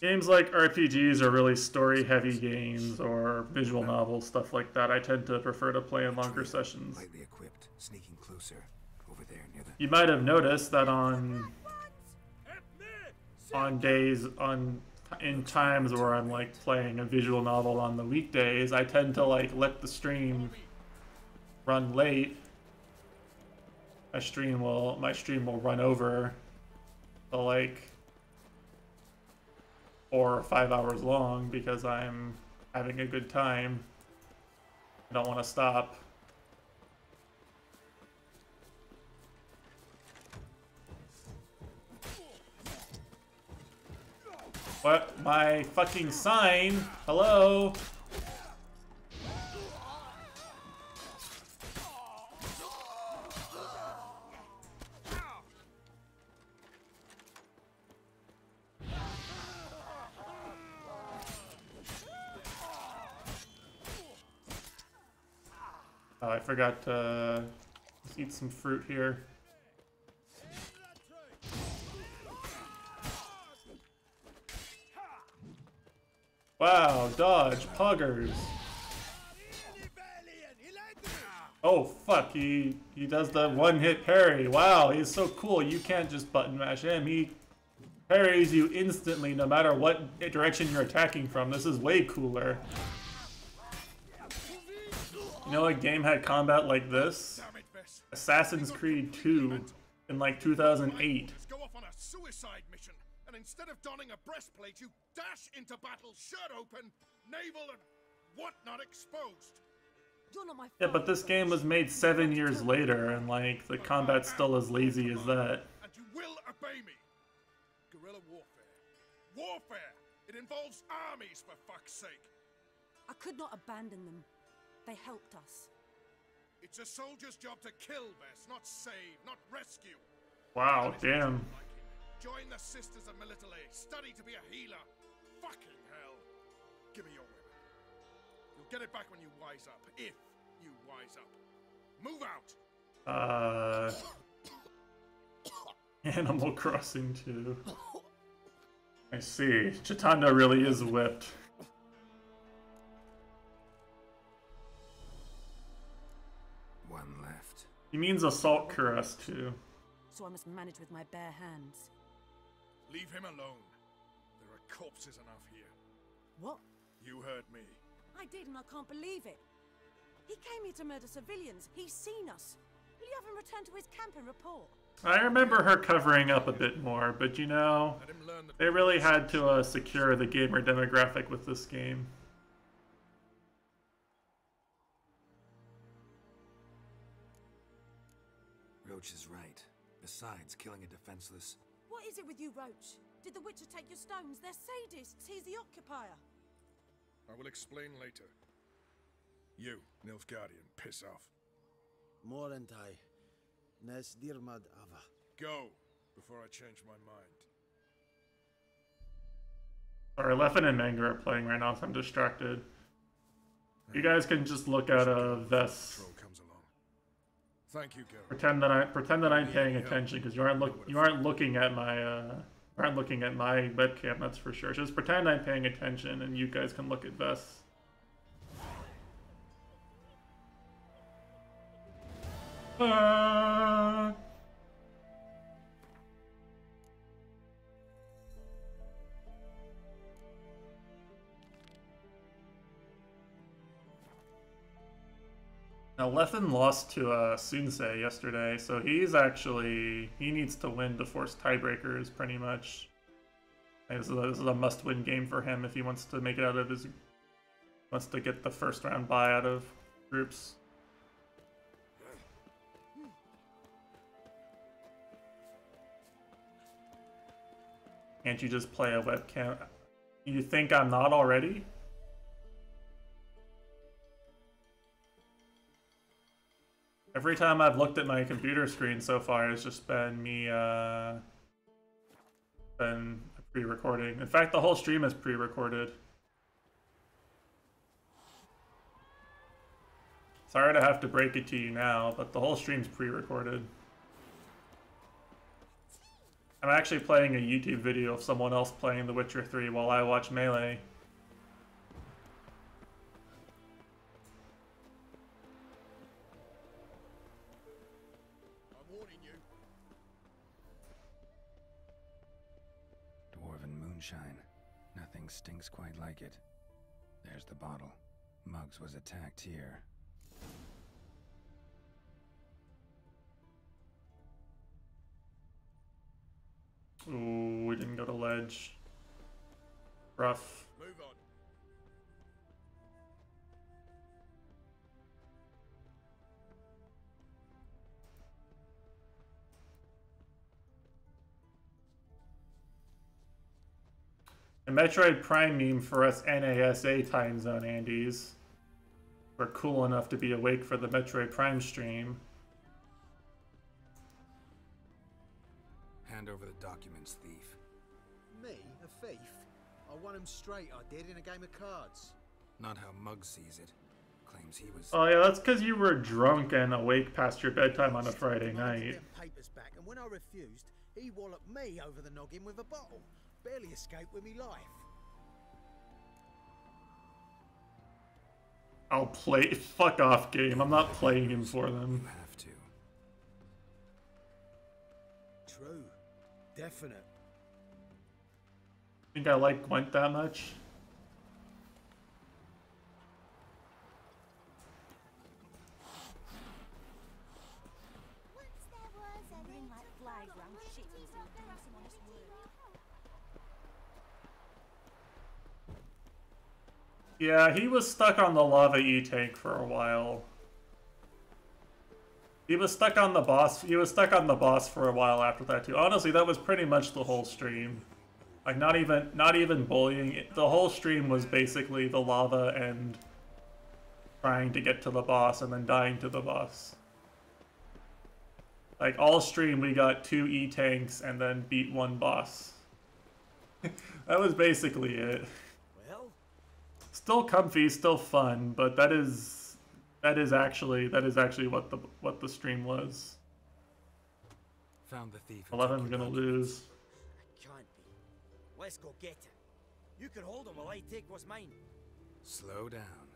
Games like RPGs are really story heavy games or visual novels, stuff like that. I tend to prefer to play in longer sessions. Lightly equipped, sneaking closer. Over there near the. You might have noticed that on on days on in times where I'm like playing a visual novel on the weekdays, I tend to like let the stream run late. My stream will my stream will run over to like four or five hours long because I'm having a good time. I don't want to stop. What? My fucking sign? Hello? Forgot to uh, let's eat some fruit here. Wow, dodge, puggers. Oh fuck, he he does the one hit parry. Wow, he's so cool. You can't just button mash him. He parries you instantly no matter what direction you're attacking from. This is way cooler. You know what game had combat like this? Assassin's Creed 2 in like 2008. Go off on a suicide mission, and instead of donning a breastplate, you dash into battle shirt open, navel and whatnot exposed. You're not my Yeah, but this game was made seven years later, and like the combat's still as lazy as that. And you will obey me. Guerrilla warfare. Warfare! It involves armies, for fuck's sake. I could not abandon them. They helped us. It's a soldier's job to kill, Vess, not save, not rescue. Wow, damn. Join the Sisters of Melitele. Study to be a healer. Fucking hell. Give me your weapon. You'll get it back when you wise up. If you wise up. Move out! Uh, Animal Crossing 2. I see. Chitanda really is whipped. He means Assassin's Creed too. So I must manage with my bare hands. Leave him alone. There are corpses enough here. What? You heard me. I did, and I can't believe it. He came here to murder civilians. He's seen us. Will you have him return to his camp and report? I remember her covering up a bit more, but you know, they really had to uh, secure the gamer demographic with this game. Roche is right. Besides, killing a defenseless... What is it with you, Roche? Did the Witcher take your stones? They're sadists. He's the occupier. I will explain later. You, Nilfgaardian, piss off. Morentai. Nes dirmad ava. Go, before I change my mind. Sorry, Leffen and Mango are playing right now, so I'm distracted. You guys can just look at uh, Vess. Thank you, Geralt. Pretend that I pretend that I'm paying attention because you aren't look you aren't looking at my uh, aren't looking at my webcam. That's for sure. Just pretend I'm paying attention, and you guys can look at Vess. Uh... Now Leffen lost to uh, Sunsei yesterday, so he's actually he needs to win to force tiebreakers pretty much. This is, a, this is a must-win game for him if he wants to make it out of his wants to get the first round bye out of groups. Can't you just play a webcam? You think I'm not already? Every time I've looked at my computer screen so far, it's just been me, uh, been pre-recording. In fact, the whole stream is pre-recorded. Sorry to have to break it to you now, but the whole stream's pre-recorded. I'm actually playing a YouTube video of someone else playing The Witcher 3 while I watch Melee. Stinks quite like it. There's the bottle. Muggs was attacked here. Ooh, we didn't go to ledge. Rough. A Metroid Prime meme for us NASA time zone Andes. We're cool enough to be awake for the Metroid Prime stream. Hand over the documents, thief. Me? A thief? I won him straight, I did, in a game of cards. Not how Muggs sees it. Claims he was. Oh yeah, that's because you were drunk and awake past your bedtime on a Friday night. Papers back, and when I refused, he walloped me over the noggin with a bottle. Barely escaped with me life. I'll play. Fuck off, game. I'm not playing him for them. have to. True. Definite. Think I like Gwent that much? Yeah, he was stuck on the lava E-tank for a while. He was stuck on the boss. He was stuck on the boss for a while after that too. Honestly, that was pretty much the whole stream. Like not even not even bullying. The whole stream was basically the lava and trying to get to the boss and then dying to the boss. Like all stream we got two E tanks and then beat one boss. that was basically it. Still comfy, still fun, but that is that is actually that is actually what the what the stream was. Found the thief. and Eleven's took your gonna documents. lose. Can't be. Let's go get it. You can hold him while I take what's mine. Slow down.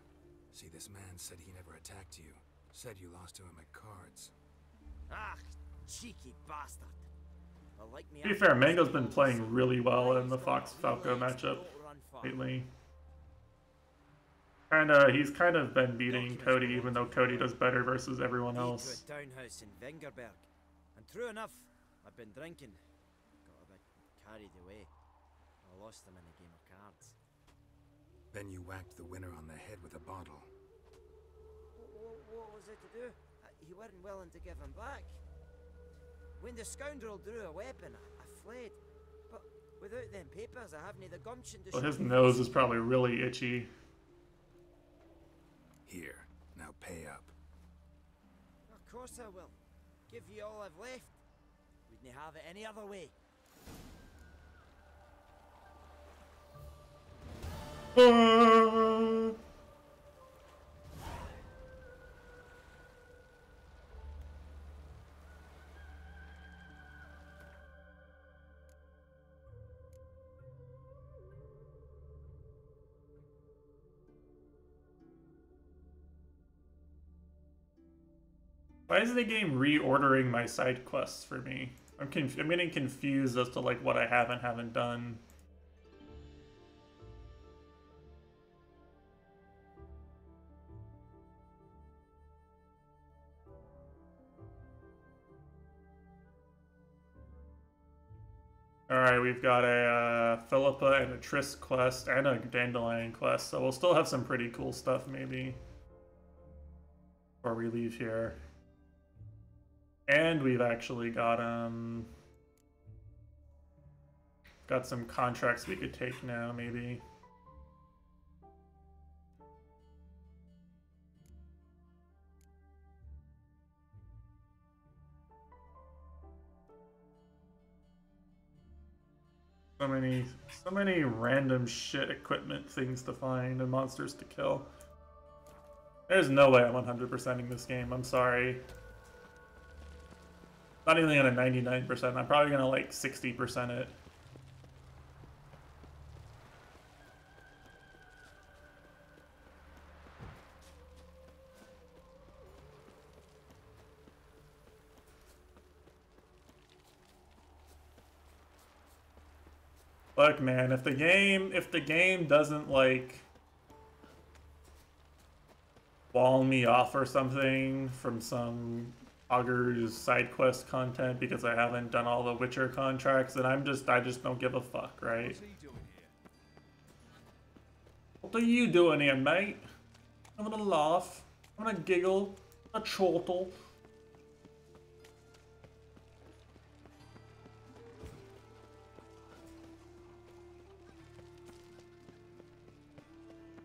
See, this man said he never attacked you. Said you lost to him at cards. Ah, cheeky bastard. Well, like me To be fair, Mango's been playing really well in the Fox Falco matchup lately. Kinda, he's kind of been beating Cody, even though Cody does better versus everyone to else. a townhouse in Vengerberg. And true enough, I've been drinking. Got a bit carried away. I lost them in a game of cards. Then you whacked the winner on the head with a bottle. What, what was it to do? Uh, He weren't willing to give him back. When the scoundrel drew a weapon, I, I fled. But without them papers, I haven't the gumption to Well, his nose is probably really itchy. Here, now pay up. Of course I will. Give you all I've left. Wouldn't have it any other way. Why is the game reordering my side quests for me? I'm conf I'm getting confused as to like what I have and haven't done. Alright, we've got a uh, Philippa and a Triss quest and a Dandelion quest, so we'll still have some pretty cool stuff maybe before we leave here. And we've actually got um got some contracts we could take now, maybe. So many so many random shit equipment things to find and monsters to kill. There's no way I'm 100%ing this game, I'm sorry. Not even at a 99%. I'm probably gonna like 60% it. Look, man, if the game if the game doesn't like wall me off or something from some Augur's side quest content because I haven't done all the Witcher contracts, and I'm just I just don't give a fuck, right? What are you doing here, mate? I'm gonna laugh. I'm gonna giggle. A chortle.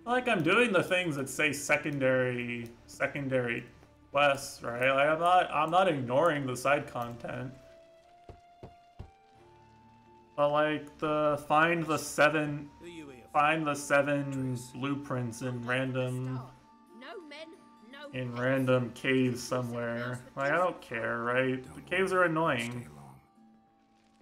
Like I'm doing the things that say secondary secondary quests, right? Like I'm not I'm not ignoring the side content. But like the find the seven find the seven blueprints in random in random caves somewhere. Like I don't care, right? The caves are annoying.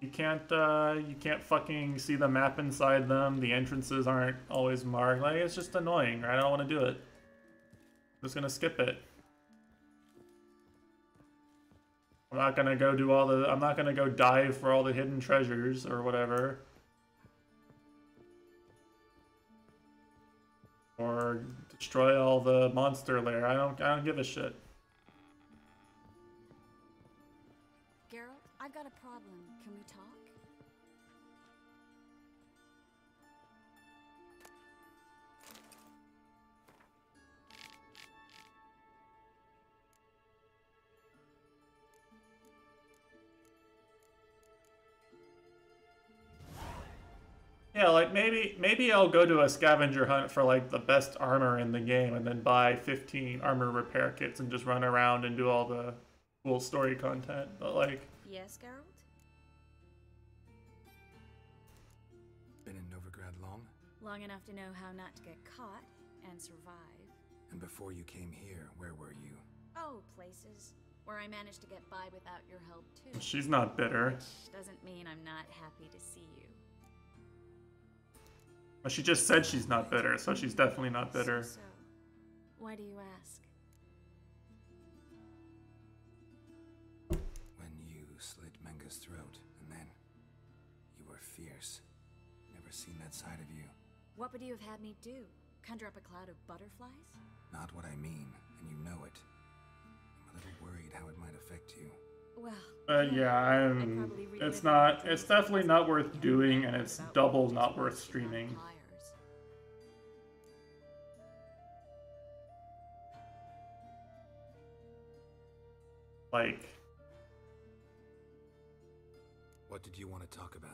You can't uh you can't fucking see the map inside them. The entrances aren't always marked. Like it's just annoying, right? I don't want to do it. I'm just gonna skip it. I'm not gonna go do all the. I'm not gonna go dive for all the hidden treasures or whatever. Or destroy all the monster lair. I don't. I don't give a shit. Geralt, I've got a Yeah, like maybe maybe I'll go to a scavenger hunt for like the best armor in the game and then buy 15 armor repair kits and just run around and do all the cool story content. But like Yes, Geralt? Been in Novigrad long? Long enough to know how not to get caught and survive. And before you came here, where were you? Oh, places where I managed to get by without your help too. she's not bitter. Which doesn't mean I'm not happy to see you. Well, she just said she's not bitter, so she's definitely not bitter. So, why do you ask? When you slit Menge's throat, and then you were fierce. Never seen that side of you. What would you have had me do? Conjure up a cloud of butterflies? Not what I mean, and you know it. I'm a little worried how it might affect you. Well, But yeah, I'm. It's not. It's definitely not worth doing, and it's double not worth streaming. Like, What did you want to talk about?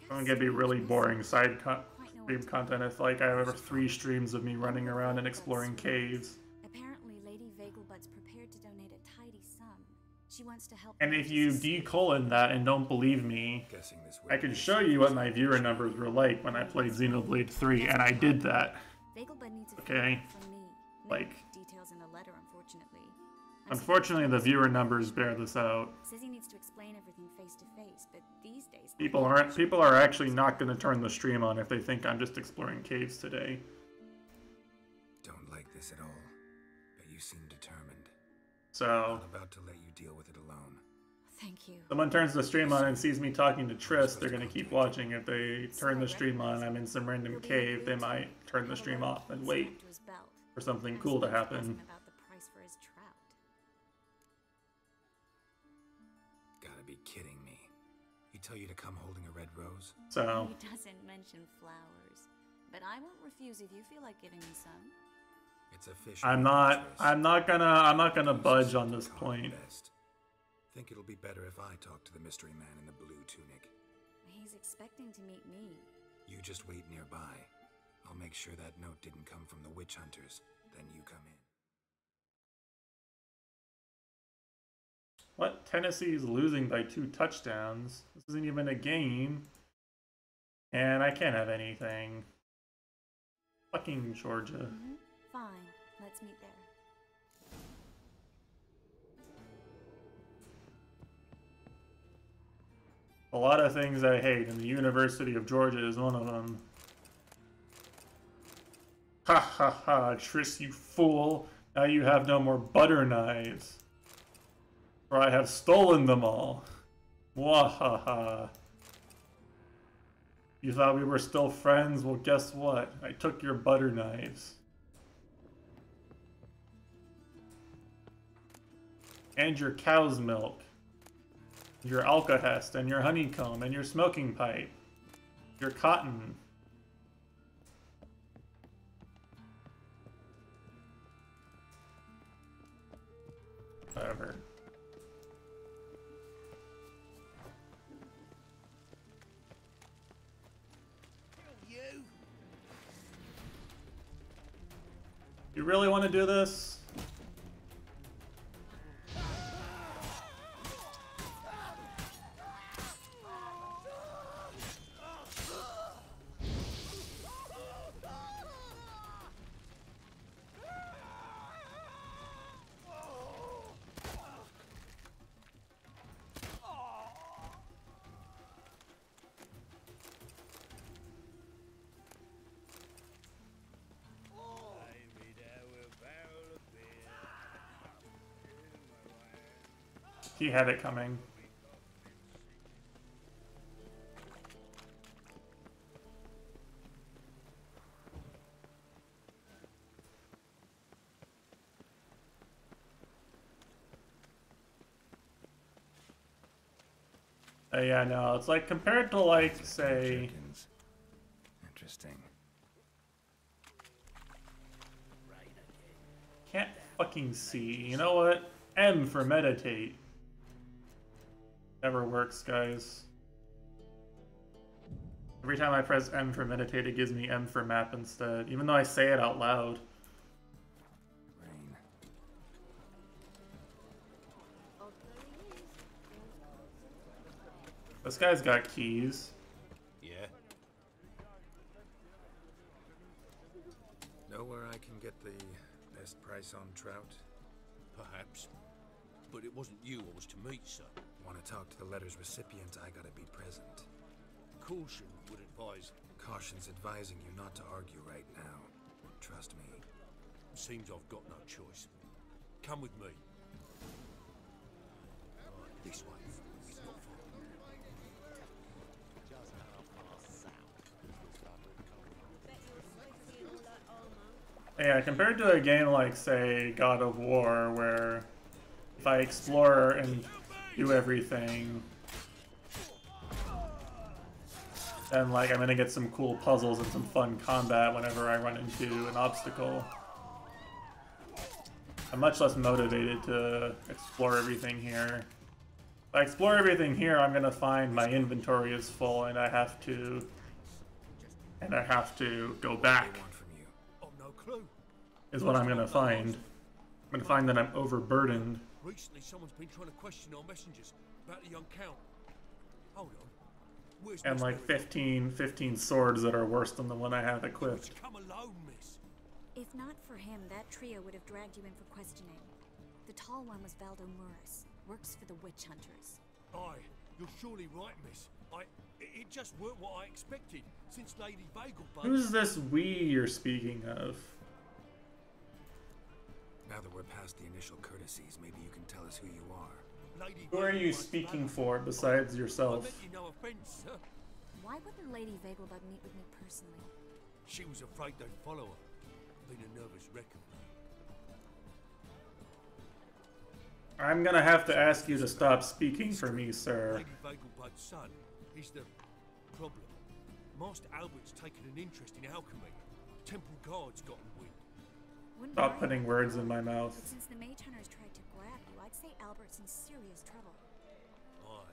it's gonna be really boring side co- stream content. It's like I have three streams of me running around and exploring caves. She wants to help. And if you decolon that and don't believe me, I can show you what my viewer numbers were like when I played Xenoblade 3, and I did that. Needs Okay. from me. Like, details in the letter, unfortunately. Unfortunately, the viewer numbers bear this out. Says he needs to explain everything face to face, but these days People aren't. People are actually not going to turn the stream on if they think I'm just exploring caves today. Don't like this at all, but you seem determined. So, I'm about to let Thank you. someone turns the stream on and sees me talking to Triss, they're going to keep watching. If they turn the stream on, I'm in some random cave, they might turn the stream off and wait for something cool to happen. about the price for his trout. Gotta be kidding me. He tell you to come holding a red rose? So, He doesn't mention flowers, but I won't refuse if you feel like giving me some. It's official. I'm not. I'm not gonna. I'm not gonna budge on this point. Think it'll be better if I talk to the mystery man in the blue tunic. He's expecting to meet me. You just wait nearby. I'll make sure that note didn't come from the witch hunters. Then you come in. What? Tennessee's losing by two touchdowns. This isn't even a game. And I can't have anything. Fucking Georgia. Mm-hmm. Fine, let's meet there. A lot of things I hate, and the University of Georgia is one of them. Ha ha ha, Triss, you fool. Now you have no more butter knives. For I have stolen them all. Wahaha. You thought we were still friends? Well, guess what? I took your butter knives. And your cow's milk. Your alkahest, and your honeycomb, and your smoking pipe. Your cotton. Whatever. You! You really want to do this? He had it coming. Uh, yeah, no, it's like compared to like say. Interesting. Can't fucking see. You know what? M for meditate. Never works, guys. Every time I press M for meditate, it gives me M for map instead, even though I say it out loud. This guy's got keys. Yeah. Know where I can get the best price on trout? Perhaps. But it wasn't you I was to meet, sir. Want to talk to the letter's recipient, I gotta be present. Caution would advise. Caution's advising you not to argue right now. Trust me. Seems I've got no choice. Come with me. This way. It's not far. Yeah, compared to a game like, say, God of War, where if I explore and do everything, And like I'm gonna get some cool puzzles and some fun combat whenever I run into an obstacle. I'm much less motivated to explore everything here. If I explore everything here, I'm gonna find my inventory is full and I have to and I have to go back. Is what I'm gonna find. I'm gonna find that I'm overburdened. Recently, someone's been trying to question our messengers about the young count. Hold on. Where's And like Mary? 15, 15 swords that are worse than the one I have equipped. Come alone, miss. If not for him, that trio would have dragged you in for questioning. The tall one was Valdo Morris. works for the witch hunters. Aye, you're surely right, miss. I. It it just weren't what I expected since Lady Vegelbud. Who's this we you're speaking of? Now that we're past the initial courtesies, maybe you can tell us who you are. Lady Who are you speaking for besides yourself? meant you no offense, sir. Why wouldn't Lady Vegelbud meet with me personally? She was afraid they'd follow her. Been a nervous wreck of I'm gonna have to ask you to stop speaking for me, sir. Lady Vegelbud's son. He's the problem. Master Albert's taken an interest in alchemy. Temple guards gotten wind. Wouldn't Stop putting words in my mouth. Since the mage hunters tried to grab you, I'd say Albert's in serious trouble. Aye.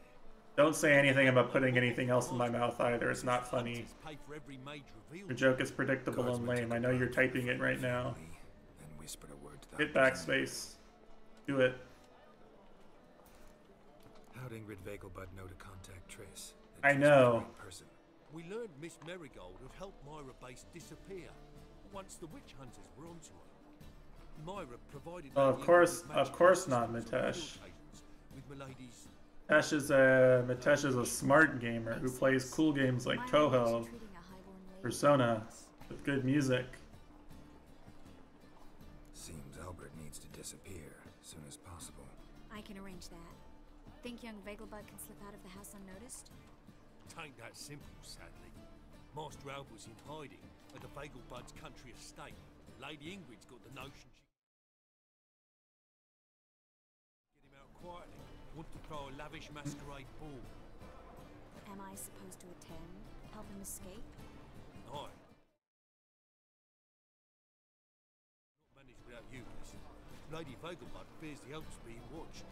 Don't say anything about putting anything else in my mouth either. It's not funny. Pay for every mage revealed. Your joke is predictable and lame. I know you're typing it right now. Then whispered a word to the Hit backspace. Do it. How'd Ingrid Vegelbud know to contact Triss? I know. Person. We learned Miss Marigold had helped Myra Base disappear once the witch hunters were onto her. Myra provided. Oh, of course, of course not, crystals on Mitesh. occasions With Milady's Mitesh is a Mitesh is a smart gamer who plays cool games like Touhou, Persona, with good music. Seems Albert needs to disappear as soon as possible. I can arrange that. Think young Vegelbud can slip out of the house unnoticed? Tain't that simple, sadly. Master Albert's in hiding at the Vegelbud's country estate. Lady Ingrid's got the notion quietly. Want to throw a lavish masquerade ball. Am I supposed to attend? Help him escape? Aye. Not managed without you, miss. Lady Vegelbud fears the Alps being watched.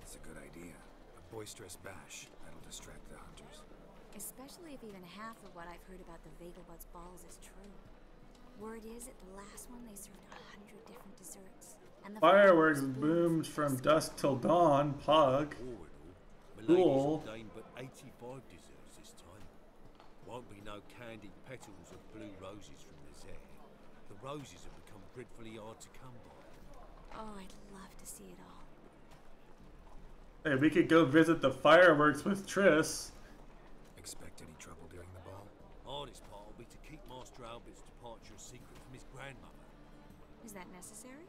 It's a good idea. A boisterous bash. That'll distract the hunters. Especially if even half of what I've heard about the Vegelbud's balls is true. Word is, at the last one, they served a hundred different desserts. And the Fireworks boomed from dusk till dawn. Pug. Cool. Milady's ordained but 85 desserts this time. Won't be no candied petals of blue roses from the Zare. The roses have become dreadfully hard to come by. Oh, I'd love to see it all. Hey, we could go visit the fireworks with Triss. Expect any trouble during the ball? Hardest part will be to keep Master Albert's grandmother. Is that necessary?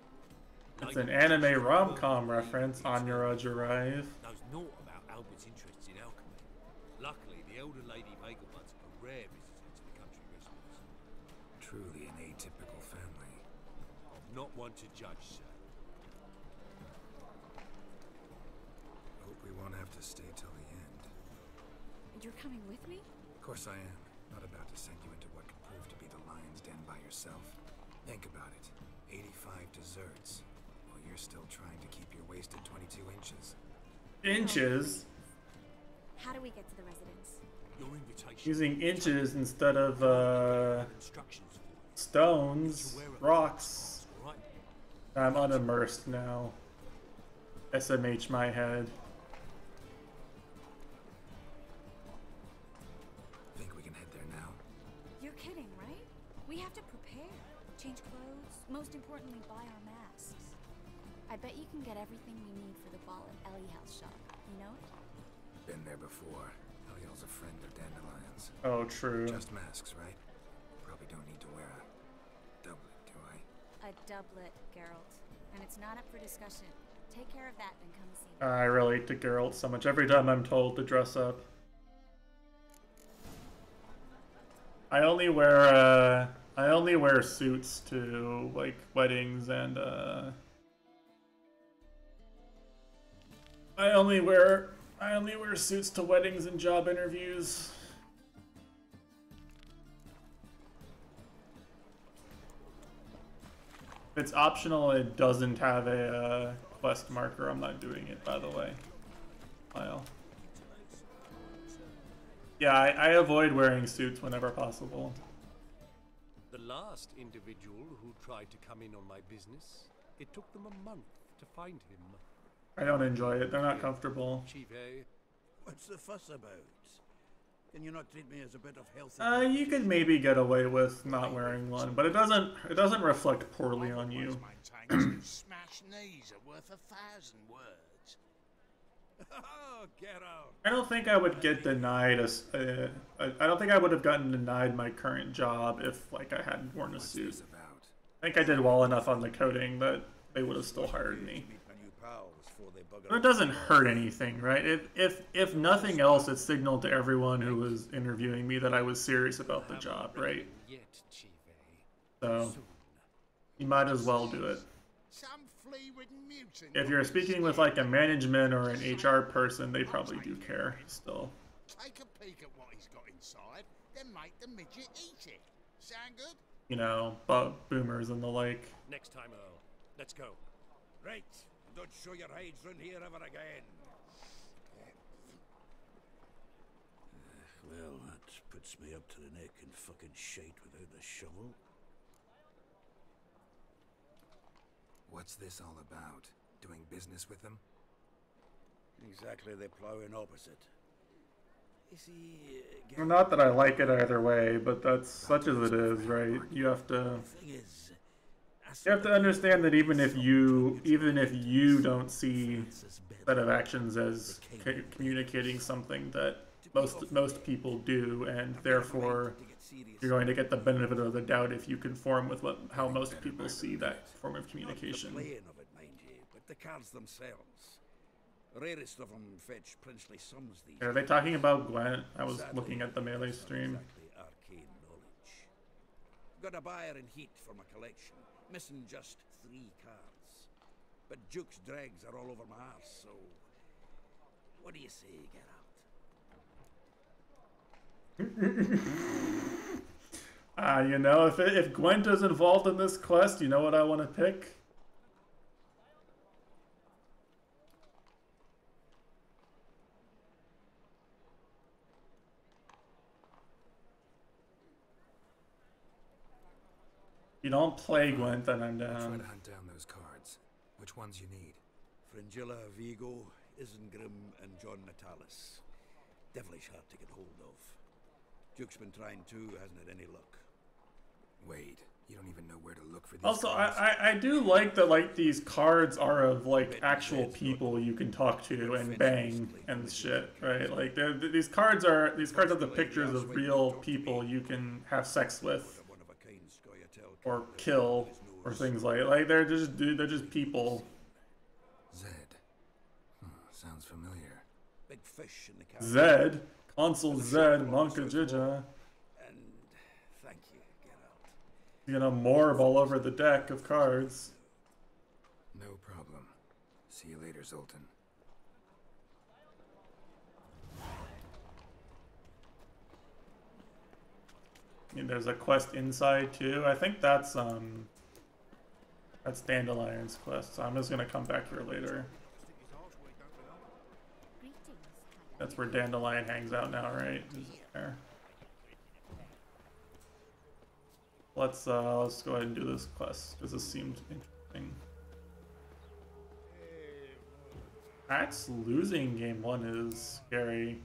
It's an anime rom-com reference on your Jirai. knows naught about Albert's interests in alchemy. Luckily, the elder Lady Vegelbud's a rare visitor to the country residence. Truly an atypical family. I'm not one to judge, sir. Hope we won't have to stay till the end. You're coming with me? Of course I am. Not about to send you into what could prove to be the lion's den by yourself. Think about it. 85 desserts. While you're still trying to keep your waist at 22 inches. Inches? How do we get to the residence? Your invitation. Using inches instead of, uh... Stones. Rocks. I'm unimmersed now. SMH my head. I bet you can get everything we need for the ball at Elihal's shop. You know it? Been there before. Elihal's a friend of Dandelion's. Oh, true. Just masks, right? Probably don't need to wear a doublet, do I? A doublet, Geralt. And it's not up for discussion. Take care of that, then come see me. I relate to Geralt so much every time I'm told to dress up. I only wear uh I only wear suits to like weddings and uh I only wear I only wear suits to weddings and job interviews. If it's optional, it doesn't have a uh, quest marker. I'm not doing it, by the way. File. Yeah, I, I avoid wearing suits whenever possible. The last individual who tried to come in on my business, it took them a month to find him. I don't enjoy it. They're not comfortable. Chive, What's the fuss about? Can you not treat me as a bit of healthy? Uh, you could maybe get away with not wearing one, but it doesn't. It doesn't reflect poorly on you. Smash knees are worth a thousand words. oh, get out! I don't think I would get denied a. s- Uh, I I don't think I would have gotten denied my current job if like I hadn't worn a suit. I think I did well enough on the coding that they would have still hired me. My new pals before they bugger But it doesn't hurt anything, right? If if if nothing else, it signaled to everyone who was interviewing me that I was serious about the job, right? So you might as well do it. Some flea-ridden mutant. If you're speaking with like a management or an HR person, they probably do care still. Take a peek at what he's got inside, then make the midget eat it. Sound good? You know, bu- boomers and the like. Next time, Earl. Let's go. Right, don't show your hides round here ever again. Well, that puts me up to the neck in fucking shite without a shovel. What's this all about? Doing business with them? Exactly the ploughing opposite. You see, uh, Well, not that I like it either way, but that's such as it is, right? You have to. thing is, You have to understand that even if you, even if you don't see set of actions as communicating something that most most people do, and therefore you're going to get the benefit of the doubt if you conform with what how most people see that form of communication. playing of it, mind you, but the cards themselves. Rarest of them fetch princely sums these Are they talking about Gwent? I was looking at the melee stream. Exactly arcane knowledge. Got a buyer in heat for my collection, missing just three cards. But Duke's dregs are all over my arse, so what do you say, Geralt? Ah, you know, if if Gwent is involved in this quest, you know what I want to pick? You don't play Gwent, then I'm down. Try down. to um, hunt down those cards. Which ones you need? Fringilla, Vigo, Isengrim, and Jan Natalis. Devilish hard to get hold of. Duke's been trying too, hasn't had any luck. Wade, you don't even know where to look for these Also, I, cards. I I do like that like these cards are of like actual people you can talk to and bang and shit, right? Like these cards are these cards have the pictures of real people you can have sex with or kill or things like like they're just dude, they're just people. Zed. Hmm, sounds familiar. Big fish in the cat. Zed, Consul Zed, Monka Jija. And thank you, Geralt. You know, morb all over the deck of cards. No problem. See you later, Zoltan. There's a quest inside too. I think that's um that's Dandelion's quest, so I'm just gonna come back here later. That's where Dandelion hangs out now, right? There. Let's uh let's go ahead and do this quest because this seems interesting. Axe losing game one is scary.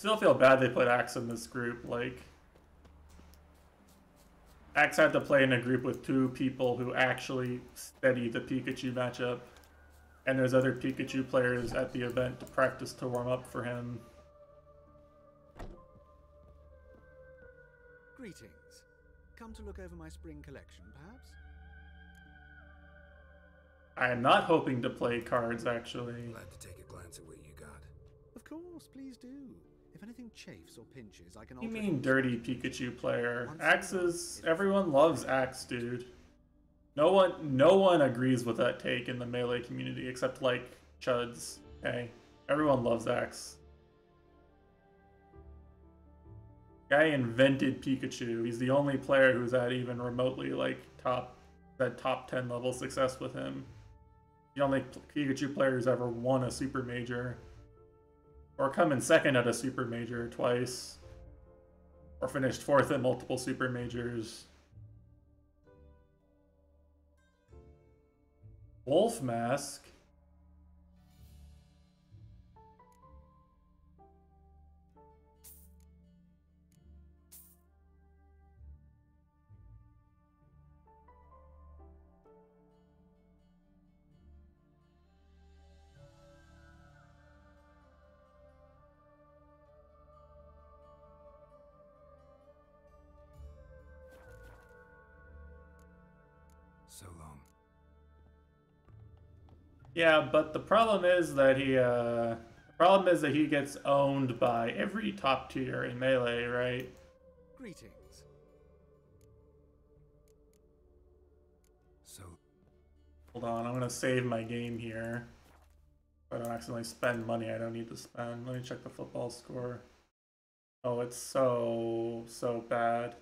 Still feel bad they put Axe in this group. Like, Axe had to play in a group with two people who actually steady the Pikachu matchup. And there's other Pikachu players at the event to practice to warm up for him. Greetings. Come to look over my spring collection, perhaps? I am not hoping to play cards, actually. Glad to take a glance at what you got. Of course, please do. If anything chafes or pinches, I can you mean dirty Pikachu player? Axes, everyone loves Axe, dude. No one, no one agrees with that take in the melee community except like chuds. Okay, everyone loves Axe. Guy invented Pikachu. He's the only player who's had even remotely like top that top ten level success with him. The only Pikachu player who's ever won a super major or come in second at a super major twice, or finished fourth at multiple super majors. Wolf Mask. Yeah, but the problem is that he, uh, the problem is that he gets owned by every top tier in Melee, right? Greetings. So, Hold on, I'm gonna save my game here. I don't accidentally spend money I don't need to spend. Let me check the football score. Oh, it's so, so bad.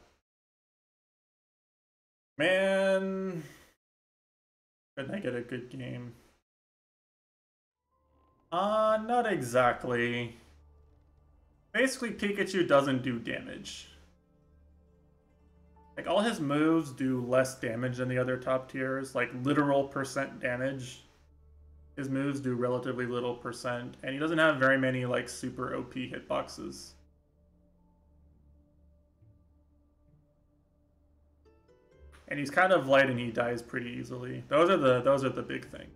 Man. Couldn't I get a good game? Uh, not exactly. Basically, Pikachu doesn't do damage. Like, all his moves do less damage than the other top tiers, like literal percent damage. His moves do relatively little percent, and he doesn't have very many, like, super OP hitboxes. And he's kind of light and he dies pretty easily. Those are the those are the big thing.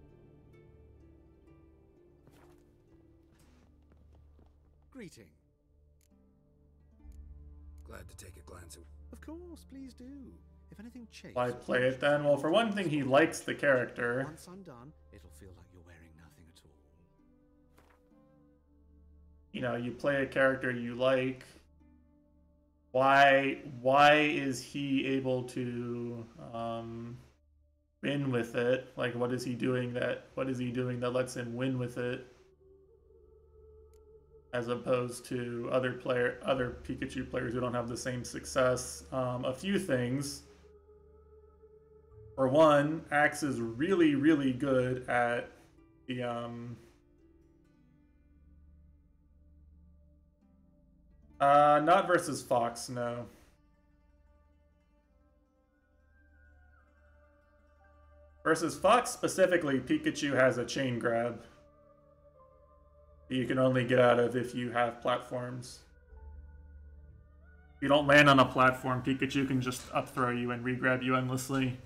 Greeting. glad to take a glance at. Of course, please do. If anything chafes. Why or play it then? Well, for one thing, he likes the character. Once I'm done, it'll feel like you're wearing nothing at all. You know, you play a character you like. Why why is he able to um, win with it? Like, what is he doing that? What is he doing that lets him win with it? As opposed to other player, other Pikachu players who don't have the same success. Um, a few things. For one, Axe is really, really good at the um, Uh, not versus Fox, no. Versus Fox specifically, Pikachu has a chain grab. That You can only get out of if you have platforms. If you don't land on a platform, Pikachu can just up throw you and re-grab you endlessly.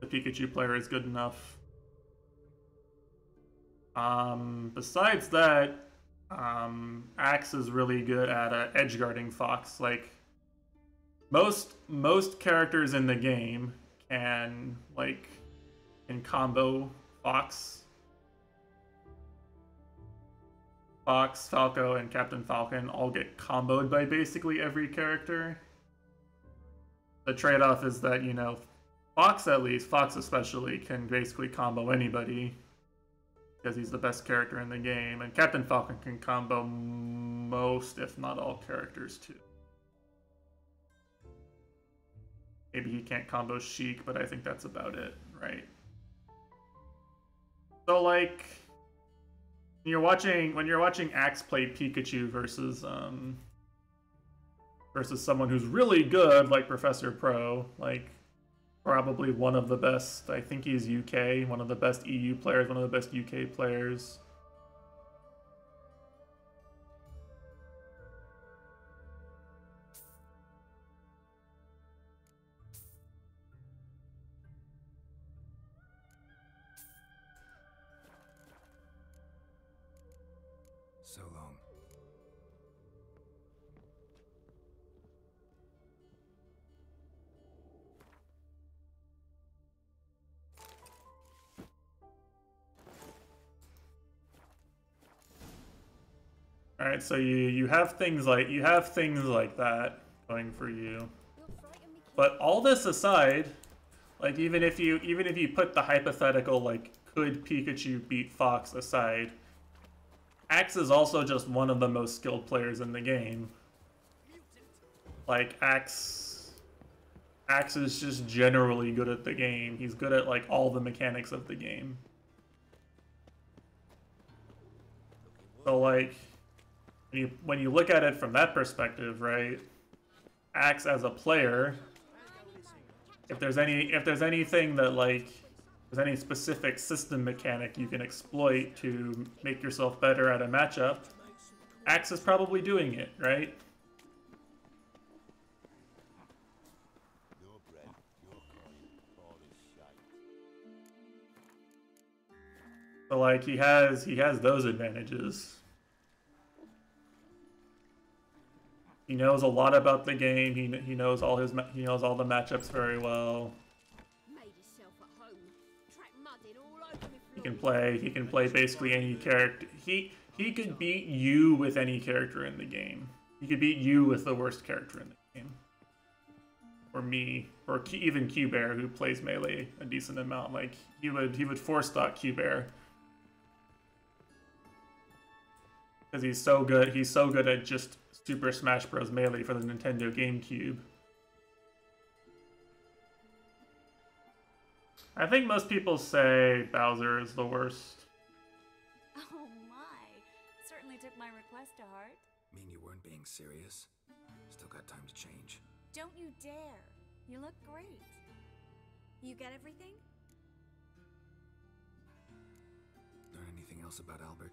The Pikachu player is good enough. Um, besides that, um, Axe is really good at uh, edge guarding Fox. Like, most most characters in the game can like can combo Fox Fox, Falco, and Captain Falcon all get comboed by basically every character. The trade-off is that, you know, Fox at least, Fox especially, can basically combo anybody. Because he's the best character in the game. And Captain Falcon can combo most, if not all, characters too. Maybe he can't combo Sheik, but I think that's about it, right? So like you're watching when you're watching Axe play Pikachu versus um versus someone who's really good like Professor Pro, like probably one of the best. I think he's UK, one of the best EU players, one of the best UK players. Right, so you you have things like you have things like that going for you. But all this aside, like even if you even if you put the hypothetical like could Pikachu beat Fox aside, Axe is also just one of the most skilled players in the game. Like Axe Axe is just generally good at the game. He's good at like all the mechanics of the game. So like you when you look at it from that perspective, right? Axe as a player, if there's any if there's anything that like there's any specific system mechanic you can exploit to make yourself better at a matchup, Axe is probably doing it, right? So like he has he has those advantages. He knows a lot about the game. He he knows all his he knows all the matchups very well. He can play he can play basically any character. He he could beat you with any character in the game. He could beat you with the worst character in the game. Or me, or Q, even Q Bear, who plays melee a decent amount. Like he would he would force stock Q Bear. Because he's so good, he's so good at just Super Smash Bros. Melee for the Nintendo GameCube. I think most people say Bowser is the worst. Oh my. Certainly took my request to heart. Mean you weren't being serious? Still got time to change. Don't you dare. You look great. You get everything? Learn anything else about Albert?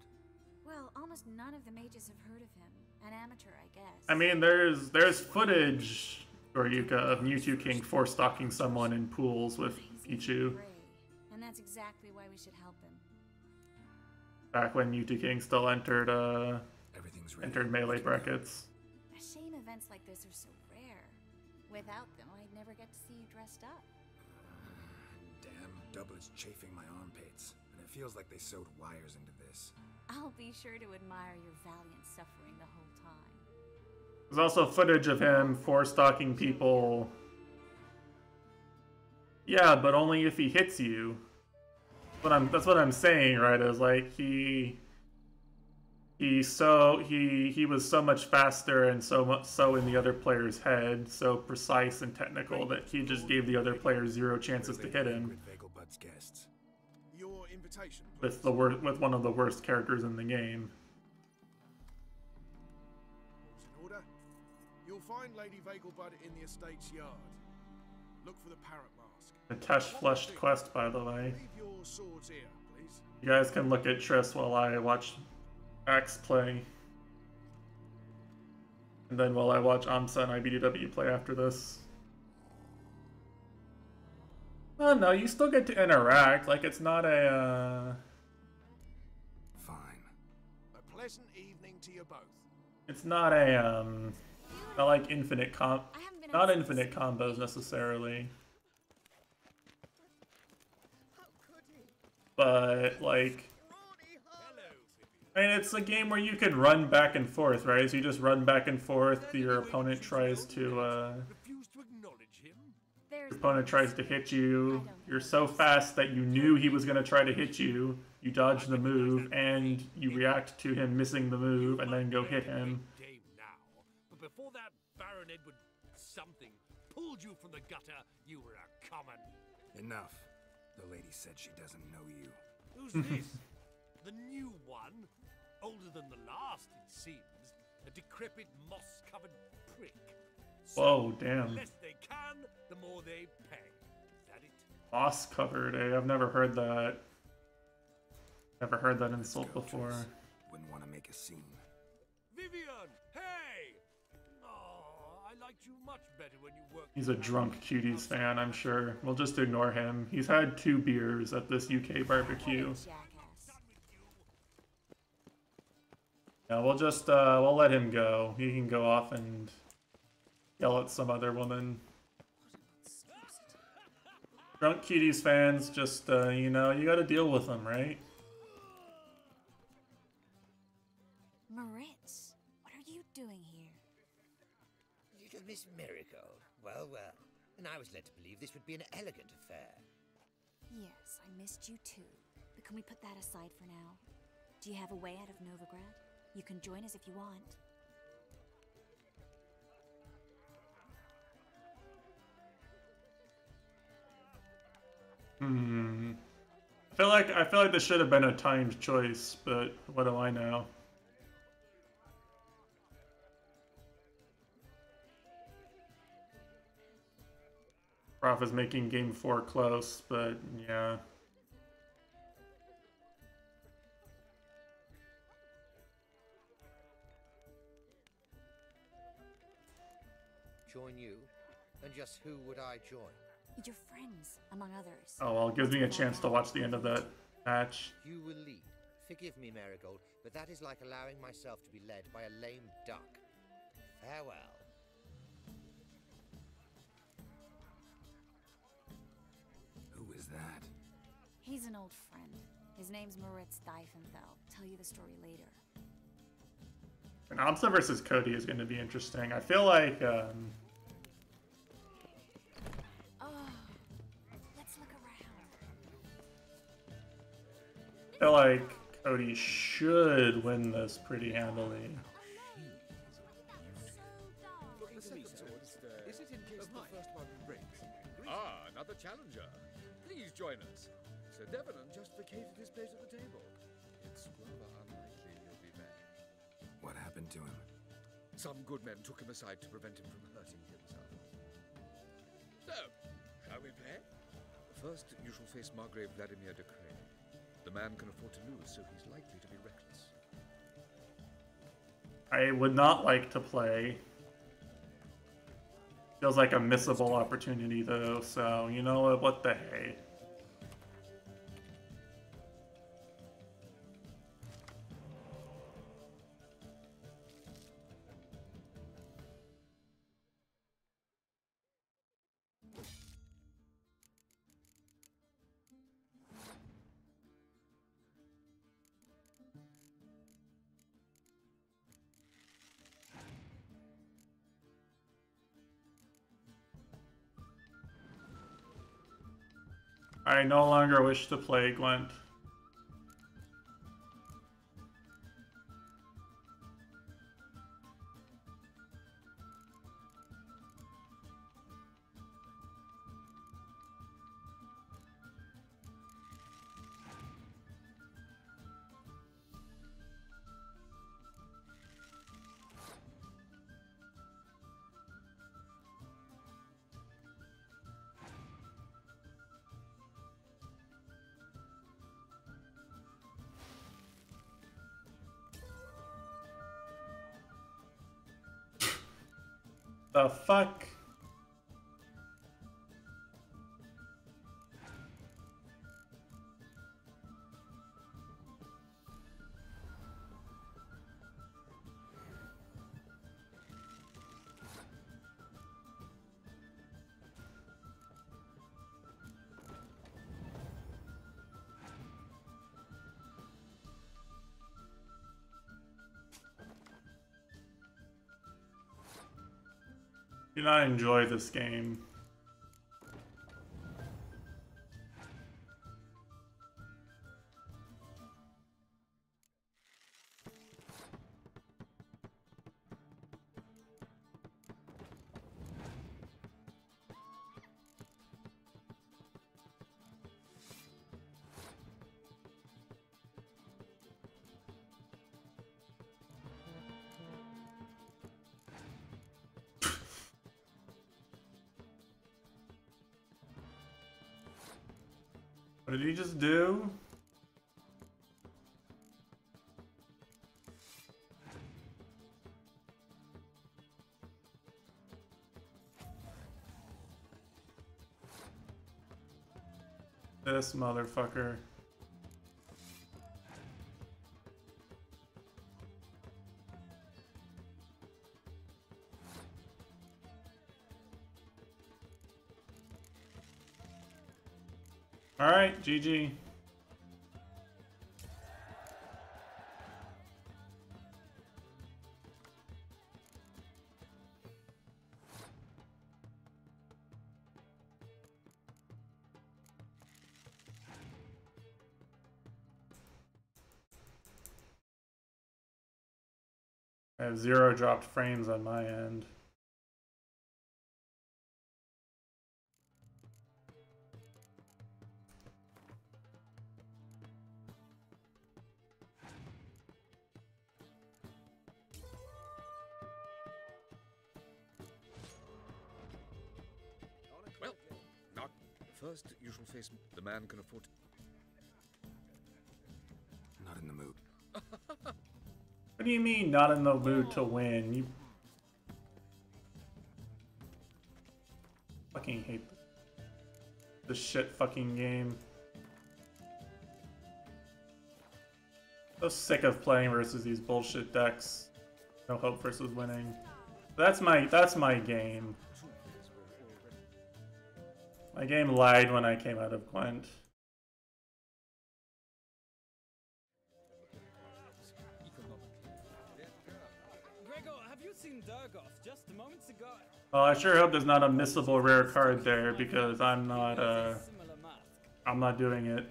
Well, almost none of the mages have heard of him. An amateur, I guess. I mean, there's there's footage, Goryuka, of Mewtwo King force stalking someone in pools with Pichu. And that's exactly why we should help him. Back when Mewtwo King still entered uh entered melee brackets. A shame events like this are so rare. Without them, I'd never get to see you dressed up. Damn, double is chafing my armpits, and it feels like they sewed wires into this. I'll be sure to admire your valiant suffering the whole time. There's also footage of him force stalking people. Yeah, but only if he hits you. But I'm that's what I'm saying, right? Is like he he so he he was so much faster and so much so in the other player's head, so precise and technical that he just gave the other player zero chances to hit him. Your invitation. With the wor- with one of the worst characters in the game. In order, you'll find Lady Vegelbud in the estate's yard. Look for the parrot mask. The Tesh flushed quest, by the way. Leave your swords here, please. You guys can look at Triss while I watch Axe play. And then while I watch Amsa and IBDW play after this. Oh no, you still get to interact. Like, it's not a, uh... A pleasant evening to you both. It's not a, um... Not like infinite comp... Not infinite combos necessarily. But, like... I mean, it's a game where you can run back and forth, right? So you just run back and forth, your opponent tries to, uh... Your opponent tries to hit you. You're so fast that you knew he was going to try to hit you. You dodge the move, and you react to him missing the move, and then go hit him. But before that Baron Edward something pulled you from the gutter, you were a common. Enough. The lady said she doesn't know you. Who's this? the new one? Older than the last, it seems. A decrepit, moss-covered prick. Whoa, damn. The less they can, the more they pay. Is that it? Moss covered, eh? I've never heard that. Never heard that insult before. Wouldn't want to make a scene. Vivian! Hey! Oh, I liked you much better when you worked. He's a drunk Cuties fan, I'm sure. We'll just ignore him. He's had two beers at this UK barbecue. Yeah, we'll just, uh, we'll let him go. He can go off and yell at some other woman. Drunk Cuties fans, just, uh, you know, you gotta deal with them, right? Moritz, what are you doing here? Little Miss Miracle. Well, well. And I was led to believe this would be an elegant affair. Yes, I missed you too. But can we put that aside for now? Do you have a way out of Novigrad? You can join us if you want. Hmm. I feel like I feel like this should have been a timed choice, but what do I know? Prof is making game four close, but yeah. Join you? And just who would I join? Your friends, among others. Oh well, it gives me a chance to watch the end of that match. You will lead. Forgive me, Marigold, but that is like allowing myself to be led by a lame duck. Farewell. Who is that? He's an old friend. His name's Moritz Diefenthal. Tell you the story later. And Amsa versus Cody is going to be interesting. I feel like um, feel like Cody should win this pretty handily. Is it in case the first one breaks? Ah, another challenger. Please join us. Sir Devenant just vacated his place at the table. It's rather unlikely he'll be back. What happened to him? Some good men took him aside to prevent him from hurting himself. So, shall we play? First, you shall face Margrave Vladimir de Cray. The man can afford to lose, so he's likely to be reckless. I would not like to play. Feels like a missable opportunity though, so you know what, what the hey. I no longer wish to play Gwent. The fuck? Do not enjoy this game. Did he just do? This motherfucker. GG. I have zero dropped frames on my end. Man can afford. Not in the mood. What do you mean, not in the mood to win? You fucking hate this shit fucking game. So sick of playing versus these bullshit decks. No hope versus winning. That's my that's my game. My game lied when I came out of Gwent. Gregor, have you seen Durgoff just moments ago? Well, I sure hope there's not a missable rare card there because I'm not uh I'm not doing it.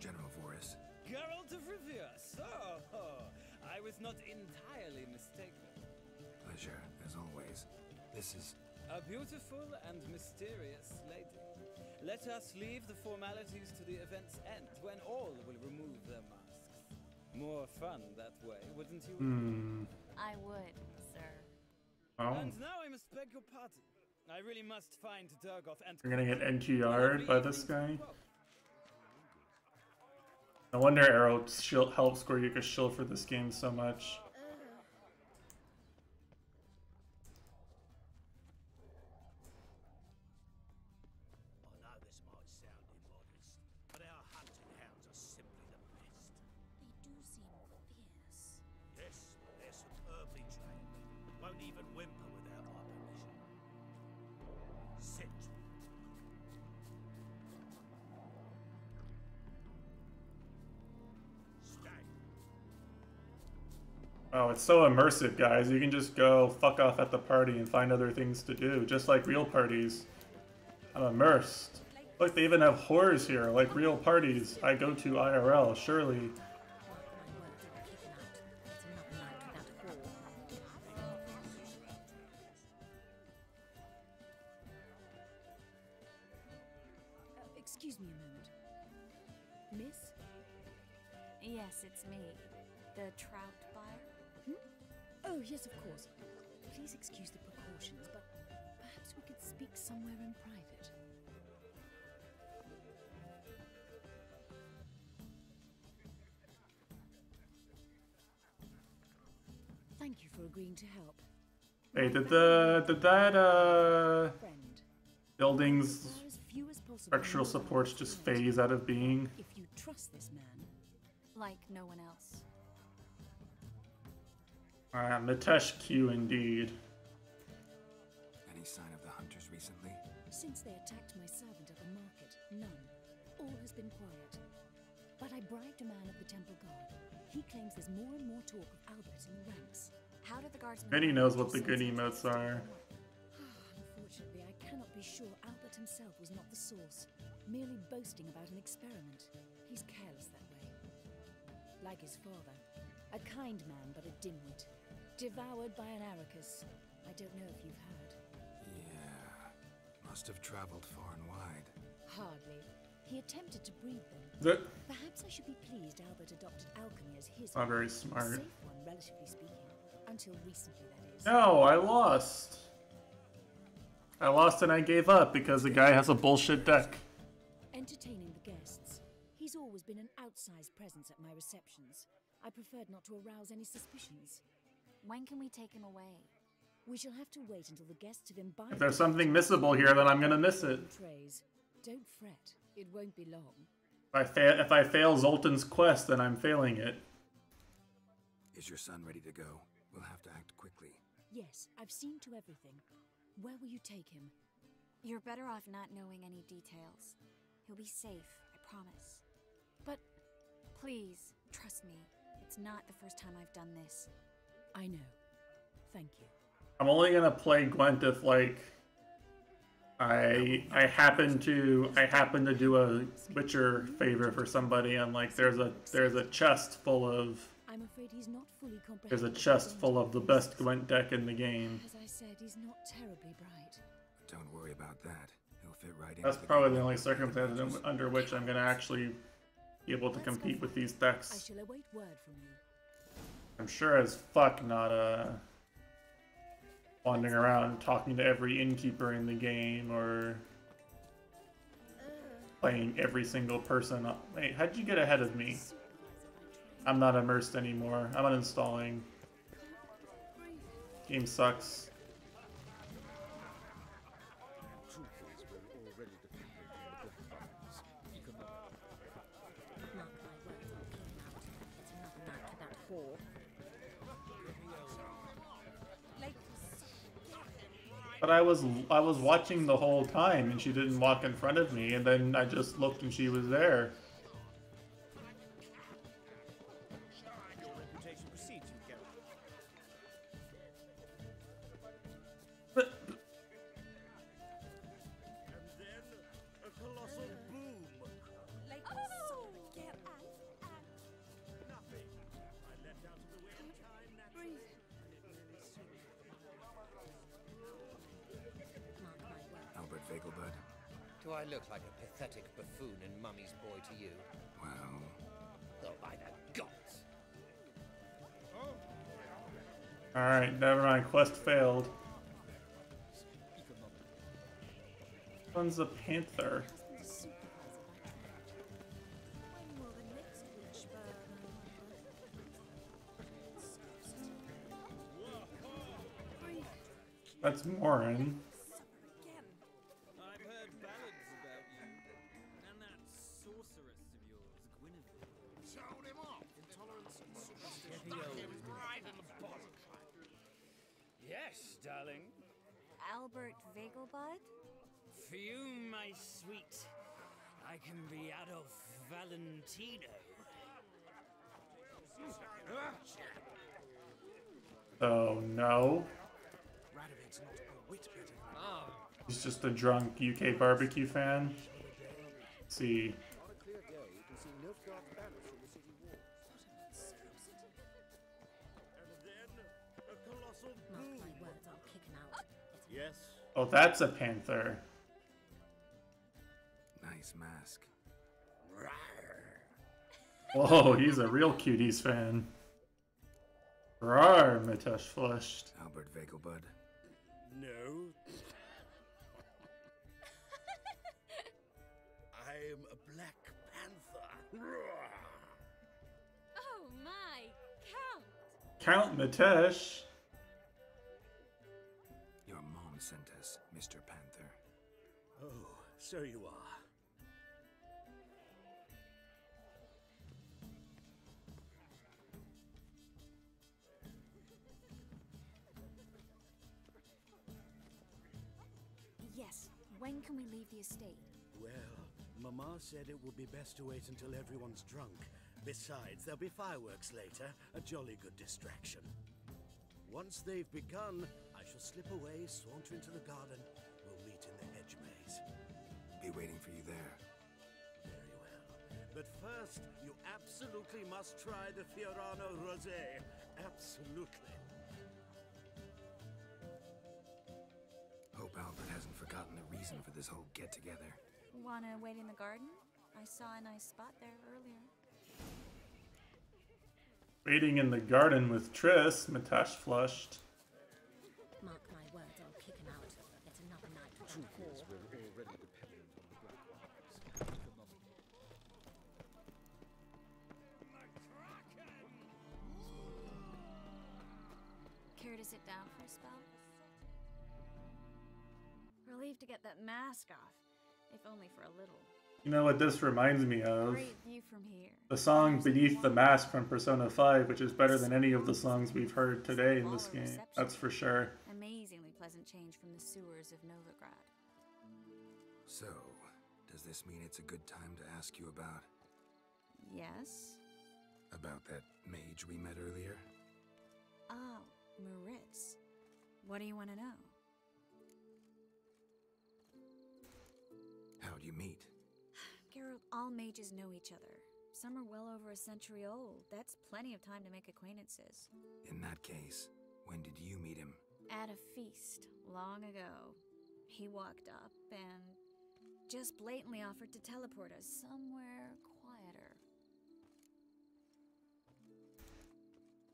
General Voorhis. Geralt of Rivia, so I was not entirely mistaken. Pleasure, as always. This is. A beautiful and mysterious lady. Let us leave the formalities to the event's end, when all will remove their masks. More fun that way, wouldn't you? Hmm. I would, sir. Oh. And now I must beg your pardon. I really must find Durgoff and. We're gonna get NTR'd by this guy. No wonder Arrow shield helps Square shield for this game so much. It's so immersive, guys. You can just go fuck off at the party and find other things to do, just like real parties. I'm immersed. Look, they even have whores here, like real parties. I go to IRL, surely. Did that uh buildings structural supports just phase out of being? If you trust this man, Like no one else. Uh, Mitesh Q indeed. Any sign of the hunters recently? since they attacked my servant at the market, none. All has been quiet. But I bribed a man of the Temple Guard. He claims there's more and more talk of Albert in the ranks. How did the guardsmen... Benny knows what the good emotes are. Unfortunately, I cannot be sure Albert himself was not the source, merely boasting about an experiment. He's careless that way. Like his father. A kind man, but a dimwit. Devoured by an arachas. I don't know if you've heard. Yeah. Must have traveled far and wide. Hardly. He attempted to breed them. That Perhaps I should be pleased Albert adopted alchemy as his. Not very smart. safe one, relatively speaking. Until recently, that is. No, I lost. I lost and I gave up because the guy has a bullshit deck. Entertaining the guests. He's always been an outsized presence at my receptions. I preferred not to arouse any suspicions. When can we take him away? We shall have to wait until the guests have imbibed. If there's something missable here, then I'm gonna miss it. Trays. Don't fret. It won't be long. If I, fa- if I fail Zoltan's quest, then I'm failing it. Is your son ready to go? We'll have to act quickly. Yes, I've seen to everything. Where will you take him? You're better off not knowing any details. He'll be safe, I promise. But please, trust me. It's not the first time I've done this. I know. Thank you. I'm only gonna play Gwent if like I I happen to I happen to do a Witcher favor for somebody and like there's a there's a chest full of I'm afraid he's not fully there's a chest full of the best Gwent deck in the game. As I said, he's not terribly bright. Don't worry about that. He'll fit right in. That's probably the only circumstance in- under which I'm gonna actually be able to compete with these I decks. shall await word from you. I'm sure as fuck not uh wandering around talking to every innkeeper in the game or playing every single person. Wait, how'd you get ahead of me? I'm not immersed anymore. I'm uninstalling. Game sucks. But I was I was watching the whole time and she didn't walk in front of me and then I just looked and she was there. The bottom. Yes, darling. Albert Vegelbud? Fume, my sweet. I can be Adolf Valentino. Oh no. Radovid's not a whit better than Ah. He's just a drunk UK barbecue fan. Let's see. On a clear day, you can see Nilfgaard's banners from the city wall. And then a colossal Mark boom. my words, I'll kick him out. Yes. Oh, that's a panther. nice mask. Whoa, he's a real cuties fan. Rar, Mitesh flushed. Albert Vegelbud. No. Count! Count Mitesh. Your mom sent us, Mr. Panther. Oh, so you are. Yes, when can we leave the estate? Well, Mama said it would be best to wait until everyone's drunk. Besides, there'll be fireworks later, a jolly good distraction. Once they've begun, I shall slip away, saunter into the garden. We'll meet in the hedge maze. Be waiting for you there. Very well. But first, you absolutely must try the Fiorano Rosé. Absolutely. Hope Albert hasn't forgotten the reason for this whole get-together. Wanna wait in the garden? I saw a nice spot there earlier. Waiting in the garden with Triss, Matash flushed. Mark my words, I'll kick him out. It's another night without Truth we're already dependent on the Black Ones. Care to sit down for a spell? Relieved to get that mask off, if only for a little. You know what this reminds me of? Great view from here. The song Beneath the Mask from Persona 5, which is better than any of the songs we've heard today in this game. That's for sure. Amazingly pleasant change from the sewers of Novigrad. So, does this mean it's a good time to ask you about Yes? about that mage we met earlier? Oh, Maritz. What do you want to know? How'd you meet? Geralt, all mages know each other. Some are well over a century old. That's plenty of time to make acquaintances. In that case, when did you meet him? At a feast, long ago. He walked up and just blatantly offered to teleport us somewhere quieter.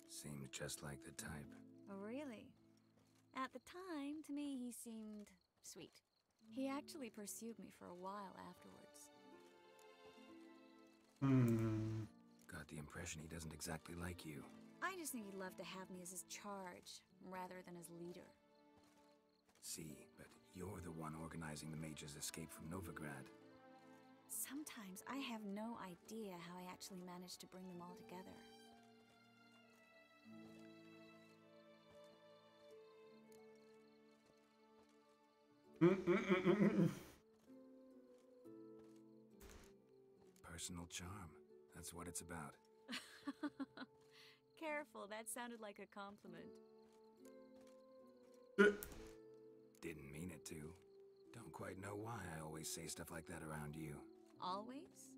Seemed just like the type. Oh, really? At the time, to me, he seemed sweet. He actually pursued me for a while afterwards. Hmm. Got the impression he doesn't exactly like you. I just think he'd love to have me as his charge rather than his leader. See, but you're the one organizing the Major's escape from Novigrad. Sometimes I have no idea how I actually managed to bring them all together. Personal charm. That's what it's about. Careful, that sounded like a compliment. Didn't mean it to. Don't quite know why I always say stuff like that around you. Always?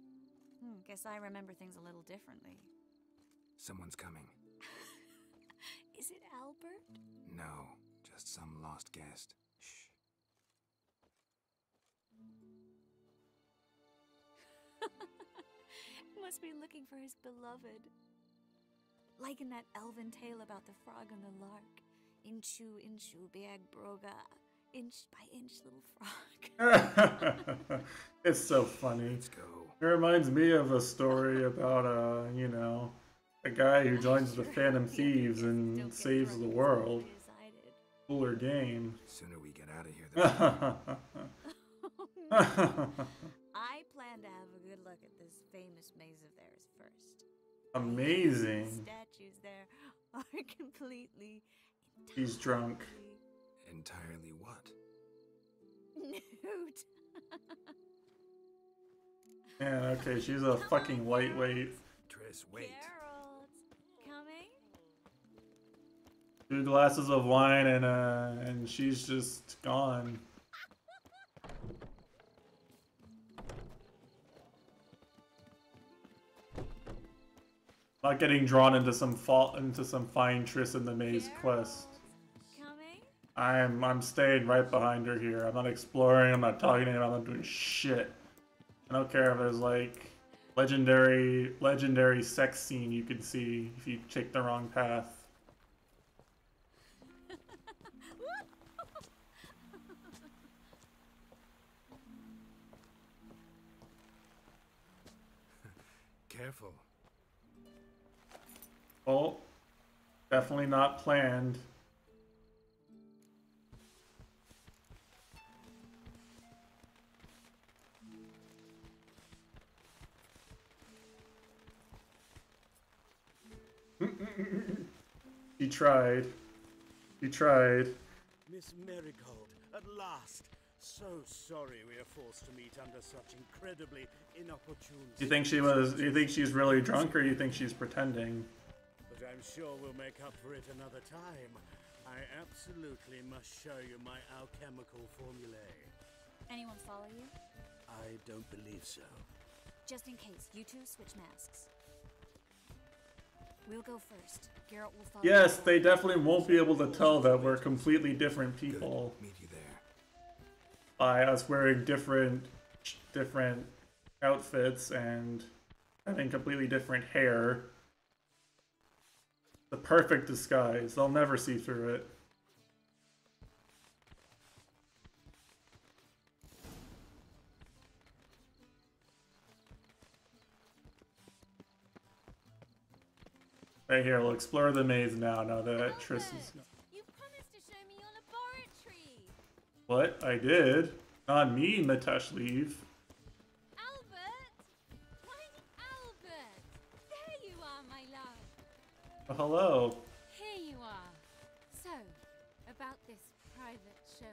Hmm, guess I remember things a little differently. Someone's coming. Is it Albert? No, just some lost guest. Must be looking for his beloved. Like in that elven tale about the frog and the lark. Inchu, inchu, bag broga. Inch by inch, little frog. it's so funny. It reminds me of a story about uh, you know, a guy who joins the Phantom Thieves and saves the world. Cooler game. Sooner we get out of here, the I Amazing. statues there are completely He's drunk. Entirely what? nude. Man, okay, she's a fucking lightweight. Triss, wait. Geralt, coming? Two glasses of wine and uh, and she's just gone. Not getting drawn into some fault into some fine Triss in the maze quest. I'm I'm staying right behind her here. I'm not exploring. I'm not talking to. I'm not doing shit. I don't care if there's like legendary legendary sex scene you can see if you take the wrong path. Careful. Oh, definitely not planned. He tried. He tried. Miss Marigold, at last. So sorry we are forced to meet under such incredibly inopportune You think she was? You think she's really drunk, or you think she's pretending? But I'm sure we'll make up for it another time. I absolutely must show you my alchemical formulae. Anyone follow you? I don't believe so. Just in case, you two switch masks. We'll go first. Geralt will follow. Yes, they definitely won't be able to tell that we're completely different people. Meet you there. By us wearing different, different outfits and having completely different hair. The perfect disguise. They'll never see through it. Right here, we'll explore the maze now, now that Triss is... You promised to show me your laboratory. What? I did? Not me, Matesh Leave. Oh, hello. Here you are. So, about this private showing.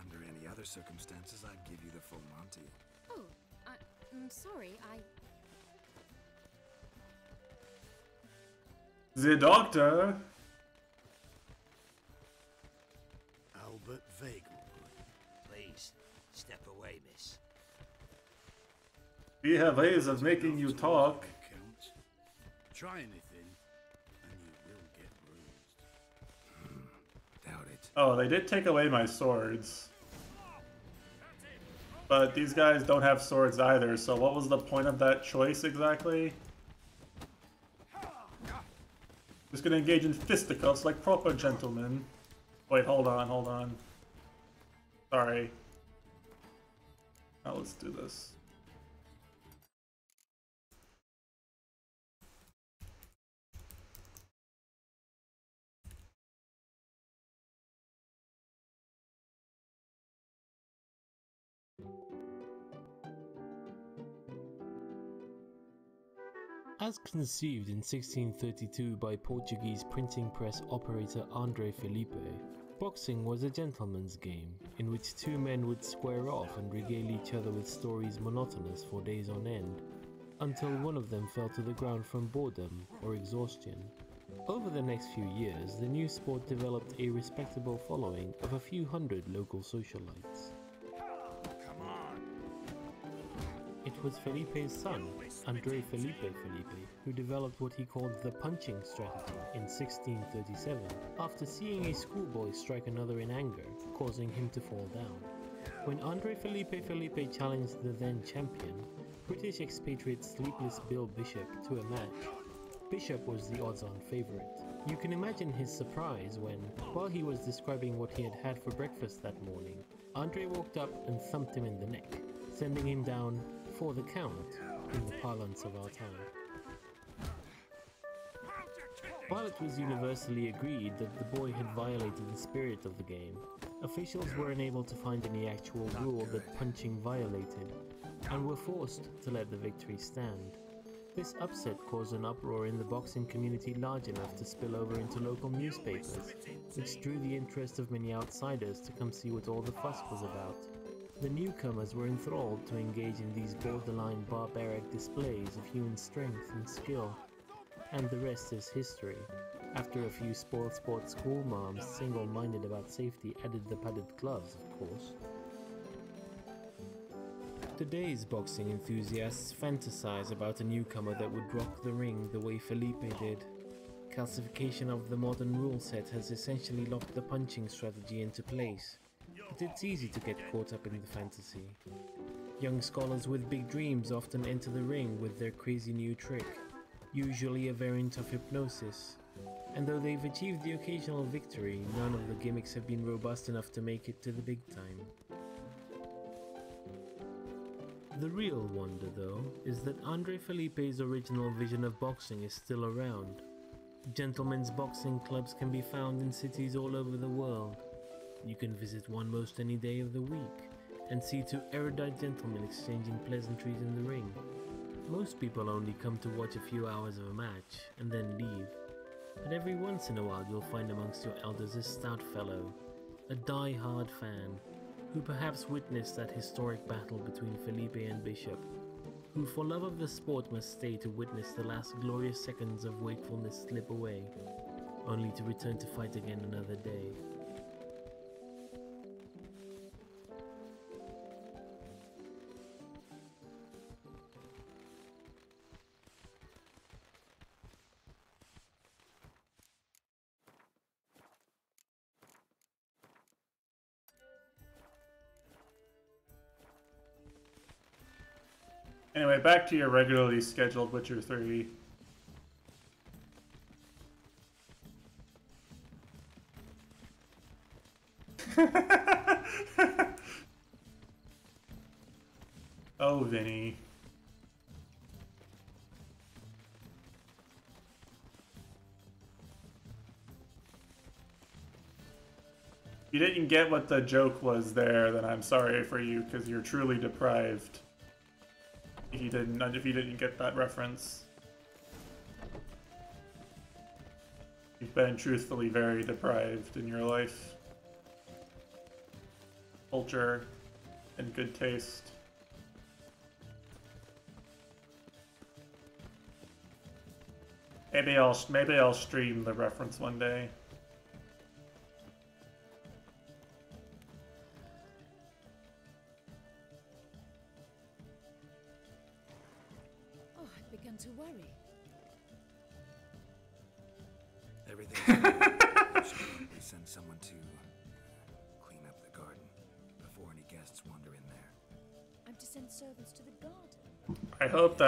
Under any other circumstances, I'd give you the full Monty. Oh, I, I'm sorry, I... The doctor. Albert Vagel. Please, step away, miss. We have ways of making you talk. Counts. Try anything, Oh, they did take away my swords. But these guys don't have swords either, so what was the point of that choice exactly? Just gonna engage in fisticuffs like proper gentlemen. Wait, hold on, hold on. Sorry. Now let's do this. As conceived in 1632 by Portuguese printing press operator Andre Felipe, boxing was a gentleman's game in which two men would square off and regale each other with stories monotonous for days on end, until one of them fell to the ground from boredom or exhaustion. Over the next few years, the new sport developed a respectable following of a few hundred local socialites. Was Felipe's son, Andre Felipe Felipe, who developed what he called the punching strategy in 1637, after seeing a schoolboy strike another in anger, causing him to fall down. When Andre Felipe Felipe challenged the then champion, British expatriate Sleepless Bill Bishop, to a match, Bishop was the odds-on favorite. You can imagine his surprise when, while he was describing what he had had for breakfast that morning, Andre walked up and thumped him in the neck, sending him down for the count in the parlance of our time. While it was universally agreed that the boy had violated the spirit of the game, officials were unable to find any actual rule that punching violated, and were forced to let the victory stand. This upset caused an uproar in the boxing community large enough to spill over into local newspapers, which drew the interest of many outsiders to come see what all the fuss was about. The newcomers were enthralled to engage in these borderline barbaric displays of human strength and skill, and the rest is history. After a few spoiled sport school moms single-minded about safety added the padded gloves, of course. Today's boxing enthusiasts fantasize about a newcomer that would rock the ring the way Felipe did. Calcification of the modern rule set has essentially locked the punching strategy into place, but it's easy to get caught up in the fantasy. Young scholars with big dreams often enter the ring with their crazy new trick, usually a variant of hypnosis. And though they've achieved the occasional victory, none of the gimmicks have been robust enough to make it to the big time. The real wonder, though, is that Andre Felipe's original vision of boxing is still around. Gentlemen's boxing clubs can be found in cities all over the world. You can visit one most any day of the week and see two erudite gentlemen exchanging pleasantries in the ring. Most people only come to watch a few hours of a match and then leave. But every once in a while you'll find amongst your elders a stout fellow, a die-hard fan, who perhaps witnessed that historic battle between Felipe and Bishop, who for love of the sport must stay to witness the last glorious seconds of wakefulness slip away, only to return to fight again another day. Anyway, back to your regularly scheduled Witcher 3. oh, Vinny. You didn't get what the joke was there, then I'm sorry for you, because you're truly deprived. You didn't, if you didn't get that reference. You've been truthfully very deprived in your life. Culture and good taste. Maybe I'll maybe I'll stream the reference one day.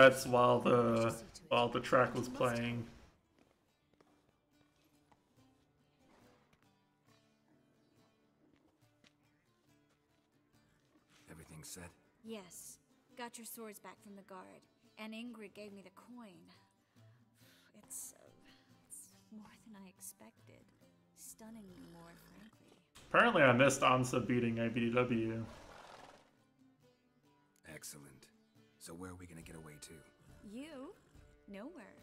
I that's while the while the track was playing. Everything set? Yes. Got your swords back from the guard. And Ingrid gave me the coin. It's, uh, it's more than I expected. Stunningly more, frankly. Apparently, I missed aMSa beating IBW. Excellent. So where are we gonna get away to? You? Nowhere.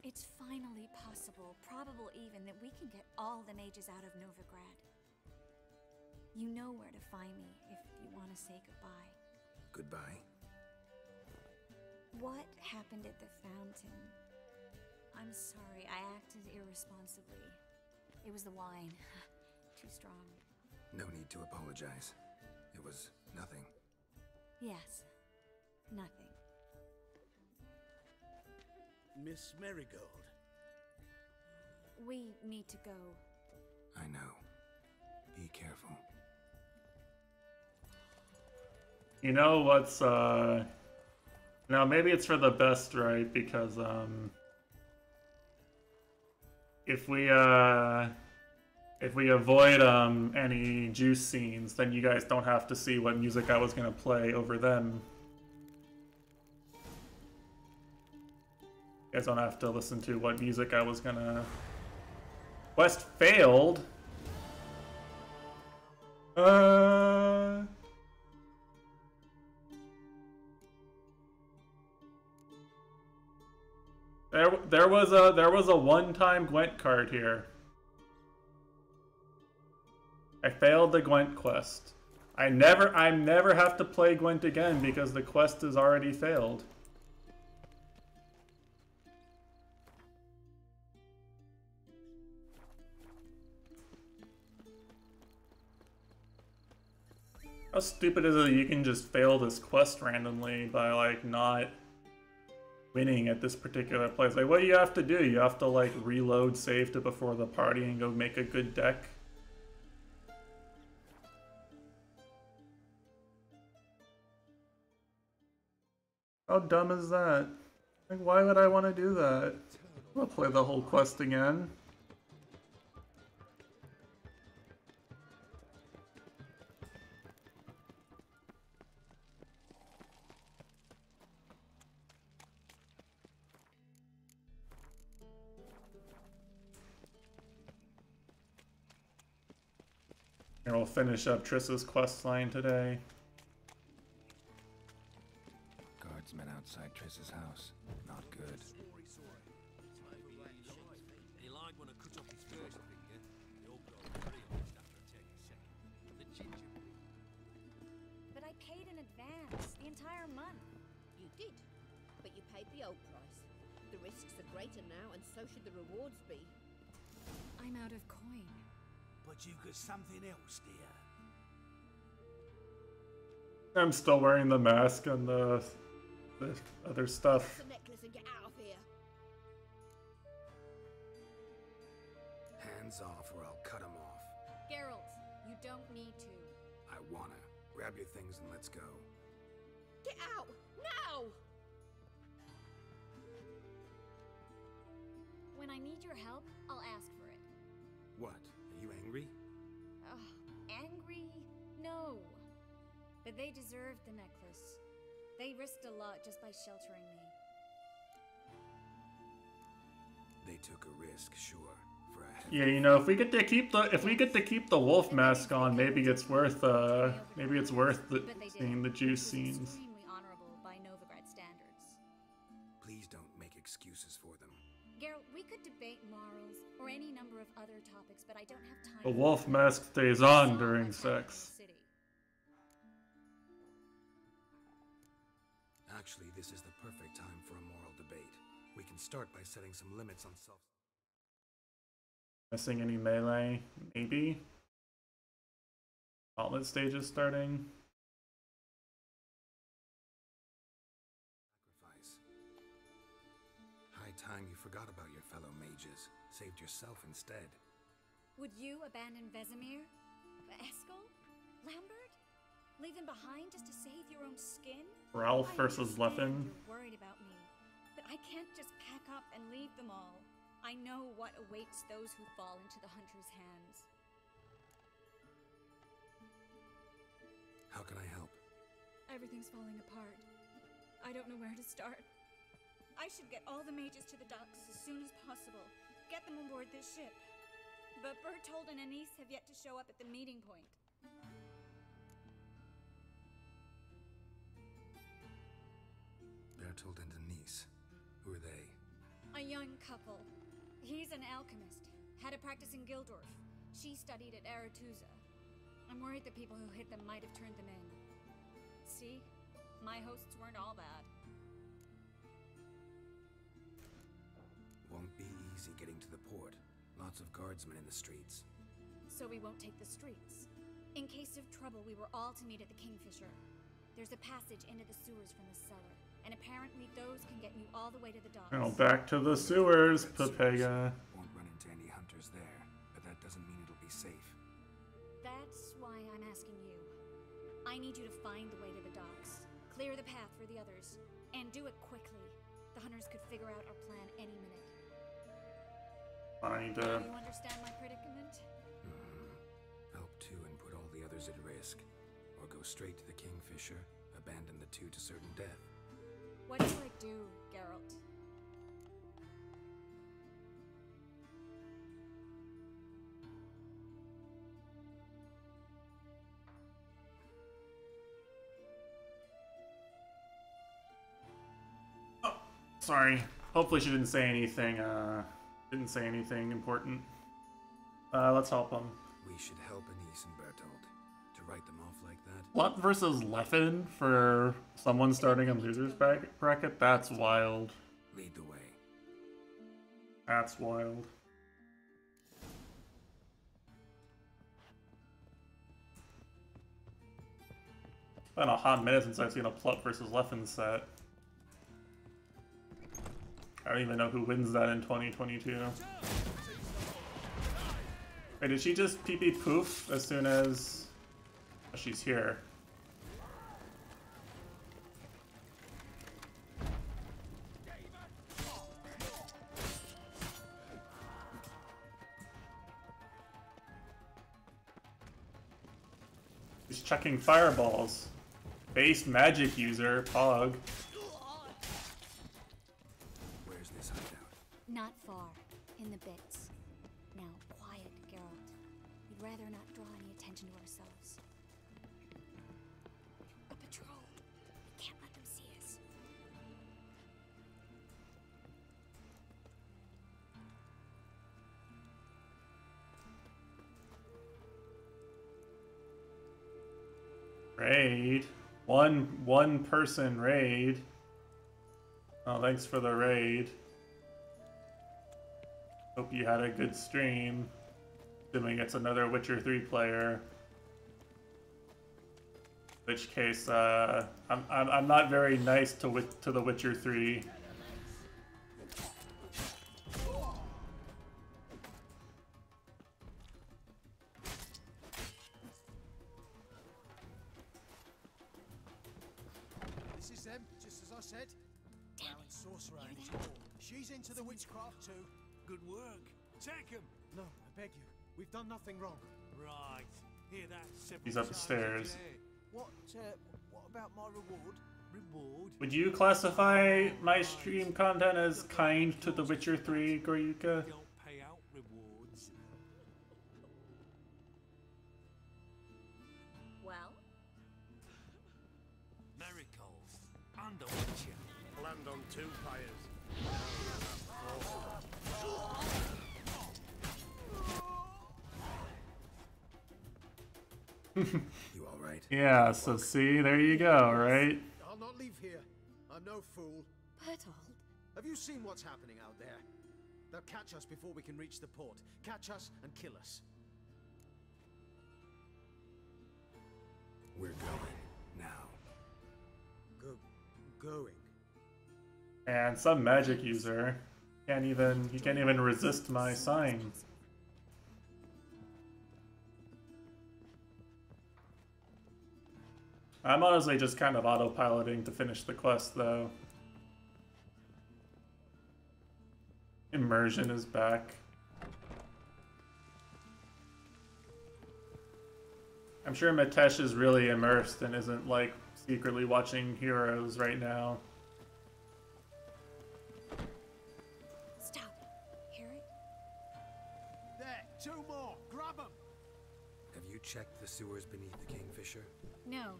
It's finally possible, probable even, that we can get all the mages out of Novigrad. You know where to find me if you want to say goodbye. Goodbye. What happened at the fountain? I'm sorry, I acted irresponsibly. It was the wine. Too strong. No need to apologize. It was nothing. Yes. Nothing. Miss Marigold. We need to go. I know. Be careful. You know what's uh now maybe it's for the best, right? Because um if we uh if we avoid um any juice scenes, then you guys don't have to see what music I was gonna play over them. Guys don't have to listen to what music I was gonna Quest failed. Uh There, there was a there was a one-time Gwent card here. I failed the Gwent quest. I never I never have to play Gwent again because the quest is already failed. How stupid is it you can just fail this quest randomly by like not winning at this particular place. Like, what do you have to do? You have to, like, reload save to before the party and go make a good deck? How dumb is that? Like, why would I want to do that? I'll play the whole quest again. Here, we'll finish up Triss's quest line today. Guardsmen outside Triss's house. Not good. He lied when I cut off his first finger. The old guy was very honest after I take his second. The ginger But I paid in advance, the entire month. You did. But you paid the old price. The risks are greater now, and so should the rewards be. I'm out of coin. But you've got something else, dear. I'm still wearing the mask and the, the other stuff. The necklace and get out of here. Hands off or I'll cut 'em off. Geralt, you don't need to. I wanna. Grab your things and let's go. Get out! But they deserved the necklace. They risked a lot just by sheltering me. They took a risk, sure. For a Yeah, you know, if we get to keep the if we get to keep the wolf mask on, maybe it's worth uh maybe it's worth the, seeing the juice scenes. Extremely honorable by Novigrad standards. Please don't make excuses for them. Geralt, we could debate morals or any number of other topics, but I don't have time. The wolf mask stays on during sex. Start by setting some limits on self. Missing any melee? Maybe. Gauntlet stage is starting. sacrifice. High time you forgot about your fellow mages. Saved yourself instead. Would you abandon Vesemir? Eskel? Lambert? Leave them behind just to save your own skin? Ralph versus Leffen. Worried about me, but I can't just pack up and leave them all. I know what awaits those who fall into the hunter's hands. How can I help? Everything's falling apart. I don't know where to start. I should get all the mages to the docks as soon as possible. Get them on board this ship. But Bertold and Anise have yet to show up at the meeting point. Bertold and Denise. Who are they? A young couple. He's an alchemist, had a practice in Gildorf. She studied at Aretuza. I'm worried the people who hit them might have turned them in. See? My hosts weren't all bad. Won't be easy getting to the port. Lots of guardsmen in the streets. So we won't take the streets. In case of trouble, we were all to meet at the Kingfisher. There's a passage into the sewers from the cellar, and apparently those can get you all the way to the docks. Now back to the sewers, Pepega. Won't run into any hunters there, but that doesn't mean it'll be safe. That's why I'm asking you. I need you to find the way to the docks, clear the path for the others, and do it quickly. The hunters could figure out our plan any minute. Find need Now to. Uh, you understand my predicament? Mm-hmm. Help two and put all the others at risk. Or go straight to the Kingfisher, abandon the two to certain death. What do I do, Geralt? Sorry. Hopefully she didn't say anything. Uh, didn't say anything important. Uh, let's help them. We should help Anise and Bertold. Write them off like that, versus Leffen for someone starting a losers bracket- bracket. That's wild. lead the way. That's wild. Been a hot minute since I've seen a Plup versus Leffen set. I don't even know who wins that in 2022. Wait, did she just pee pee poof as soon as Oh, she's here? He's chucking fireballs. Base magic user, Pog. Where's this hideout? Not far. In the bits. Now, quiet, Geralt. We'd rather not Raid. One one person raid. Oh, thanks for the raid. Hope you had a good stream. Assuming it's another Witcher 3 player. In which case, uh, I'm, I'm, I'm not very nice to, to the Witcher 3. He's up the stairs. What, uh, what about my reward? Reward? Would you classify my stream content as kind to The Witcher 3, Goryuka? You all right? Yeah, so see, there you go, right? I'll not leave here. I'm no fool. Bertold. Have you seen what's happening out there? They'll catch us before we can reach the port. Catch us and kill us. We're going now. Go, going. And some magic user can't even he can't even resist my sign. I'm honestly just kind of autopiloting to finish the quest though. Immersion is back. I'm sure Matesh is really immersed and isn't like secretly watching Heroes right now. Stop. Hear it? There, two more. Grab them. Have you checked the sewers beneath the Kingfisher? No.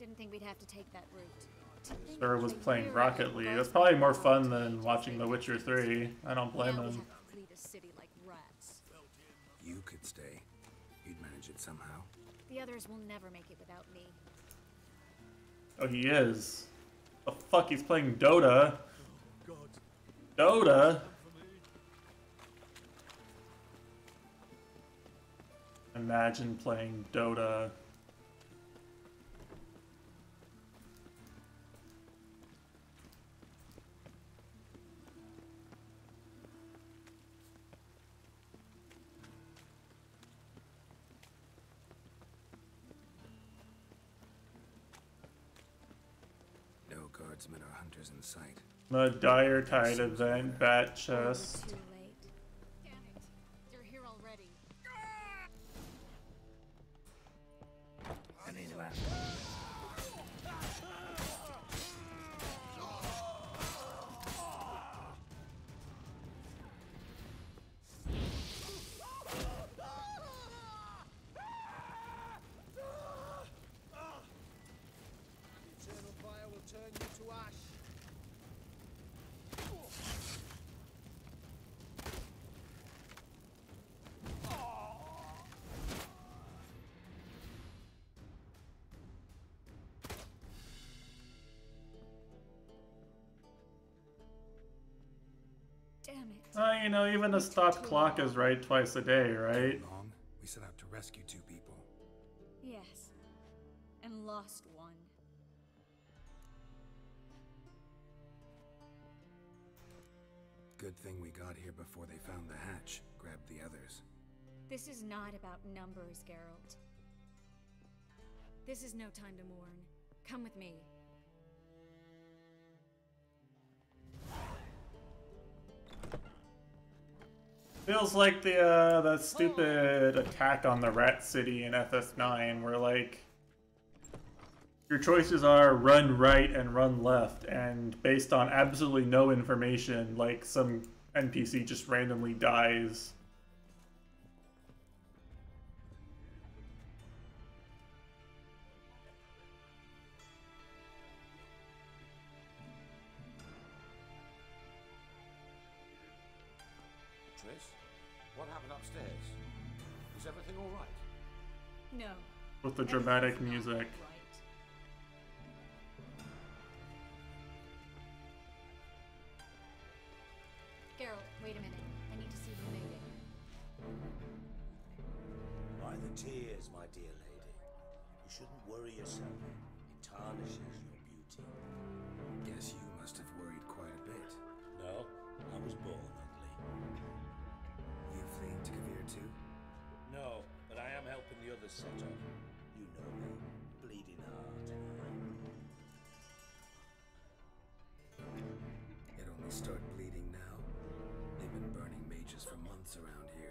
Didn't think we'd have to take that route. Sir was playing Rocket League. both That's probably more fun than watching The Witcher 3. I don't blame him. have to city like rats. You could stay. You'd manage it somehow. The others will never make it without me. Oh, he is. The fuck, he's playing Dota. Dota? Imagine playing Dota. No guardsmen or hunters in sight. The Diretide of event, Bat Chest. You know, even a stop clock is right twice a day, right? Long? We set out to rescue two people. Yes. And lost one. Good thing we got here before they found the hatch. Grabbed the others. This is not about numbers, Geralt. This is no time to mourn. Come with me. Feels like the uh, stupid attack on the Rat City in FF9, where like your choices are run right and run left, and based on absolutely no information, like some NPC just randomly dies. Dramatic music.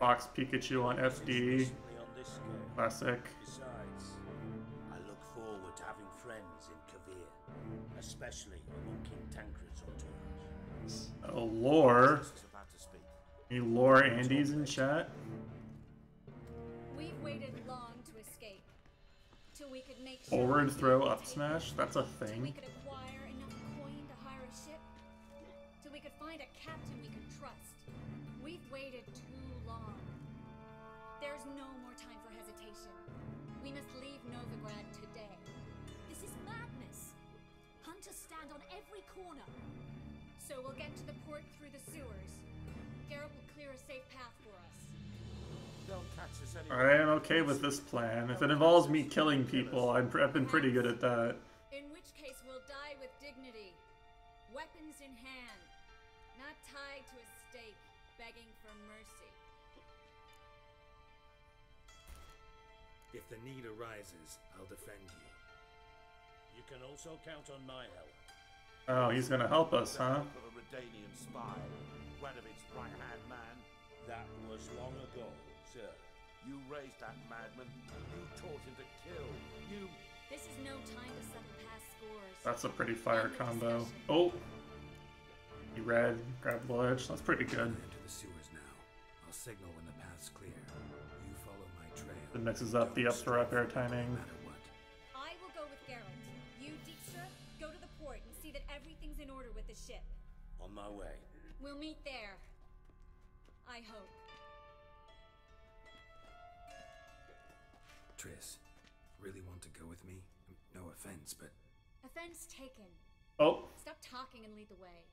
Fox Pikachu on FD. On this scale. Classic. Besides, I look forward to having friends in Kovir, especially among King Tancred's entourage. Oh, lore. Is about to speak. Any lore Andy's in chat? We've waited long to escape. Till we could make sure Forward throw up smash? That's a Till we thing. could acquire enough coin to hire a ship. Till we could find a captain no more time for hesitation. We must leave Novigrad today. This is madness. Hunters stand on every corner. So we'll get to the port through the sewers. Garrett will clear a safe path for us. They'll catch us. Alright, I'm okay with this plan. If it involves me killing people, I'm, I've been pretty good at that. If the need arises, I'll defend you. You can also count on my help. Oh, he's gonna help us, huh? Of a Redanian spy, Radovid's right-hand man. That was long ago, sir. You raised that madman. You taught him to kill. You. This is no time to settle past scores. That's a pretty fire combo. Oh! He read, grabbed the ledge. That's pretty good. Enter the sewers now. I'll signal when the path's clear. It mixes up the up throw up air timing. I will go with Garrett. You, Dijkstra, go to the port and see that everything's in order with the ship. On my way. We'll meet there. I hope. Triss, really want to go with me? No offense, but Offense taken. Oh. Stop talking and lead the way.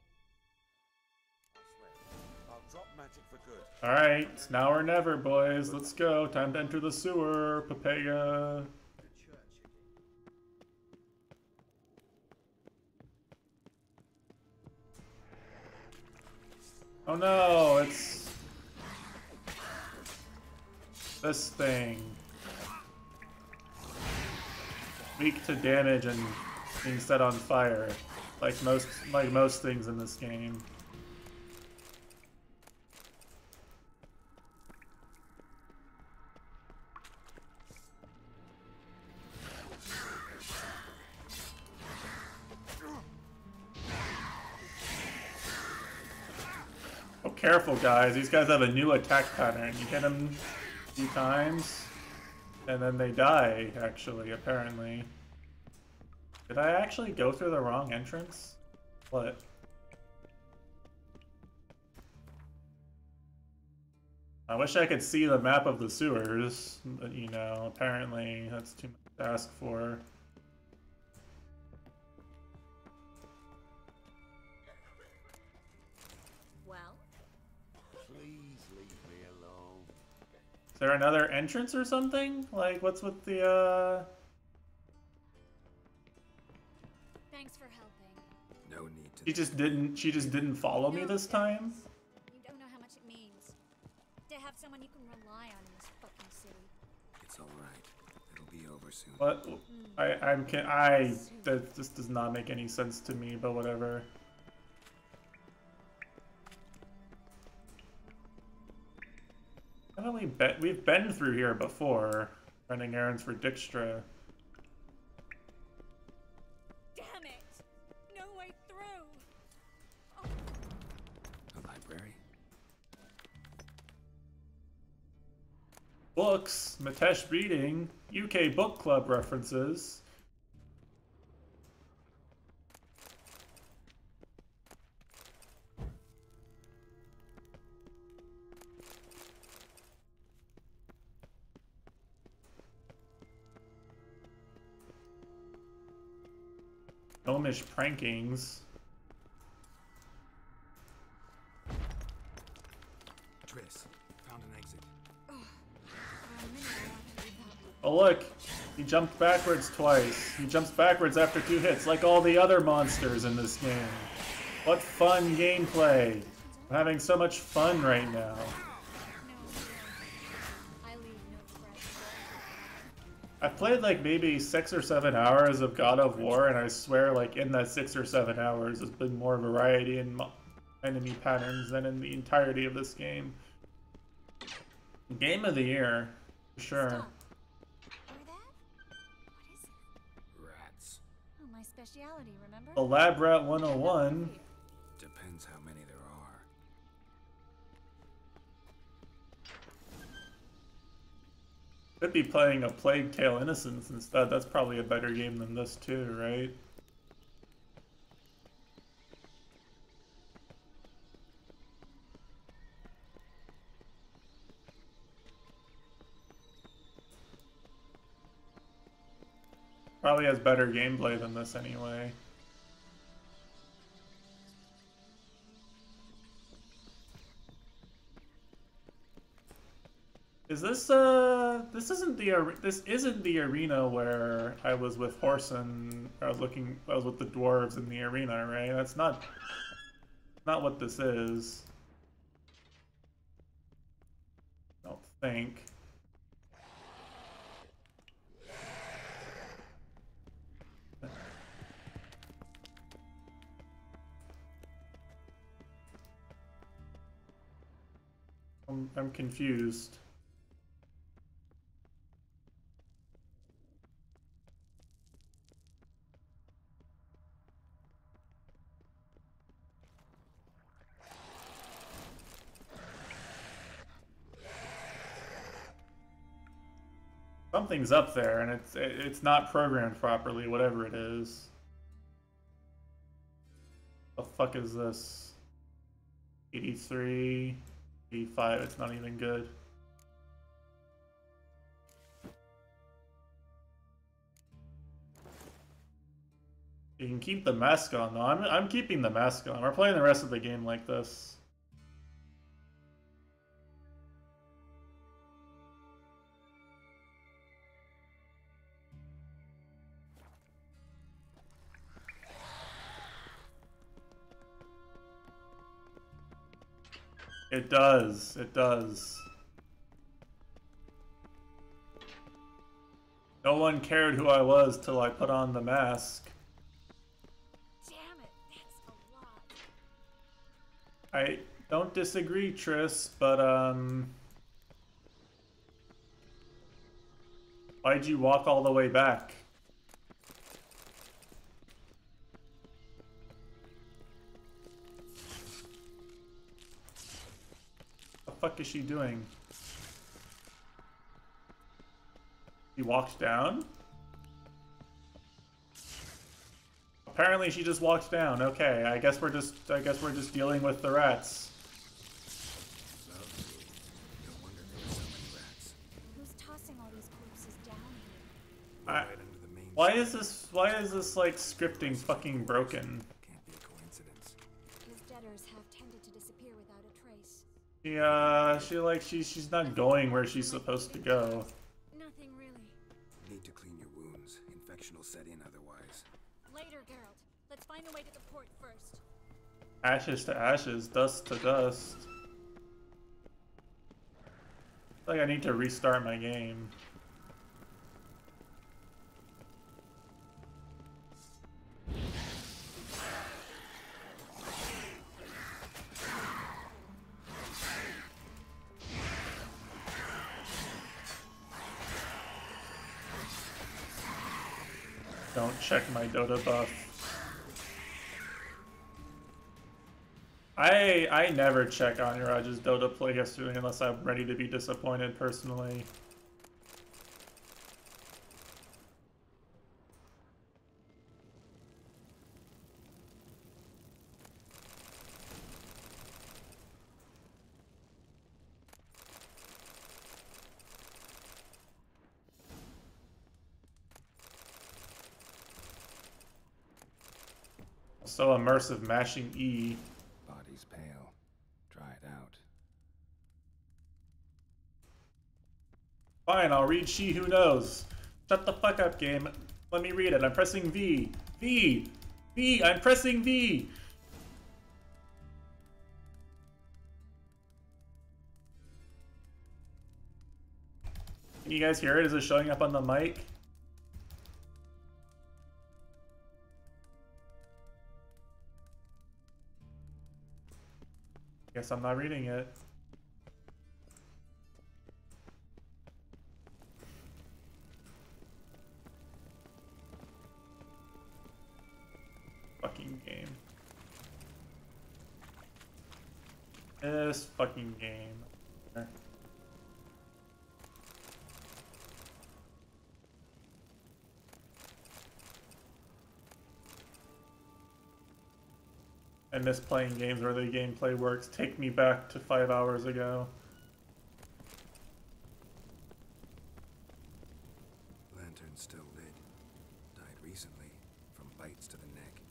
Alright, now or never, boys. Let's go. Time to enter the sewer. Papaya. Oh no, it's this thing. Weak to damage and being set on fire, like most like most things in this game. Guys. These guys have a new attack pattern. You hit them a few times, and then they die, actually, apparently. Did I actually go through the wrong entrance? What? I wish I could see the map of the sewers, but, you know, apparently that's too much to ask for. Is there another entrance or something? Like, what's with the, uh... thanks for helping. no need to. She just didn't, she just didn't follow me this time? You don't know how much it means to have someone you can rely on in this fucking city. It's all right. It'll be over soon. What? I, I'm, can, I, that, this does not make any sense to me, but whatever. Haven't we been, we've been through here before, running errands for Dijkstra. Damn it! No way through! The library? Books, Matesh reading, UK Book Club references. Prankings. Triss, found an exit. Oh look, he jumped backwards twice. He jumps backwards after two hits, like all the other monsters in this game. What fun gameplay! I'm having so much fun right now. I've played like maybe six or seven hours of God of War, and I swear, like in that six or seven hours, there's been more variety in enemy patterns than in the entirety of this game. Game of the year, for sure. Rats. Oh, my speciality, remember? The Lab Rat 101. Could be playing a Plague Tale Innocence instead. That's probably a better game than this too, right? Probably has better gameplay than this anyway. Is this uh this isn't the this isn't the arena where I was with Whoreson I was looking I was with the dwarves in the arena, right? That's not not what this is. I don't think. I'm, I'm confused. Something's up there, and it's it's not programmed properly, whatever it is. The fuck is this? 83, 85, it's not even good. You can keep the mask on though. I'm I'm keeping the mask on. We're playing the rest of the game like this. It does. It does. No one cared who I was till I put on the mask. Damn it, that's a lot. I don't disagree, Triss, but um Why'd you walk all the way back? Fuck is she doing? He walked down? Apparently she just walked down. Okay, I guess we're just I guess we're just dealing with the rats. Who's tossing all these corpses down here? I, why is this why is this like scripting fucking broken? Trace. Yeah, uh, she like she she's not going where she's supposed to go. Nothing really. Need to clean your wounds. Infection will set in otherwise. Later, Geralt. Let's find a way to the port first. Ashes to ashes, dust to dust. Like I need to restart my game. Check my Dota buff. I I never check on Anuraj's Dota play history unless I'm ready to be disappointed personally. immersive mashing E. Body's pale. Try it out. Fine, I'll read She Who Knows. Shut the fuck up, game. Let me read it. I'm pressing V. V! V! I'm pressing V! Can you guys hear it? Is it showing up on the mic? Guess I'm not reading it. Fucking game. This fucking game. I miss playing games where the gameplay works. Take me back to five hours ago. Lantern's still lit. Died recently from bites to the neck.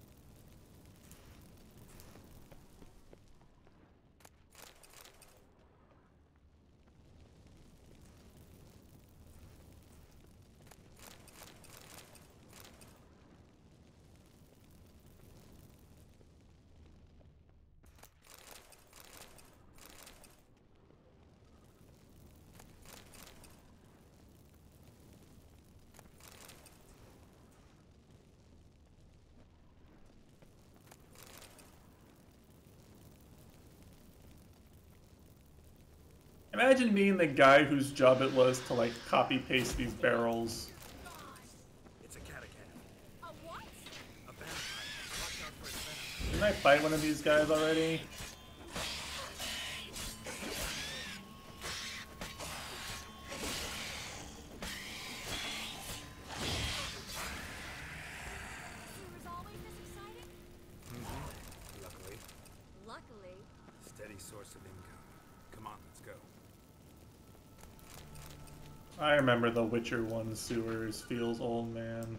Imagine being the guy whose job it was to like copy paste these barrels. It's a katakan. Didn't I fight one of these guys already? Witcher 1 sewers, feels old man.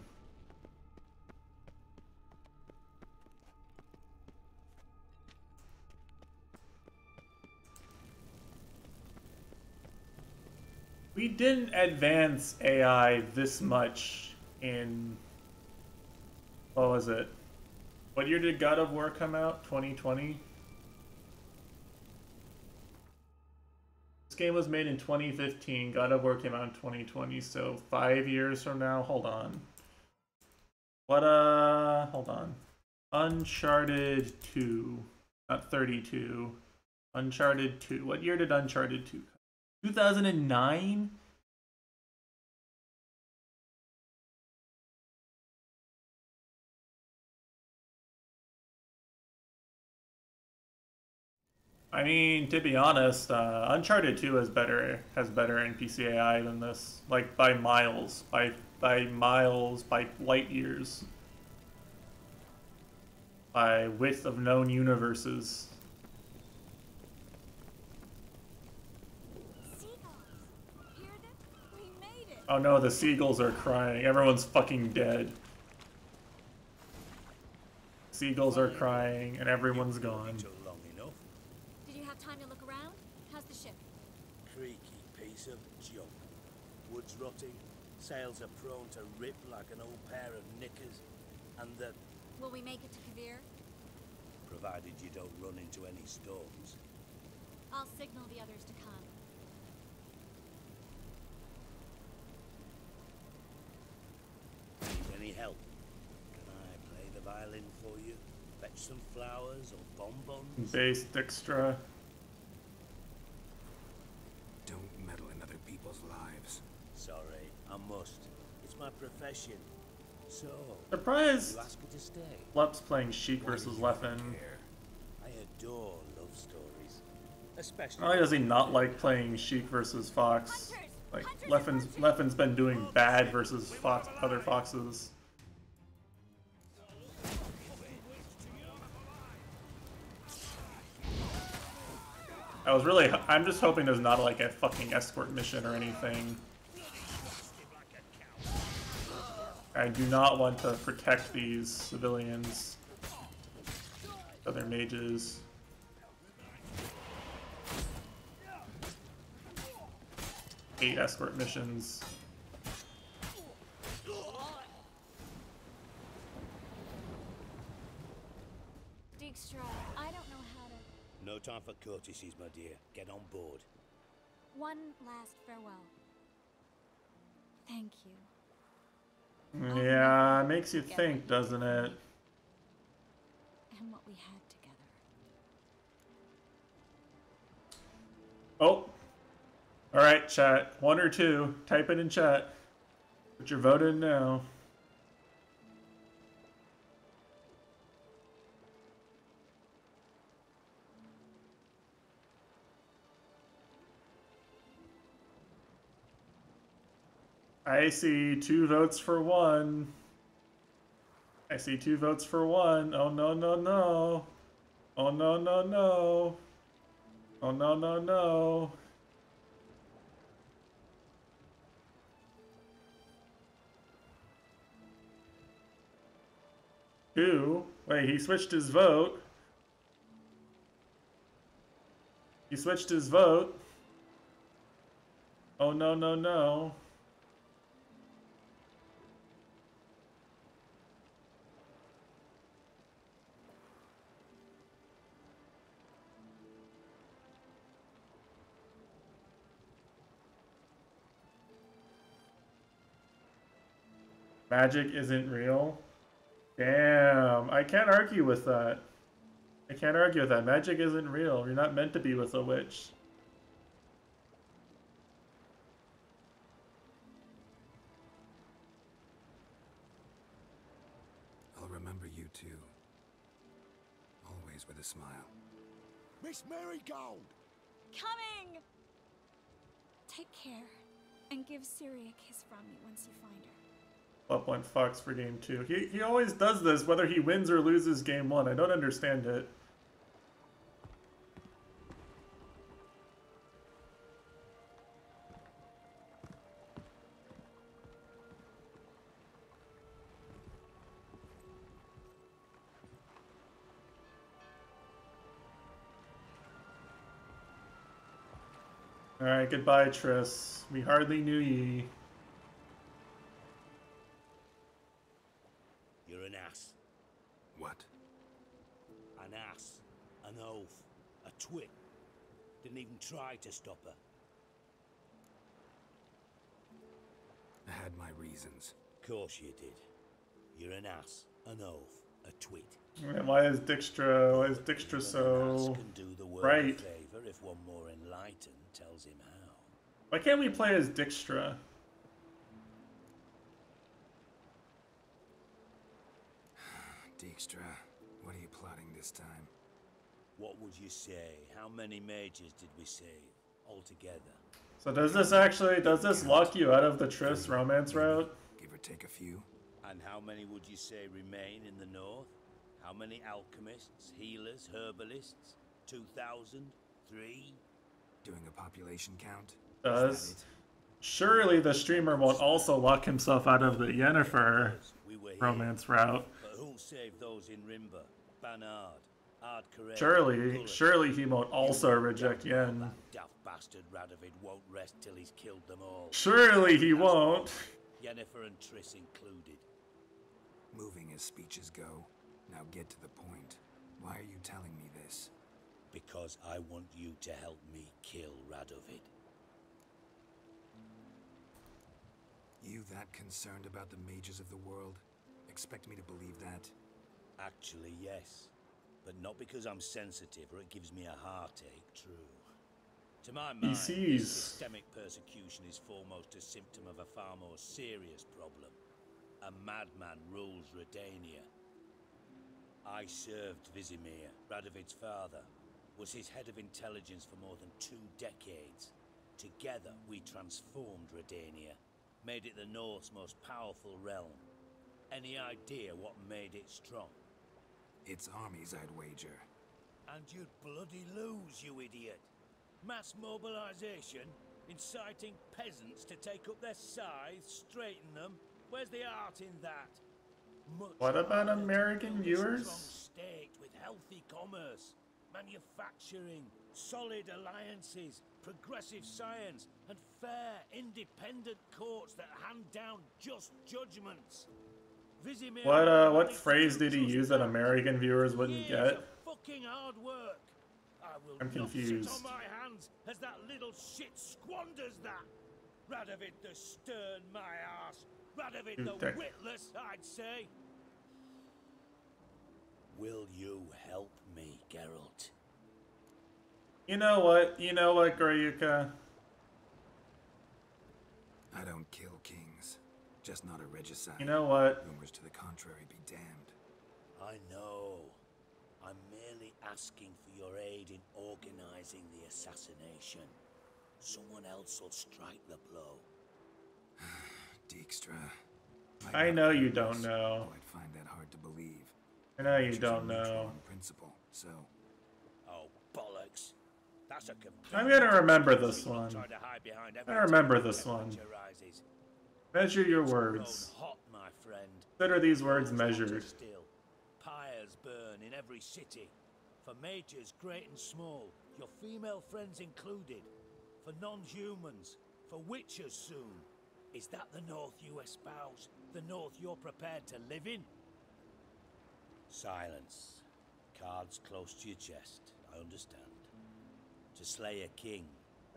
We didn't advance AI this much in. What was it? What year did God of War come out? 2020? Game was made in 2015. God of War came out in 2020, so five years from now. Hold on. What, uh, hold on. Uncharted 2, not 32. Uncharted 2. What year did Uncharted 2 come 2009? I mean, to be honest, uh, Uncharted 2 has better has better NPC AI than this, like by miles, by by miles, by light years, by width of known universes. Oh no, the seagulls are crying. Everyone's fucking dead. Seagulls are crying and everyone's gone. long enough. did you have time to look around? How's the ship? Creaky piece of junk. Wood's rotting, sails are prone to rip like an old pair of knickers, and the... Will we make it to Kovir? provided you don't run into any storms. I'll signal the others to come. Need any help? Can I play the violin for you? Fetch some flowers or bonbons? Base Dijkstra. Don't meddle in other people's lives. Sorry, I must. It's my profession. So, Surprised you ask her to stay? Lep's playing Sheik versus Leffen. I adore love stories. Especially Not only does he not like playing Sheik versus Fox, like Leffen's Leffen's been doing bad versus Fox other foxes. I was really I'm just hoping there's not like a fucking escort mission or anything. I do not want to protect these civilians. Other mages. eight escort missions. Dijkstra, I don't know how to. No time for courtesies, my dear. Get on board. One last farewell. Thank you. Yeah, it makes you think, doesn't it? And what we had together. Oh. Alright, chat. One or two. Type it in chat. Put your vote in now. I see two votes for one. I see two votes for one. Oh no no no. Oh no no no. Oh no no no. Two. Wait, he switched his vote. He switched his vote. Oh no no no. Magic isn't real? Damn, I can't argue with that. I can't argue with that. Magic isn't real. You're not meant to be with a witch. I'll remember you too. Always with a smile. Miss Merigold! Coming! Take care, and give Ciri a kiss from me once you find her. Up one Fox for game two. He, he always does this, whether he wins or loses game one. I don't understand it. Alright, goodbye, Triss. We hardly knew ye. Didn't even try to stop her. I had my reasons. Of course you did. You're an ass. An oaf. A twit. And why is Dijkstra, why is Dijkstra so can do the world right? a favour if one more enlightened tells him how. Why can't we play as Dijkstra? Dijkstra, what are you plotting this time? What would you say? How many mages did we save altogether? So does this actually, does this lock you out of the Triss romance route? Give or take a few. And how many would you say remain in the north? How many alchemists, healers, herbalists? Two thousand? Three? Doing a population count? Does. Surely the streamer won't also lock himself out of the Yennefer We romance route. But who'll save those in Rimba? Ban Ard, Ardcarel, Surely, Gulet? surely he won't also reject Yen. Daft bastard Radovid won't rest till he's killed them all. Surely he won't. Yennefer and Triss included. Moving as speeches go. Now get to the point. Why are you telling me this? Because I want you to help me kill Radovid. You that concerned about the mages of the world? Expect me to believe that? Actually, yes. But not because I'm sensitive or it gives me a heartache, true. To my mind, sees. systemic persecution is foremost a symptom of a far more serious problem. A madman rules Redania. I served Vizimir, Radovid's father, was his head of intelligence for more than two decades. Together, we transformed Redania, made it the North's most powerful realm. Any idea what made it strong? It's armies, I'd wager. And you'd bloody lose, you idiot. Mass mobilization, inciting peasants to take up their scythes, straighten them. Where's the art in that? Much What about American viewers? Strong state with healthy commerce, manufacturing, solid alliances, progressive science and fair, independent courts that hand down just judgments. Vizimir What uh what phrase did he use that American viewers wouldn't get? of fucking hard work. I will I'm confused. on my hands as that little shit squanders that. Radovid the stern, my ass. Radovid You the dick. witless, I'd say. Will you help me, Geralt? You know what? You know what, Goryuka? I don't kill kings. Just not a regicide. You know what? Rumors to the contrary be damned. I know. I'm merely asking for your aid in organizing the assassination. Someone else will strike the blow. Dijkstra. I know you don't know. Oh, I'd find that hard to believe. I know you She's don't know. principle, so Oh, bollocks. That's a complete I'm gonna remember this You're not one. trying to hide behind I every remember this one. Measure your words. hot, my friend. Consider these words measured. Still. Pyres burn in every city. For mages, great and small, your female friends included. For non-humans, for witchers soon. Is that the North you espouse? The North you're prepared to live in? Silence. Cards close to your chest. I understand. To slay a king,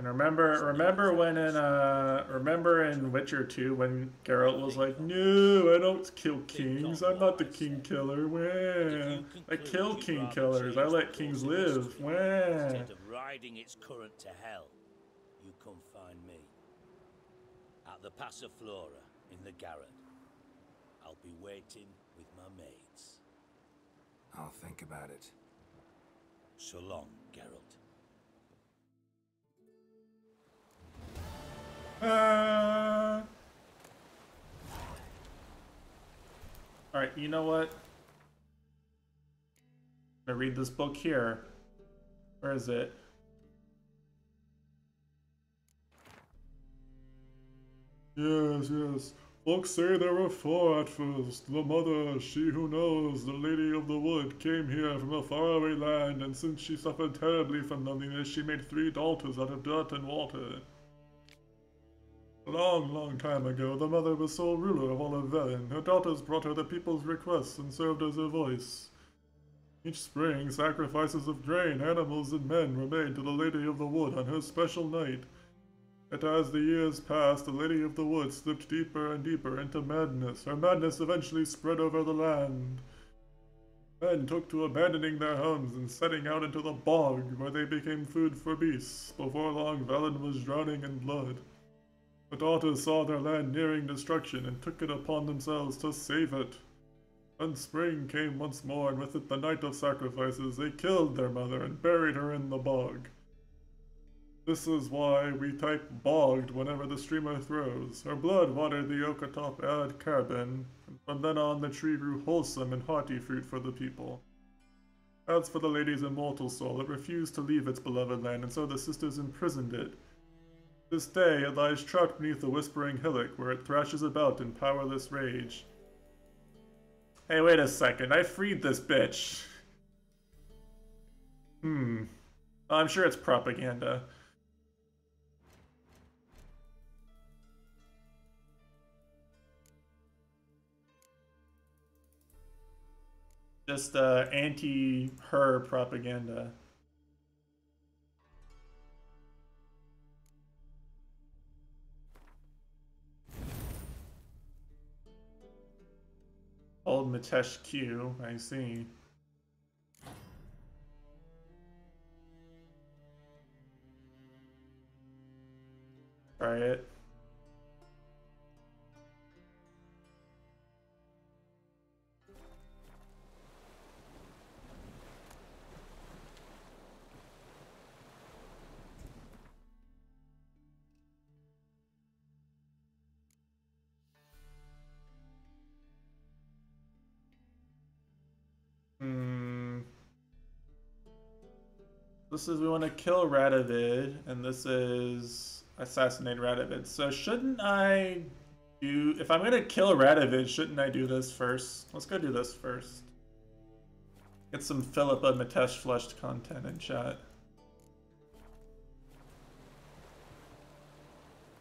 And remember, remember when in uh, remember in Witcher 2 when Geralt was like, "No, I don't kill kings. I'm not the king killer. Wah. I kill king killers. I let kings live. Wah." instead of riding its current to hell, you come find me. At the Passiflora in the Garret. I'll be waiting with my mates. I'll think about it. So long, Geralt. Uh... All right, you know what? I'm gonna read this book here. Where is it? Yes, yes. Folks say there were four at first. The mother, she who knows, the lady of the wood, came here from a faraway land, and since she suffered terribly from loneliness, she made three daughters out of dirt and water. Long, long time ago, the mother was sole ruler of all of Velen. Her daughters brought her the people's requests and served as her voice. Each spring, sacrifices of grain, animals, and men were made to the Lady of the Wood on her special night. Yet as the years passed, the Lady of the Wood slipped deeper and deeper into madness. Her madness eventually spread over the land. Men took to abandoning their homes and setting out into the bog, where they became food for beasts. Before long, Velen was drowning in blood. The daughters saw their land nearing destruction and took it upon themselves to save it. When spring came once more, and with it the night of sacrifices, they killed their mother and buried her in the bog. This is why we type bogged whenever the streamer throws. Her blood watered the oak atop Ad Carbon, and from then on the tree grew wholesome and hearty fruit for the people. As for the lady's immortal soul, it refused to leave its beloved land, and so the sisters imprisoned it. This day it lies trapped beneath the whispering hillock, where it thrashes about in powerless rage. Hey, wait a second, I freed this bitch. Hmm. I'm sure it's propaganda. Just uh, anti-her propaganda. Old Mitesh Q, I see. Try it. This is we want to kill Radovid, and this is assassinate Radovid. So shouldn't I do? If I'm gonna kill Radovid, shouldn't I do this first? Let's go do this first. Get some Philippa Matesh flushed content in chat.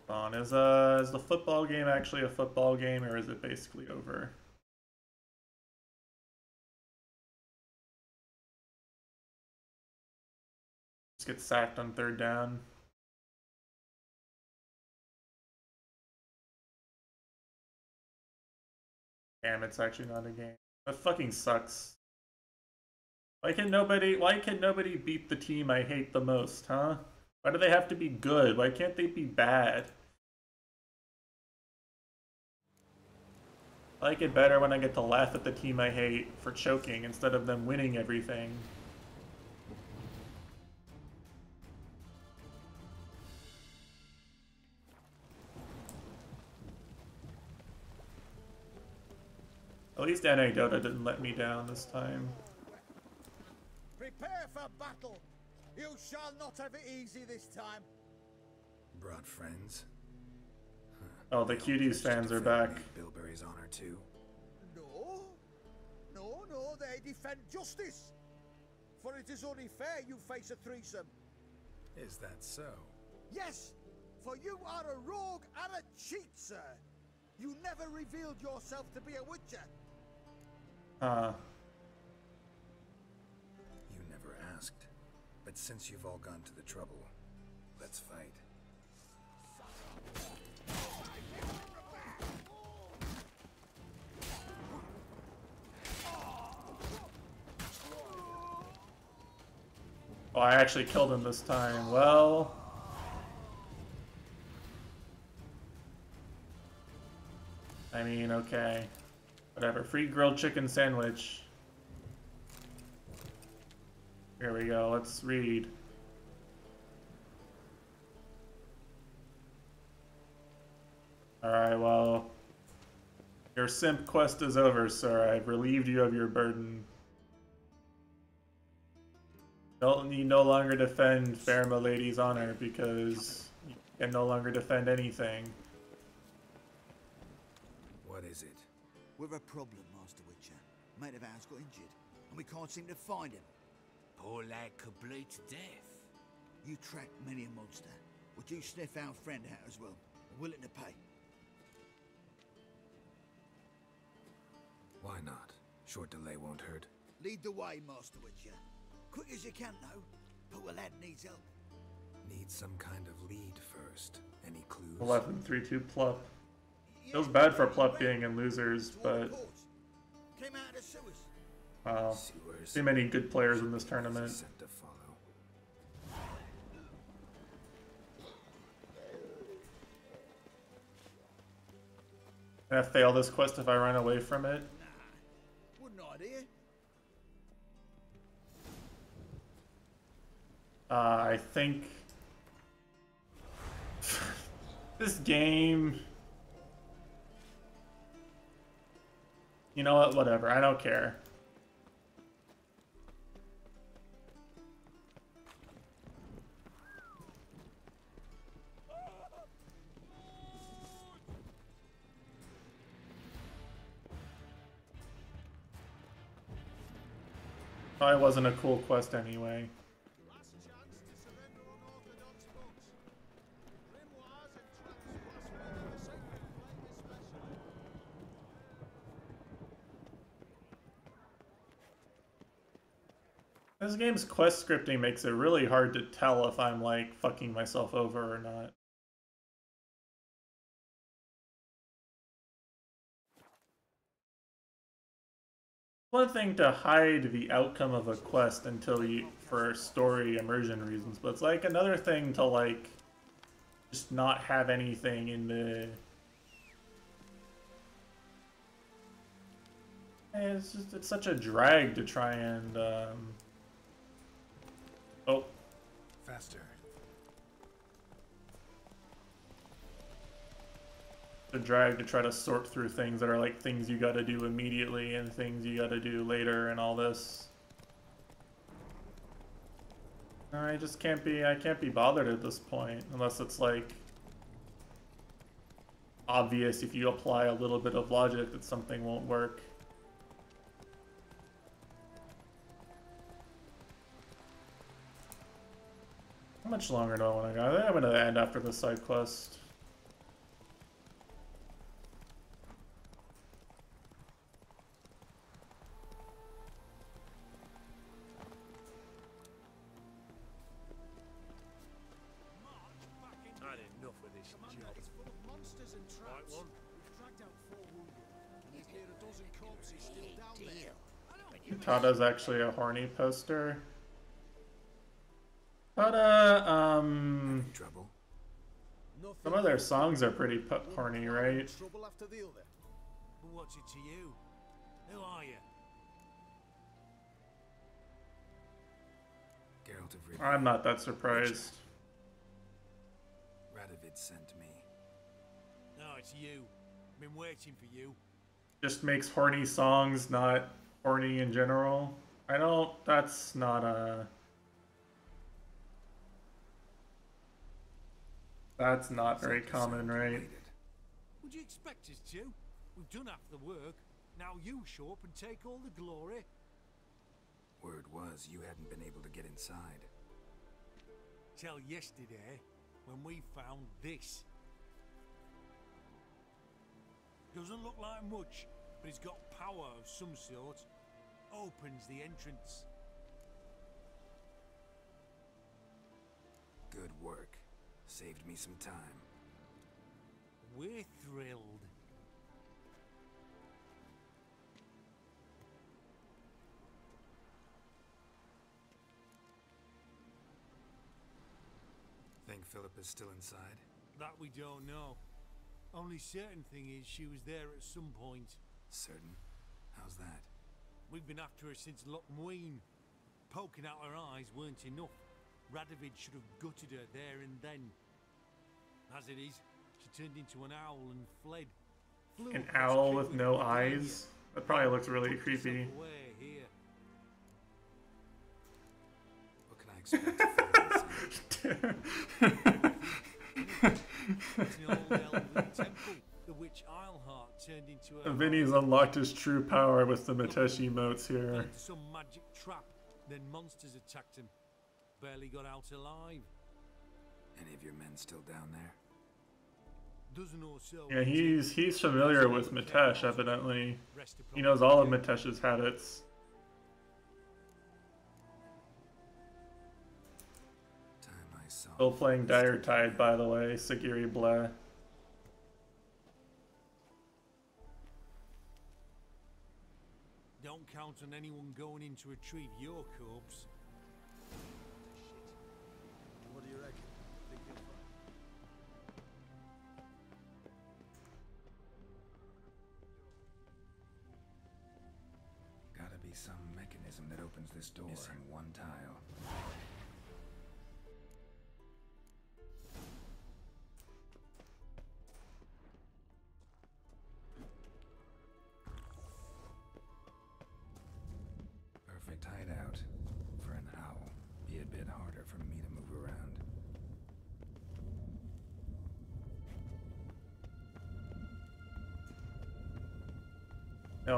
On is uh is the football game actually a football game or is it basically over? Get sacked on third down. Damn, it's actually not a game. That fucking sucks. Why can nobody why can nobody beat the team I hate the most, huh? Why do they have to be good? Why can't they be bad? I like it better when I get to laugh at the team I hate for choking instead of them winning everything. At least NA Dota didn't let me down this time. Prepare for battle. You shall not have it easy this time. Brought friends? Oh, the Cuties fans are back. Bilberry's honor too. No. No, no, they defend justice. For it is only fair you face a threesome. Is that so? Yes, for you are a rogue and a cheat, sir. You never revealed yourself to be a witcher. Uh, You never asked. But since you've all gone to the trouble, let's fight. oh, I actually killed him this time. Well... I mean, okay. Whatever. Free grilled chicken sandwich. Here we go. Let's read. Alright, well... Your simp quest is over, sir. I've relieved you of your burden. Don't you no longer defend fair milady's honor because you can no longer defend anything. What is it? We've a problem, Master Witcher. Mate of ours got injured, and we can't seem to find him. Poor lad could bleed to death. You track many a monster. Would you sniff our friend out as well? We're willing to pay. Why not? Short delay won't hurt. Lead the way, Master Witcher. Quick as you can, though. Poor lad needs help. Need some kind of lead first. Any clues? 11 3 2 Plup. Feels bad for Plup being in losers, but. Wow. Too many good players in this tournament. To. Can I fail this quest if I run away from it? Uh, I think this game. You know what? Whatever. I don't care. Probably wasn't a cool quest anyway. This game's quest scripting makes it really hard to tell if I'm like fucking myself over or not. One thing to hide the outcome of a quest until you for story immersion reasons, but it's like another thing to like just not have anything in the it's just it's such a drag to try and um Oh. Faster. The drag to try to sort through things that are like things you gotta do immediately and things you gotta do later and all this. I just can't be I can't be bothered at this point unless it's like obvious if you apply a little bit of logic that something won't work. How much longer do I want to go? I think I'm going to end after the side quest. Kata's actually a horny poster. Tada, um, Trouble? some of their songs are pretty pu- horny, right? Trouble after the other. But what's it to you? Who are you? Geralt of Rivia. I'm not that surprised. Radovid sent me. No, it's you. I've Been waiting for you. Just makes horny songs not horny in general. I don't, that's not a... That's not very common, right? Would you expect us to? We've done half the work. Now you show up and take all the glory. Word was you hadn't been able to get inside. Till yesterday, when we found this. Doesn't look like much, but it's got power of some sort. Opens the entrance. Good work. Saved me some time. We're thrilled. Think Philip is still inside? That we don't know. Only certain thing is she was there at some point. Certain? How's that? We've been after her since Loch Muinne. Poking out her eyes weren't enough. Radovid should have gutted her there and then. As it is, she turned into an owl and fled. Flew An owl with no and eyes? That probably looks really Tucked creepy. here. What can I expect? It's an old elven temple, the witch Eilhart turned into a Vinny's unlocked his true power with the Mateshi emotes here. some magic trap. Then monsters attacked him. Barely got out alive. Any of your men still down there? Dozen or so. Yeah, he's he's familiar with Matesh, evidently. He knows all of Matesh's habits. Time I saw. Still playing Diretide, by the way, Sagiri Blah. Don't count on anyone going in to retrieve your corpse. Some mechanism that opens this door. Missing one tile.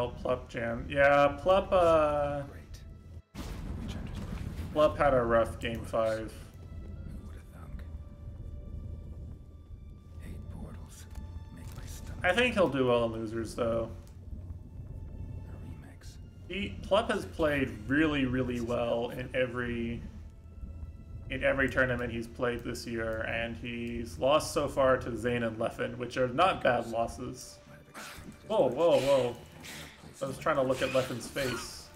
No, Plup Jam. Yeah, Plup, uh... Plup had a rough game 5. Eight portals. Make my stomach. I think he'll do well in losers, though. He, Plup has played really, really well in every in every tournament he's played this year, and he's lost so far to Zain and Leffen, which are not bad losses. Whoa, whoa, whoa. I was trying to look at Leffen's face.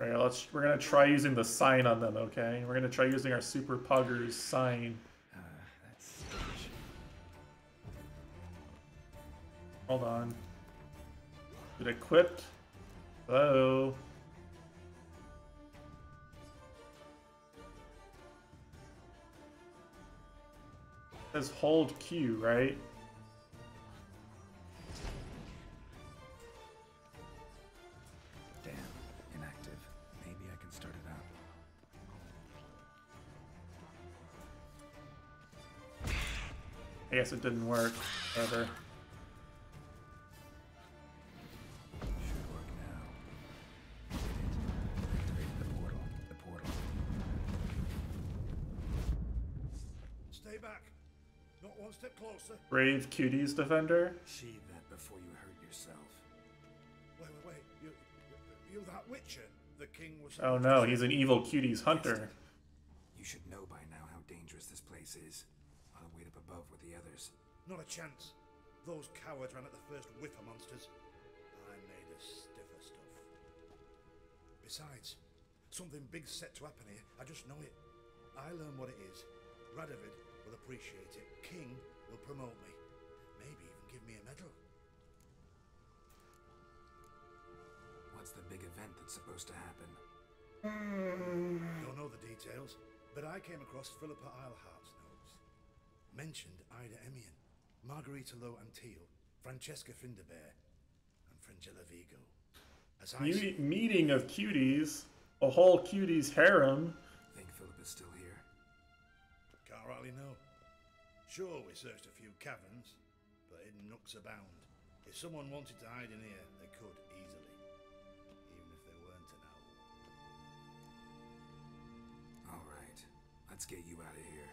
Alright, let's we're gonna try using the sign on them, okay? We're gonna try using our super puggers sign. Ah, Hold on. Is it equipped? Hello? Says hold Q, right? Damn, inactive. Maybe I can start it up. I guess it didn't work. Whatever. Brave Cuties Defender? Achieve that before you hurt yourself. Wait, wait, wait. You, you, Witcher, the king was. Oh no, he's an evil cuties hunter. You should know by now how dangerous this place is. Ought to wait up above with the others. Not a chance. Those cowards ran at the first whiff of monsters. I made a stiffer stuff. Besides, something big's set to happen here. I just know it. I learn what it is. Radovid will appreciate it. King will promote me. Maybe even give me a medal. What's the big event that's supposed to happen? Don't know the details, but I came across Philippa Eilhart's notes. Mentioned Ida Emean, Margarita Laux-Antille, Francesca Findabair, and Fringilla Vigo. As I see- Me- meeting of cuties, a whole cuties harem. Think Philippa's still here? Can't rightly know. Sure, we searched a few caverns, but hidden nooks abound. If someone wanted to hide in here, they could easily. Even if they weren't an owl. All right, let's get you out of here.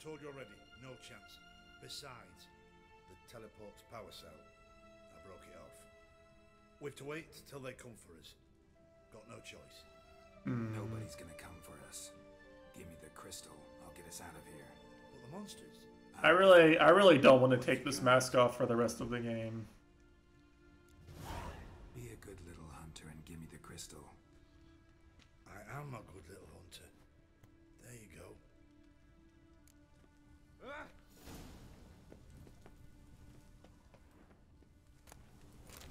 Told you already, no chance. Besides, the teleport's power cell. I broke it off. We've to wait till they come for us. Got no choice. Nobody's gonna come for us. Give me the crystal. I'll get us out of here. But the monsters. I really, I really don't want to take this mask off for the rest of the game. Be a good little hunter and give me the crystal. I am a good little hunter. There you go.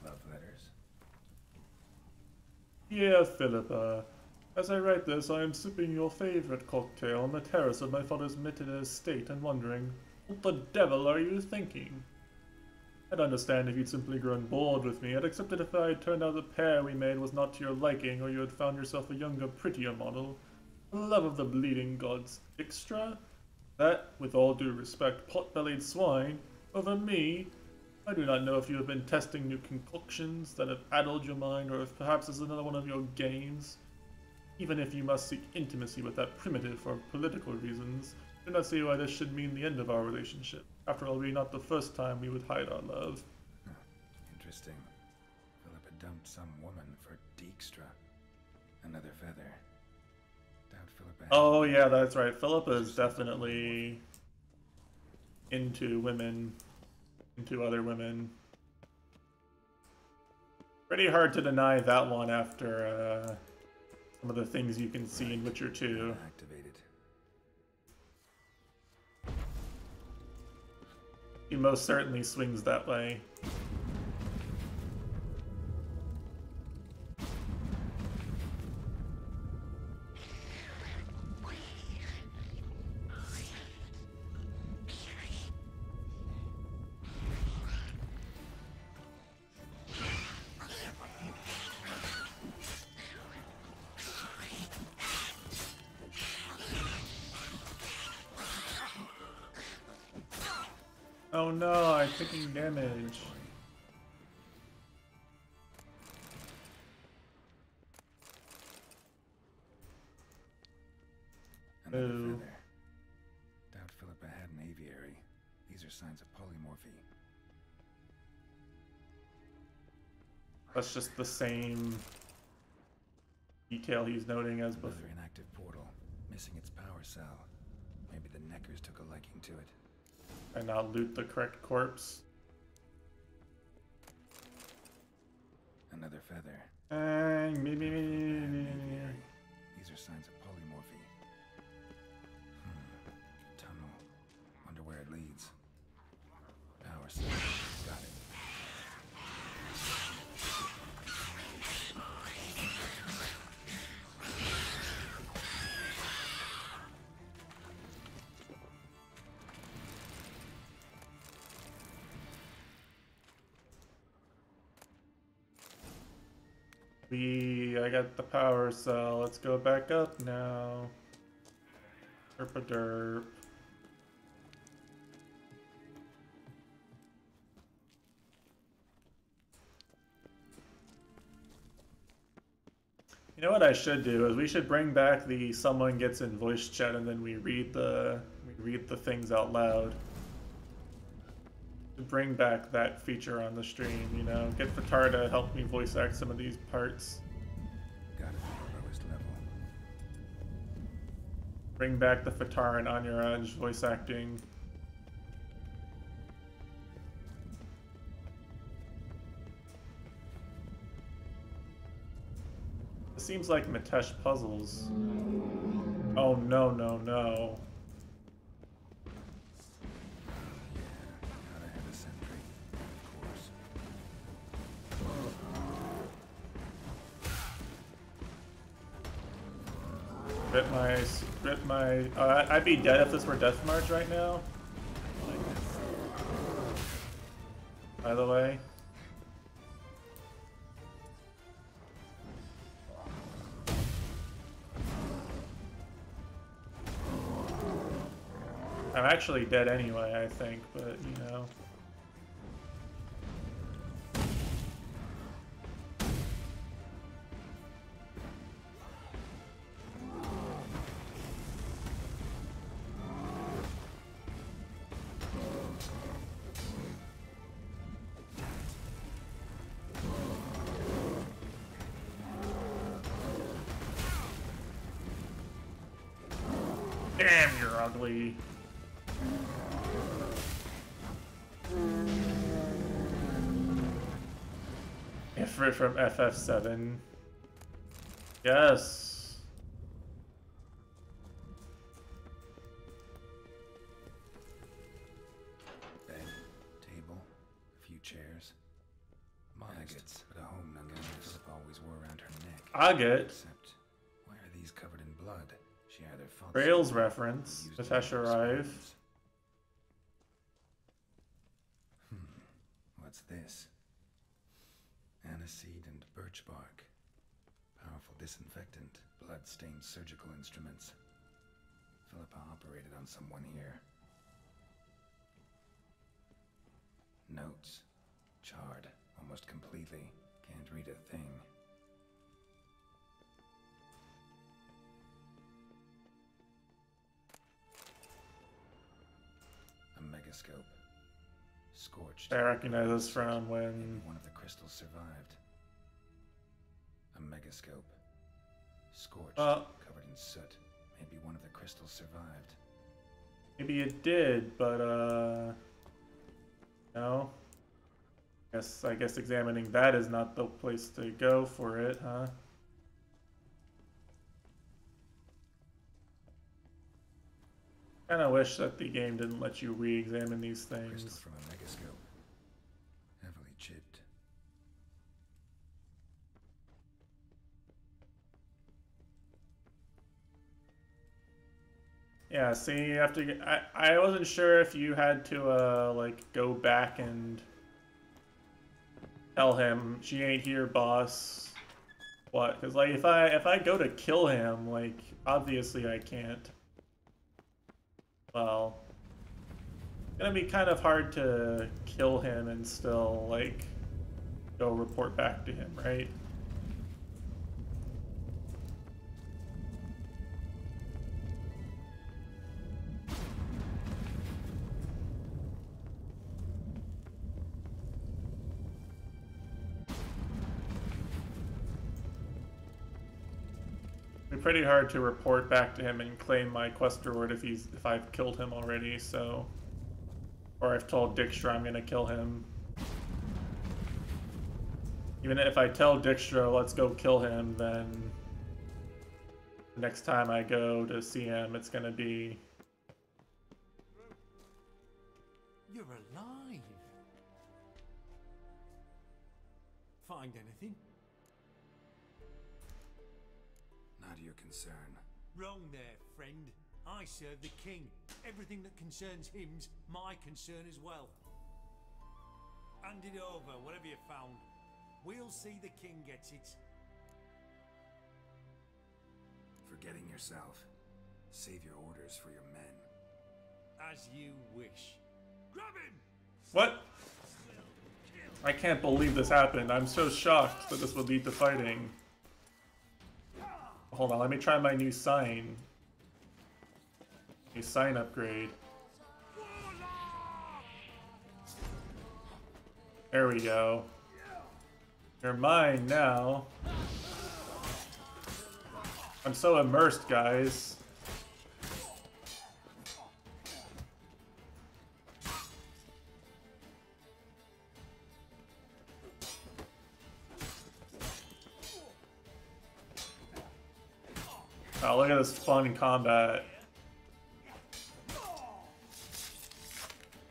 Love letters. Dear Philippa, as I write this, I am sipping your favorite cocktail on the terrace of my father's mitted estate and wondering, what the devil are you thinking? I'd understand if you'd simply grown bored with me. I'd accept it if I had turned out the pair we made was not to your liking, or you had found yourself a younger, prettier model. The love of the bleeding gods, Dijkstra? That, with all due respect, pot-bellied swine, over me? I do not know if you have been testing new concoctions that have addled your mind, or if perhaps is another one of your games. Even if you must seek intimacy with that primitive for political reasons, I do not see why this should mean the end of our relationship. After all, be not the first time we would hide our love. Interesting. Philippa dumped some woman for Dijkstra. Another feather. Doubt Philippa. Oh yeah, that's right. Philippa is definitely into women, into other women. Pretty hard to deny that one after uh, some of the things you can see in Witcher 2. Activated. He most certainly swings that way. That's just the same detail he's noting as before. Another inactive portal. Missing its power cell. Maybe the Nekkers took a liking to it. And not loot the correct corpse. Another feather. Uh, me, me, me. These are signs of We, I got the power cell. Let's go back up now. Derp a derp. You know what I should do is we should bring back the someone gets in voice chat and then we read the we read the things out loud bring back that feature on the stream, you know? Get Fatar to help me voice act some of these parts. Got the lowest level. Bring back the Fatar and edge voice acting. It seems like Matesh puzzles. Oh no, no, no. Rip my, rip my. Uh, I'd be dead if this were Death March right now. By the way. I'm actually dead anyway, I think, but you know. Ifrit from FF7. Yes. Bed, table, a few chairs. Maggots, but a home nonetheless. Philip always wore around her neck. Agate. Except, why are these covered in blood? She either fought Rails someone reference. used Natasha them Blood-stained surgical instruments. Philippa operated on someone here. Notes. Charred. Almost completely. Can't read a thing. A megascope. Scorched. I recognize this from when One of the crystals survived. A megascope. Scorched. Uh. covered in soot. Maybe one of the crystals survived. maybe it did, but uh no. Guess I guess examining that is not the place to go for it, huh? Kinda wish that the game didn't let you re-examine these Crystal things. from a megascope. Yeah, see, you have to. Get, I I wasn't sure if you had to uh like go back and tell him she ain't here, boss. What? Because like if I if I go to kill him, like obviously I can't. Well, gonna be kind of hard to kill him and still like go report back to him, right? Pretty hard to report back to him and claim my quest reward if he's if I've killed him already, so or I've told Dijkstra I'm gonna kill him. Even if I tell Dijkstra let's go kill him, then the next time I go to see him it's gonna be You're alive. Find anything? Concern. Wrong there, friend. I serve the king. Everything that concerns him's my concern as well. Hand it over, whatever you found. We'll see the king gets it. Forgetting yourself. Save your orders for your men. As you wish. Grab him! What? I can't believe this happened. I'm so shocked that this would lead to fighting. Hold on, let me try my new sign. A sign upgrade. There we go. You're mine now. I'm so immersed, guys. This fun combat. Oh,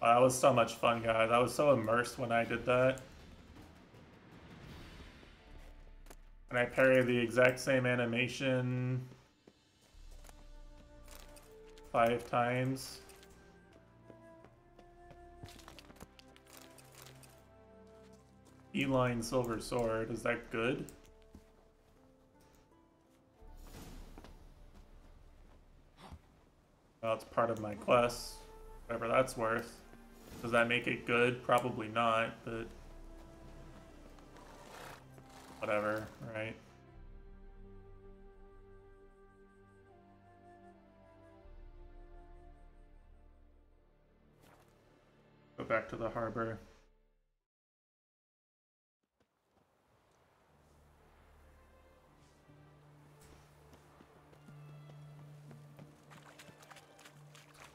that was so much fun, guys. I was so immersed when I did that. And I parry the exact same animation five times. Beeline Silver Sword, is that good? Well, it's part of my quest, whatever that's worth. Does that make it good? Probably not, but... Whatever, right? Go back to the harbor.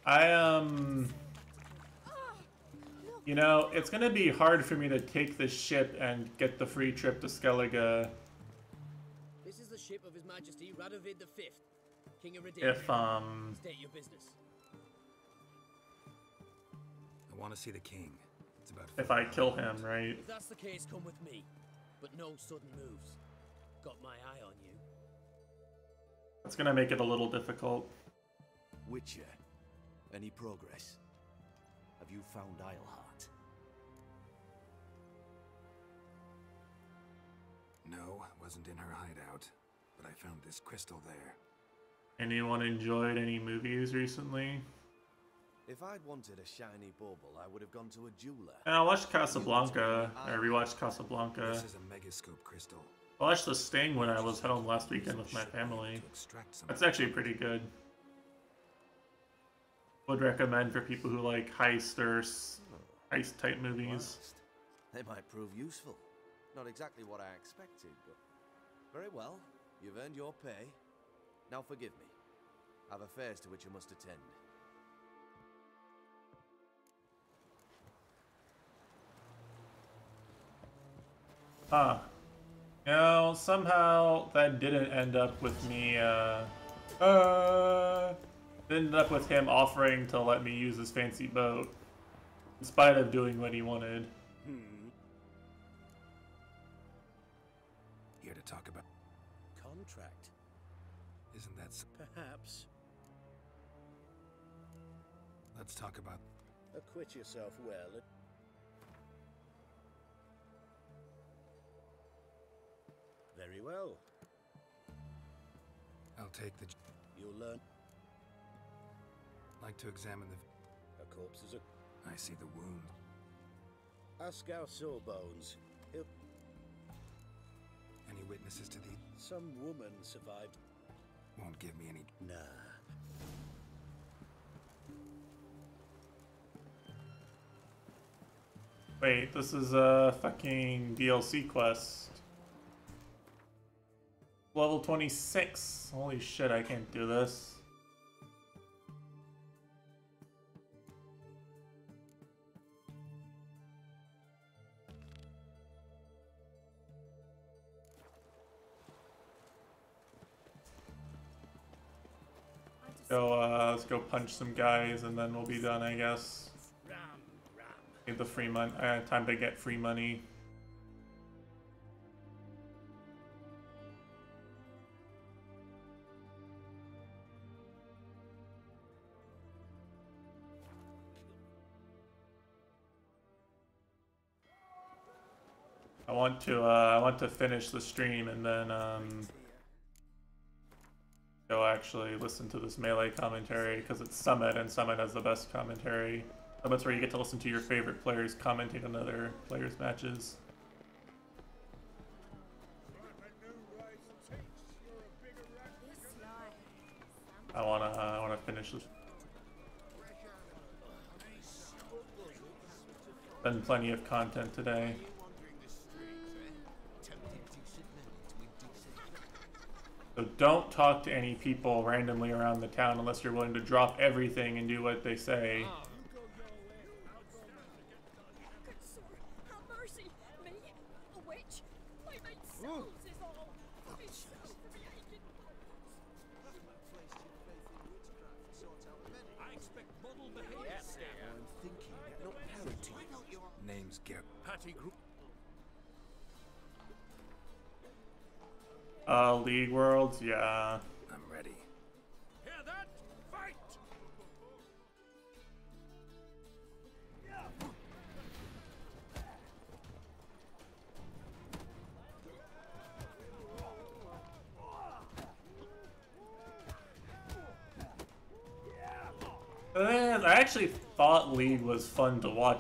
I, um... You know, it's gonna be hard for me to take the ship and get the free trip to Skellige This is the ship of His Majesty Radovid V, King of Redania. if, um... State your business. I want to see the king. It's about. If I kill him, right? If that's the case, come with me. But no sudden moves. Got my eye on you. That's gonna make it a little difficult. Witcher, any progress? Have you found Eilhart? No, wasn't in her hideout, but I found this crystal there. Anyone enjoyed any movies recently? If I'd wanted a shiny bauble, I would have gone to a jeweler. And I watched Casablanca. I rewatched Casablanca. This is a megascope crystal. I watched The Sting when I was home last weekend with my family. That's actually pretty good. Would recommend for people who like heist or heist type movies. They might prove useful. Not exactly what I expected, but very well. You've earned your pay. Now forgive me. I've affairs to which I must attend. Huh. You know, somehow that didn't end up with me, uh... Uh... Ended up with him offering to let me use his fancy boat. In spite of doing what he wanted. Hmm. Here to talk about. Contract? Isn't that. s- Perhaps. Let's talk about. Acquit yourself well. Very well. I'll take the. You'll learn. Like to examine the. A corpse is a. I see the wound. Ask our sawbones. He'll... Any witnesses to the. Some woman survived. Won't give me any. Nah. Wait, this is a fucking DLC quest. Level 26. Holy shit, I can't do this. Go, uh, let's go punch some guys and then we'll be done, I guess. Get the free money. Had time to get free money. I want to uh, I want to finish the stream and then um, go actually listen to this melee commentary because it's Summit and Summit has the best commentary. Summit's where you get to listen to your favorite players commenting on other players' matches. I wanna uh, I wanna finish this. Been plenty of content today. So don't talk to any people randomly around the town unless you're willing to drop everything and do what they say. Oh.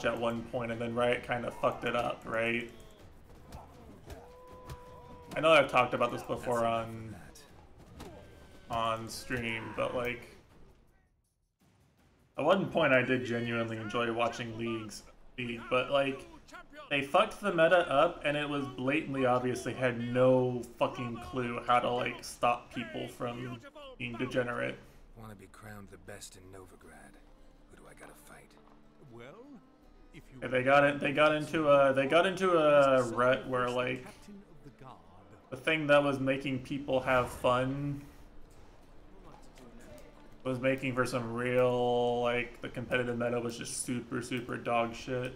Fun at one point, and then Riot kind of fucked it up, right? I know I've talked about this before on on stream, but like at one point I did genuinely enjoy watching leagues league, but like they fucked the meta up and it was blatantly obvious they had no fucking clue how to like stop people from being degenerate. Want to be crowned the best in Novigrad? Who do I gotta fight? Well, if you Yeah, they got it. They got into a. They got into a rut where like the thing that was making people have fun was making for some real like the competitive meta was just super super dog shit.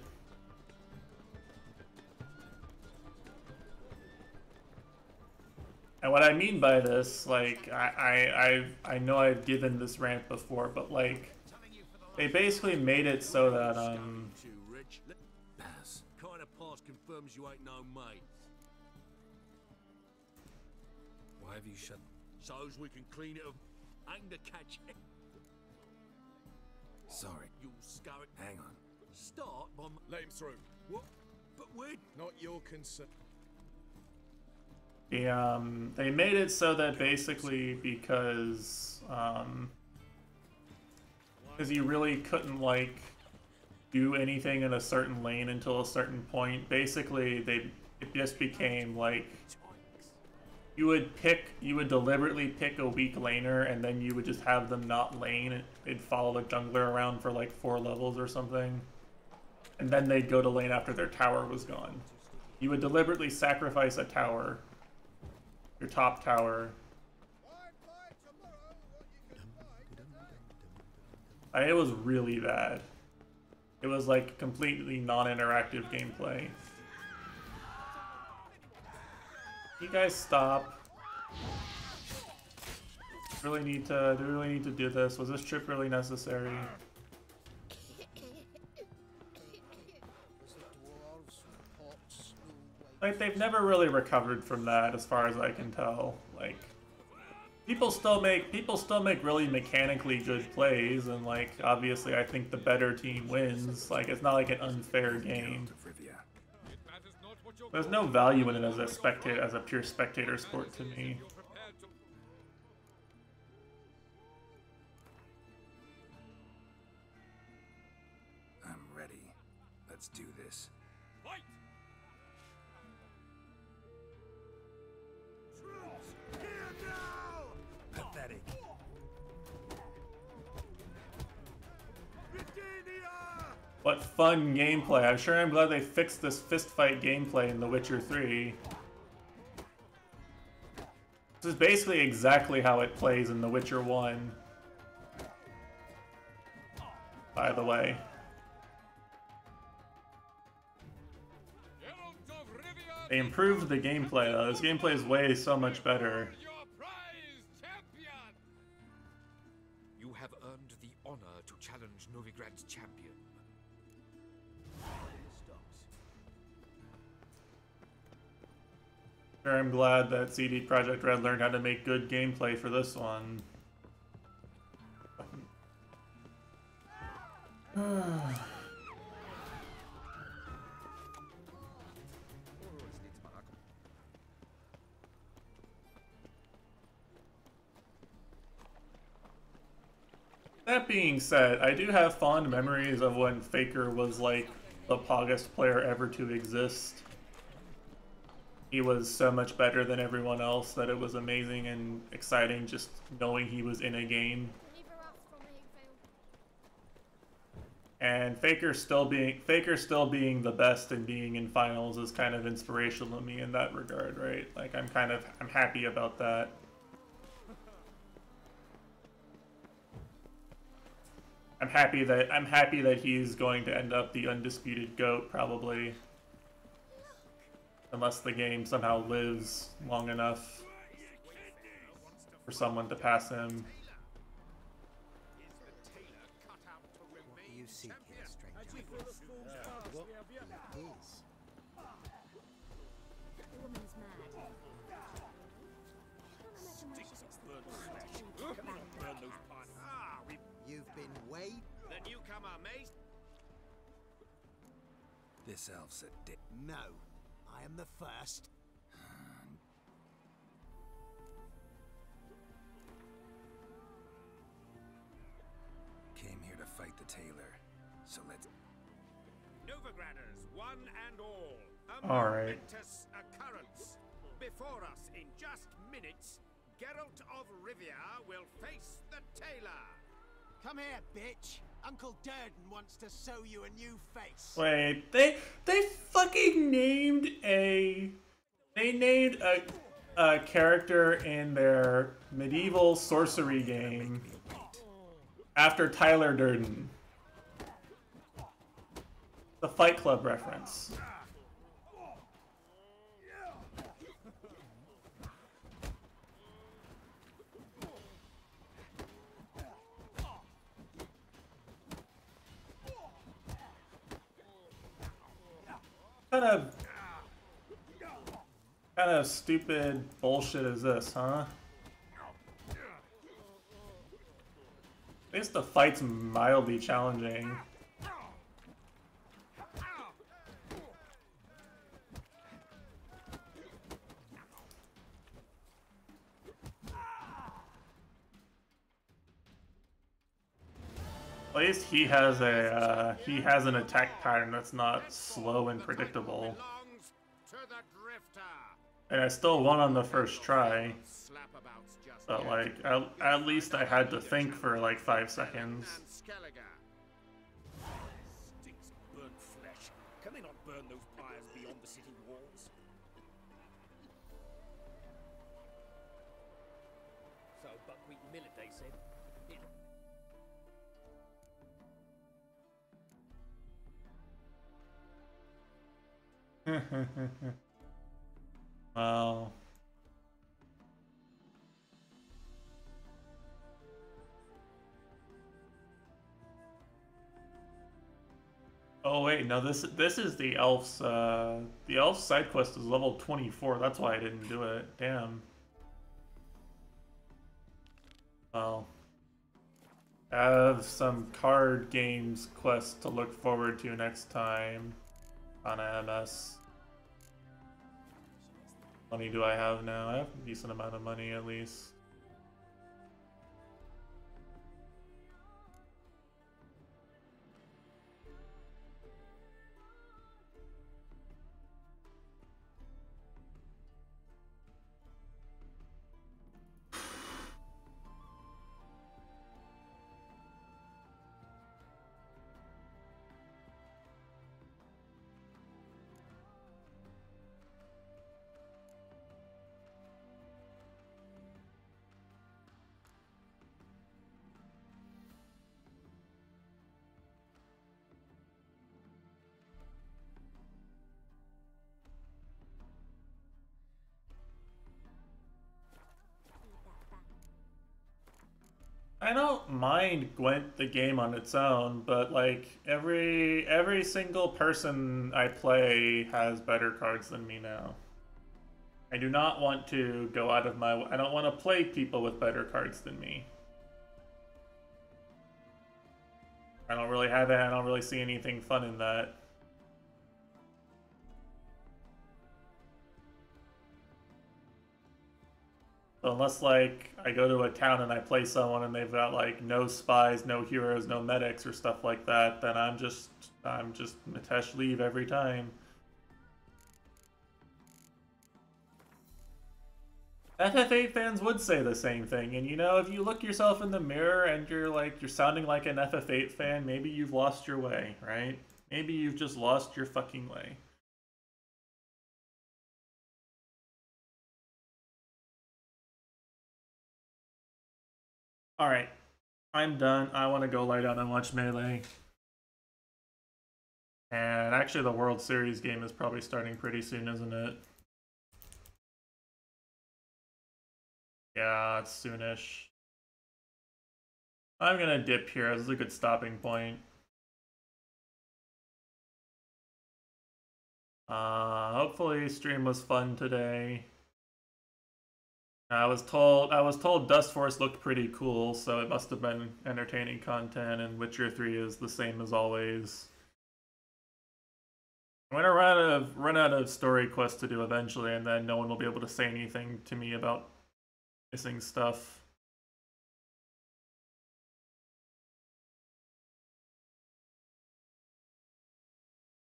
And what I mean by this, like I I I've, I know I've given this rant before, but like they basically made it so that um too rich. Pass. Kind of pass confirms you ain't no mate. Why have you shut? So's we can clean it up. Ain't to catch it. Sorry. You'll scour it. Hang on. Start by. Let him through. What? But where? Not your concern. The, um, they made it so that basically because um, because you really couldn't like do anything in a certain lane until a certain point. Basically, they it just became like you would pick you would deliberately pick a weak laner and then you would just have them not lane. They'd follow the jungler around for like four levels or something, and then they'd go to lane after their tower was gone. You would deliberately sacrifice a tower your top tower. It was really bad. It was like completely non-interactive gameplay. You guys stop. Really need to really need to do this? Was this trip really necessary? Like they've never really recovered from that as far as I can tell. Like people still make people still make really mechanically good plays and like obviously I think the better team wins. Like it's not like an unfair game. There's no value in it as a spectator as a pure spectator sport to me. I'm ready. Let's do this. What fun gameplay. I'm sure I'm glad they fixed this fist fight gameplay in The Witcher 3. This is basically exactly how it plays in The Witcher 1. By the way. They improved the gameplay though. This gameplay is way so much better. I'm glad that CD Projekt Red learned how to make good gameplay for this one. That being said, I do have fond memories of when Faker was like the poggest player ever to exist. He was so much better than everyone else that it was amazing and exciting just knowing he was in a game. And Faker still being Faker still being the best and being in finals is kind of inspirational to me in that regard, right? Like I'm kind of I'm happy about that. I'm happy that I'm happy that he's going to end up the undisputed goat probably. Unless the game somehow lives long enough for someone to pass him. You seek here, stranger. What? Is. The woman's mad. Come on, burn those pies. Ah, we... You've been weighed? The newcomer, mate. This elf's a dick. No. I am the first. Came here to fight the tailor. So let's. Novigraders, one and all. A All right. momentous occurrence. Before us, in just minutes, Geralt of Rivia will face the tailor. Come here, bitch. Uncle Durden wants to sew you a new face. Wait, they they fucking named a they named a a character in their medieval sorcery game after Tyler Durden. The Fight Club reference. Kind of kind of stupid bullshit is this, huh? At least the fight's mildly challenging. At least he has a uh, he has an attack pattern that's not slow and predictable. And I still won on the first try. But like, at, at least I had to think for like five seconds. well. Oh wait, no this this is the elf's uh the elf's side quest is level 24. That's why I didn't do it. Damn. Well. I have some card games quests to look forward to next time on MS. How money do I have now? I have a decent amount of money at least. I don't mind Gwent the game on its own, but like every every single person I play has better cards than me now. I do not want to go out of my I don't want to play people with better cards than me. I don't really have it. I don't really see anything fun in that. Unless like I go to a town and I play someone and they've got like no spies, no heroes, no medics or stuff like that, then I'm just I'm just Mitesh leave every time. FF8 fans would say the same thing, and you know, if you look yourself in the mirror and you're like you're sounding like an FF8 fan, maybe you've lost your way, right? Maybe you've just lost your fucking way. All right. I'm done. I want to go lie down and watch Melee. And actually, the World Series game is probably starting pretty soon, isn't it? Yeah, it's soonish. I'm gonna dip here. This is a good stopping point. Uh, hopefully stream was fun today. I was told I was told Dustforce looked pretty cool, so it must have been entertaining content. And Witcher Three is the same as always. I'm gonna run out of run out of story quests to do eventually, and then no one will be able to say anything to me about missing stuff.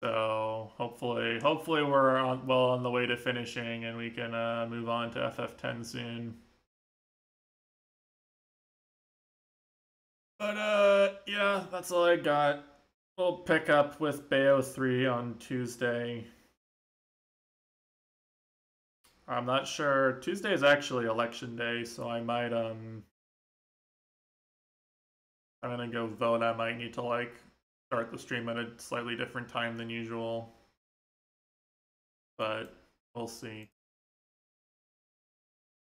So hopefully, hopefully we're on, well on the way to finishing, and we can uh, move on to FF10 soon. But uh, yeah, that's all I got. We'll pick up with Bayo 3 on Tuesday. I'm not sure. Tuesday is actually election day, so I might um I'm gonna go vote. I might need to like start the stream at a slightly different time than usual. But we'll see.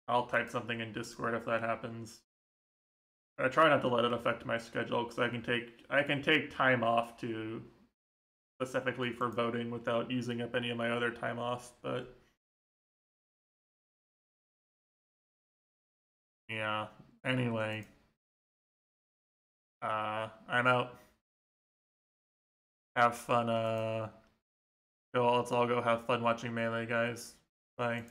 I'll type something in Discord if that happens. I try not to let it affect my schedule because I can take I can take time off to specifically for voting without using up any of my other time off, but yeah. Anyway, uh, I'm out have fun. Uh. Let's all go have fun watching Melee, guys. Bye.